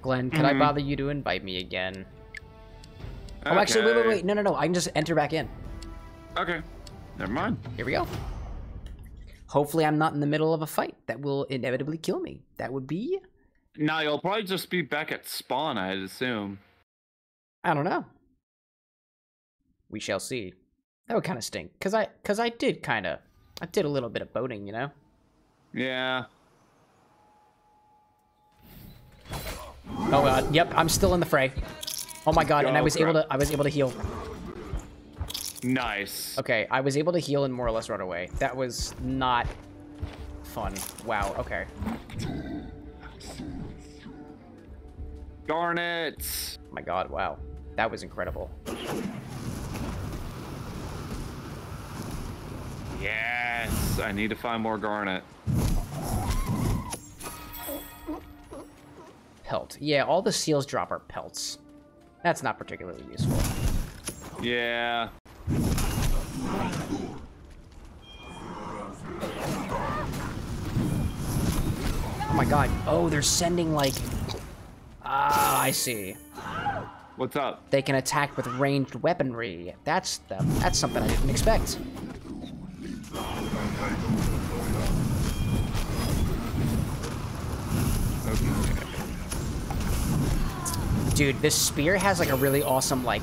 Glenn, can I Mhm. bother you to invite me again? Oh, actually, wait, wait, wait. No, no, no. I can just enter back in. Okay. Never mind. Here we go. Hopefully, I'm not in the middle of a fight that will inevitably kill me. That would be, No, you'll probably just be back at spawn, I'd assume. I don't know. We shall see. That would kind of stink, cause I, cause I did kind of, I did a little bit of boating, you know. Yeah. Oh god, yep, I'm still in the fray. Oh my god, and I Oh, was able to I was able to heal. Nice. Okay, I was able to heal and more or less run away. That was not fun. Wow, okay. Darn it. Oh my god, wow. That was incredible. Yes. I need to find more garnet. Pelt. Yeah, all the seals drop are pelts. That's not particularly useful. Yeah. My god. Oh, they're sending like Ah, I see. What's up? They can attack with ranged weaponry. That's the, that's something I didn't expect. Dude, this spear has like a really awesome like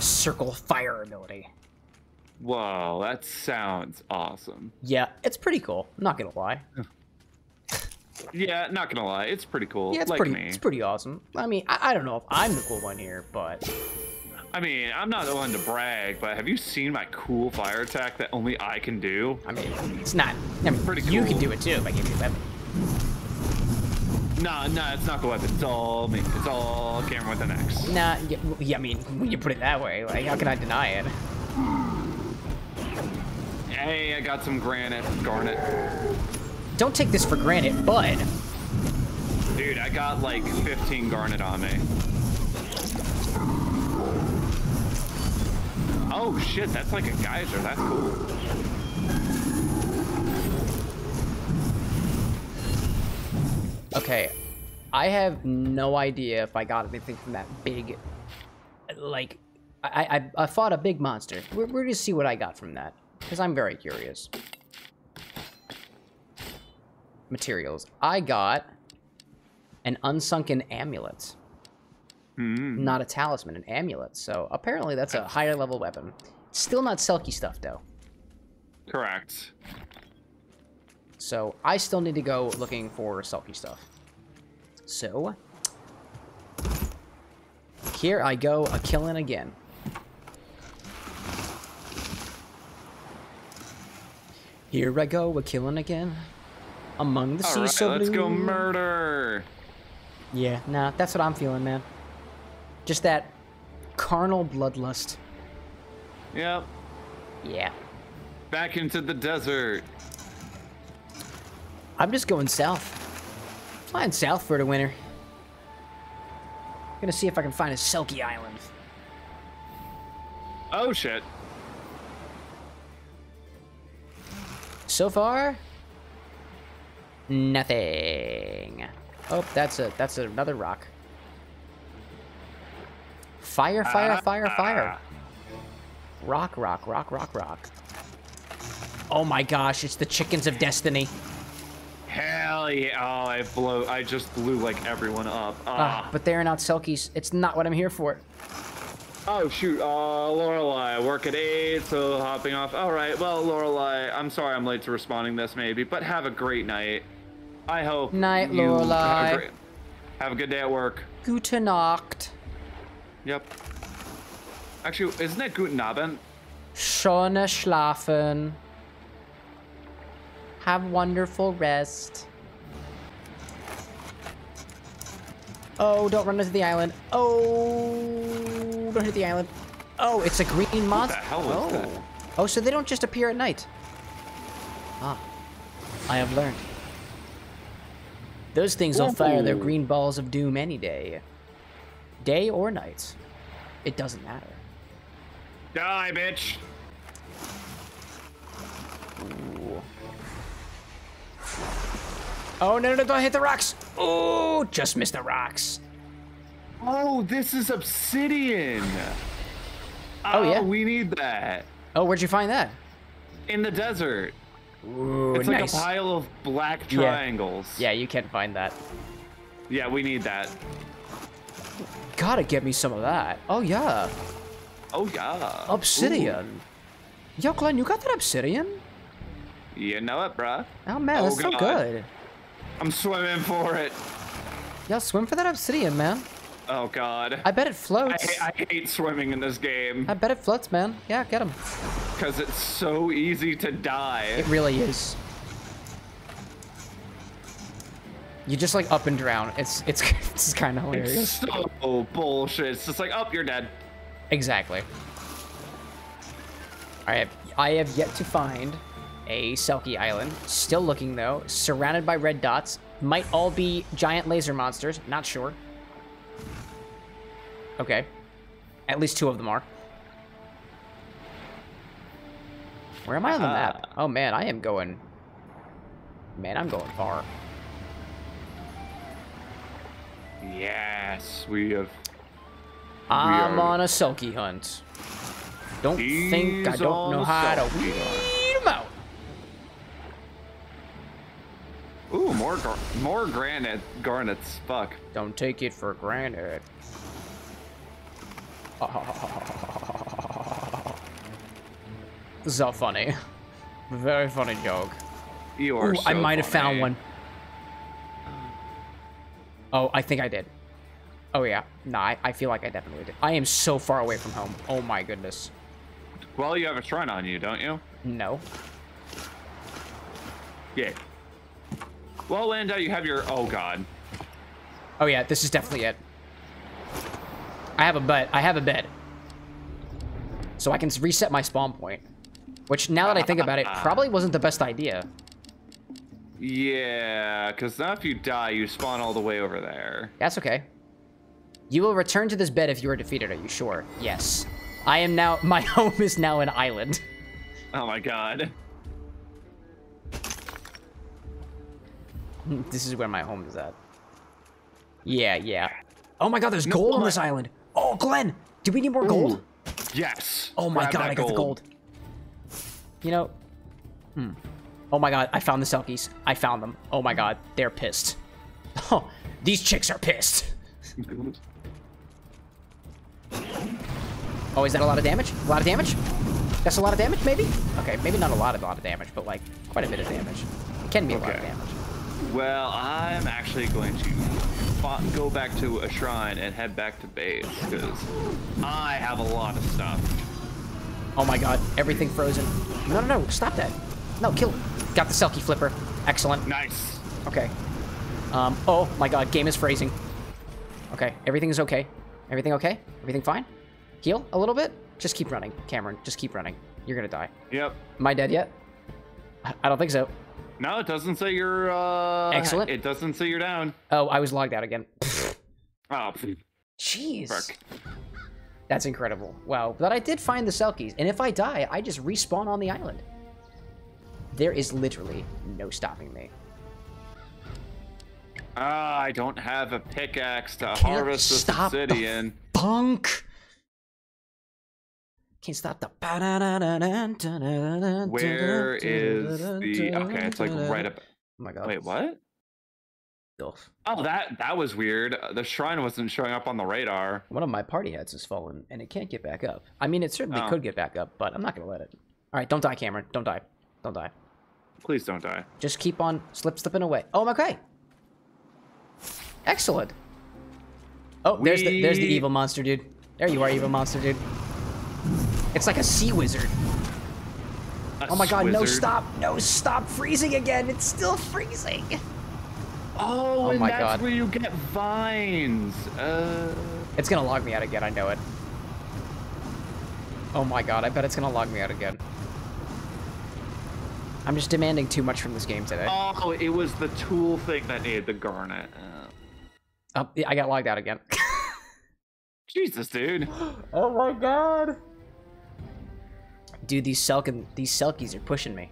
circle fire ability. Whoa, that sounds awesome. Yeah, it's pretty cool. I'm not gonna lie. Yeah, not gonna lie, it's pretty cool. Yeah, it's like pretty. me. It's pretty awesome. I mean, I, I don't know if I'm the cool one here, but I mean, I'm not the one to brag, but have you seen my cool fire attack that only I can do? I mean, it's not. I mean, Pretty You can do it too if I give you a weapon. Nah, nah, it's not the weapon. It's all me. It's all Cameron with an X. Nah, yeah, yeah, I mean, when you put it that way, like, how can I deny it? Hey, I got some granite, garnet. Don't take this for granted, bud. Dude, I got like 15 garnet on me. Oh shit, that's like a geyser. That's cool. Okay, I have no idea if I got anything from that big, like, I I, I fought a big monster. We're, we're gonna see what I got from that, because I'm very curious. Materials. I got an unsunken amulet. Hmm. Not a talisman, an amulet. So apparently that's a higher level weapon. Still not Selkie stuff though. Correct. So I still need to go looking for Selkie stuff. So here I go a killing again. Here I go a killing again. Among the sea right, so let's go murder. Yeah, nah, that's what I'm feeling, man. Just that carnal bloodlust. Yep. Yeah. Back into the desert. I'm just going south. Flying south for the winter. Gonna see if I can find a Selkie Island. Oh shit. So far, nothing. Oh, that's a that's another rock. Fire, fire, fire, fire. Rock, rock, rock, rock, rock. Oh my gosh, it's the chickens of destiny. Hell yeah! Oh, I blow. I just blew like everyone up. Ah, Ah. but they're not Selkies. It's not what I'm here for. Oh shoot. Uh, Lorelai, work at eight, so hopping off. All right. Well, Lorelai, I'm sorry I'm late to responding this maybe, but have a great night. I hope. Night, Have Lorelai. a, great, have a good day at work. Gute Nacht. Yep. Actually, isn't it Guten Abend? Schöne schlafen. Have wonderful rest. Oh, don't run into the island. Oh, don't hit the island. Oh, it's a green monster. What the hell is oh. that? Oh, so they don't just appear at night. Ah, I have learned. Those things will fire their green balls of doom any day. Day or night. It doesn't matter. Die, bitch. Oh, no, no, no, don't hit the rocks. Oh, just missed the rocks. Oh, this is obsidian. Oh, yeah? Oh, we need that Oh, where'd you find that? in the desert. Ooh, It's nice. like a pile of black triangles. Yeah, you can't find that. Yeah, we need that. Gotta get me some of that. Oh, yeah. Oh yeah. Obsidian. Yo, Glenn, you got that obsidian? You know it, bruh. Oh, man, Oh, that's so God. good. I'm swimming for it. Yeah, swim for that obsidian, man. Oh god. I bet it floats. I hate swimming in this game I bet it floats, man. Yeah, get him. because it's so easy to die. It really is. You just like up and drown. It's it's it's kind of hilarious. It's so bullshit. It's just like, oh, you're dead. Exactly. I have I have yet to find a Selkie Island. Still looking though. Surrounded by red dots. Might all be giant laser monsters. Not sure. Okay. At least two of them are. Where am I on the map? Ah. Oh man, I am going. Man, I'm going far. Yes, we have. I'm are- on a Selkie hunt. Don't think I don't know how to weed 'em out. Ooh, more gar- more granite garnets. Fuck. Don't take it for granted. So funny. Very funny joke. You are. Ooh, I so might have found one. Oh, I think I did. Oh yeah. Nah, I, I feel like I definitely did. I am so far away from home. Oh my goodness. Well, you have a shrine on you, don't you? No. Yeah. Well, Landa, you have your. Oh God. Oh yeah, this is definitely it. I have a bed. I have a bed. So I can reset my spawn point. Which, now that I think about it, probably wasn't the best idea. Yeah, because now if you die, you spawn all the way over there. That's okay. You will return to this bed if you are defeated, are you sure? Yes. I am now- my home is now an island. Oh my God. this is where my home is at. Yeah, yeah. Oh my god, there's gold on this island! Oh, Glenn! Do we need more gold? Ooh, Yes. Oh my Grab god, I got the gold. You know. Hmm. Oh my god, I found the Selkies. I found them. Oh my god, they're pissed. Oh, these chicks are pissed. Oh, is that a lot of damage? A lot of damage? That's a lot of damage, maybe? Okay, maybe not a lot of lot of damage, but like quite a bit of damage. It can be a lot of damage. Well, I'm actually going to go back to a shrine and head back to base because I have a lot of stuff. Oh my god, everything frozen. No, no, no, stop that. No, kill it. Got the Selkie flipper. Excellent. Nice. Okay. Um, oh my god, game is phrasing. Okay, everything is okay. Everything okay? Everything fine? Heal a little bit? Just keep running, Cameron. Just keep running. You're gonna die. Yep. Am I dead yet? I don't think so. No, it doesn't say you're. uh Excellent. It doesn't say you're down. Oh, I was logged out again. Oh, Jeez. frick. That's incredible. Wow. But I did find the Selkies, and if I die, I just respawn on the island. There is literally no stopping me. Ah, I don't have a pickaxe to harvest this the obsidian. Can't stop the. Where is the? Okay, it's like right up. Oh my god. Wait, what? Filth. Oh, that that was weird. The shrine wasn't showing up on the radar. One of my party heads has fallen, and it can't get back up. I mean, it certainly Oh. could get back up, but I'm not gonna let it. All right, don't die, Cameron. Don't die. Don't die. Please don't die. Just keep on slip slipping away. Oh, okay. Excellent. Oh, there's the there's the evil monster, dude. There you are, evil monster, dude. It's like a sea wizard. A Oh my god, no stop. No stop freezing again. It's still freezing. Oh, Oh and my that's God. where you get vines. Uh, It's gonna log me out again, I know it. Oh my god, I bet it's gonna log me out again. I'm just demanding too much from this game today. oh, it was the tool thing that needed the garnet. Uh, Oh, yeah, I got logged out again. Jesus, dude. oh my god. Dude, these Selkin these Selkies are pushing me.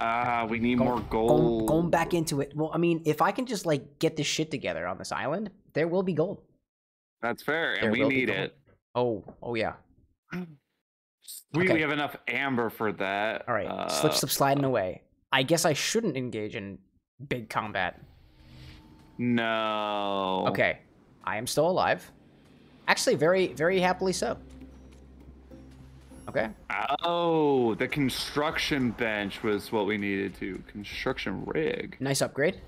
Ah, we need Go- more gold. going back into it. Well, I mean, if I can just like get this shit together on this island, there will be gold. That's fair, There and we need it. Oh, oh yeah. We, Okay. we have enough amber for that. All right, Uh, slip, slip, sliding away. I guess I shouldn't engage in big combat. No. Okay, I am still alive. Actually, very, very happily so. Okay. Oh, the construction bench was what we needed to. Construction rig. Nice upgrade.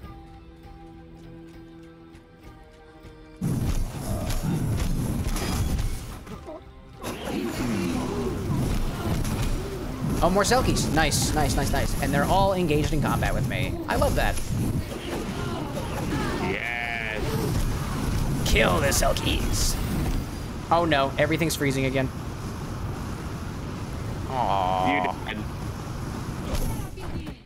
Oh, more Selkies. Nice, nice, nice, nice. And they're all engaged in combat with me. I love that. Yes. Kill the Selkies. Oh no, everything's freezing again. Aww. You did.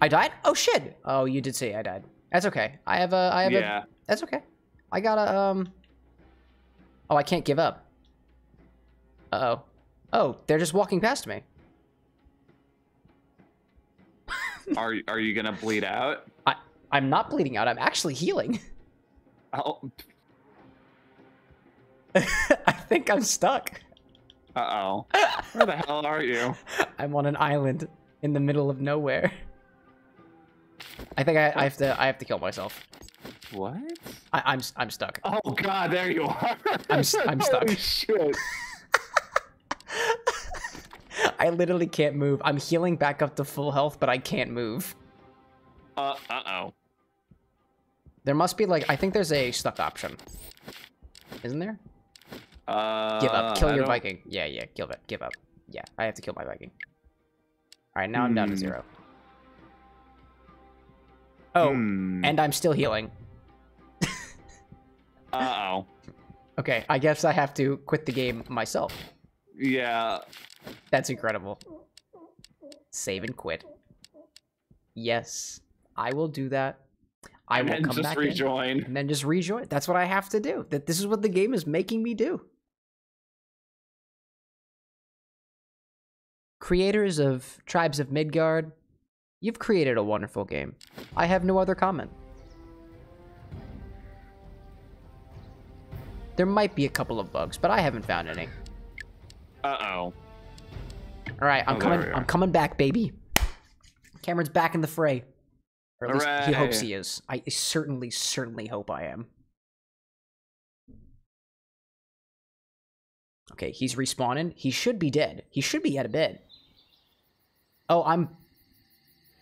I died? Oh shit. Oh, you did say I died. That's okay. I have a I have Yeah. a That's okay. I got to um Oh, I can't give up. Uh-oh. Oh, they're just walking past me. Are are you gonna bleed out? I I'm not bleeding out. I'm actually healing. Oh. I think I'm stuck. Uh oh. Where the hell are you? I'm on an island in the middle of nowhere. I think I, I have to I have to kill myself. What? I, I'm I'm stuck. Oh God, there you are. I'm I'm stuck. Holy shit. I literally can't move. I'm healing back up to full health, but I can't move. Uh uh oh. There must be like I think there's a stuck option. Isn't there? Uh, Give up. Kill I your don't- Viking. Yeah, yeah. Give it. Give up. Yeah, I have to kill my Viking. All right, now I'm down to Hmm. zero. Oh, Hmm. and I'm still healing. Uh oh. Okay, I guess I have to quit the game myself. Yeah. That's incredible. Save and quit. Yes, I will do that. I and will then come just back in rejoin. and then just rejoin. That's what I have to do. That this is what the game is making me do. Creators of Tribes of Midgard, you've created a wonderful game. I have no other comment. There might be a couple of bugs, but I haven't found any. Uh oh. All right, I'm Oh, coming. I'm coming back, baby. Cameron's back in the fray. Or at least he hopes he is. I certainly, certainly hope I am. Okay, he's respawning. He should be dead. He should be out of bed. Oh, I'm.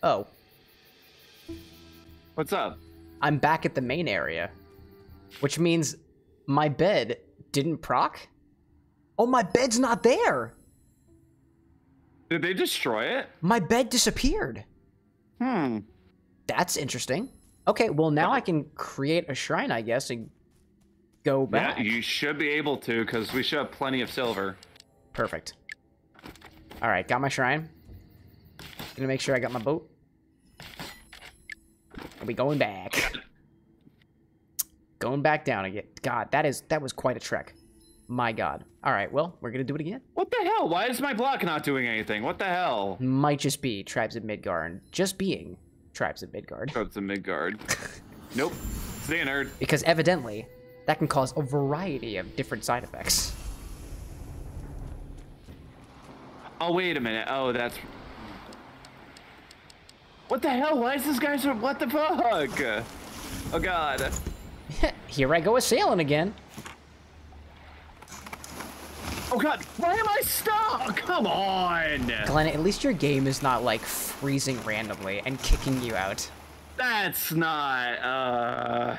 Oh, What's up? I'm back at the main area, which means my bed didn't proc. Oh, my bed's not there. Did they destroy it? My bed disappeared. Hmm. That's interesting. Okay, well now I can create a shrine, I guess, and go back. Yeah, you should be able to because we should have plenty of silver. Perfect. All right, got my shrine. Gonna make sure I got my boat. Are we going back? Going back down again. God, that is that was quite a trek. My God. All right, well, we're gonna do it again. What the hell? Why is my block not doing anything? What the hell? Might just be tribes of Midgard. Just being tribes of Midgard. Tribes of Midgard. nope. Stay a nerd. Because evidently, that can cause a variety of different side effects. Oh, wait a minute. Oh, that's... What the hell? Why is this guy so... What the fuck? Oh, God. Here I go a sailing again. Oh, God. Why am I stuck? Come on. Glenn, at least your game is not like freezing randomly and kicking you out. That's not... Uh...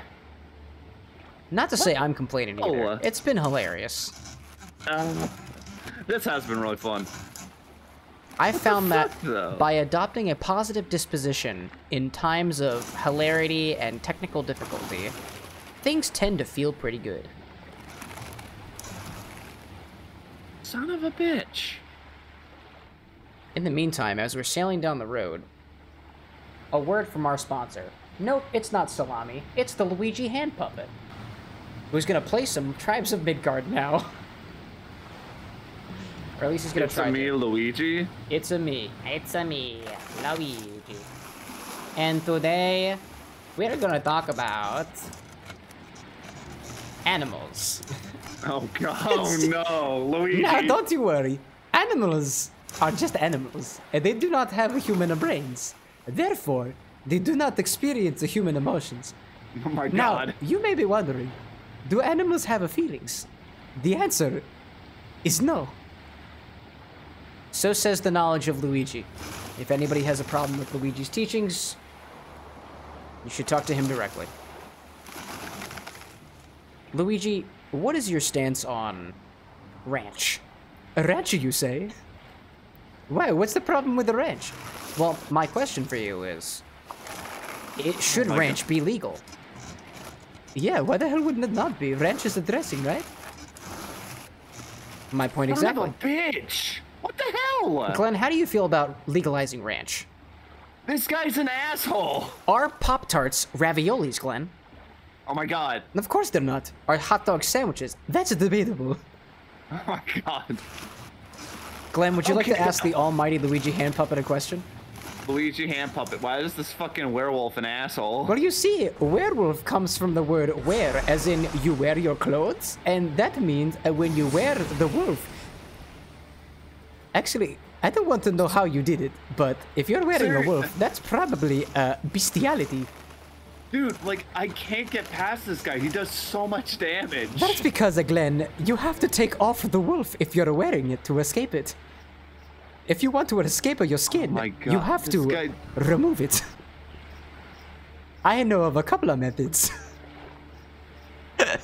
Not to say I'm complaining either. Oh. It's been hilarious. uh this has been really fun. I found that though? by adopting a positive disposition in times of hilarity and technical difficulty, things tend to feel pretty good. Son of a bitch. In the meantime, as we're sailing down the road, a word from our sponsor. Nope, it's not Salami. It's the Luigi hand puppet. Who's gonna play some Tribes of Midgard now. or at least he's gonna It's try a me, to. Luigi. It's a me. It's a me, Luigi. And today, we're gonna talk about animals. Oh, God. Oh, no. Luigi. No, don't you worry. Animals are just animals, and they do not have human brains. Therefore, they do not experience the human emotions. Oh, my god! Now, you may be wondering, do animals have feelings? The answer is no. So says the knowledge of Luigi. If anybody has a problem with Luigi's teachings, you should talk to him directly. Luigi, what is your stance on ranch? A ranch, you say? Why, what's the problem with the ranch? Well, my question for you is, it should my ranch be legal? Yeah, why the hell wouldn't it not be? Ranch is a dressing, right? My point Son of exactly. a bitch. What the hell? Glenn, how do you feel about legalizing ranch? This guy's an asshole. Are Pop Tarts raviolis, Glenn? Oh, my God. Of course they're not. Are hot dog sandwiches? That's debatable. Oh, my God. Glenn, would you like to ask the almighty Luigi hand puppet a question? Luigi hand puppet. Why is this fucking werewolf an asshole? Well, you see, werewolf comes from the word wear, as in you wear your clothes, and that means uh, when you wear the wolf. Actually, I don't want to know how you did it, but if you're wearing a wolf, that's probably uh, bestiality. Dude, like, I can't get past this guy. He does so much damage. That's because, Glenn, you have to take off the wolf if you're wearing it to escape it. If you want to escape your skin, my you have to guy- remove it. I know of a couple of methods.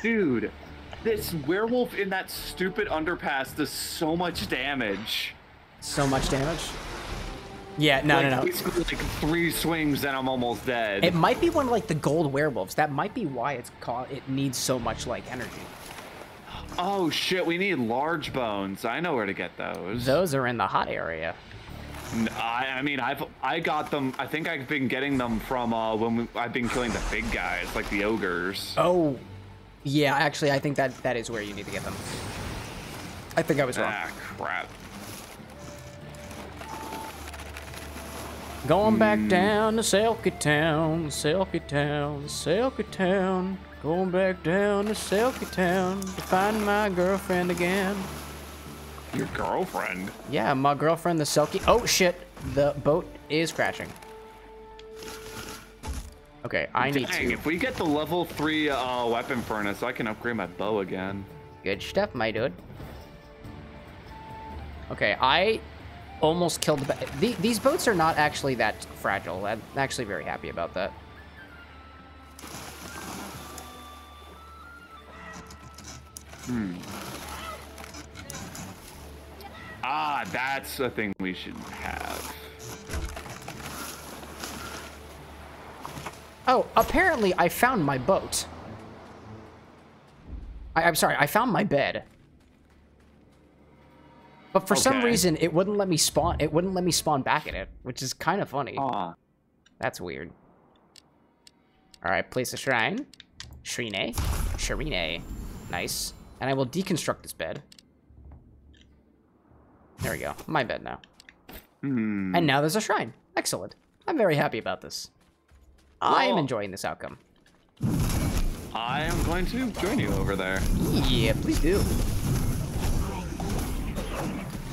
Dude, this werewolf in that stupid underpass does so much damage. so much damage. Yeah, no, like, no, no. Basically, like three swings and I'm almost dead. It might be one of like the gold werewolves. That might be why it's called. It needs so much like energy. oh shit, we need large bones. I know where to get those. Those are in the hot area. I, I mean, I've I got them. I think I've been getting them from uh, when we, I've been killing the big guys, like the ogres. Oh, yeah. Actually, I think that that is where you need to get them. I think I was wrong. Ah, crap. Going back down to Selkie Town, Selkie Town, Selkie Town. Going back down to Selkie Town to find my girlfriend again. Your girlfriend. Yeah, my girlfriend, the Selkie. Oh shit, the boat is crashing. Okay, I need Dang, to. if we get the level three uh, weapon furnace, I can upgrade my bow again. Good stuff, my dude. Okay, I almost killed the, the. These boats are not actually that fragile. I'm actually very happy about that. Hmm. Ah, that's a thing we should have. Oh, apparently I found my boat. I, I'm sorry, I found my bed. But for some reason, it wouldn't let me spawn. It wouldn't let me spawn back in it, which is kind of funny. Aw. That's weird. All right, place a shrine. Shrine. Shrine. Nice. And I will deconstruct this bed. There we go. My bed now. Hmm. And now there's a shrine. Excellent. I'm very happy about this. I am enjoying this outcome. I am going to join you over there. Yeah, please do.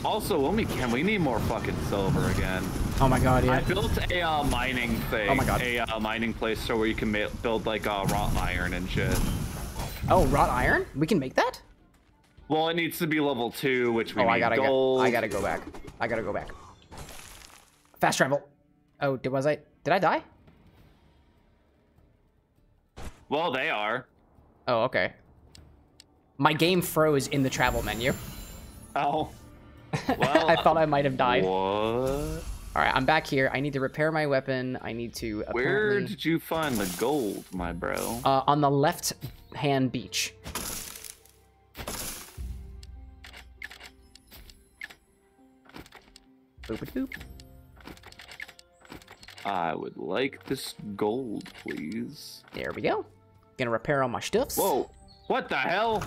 Also, when we can, we need more fucking silver again. Oh my god, yeah. I built a uh, mining thing. Oh my God. A uh, mining place so where you can ma- build like uh, wrought iron and shit. Oh, wrought iron? We can make that? Well, it needs to be level two, which we oh, need I gotta gold. go. I gotta go back. I gotta go back. Fast travel. Oh, did was I? Did I die? Well, they are. Oh, okay. My game froze in the travel menu. Oh. Well, I thought I might have died. What? All right, I'm back here. I need to repair my weapon. I need to Where did you find the gold, my bro? uh, on the left hand beach. Boop-a-doop. I would like this gold, please. There we go. Gonna repair all my stuffs. Whoa! What the hell?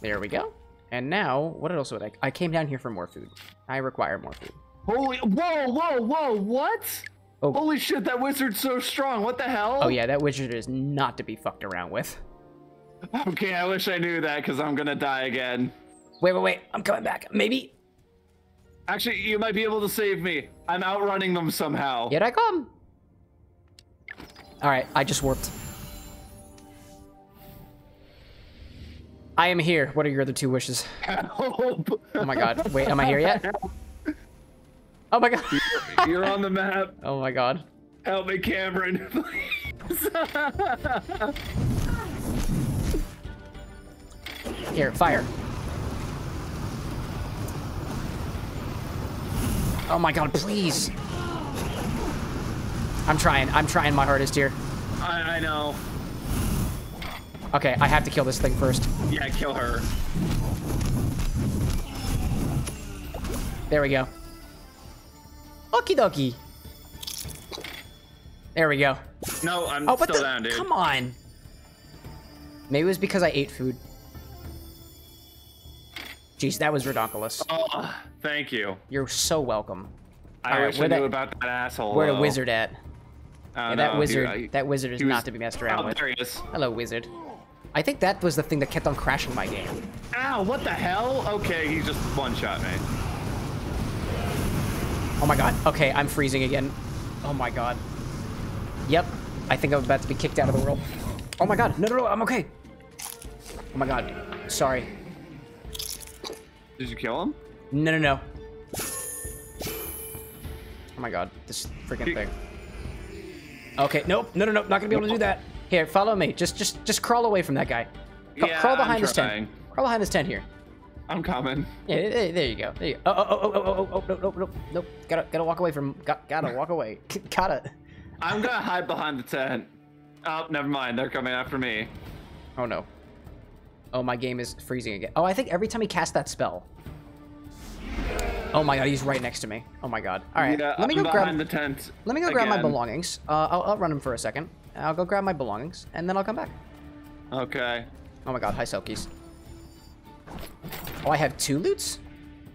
There we go. And now, what else would I? I came down here for more food. I require more food. Holy! Whoa! Whoa! Whoa! What? Oh. Holy shit! That wizard's so strong. What the hell? Oh yeah, that wizard is not to be fucked around with. Okay, I wish I knew that because I'm gonna die again. Wait, wait, wait. I'm coming back. Maybe. Actually, you might be able to save me. I'm outrunning them somehow. Yet I come. All right, I just warped. I am here. What are your other two wishes? Help! Oh my god. Wait, am I here yet? Oh my god. You're on the map. Oh my god. Help me, Cameron. please. Here, fire. Oh my god, please. I'm trying. I'm trying my hardest here. I, I know. Okay, I have to kill this thing first. Yeah, kill her. There we go. Okie dokie. There we go. No, I'm Oh, but still the, down, dude. come on. Maybe it was because I ate food. Jeez, that was redonkulous. Oh, thank you. You're so welcome. I Alright, wish I knew that- about that asshole. Where the wizard at? I Yeah, that know, wizard. dude, I- that wizard is was- not to be messed around Oh, with. there he is. Hello, wizard. I think that was the thing that kept on crashing my game. Ow, what the hell? Okay, he just one-shot me. Oh my god. Okay, I'm freezing again. Oh my god. Yep. I think I'm about to be kicked out of the world. Oh my god. No, no, no. I'm okay. Oh my god. Sorry. Did you kill him? No, no, no. Oh my god. This freaking thing. Okay. Nope. No, no, no. Not gonna be able to do that. Here, follow me. Just, just, just crawl away from that guy. Crawl, Yeah, crawl I'm behind this trying. tent. Crawl behind this tent here. I'm coming. Yeah, there, there you go. There you go. Oh, oh, oh, oh, oh, oh, oh no, no, no, no. Gotta, gotta walk away from. Got, gotta walk away. gotta. I'm gonna hide behind the tent. Oh, never mind. They're coming after me. Oh no. Oh, my game is freezing again. Oh, I think every time he casts that spell. Oh my god, he's right next to me. Oh my god. All right, Yeah, let me I'm go grab. the tent. Let me go grab my belongings. Uh, I'll, I'll run him for a second. I'll go grab my belongings, and then I'll come back. Okay. Oh my god, hi Selkies. Oh, I have two loots?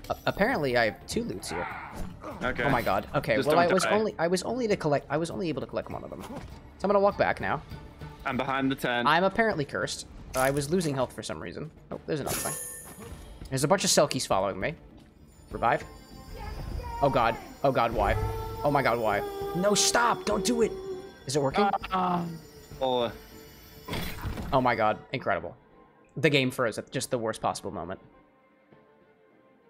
A- apparently, I have two loots here. Okay. Oh my god. Okay, Just well, I was die. only I was only to collect I was only able to collect one of them. So I'm gonna walk back now. I'm behind the tent. I'm apparently cursed. I was losing health for some reason. Oh, there's another thing. There's a bunch of Selkies following me. Revive. Oh god. Oh god, why? Oh my god, why? No, stop! Don't do it! Is it working? Oh, Oh my god, incredible. The game froze at just the worst possible moment.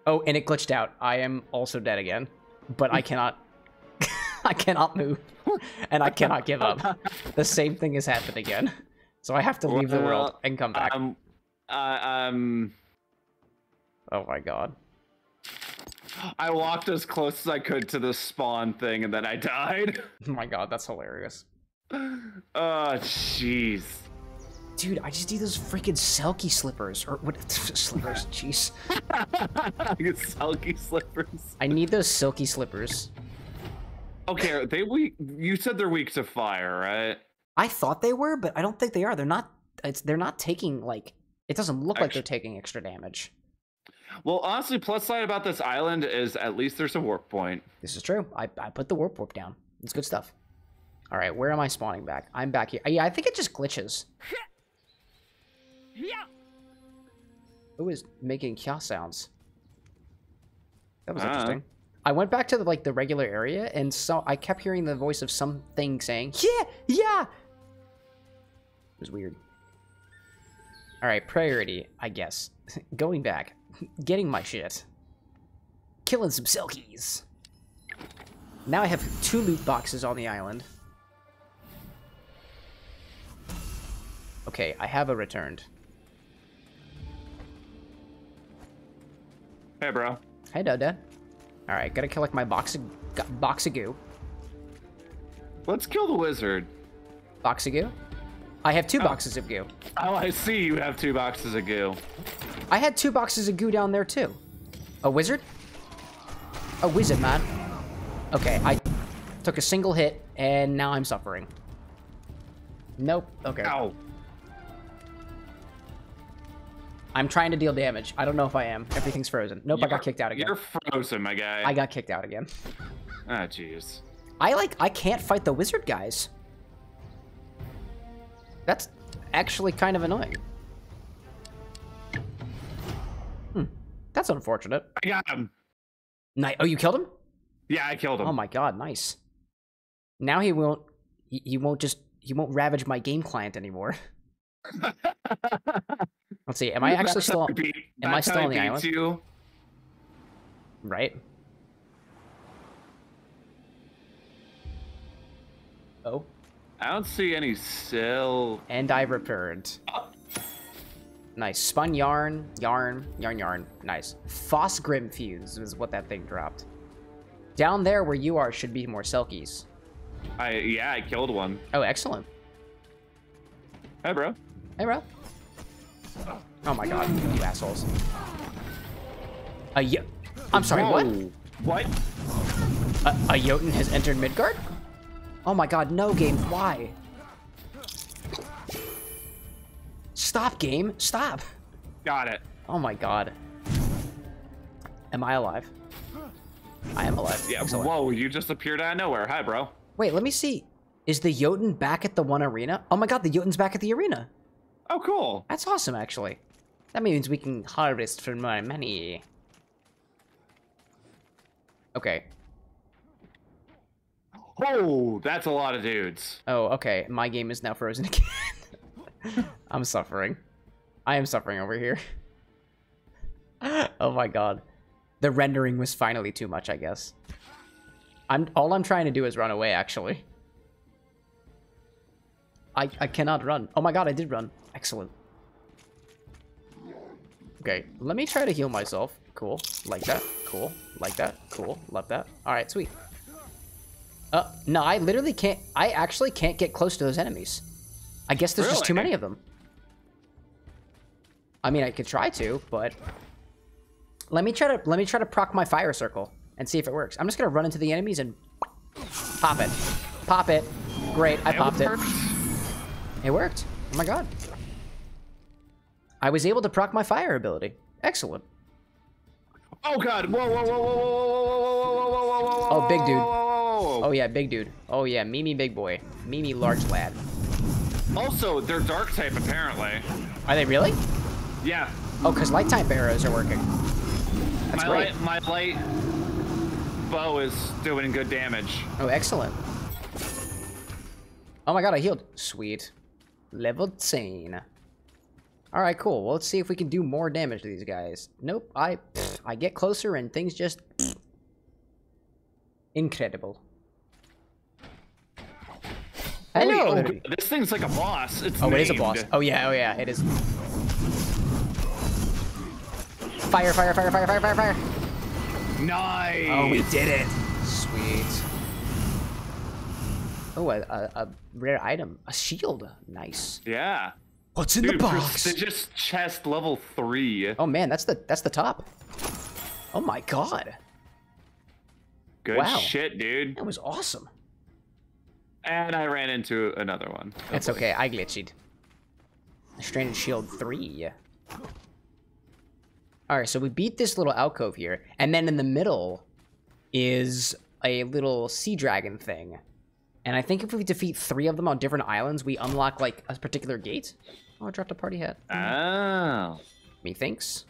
Oh, and it glitched out. I am also dead again. But I cannot... I cannot move. And I cannot give up. The same thing has happened again. So I have to leave the world and come back. um, I, um, oh my god. I walked as close as I could to the spawn thing, and then I died. Oh my god, that's hilarious. Oh, jeez. Dude, I just need those freaking Selkie slippers. Or what? slippers, jeez. Get Sulky slippers. I need those silky slippers. Okay, they weak. You said they're weak to fire, right? I thought they were, but I don't think they are. They're not. It's they're not taking like. It doesn't look like they're taking extra damage. Well, honestly, plus side about this island is at least there's a warp point. This is true. I, I put the warp warp down. It's good stuff. All right, where am I spawning back? I'm back here. Yeah, I think it just glitches. Yeah. Who is making kya sounds? That was I don't interesting. I went back to the, like the regular area, and so I kept hearing the voice of something saying, "Yeah, yeah." It was weird. All right, priority, I guess. Going back, getting my shit, killing some selkies. Now I have two loot boxes on the island. Okay, I have a returned. Hey, bro. Hey, Dad. All right, gotta collect my box of box of goo. Let's kill the wizard. Box of goo. I have two boxes of goo. Oh, I see you have two boxes of goo. I had two boxes of goo down there too. A wizard? A wizard, man. Okay, I took a single hit and now I'm suffering. Nope. Okay. Ow. I'm trying to deal damage. I don't know if I am. Everything's frozen. Nope, I got kicked out again. You're frozen, my guy. I got kicked out again. Ah, jeez. I like I can't fight the wizard guys. That's actually kind of annoying. Hmm. That's unfortunate. I got him. Oh, you killed him? Yeah, I killed him. Oh my god, nice. Now he won't he, he won't just he won't ravage my game client anymore. Let's see. Am I actually That's still beat- am I still on the island? You. right? Oh, I don't see any sill. and I returned. Nice. Spun yarn, yarn, yarn, yarn. Nice. Fosgrim fuse is what that thing dropped. Down there where you are should be more Selkies. I yeah, I killed one. Oh, excellent. Hey, bro. Hey, bro. Oh my god, you assholes. A yo- I'm sorry, what? What? A, a Jotun has entered Midgard? Oh my god, no game, why? Stop, game, stop. Got it. Oh my god. Am I alive? I am alive. Yeah. Excellent. Whoa, you just appeared out of nowhere. Hi, bro. Wait, let me see. Is the Jotun back at the one arena? Oh my god, the Jotun's back at the arena. Oh, cool. That's awesome, actually. That means we can harvest for more money. Okay. Oh, that's a lot of dudes. Oh, okay. My game is now frozen again. I'm suffering. I am suffering over here. oh my god. The rendering was finally too much, I guess. I'm all I'm trying to do is run away, actually. I I cannot run. Oh my god, I did run. Excellent. Okay, let me try to heal myself. Cool. Like that. Cool. Like that. Cool. Love that. Alright, sweet. Uh, no, I literally can't. I actually can't get close to those enemies. I guess there's just too many of them. I mean, I could try to, but let me try to let me try to proc my fire circle and see if it works. I'm just gonna run into the enemies and pop it, pop it. Great, I popped it. It worked. Oh my god. I was able to proc my fire ability. Excellent. Oh god! Whoa! Whoa! Whoa! Whoa! Whoa! Whoa! Whoa! Whoa! Whoa! Whoa! Whoa! Oh, big dude. Whoa! Oh yeah, big dude. Oh yeah, Mimi big boy. Mimi large lad. Also, they're dark type apparently. Are they really? Yeah. Oh, because light type arrows are working. That's my great. light, my light bow is doing good damage. Oh, excellent. Oh my god, I healed. Sweet. Level 10. Alright, cool. Well, let's see if we can do more damage to these guys. Nope, I pfft, I get closer and things just... pfft. Incredible. Hello! Oh, everybody. this thing's like a boss. It's Oh, it is a boss. Oh yeah, oh yeah, it is. Fire, fire, fire, fire, fire, fire, fire! Nice. Oh, we did it! Sweet. Oh, a, a, a rare item. A shield. Nice. Yeah. What's in Dude, the box? prestigious chest level three. Oh man, that's the that's the top. Oh my god, Good wow. shit, dude. that was awesome. And I ran into another one. It's okay, I glitched. Stranded Shield 3. Alright, so we beat this little alcove here, and then in the middle is a little sea dragon thing. And I think if we defeat three of them on different islands, we unlock, like, a particular gate. Oh, I dropped a party hat. Oh. Methinks.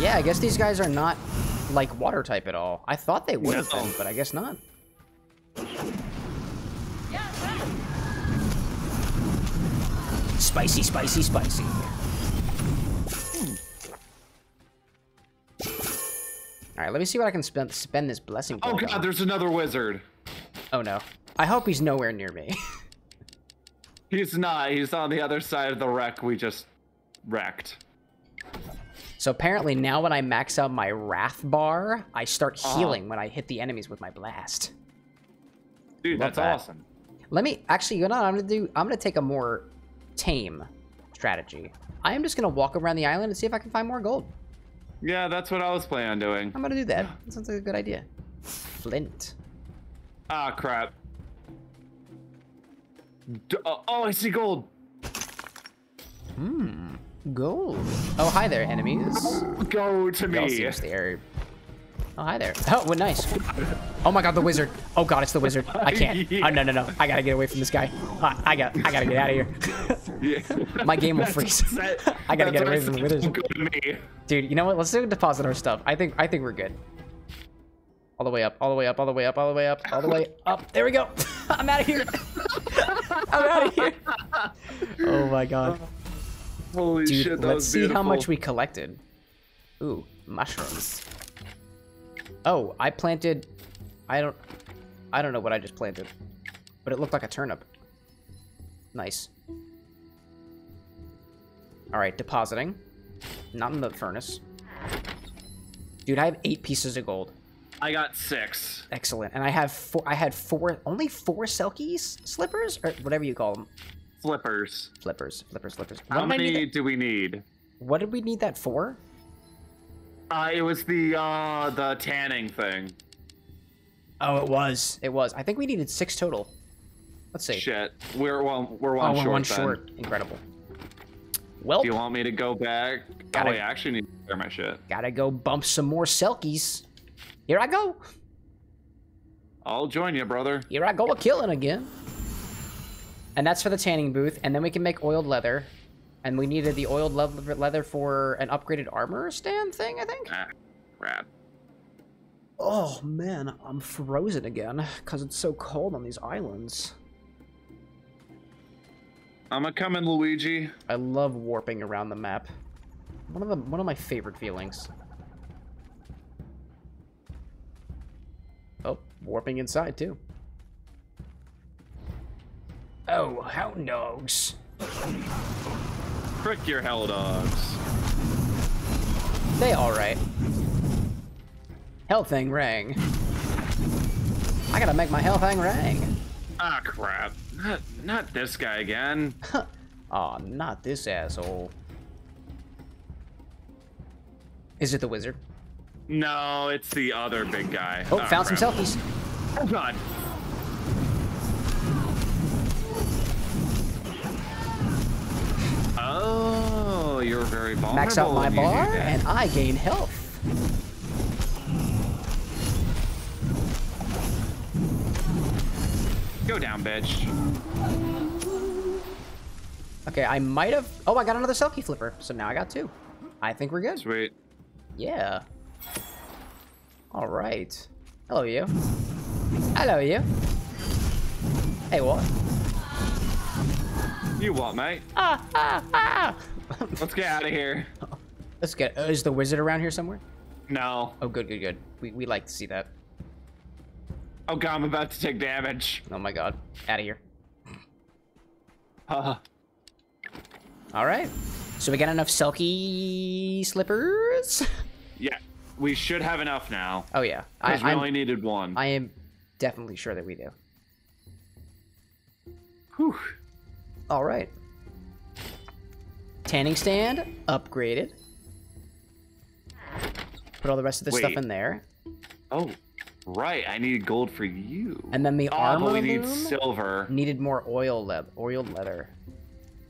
Yeah, I guess these guys are not like water type at all. I thought they would have No. been, but I guess not. Spicy, spicy, spicy. All right, let me see what I can spend spend this blessing. Oh god, on. there's another wizard. Oh no. I hope he's nowhere near me. He's not. He's on the other side of the wreck we just wrecked. So apparently now when I max out my wrath bar, I start Uh-huh. healing when I hit the enemies with my blast. Dude, Love that's that. awesome. Let me actually, you know, what I'm gonna do. I'm gonna take a more tame strategy. I am just gonna walk around the island and see if I can find more gold. Yeah, that's what I was planning on doing. I'm gonna do that. That sounds like a good idea. Flint. Ah, crap. D- oh, oh, I see gold. Gold. Oh, hi there, enemies. Go to me. seriously are... Oh, hi there. Oh, what nice. Oh my god, the wizard. Oh god, it's the wizard. I can't. Oh, no, no, no. I gotta get away from this guy. Uh, I got. I gotta get out of here. My game will freeze. I gotta get away from the wizard. Go to me. Dude, you know what? Let's do deposit our stuff. I think. I think we're good. All the way up. All the way up. All the way up. All the way up. All the way up. There we go. I'm out of here. I'm out of here. Oh my god. Holy Dude, shit, that let's see how much we collected. Ooh, mushrooms. Oh, I planted. I don't. I don't know what I just planted, but it looked like a turnip. Nice. All right, depositing. Not in the furnace. Dude, I have eight pieces of gold. I got six. Excellent. And I have four. I had four. Only four selkies, slippers, or whatever you call them. Flippers. Flippers, flippers, flippers. How What need many do we need? What did we need that for? Uh, it was the uh the tanning thing. Oh, it was. It was. I think we needed six total. Let's see. Shit, we're one we're oh, one we're short. one then. short. Incredible. Well, Do you want me to go back? Gotta- Oh, wait, I actually need to clear my shit. gotta go bump some more selkies. Here I go. I'll join you, brother. Here I go a killing again. And that's for the tanning booth. And then we can make oiled leather. And we needed the oiled leather leather for an upgraded armor stand thing, I think. Ah, crap. Oh man, I'm frozen again because it's so cold on these islands. I'm a coming, Luigi. I love warping around the map. One of the one of my favorite feelings. Oh, warping inside too. Oh, hound dogs. Frick your hell dogs. They alright. Helthing rang. I gotta make my Helthing rang. Ah, crap. Not, not this guy again. Aw, not this asshole. Is it the wizard? No, it's the other big guy. Oh, Ah, found crap. some selkies. Oh, God. Oh, you're very vulnerable. Max out my when you do bar, and I gain health. Go down, bitch. Okay, I might have... Oh, I got another Selkie Flipper, so now I got two. I think we're good. Sweet. Yeah. All right. Hello, you. Hello, you. Hey, what? You what, mate? Ah, ah, ah! Let's get out of here. Let's get... Uh, is the wizard around here somewhere? No. Oh, good, good, good. We, we like to see that. Oh god, I'm about to take damage. Oh my god. Out of here. Uh, All right. So we got enough silky slippers? yeah. We should have enough now. Oh yeah, I, Because we I'm- only needed one. I am definitely sure that we do. Whew. All right. Tanning stand upgraded. Put all the rest of this stuff in there, Oh, right. I need gold for you. and then the Oh, armor we need silver. needed more oil leather. Oiled leather.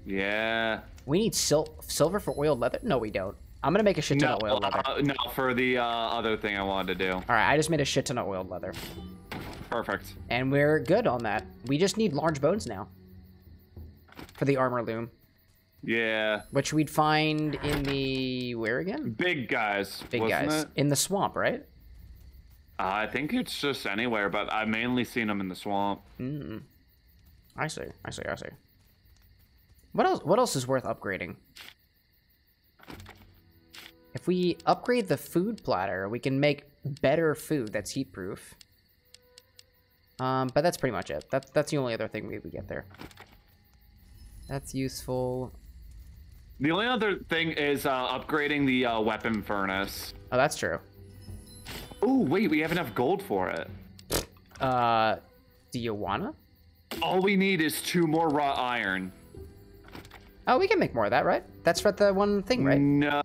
Yeah. We need sil- silver for oiled leather. No, we don't. I'm gonna make a shit ton No, of oiled leather. uh, no, for the uh, other thing I wanted to do. All right, I just made a shit ton of oiled leather, Perfect. and we're good on that. We just need large bones now for the armor loom, Yeah. which we'd find in the where again? Big guys. Big guys It? in the swamp, right? Uh, I think it's just anywhere, but I've mainly seen them in the swamp. Mm. I see. I see. I see. What else? What else is worth upgrading? If we upgrade the food platter, we can make better food that's heat proof. Um, but that's pretty much it. That's that's the only other thing we we get there. That's useful. The only other thing is uh, upgrading the uh, weapon furnace. Oh, that's true. Oh, wait, we have enough gold for it. Uh, do you wanna? All we need is two more raw iron. Oh, we can make more of that, right? That's for the one thing, right? No,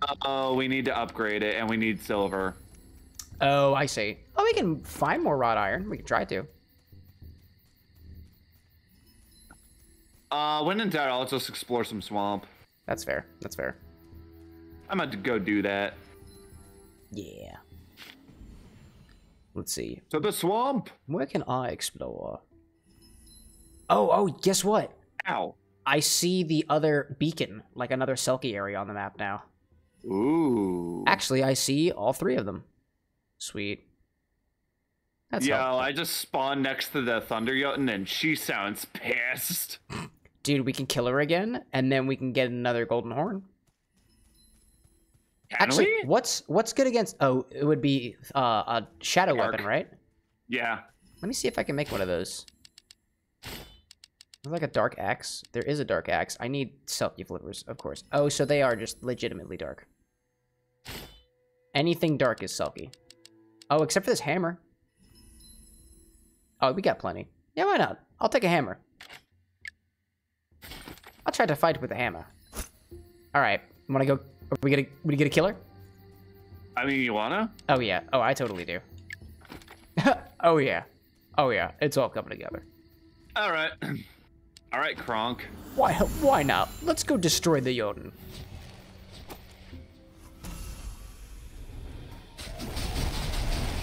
we need to upgrade it, and we need silver. Oh, I see. Oh, we can find more wrought iron. We can try to. Uh, when in doubt, I'll just explore some swamp. That's fair. That's fair. I'm about to go do that. Yeah. Let's see. To the swamp. Where can I explore? Oh, oh, guess what? Ow. I see the other beacon, like another Selkie area on the map now. Ooh. Actually, I see all three of them. Sweet. That's Yo, helpful. I just spawned next to the Thunder Jotun, and she sounds pissed. Dude, we can kill her again, and then we can get another golden horn. Can Actually, we? what's what's good against? Oh, it would be uh, a shadow Arc. weapon, right? Yeah. Let me see if I can make one of those. Like a dark axe. There is a dark axe. I need Selkie flippers, of course. Oh, so they are just legitimately dark. Anything dark is Selkie. Oh, except for this hammer. Oh, we got plenty. Yeah, why not? I'll take a hammer. I'll try to fight with a hammer. All right, wanna go? Are we gonna we gonna kill her? I mean, you wanna? Oh yeah. Oh, I totally do. oh yeah. Oh yeah. It's all coming together. All right. All right, Kronk. Why? Why not? Let's go destroy the Jotun.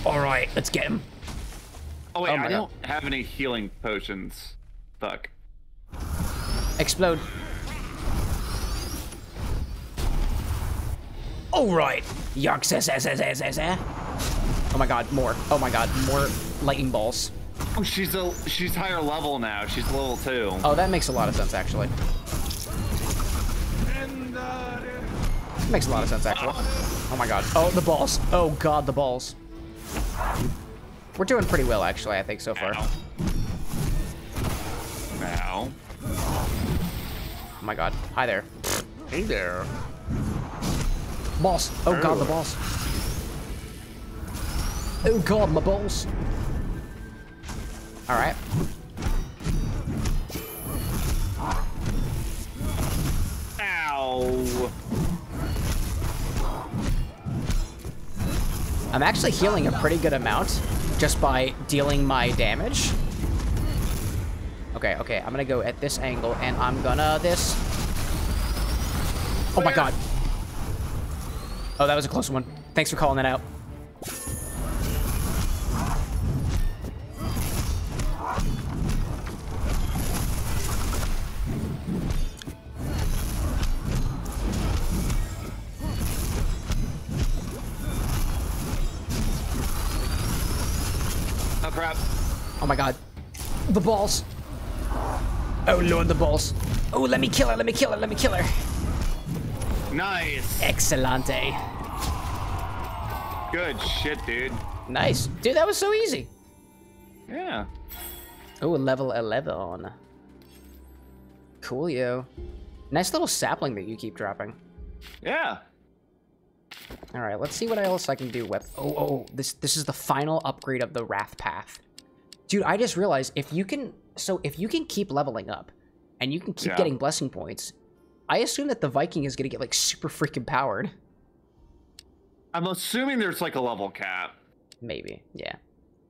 All right, let's get him. Oh wait, Oh I God. don't have any healing potions. Fuck. Explode. All right. Says. Oh my god, more. Oh my god, more lightning balls. Oh, she's a she's higher level now. She's level two. Oh, that makes a lot of sense, actually. Makes a lot of sense, actually. Oh my god. Oh, the balls. Oh god, the balls. We're doing pretty well, actually, I think, so far. Ow. Ow. Oh my god. Hi there. Hey there. Boss. Oh god, the oh. boss. Oh god, my balls. Alright. Ow. I'm actually healing a pretty good amount just by dealing my damage. Okay, okay, I'm gonna go at this angle and I'm gonna this. Oh my god. Oh, that was a close one. Thanks for calling that out. Oh crap. Oh my god. The balls. Oh lord, the balls. Oh, let me kill her, let me kill her, let me kill her. Nice. Excelente. Good shit, dude. Nice. Dude, that was so easy. Yeah. Oh, level 11. Cool, Coolio. Nice little sapling that you keep dropping. Yeah. All right, let's see what else I can do. Web. Oh, oh, this this is the final upgrade of the Wrath Path, dude. I just realized if you can, so if you can keep leveling up, and you can keep Yeah. getting blessing points, I assume that the Viking is gonna get like super freaking powered. I'm assuming there's like a level cap. Maybe, yeah.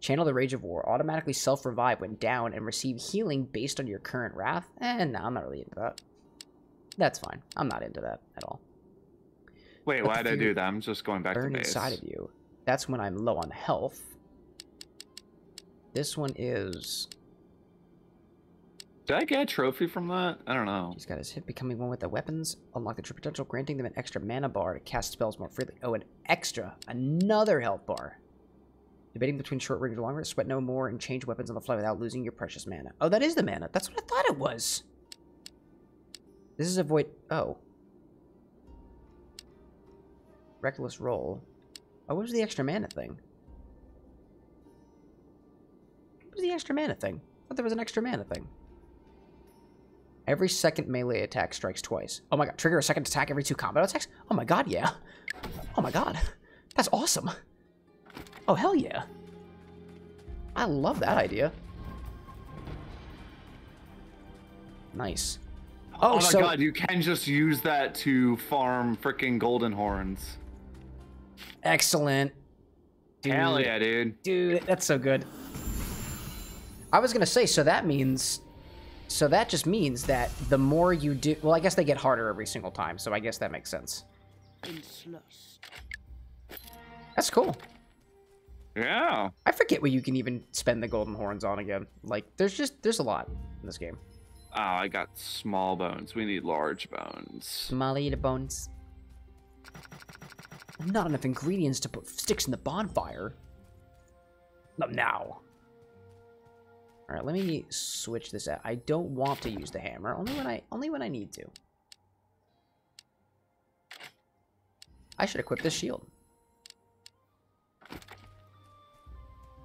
Channel the Rage of War. Automatically self-revive when down and receive healing based on your current wrath. Eh, no, I'm not really into that. That's fine. I'm not into that at all. Wait, But why did I do that? I'm just going back burn to base. inside of you. That's when I'm low on health. This one is. Did I get a trophy from that? I don't know. He's got his hit becoming one with the weapons. Unlock the true potential, granting them an extra mana bar to cast spells more freely. Oh, an extra, another health bar. Debating between short range and long range, sweat no more and change weapons on the fly without losing your precious mana. Oh, that is the mana. That's what I thought it was. This is a void. Oh. Reckless roll. Oh, what was the extra mana thing? What was the extra mana thing? I thought there was an extra mana thing. Every second melee attack strikes twice. Oh my god, trigger a second attack every two combat attacks? Oh my god, yeah. Oh my god. That's awesome. Oh hell yeah. I love that idea. Nice. Oh, Oh, my so god, you can just use that to farm freaking golden horns. excellent. Hell yeah, dude. Dude, that's so good. I was gonna say, so that means, so that just means that the more you do, well, I guess they get harder every single time, so I guess that makes sense. That's cool. Yeah. I forget what you can even spend the golden horns on again. Like, there's just, there's a lot in this game. Oh, I got small bones. We need large bones. Smiley the bones. Not enough ingredients to put sticks in the bonfire. Not now. Alright, let me switch this out. I don't want to use the hammer, only when I only when I need to. I should equip this shield.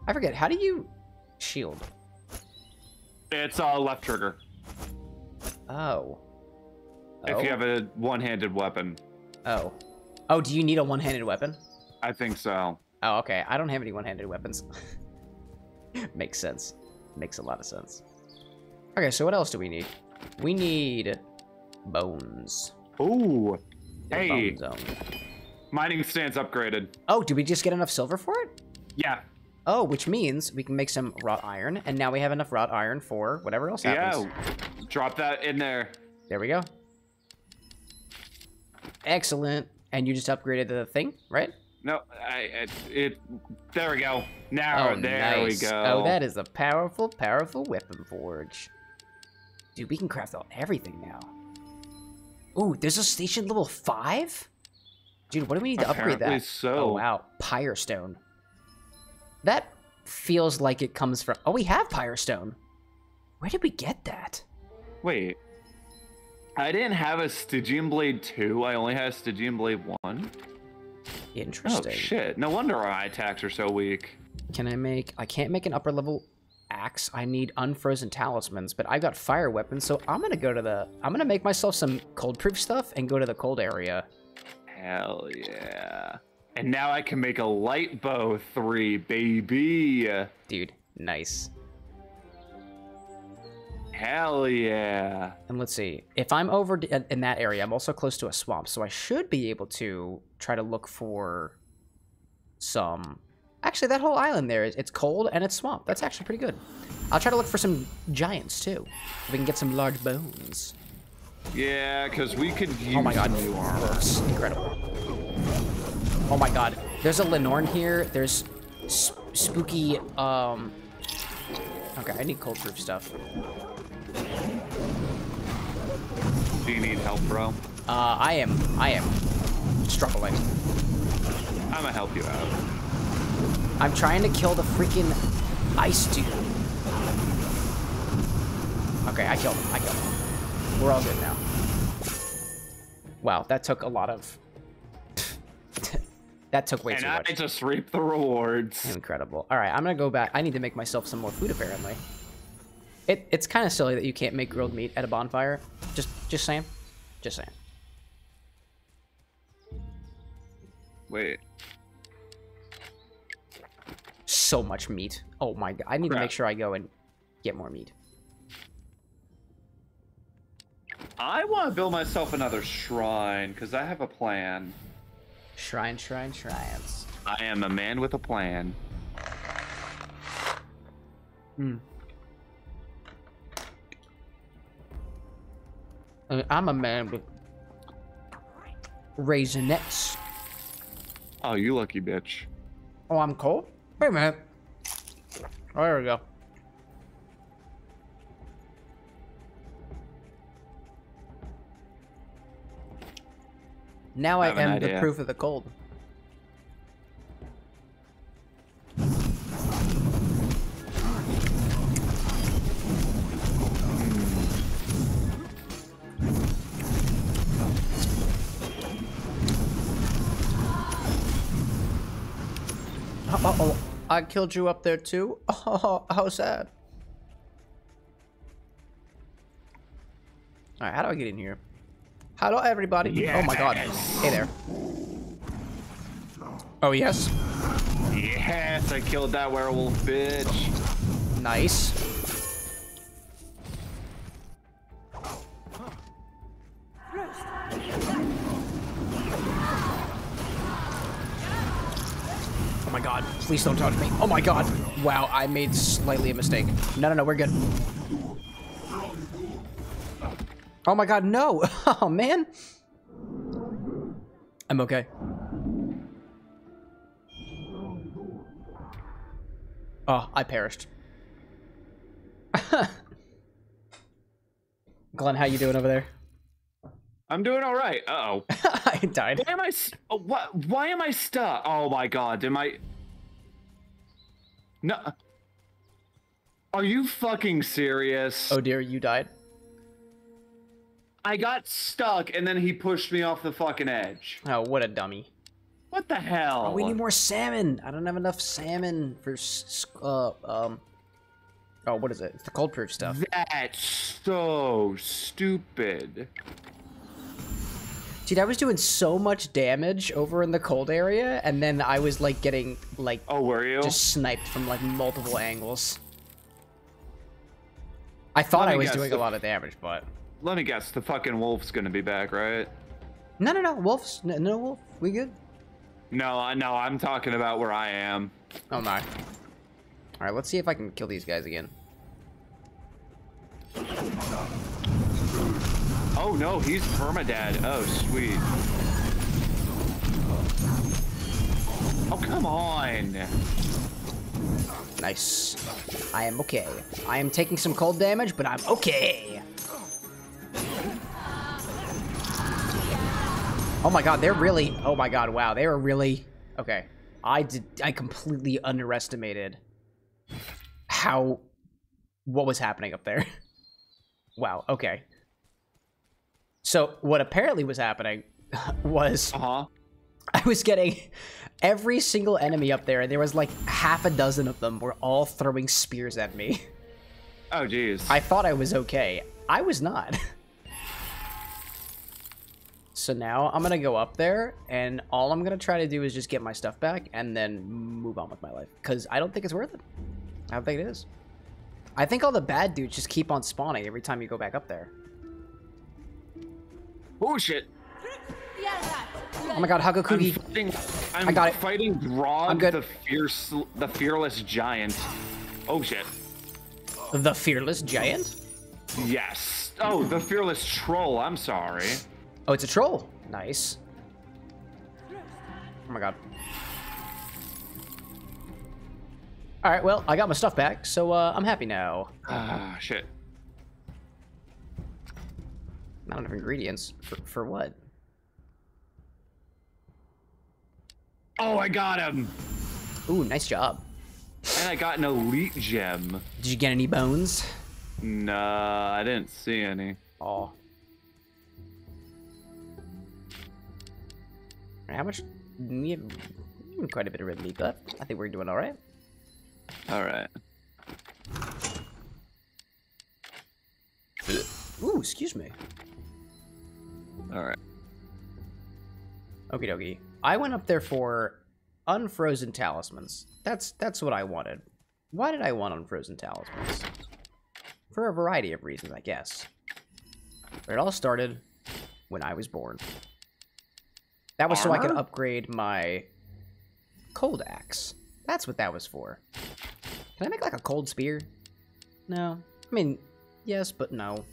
I forget, how do you shield? It's uh, left trigger. Oh. If Oh. you have a one-handed weapon. Oh. Oh, do you need a one-handed weapon? I think so. Oh, okay. I don't have any one-handed weapons. Makes sense. Makes a lot of sense. Okay, so what else do we need? We need bones. Ooh. The Hey. Bone zone. Mining stand's upgraded. Oh, did we just get enough silver for it? Yeah. Oh, which means we can make some wrought iron, and now we have enough wrought iron for whatever else happens. Yeah. Drop that in there. There we go. Excellent. And you just upgraded the thing, right? No, I it, it there we go. Now oh, there nice. we go. Oh, that is a powerful, powerful weapon forge. Dude, we can craft out everything now. Ooh, there's a station level 5? Dude, what do we need to upgrade Apparently that? so. Oh, wow. Pyre Stone. That feels like it comes from... Oh, we have Pyre Stone. Where did we get that? Wait. I didn't have a Stygian Blade 2. I only had a Stygian Blade 1. Oh shit. No wonder my attacks are so weak. Can I make... I can't make an upper level axe. I need unfrozen talismans, but I've got fire weapons, so I'm gonna go to the... I'm gonna make myself some cold proof stuff and go to the cold area. Hell yeah. And now I can make a light bow 3, baby. Dude, nice. Hell yeah. And let's see. If I'm over in that area, I'm also close to a swamp, so I should be able to try to look for some. Actually, that whole island there is it's cold and it's swamp. That's actually pretty good. I'll try to look for some giants too. If we can get some large bones. Yeah, because we could use Oh my god. That's incredible. Oh my god, there's a Linnorm here. There's sp- spooky. Um. Okay, I need cold proof stuff. Do you need help, bro? Uh, I am. I am struggling. I'm gonna help you out. I'm trying to kill the freaking ice dude. Okay, I killed him. I killed him. We're all good now. Wow, that took a lot of. that took way And too I much. And I just reap the rewards. Incredible. All right, I'm gonna go back. I need to make myself some more food. Apparently, it it's kind of silly that you can't make grilled meat at a bonfire. Just just saying. Just saying. Wait. So much meat. Oh my god. I need to make sure I go and get more meat. I want to build myself another shrine because I have a plan. Shrine, shrine, shrines. I am a man with a plan. Hmm. Uh, I'm a man with raisinets. Oh, you lucky bitch. Oh, I'm cold? Wait a minute. Oh, there we go. Now I, an am the proof of the cold. Uh oh, I killed you up there too. Oh, how sad. All right, how do I get in here? Hello, everybody. Oh my god. Hey there. Oh yes, Yes, I killed that werewolf bitch. nice. My god, please don't touch me. Oh my god. Wow, I made slightly a mistake. No, no, no, we're good. Oh my god, no. Oh man. I'm okay. Oh, I perished. Glenn, how you doing over there? I'm doing all right. Uh oh. I died. Why am I? oh, What? Why am I stuck? Oh my god! Am I? No. Are you fucking serious? Oh dear, you died. I got stuck, and then he pushed me off the fucking edge. Oh, what a dummy. What the hell? Oh, we need more salmon. I don't have enough salmon for uh um. Oh, what is it? It's the cold proof stuff. That's so stupid. Dude, I was doing so much damage over in the cold area, and then I was like getting like Oh, were you? just sniped from like multiple angles. I thought I was guess, doing the- a lot of damage, but Let me guess. The fucking wolf's gonna be back, right? no, no, no, wolves, no, no wolf, we good. No, I no. I'm talking about where I am. Oh my. All right, let's see if I can kill these guys again. Oh no, he's permadead. Oh sweet. Oh come on. Nice. I am okay. I am taking some cold damage, but I'm okay. Oh my god, they're really. Oh my god, wow, they were really. Okay. I did. I completely underestimated how. What was happening up there. wow, okay. So, what apparently was happening was Uh huh. I was getting every single enemy up there, and there was like half a dozen of them were all throwing spears at me. Oh jeez. I thought I was okay. I was not. so now I'm gonna go up there, and all I'm gonna try to do is just get my stuff back and then move on with my life. Because I don't think it's worth it. I don't think it is. I think all the bad dudes just keep on spawning every time you go back up there. Oh shit. Oh my god, I'm fighting. I'm I got it. fighting Grog, I'm good. the fierce, the fearless giant. Oh shit. The fearless giant? Yes. Oh, the fearless troll. I'm sorry. Oh, it's a troll. Nice. Oh my god. Alright, well, I got my stuff back, so uh, I'm happy now. Ah, shit. Not enough ingredients. For, for what? Oh, I got him. Ooh, nice job. And I got an elite gem. Did you get any bones? Nah, I didn't see any. Oh. How much? We have quite a bit of red meat left. I think we're doing alright. All right. Ooh, excuse me. All right. Okie dokie. I went up there for unfrozen talismans. That's that's what I wanted. Why did I want unfrozen talismans? For a variety of reasons, I guess. But it all started when I was born. That was so I could upgrade my cold axe. That's what that was for. Can I make like a cold spear? No. I mean, yes, but no.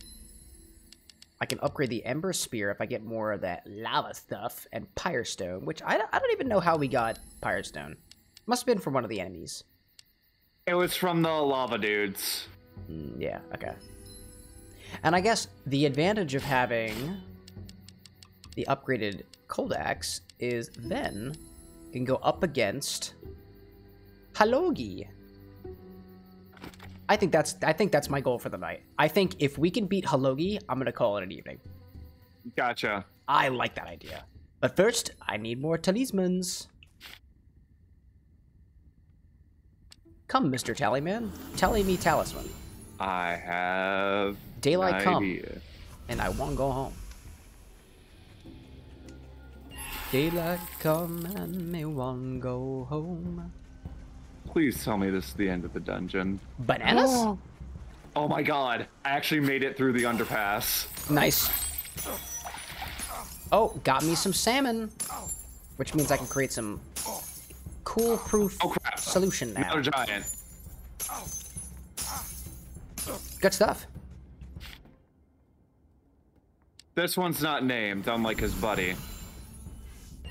I can upgrade the Ember Spear if I get more of that lava stuff, and Pyrestone, which I don't, I don't even know how we got Pyrestone. Must have been from one of the enemies. It was from the lava dudes. Mm, yeah, okay. And I guess the advantage of having the upgraded Cold Axe is then you can go up against Hilogi. I think that's I think that's my goal for the night. I think if we can beat Hilogi, I'm gonna call it an evening. Gotcha. I like that idea. But first, I need more talismans. Come, Mr. Tallyman. Tally me talisman. I have Daylight come. idea. and I want to go home. Daylight come and me want go home. Please tell me this is the end of the dungeon. Bananas? Oh. oh my god, I actually made it through the underpass. Nice. Oh, got me some salmon, which means I can create some cool proof Oh crap. solution now. Another giant. Good stuff. This one's not named, unlike his buddy.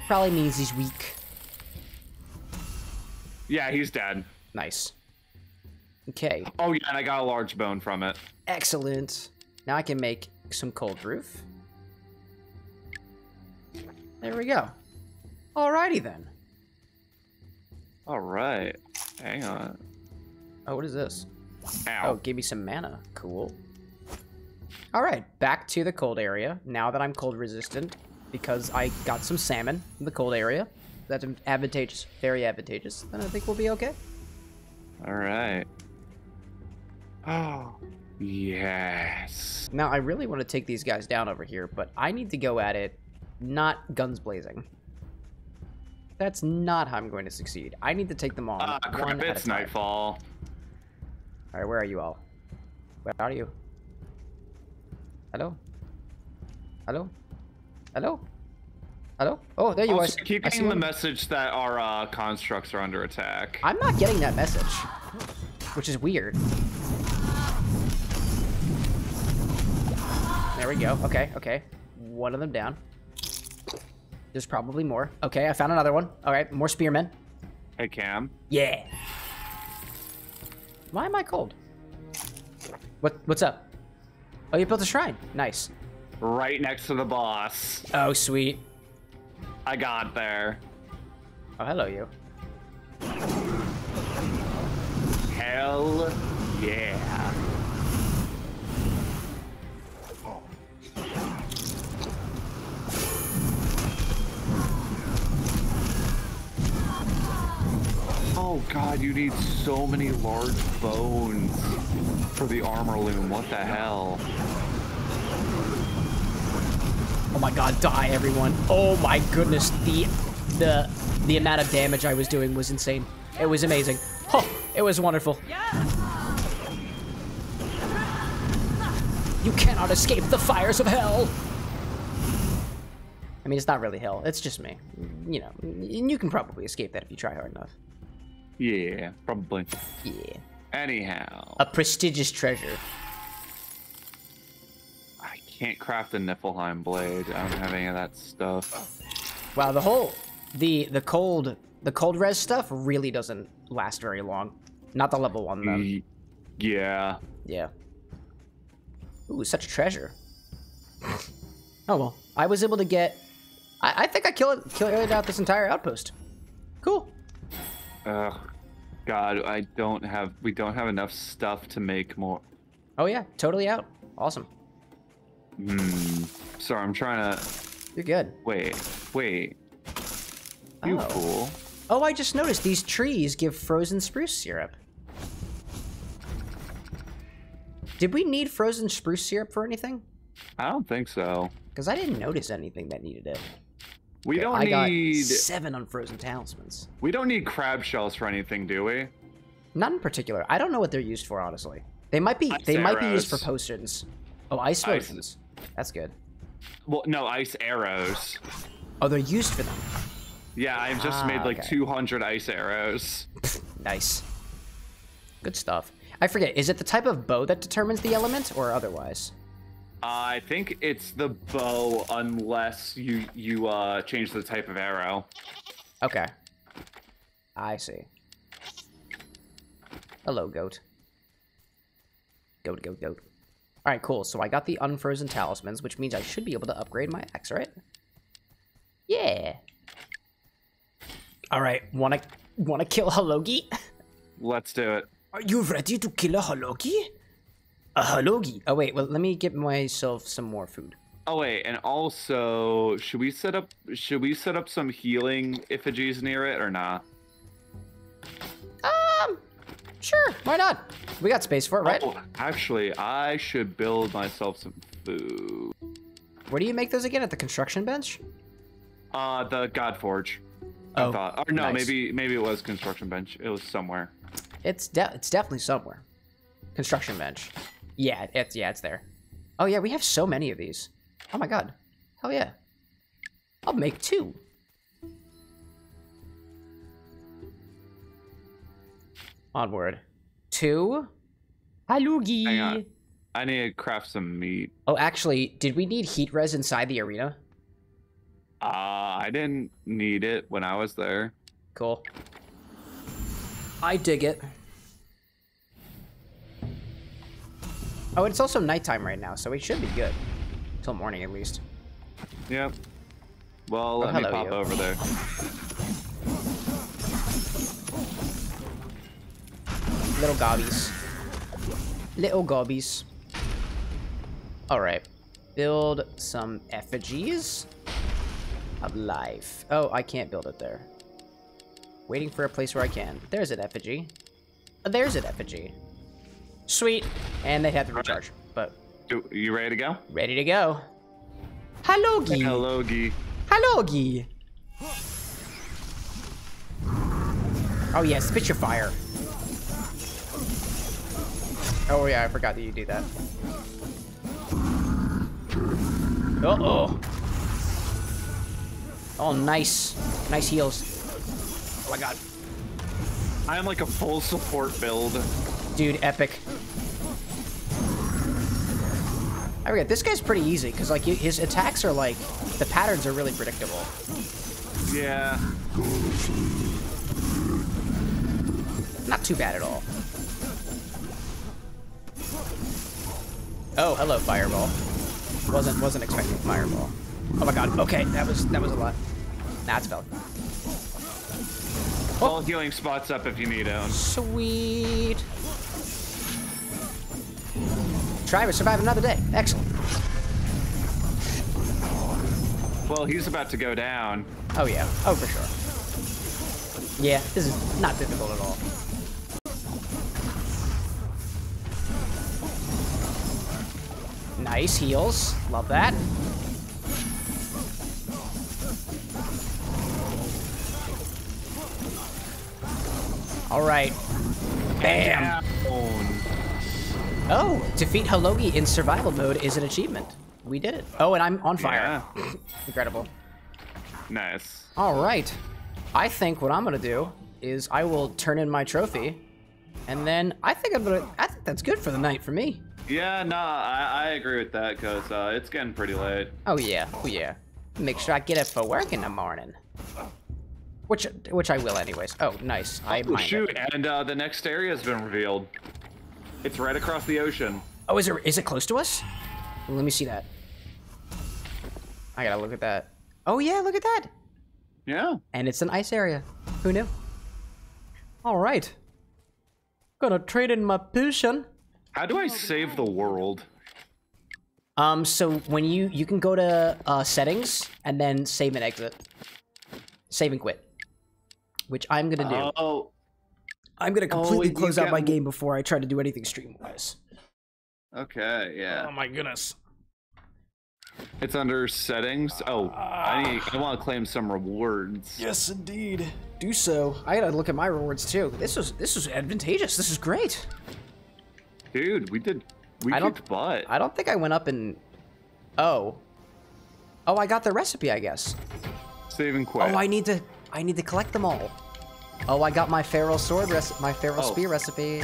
Probably means he's weak. Yeah, he's dead. Nice. Okay, Oh yeah, and I got a large bone from it. excellent. Now I can make some cold roof. There we go. Alrighty then. All right. Hang on. Oh, what is this? Ow. Oh, give me some mana. Cool. All right, back to the cold area. Now that I'm cold resistant, because I got some salmon in the cold area, that's advantageous, very advantageous. Then I think we'll be okay. All right. Oh. Yes. Now I really want to take these guys down over here, but I need to go at it not guns blazing. That's not how I'm going to succeed. I need to take them on. Ah, one crap, it's nightfall. All right, where are you all? Where are you? Hello? Hello? Hello? Hello? Oh, there you Also, are. keep getting the one. message that our uh, constructs are under attack. I'm not getting that message, which is weird. There we go. Okay, okay. One of them down. There's probably more. Okay, I found another one. All right, more spearmen. Hey, Cam. Yeah. Why am I cold? What? What's up? Oh, you built a shrine. Nice. Right next to the boss. Oh, sweet. I got there. Oh, hello, you. Hell yeah. Oh god, you need so many large bones for the armor loom. What the hell? Oh my god, die everyone. Oh my goodness, the the the amount of damage I was doing was insane. It was amazing. Oh, it was wonderful. You cannot escape the fires of hell. I mean, it's not really hell. It's just me. You know, and you can probably escape that if you try hard enough. Yeah, probably. Yeah. Anyhow, A prestigious treasure. I can't craft a Niflheim blade. I don't have any of that stuff. Wow, the whole the the cold the cold res stuff really doesn't last very long. Not the level one though. Yeah. Yeah. Ooh, such a treasure. oh well, I was able to get. I, I think I killed killed out this entire outpost. Cool. Ugh. God, I don't have. We don't have enough stuff to make more. Oh yeah, totally out. Awesome. Hmm. Sorry, I'm trying to. You're good. Wait. Wait. You Oh. fool. Oh, I just noticed these trees give frozen spruce syrup. Did we need frozen spruce syrup for anything? I don't think so. Because I didn't notice anything that needed it. We Okay, don't I got need seven unfrozen talismans. we don't need crab shells for anything, do we? Not in particular. I don't know what they're used for, honestly. They might be. Ice they might be used for potions. Oh, Ice- potions. That's good. Well, no, ice arrows. Oh, they're used for them. Yeah, I've just Ah, made like okay. 200 ice arrows. Nice. Good stuff. I forget. Is it the type of bow that determines the element, or otherwise? I think it's the bow, unless you you uh change the type of arrow. Okay. I see. Hello, goat. Goat, goat, goat. Alright, cool. So I got the unfrozen talismans, which means I should be able to upgrade my axe, right? Yeah. Alright, wanna wanna kill Hilogi? Let's do it. Are you ready to kill a Hilogi? A Hilogi? Oh wait, well let me get myself some more food. Oh wait, and also, should we set up should we set up some healing effigies near it or not? Um, sure, why not? We got space for it, right? Oh, actually, I should build myself some food. Where do you make those again? At the construction bench? Uh, the Godforge. Oh, I thought. Or no, nice. maybe maybe it was construction bench. It was somewhere. It's de- it's definitely somewhere. Construction bench. Yeah, it's yeah, it's there. Oh yeah, we have so many of these. Oh my god. Hell yeah. I'll make two. Onward. Two. Hilogi. Hang on. I need to craft some meat. Oh, actually, did we need heat res inside the arena? Uh, I didn't need it when I was there. Cool. I dig it. Oh, it's also nighttime right now, so we should be good. Till morning, at least. Yep. Well, let me pop you. over there. Little gobbies. Little gobbies. Alright. Build some effigies of life. Oh, I can't build it there. Waiting for a place where I can. There's an effigy. There's an effigy. Sweet. And they have to recharge. But You, you ready to go? ready to go. Hello, Gee. Hello, Gee. Hello, Gee. Oh yeah, spit your fire. Oh yeah, I forgot that you do that. Uh oh. Oh, nice, nice heals. Oh my god, I am like a full support build. dude, epic. I forget this guy's pretty easy because like his attacks are like the patterns are really predictable. Yeah. Not too bad at all. Oh, hello, fireball. Wasn't wasn't expecting fireball. Oh my god. Okay, that was that was a lot. Nah, it's valid. All healing spots up if you need them. Sweet. Travis survived another day. Excellent. Well, he's about to go down. Oh yeah. Oh for sure. Yeah, this is not difficult at all. Nice heals. Love that. All right. Bam. Oh, defeat Hilogi in survival mode is an achievement. We did it. Oh, and I'm on fire. Incredible. Nice. All right. I think what I'm gonna do is I will turn in my trophy, and then I think I'm gonna. I think that's good for the night for me. Yeah, nah, I, I agree with that because uh, it's getting pretty late. Oh yeah. Oh yeah. Make sure I get it for work in the morning. Which, which I will anyways. Oh, nice. I Oh, shoot, it. and uh, the next area has been revealed. It's right across the ocean. Oh, is it? Is it close to us? Let me see that. I gotta look at that. Oh yeah, look at that. Yeah. And it's an ice area. Who knew? All right. Gonna trade in my potion. How do I save the world? Um, so when you you can go to uh, settings and then save and exit, save and quit, which I'm gonna do. Oh, I'm gonna completely you close out my game before I try to do anything stream wise. okay, yeah. Oh my goodness. It's under settings. Oh, I need. I want to claim some rewards. Yes, indeed. Do so. I gotta look at my rewards too. This was this was advantageous. This is great. Dude, we did. We I don't- butt. I don't think I went up in. Oh. Oh, I got the recipe, I guess. Save and quit. Oh, I need to. I need to collect them all. Oh, I got my feral sword recipe. My feral Oh. spear recipe.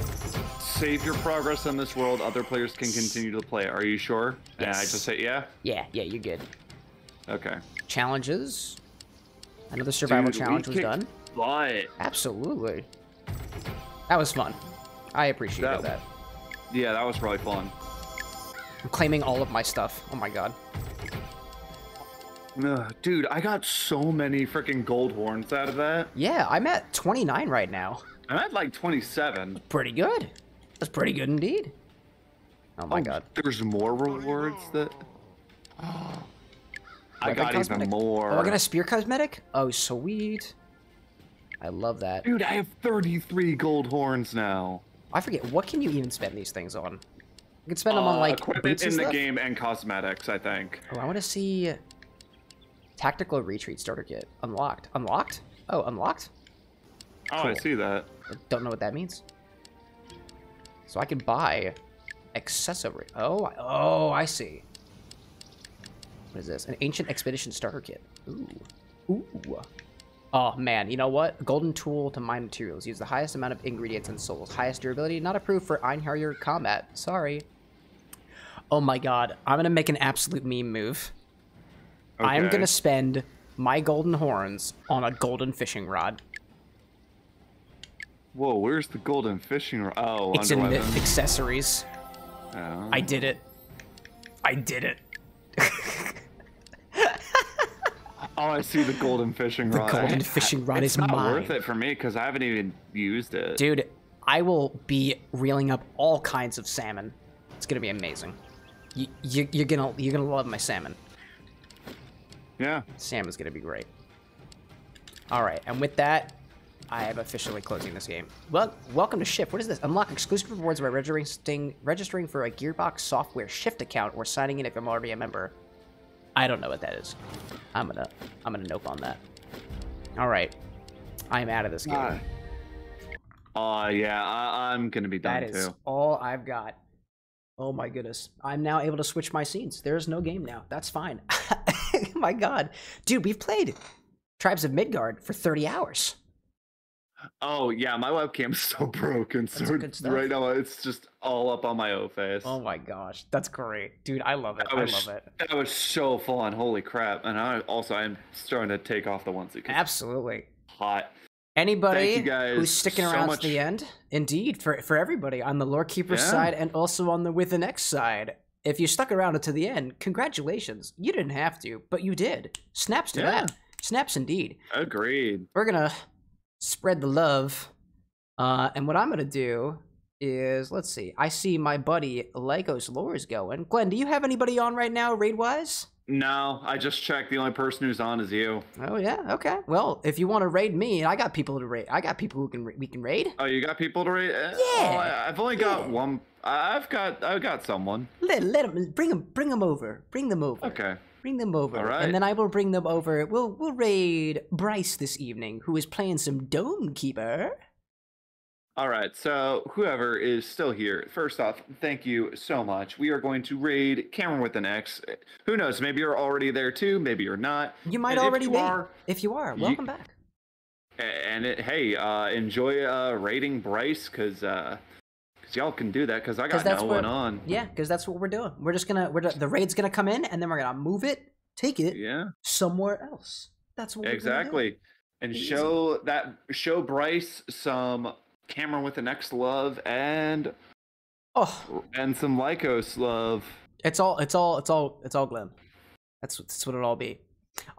Save your progress in this world. Other players can continue to play. Are you sure? Yeah, I just say yeah. Yeah, yeah, you're good. Okay. Challenges. Another survival Dude, challenge was done. Butt. Absolutely. That was fun. I appreciated That- that. Yeah, that was probably fun. I'm claiming all of my stuff. Oh my god. Ugh, dude, I got so many freaking gold horns out of that. Yeah, I'm at 29 right now. I'm at like 27. Pretty good. That's pretty good indeed. Oh my Oh, god. There's more rewards that. I got cosmetic? even more. Oh, I got a spear cosmetic? Oh, sweet. I love that. Dude, I have 33 gold horns now. I forget, what can you even spend these things on? You can spend them on, Uh, like, equipment in the game and cosmetics, I think. Oh, I want to see... Tactical Retreat Starter Kit. Unlocked. Unlocked? Oh, unlocked? Oh, I Cool. see that. I don't know what that means. So I can buy accessory. Oh, I- oh, I see. What is this? An ancient expedition starter kit. Ooh, ooh. Oh man, you know what? Golden tool to mine materials. Use the highest amount of ingredients and souls. Highest durability. Not approved for Einherjar combat. Sorry. Oh my god, I'm gonna make an absolute meme move. I'm gonna spend my golden horns on a golden fishing rod. Whoa, where's the golden fishing rod? Oh, It's in the accessories. Oh. I did it. I did it. Oh, I see the golden fishing rod. The golden fishing rod it's is not mine. worth it for me because I haven't even used it. Dude, I will be reeling up all kinds of salmon. It's gonna be amazing. You, you, you're gonna you're gonna love my salmon. Yeah. Salmon's gonna be great. All right, and with that, I am officially closing this game. Well, welcome to Shift. What is this? Unlock exclusive rewards by registering registering for a Gearbox Software Shift account or signing in if I'm already a member. I don't know what that is. I'm gonna I'm gonna nope on that. All right, I am out of this game. Ah. Oh, yeah, I, I'm gonna be done That is too. That is all I've got. Oh my goodness. I'm now able to switch my scenes. There's no game now. That's fine. my god. Dude, we've played Tribes of Midgard for 30 hours. Oh yeah, my webcam's so broken. That's So right now it's just all up on my O face. Oh my gosh. That's great. Dude, I love it. That I love it. That was so fun. Holy crap! And I also I'm starting to take off the onesie. Absolutely. hot. Anybody who's sticking so around much. to the end, indeed, for for everybody on the Lore Keeper Yeah. side and also on the With an X side. If you stuck around to the end, congratulations. You didn't have to, but you did. Snaps to Yeah. that. Snaps indeed. Agreed. we're gonna spread the love. Uh, and what I'm gonna do is let's see. I see my buddy Lycos Lore is going. Glenn, do you have anybody on right now, raid wise? No, I just checked. The only person who's on is you. Oh yeah, okay. Well, if you want to raid me, I got people to raid. I got people who can ra- we can raid. Oh, you got people to raid? Yeah. Yeah, I've only got yeah. one. I- I've got. I've got someone. Let let them bring them bring them over. Bring them over. Okay. Bring them over, right. and then I will bring them over. We'll we'll raid Bryce this evening, who is playing some Dome Keeper. All right, so whoever is still here, first off, thank you so much. We are going to raid Cameron with an X. Who knows? Maybe you're already there too. Maybe you're not. You might And if already you be. are, If you are, you- welcome back. and it, hey, uh, enjoy uh, raiding Bryce because uh, y'all can do that because I got that's no what- one on. Yeah, because that's what we're doing. We're just gonna we're the raid's gonna come in, and then we're gonna move it, take it Yeah, somewhere else. That's what we're gonna do. exactly. And Easy. show that show Bryce some Cameron with the next love and Oh, and some Lycos love. it's all it's all it's all it's all Glenn. That's what- that's what it'll all be.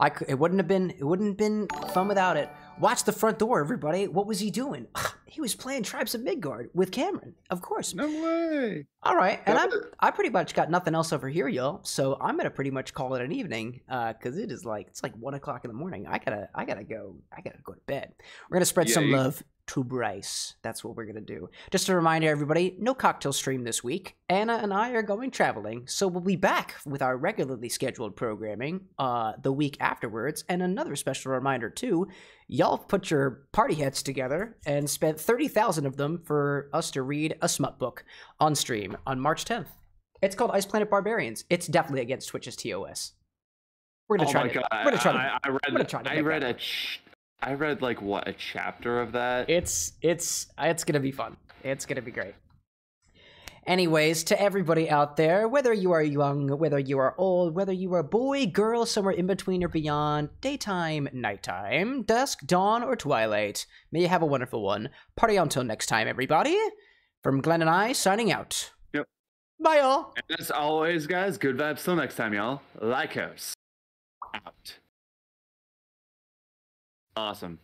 I it wouldn't have been it wouldn't have been fun without it. Watch the front door, everybody. What was he doing? He was playing Tribes of Midgard with Cameron, of course. No way. All right, and I'm I pretty much got nothing else over here, y'all. So I'm gonna pretty much call it an evening, uh, cause it is like it's like one o'clock in the morning. I gotta I gotta go I gotta go to bed. We're gonna spread Yeah, some you- love to Bryce. That's what we're gonna do. Just a reminder, everybody, no cocktail stream this week. Anna and I are going traveling, so we'll be back with our regularly scheduled programming uh, the week afterwards. And another special reminder too, y'all put your party hats together and spent thirty thousand of them for us to read a smut book on stream on March tenth. It's called Ice Planet Barbarians. It's definitely against Twitch's TOS. We're gonna oh try my to. god! We're gonna try to. I, I gonna read. try to I read a. Ch- I read like what a chapter of that. It's it's it's gonna be fun. It's gonna be great. Anyways, to everybody out there, whether you are young, whether you are old, whether you are a boy, girl, somewhere in between or beyond, daytime, nighttime, dusk, dawn, or twilight, may you have a wonderful one. Party on till next time, everybody. From Glenn and I, signing out. Yep. Bye, all. And as always, guys, good vibes. Till next time, y'all. Lycos out. Awesome.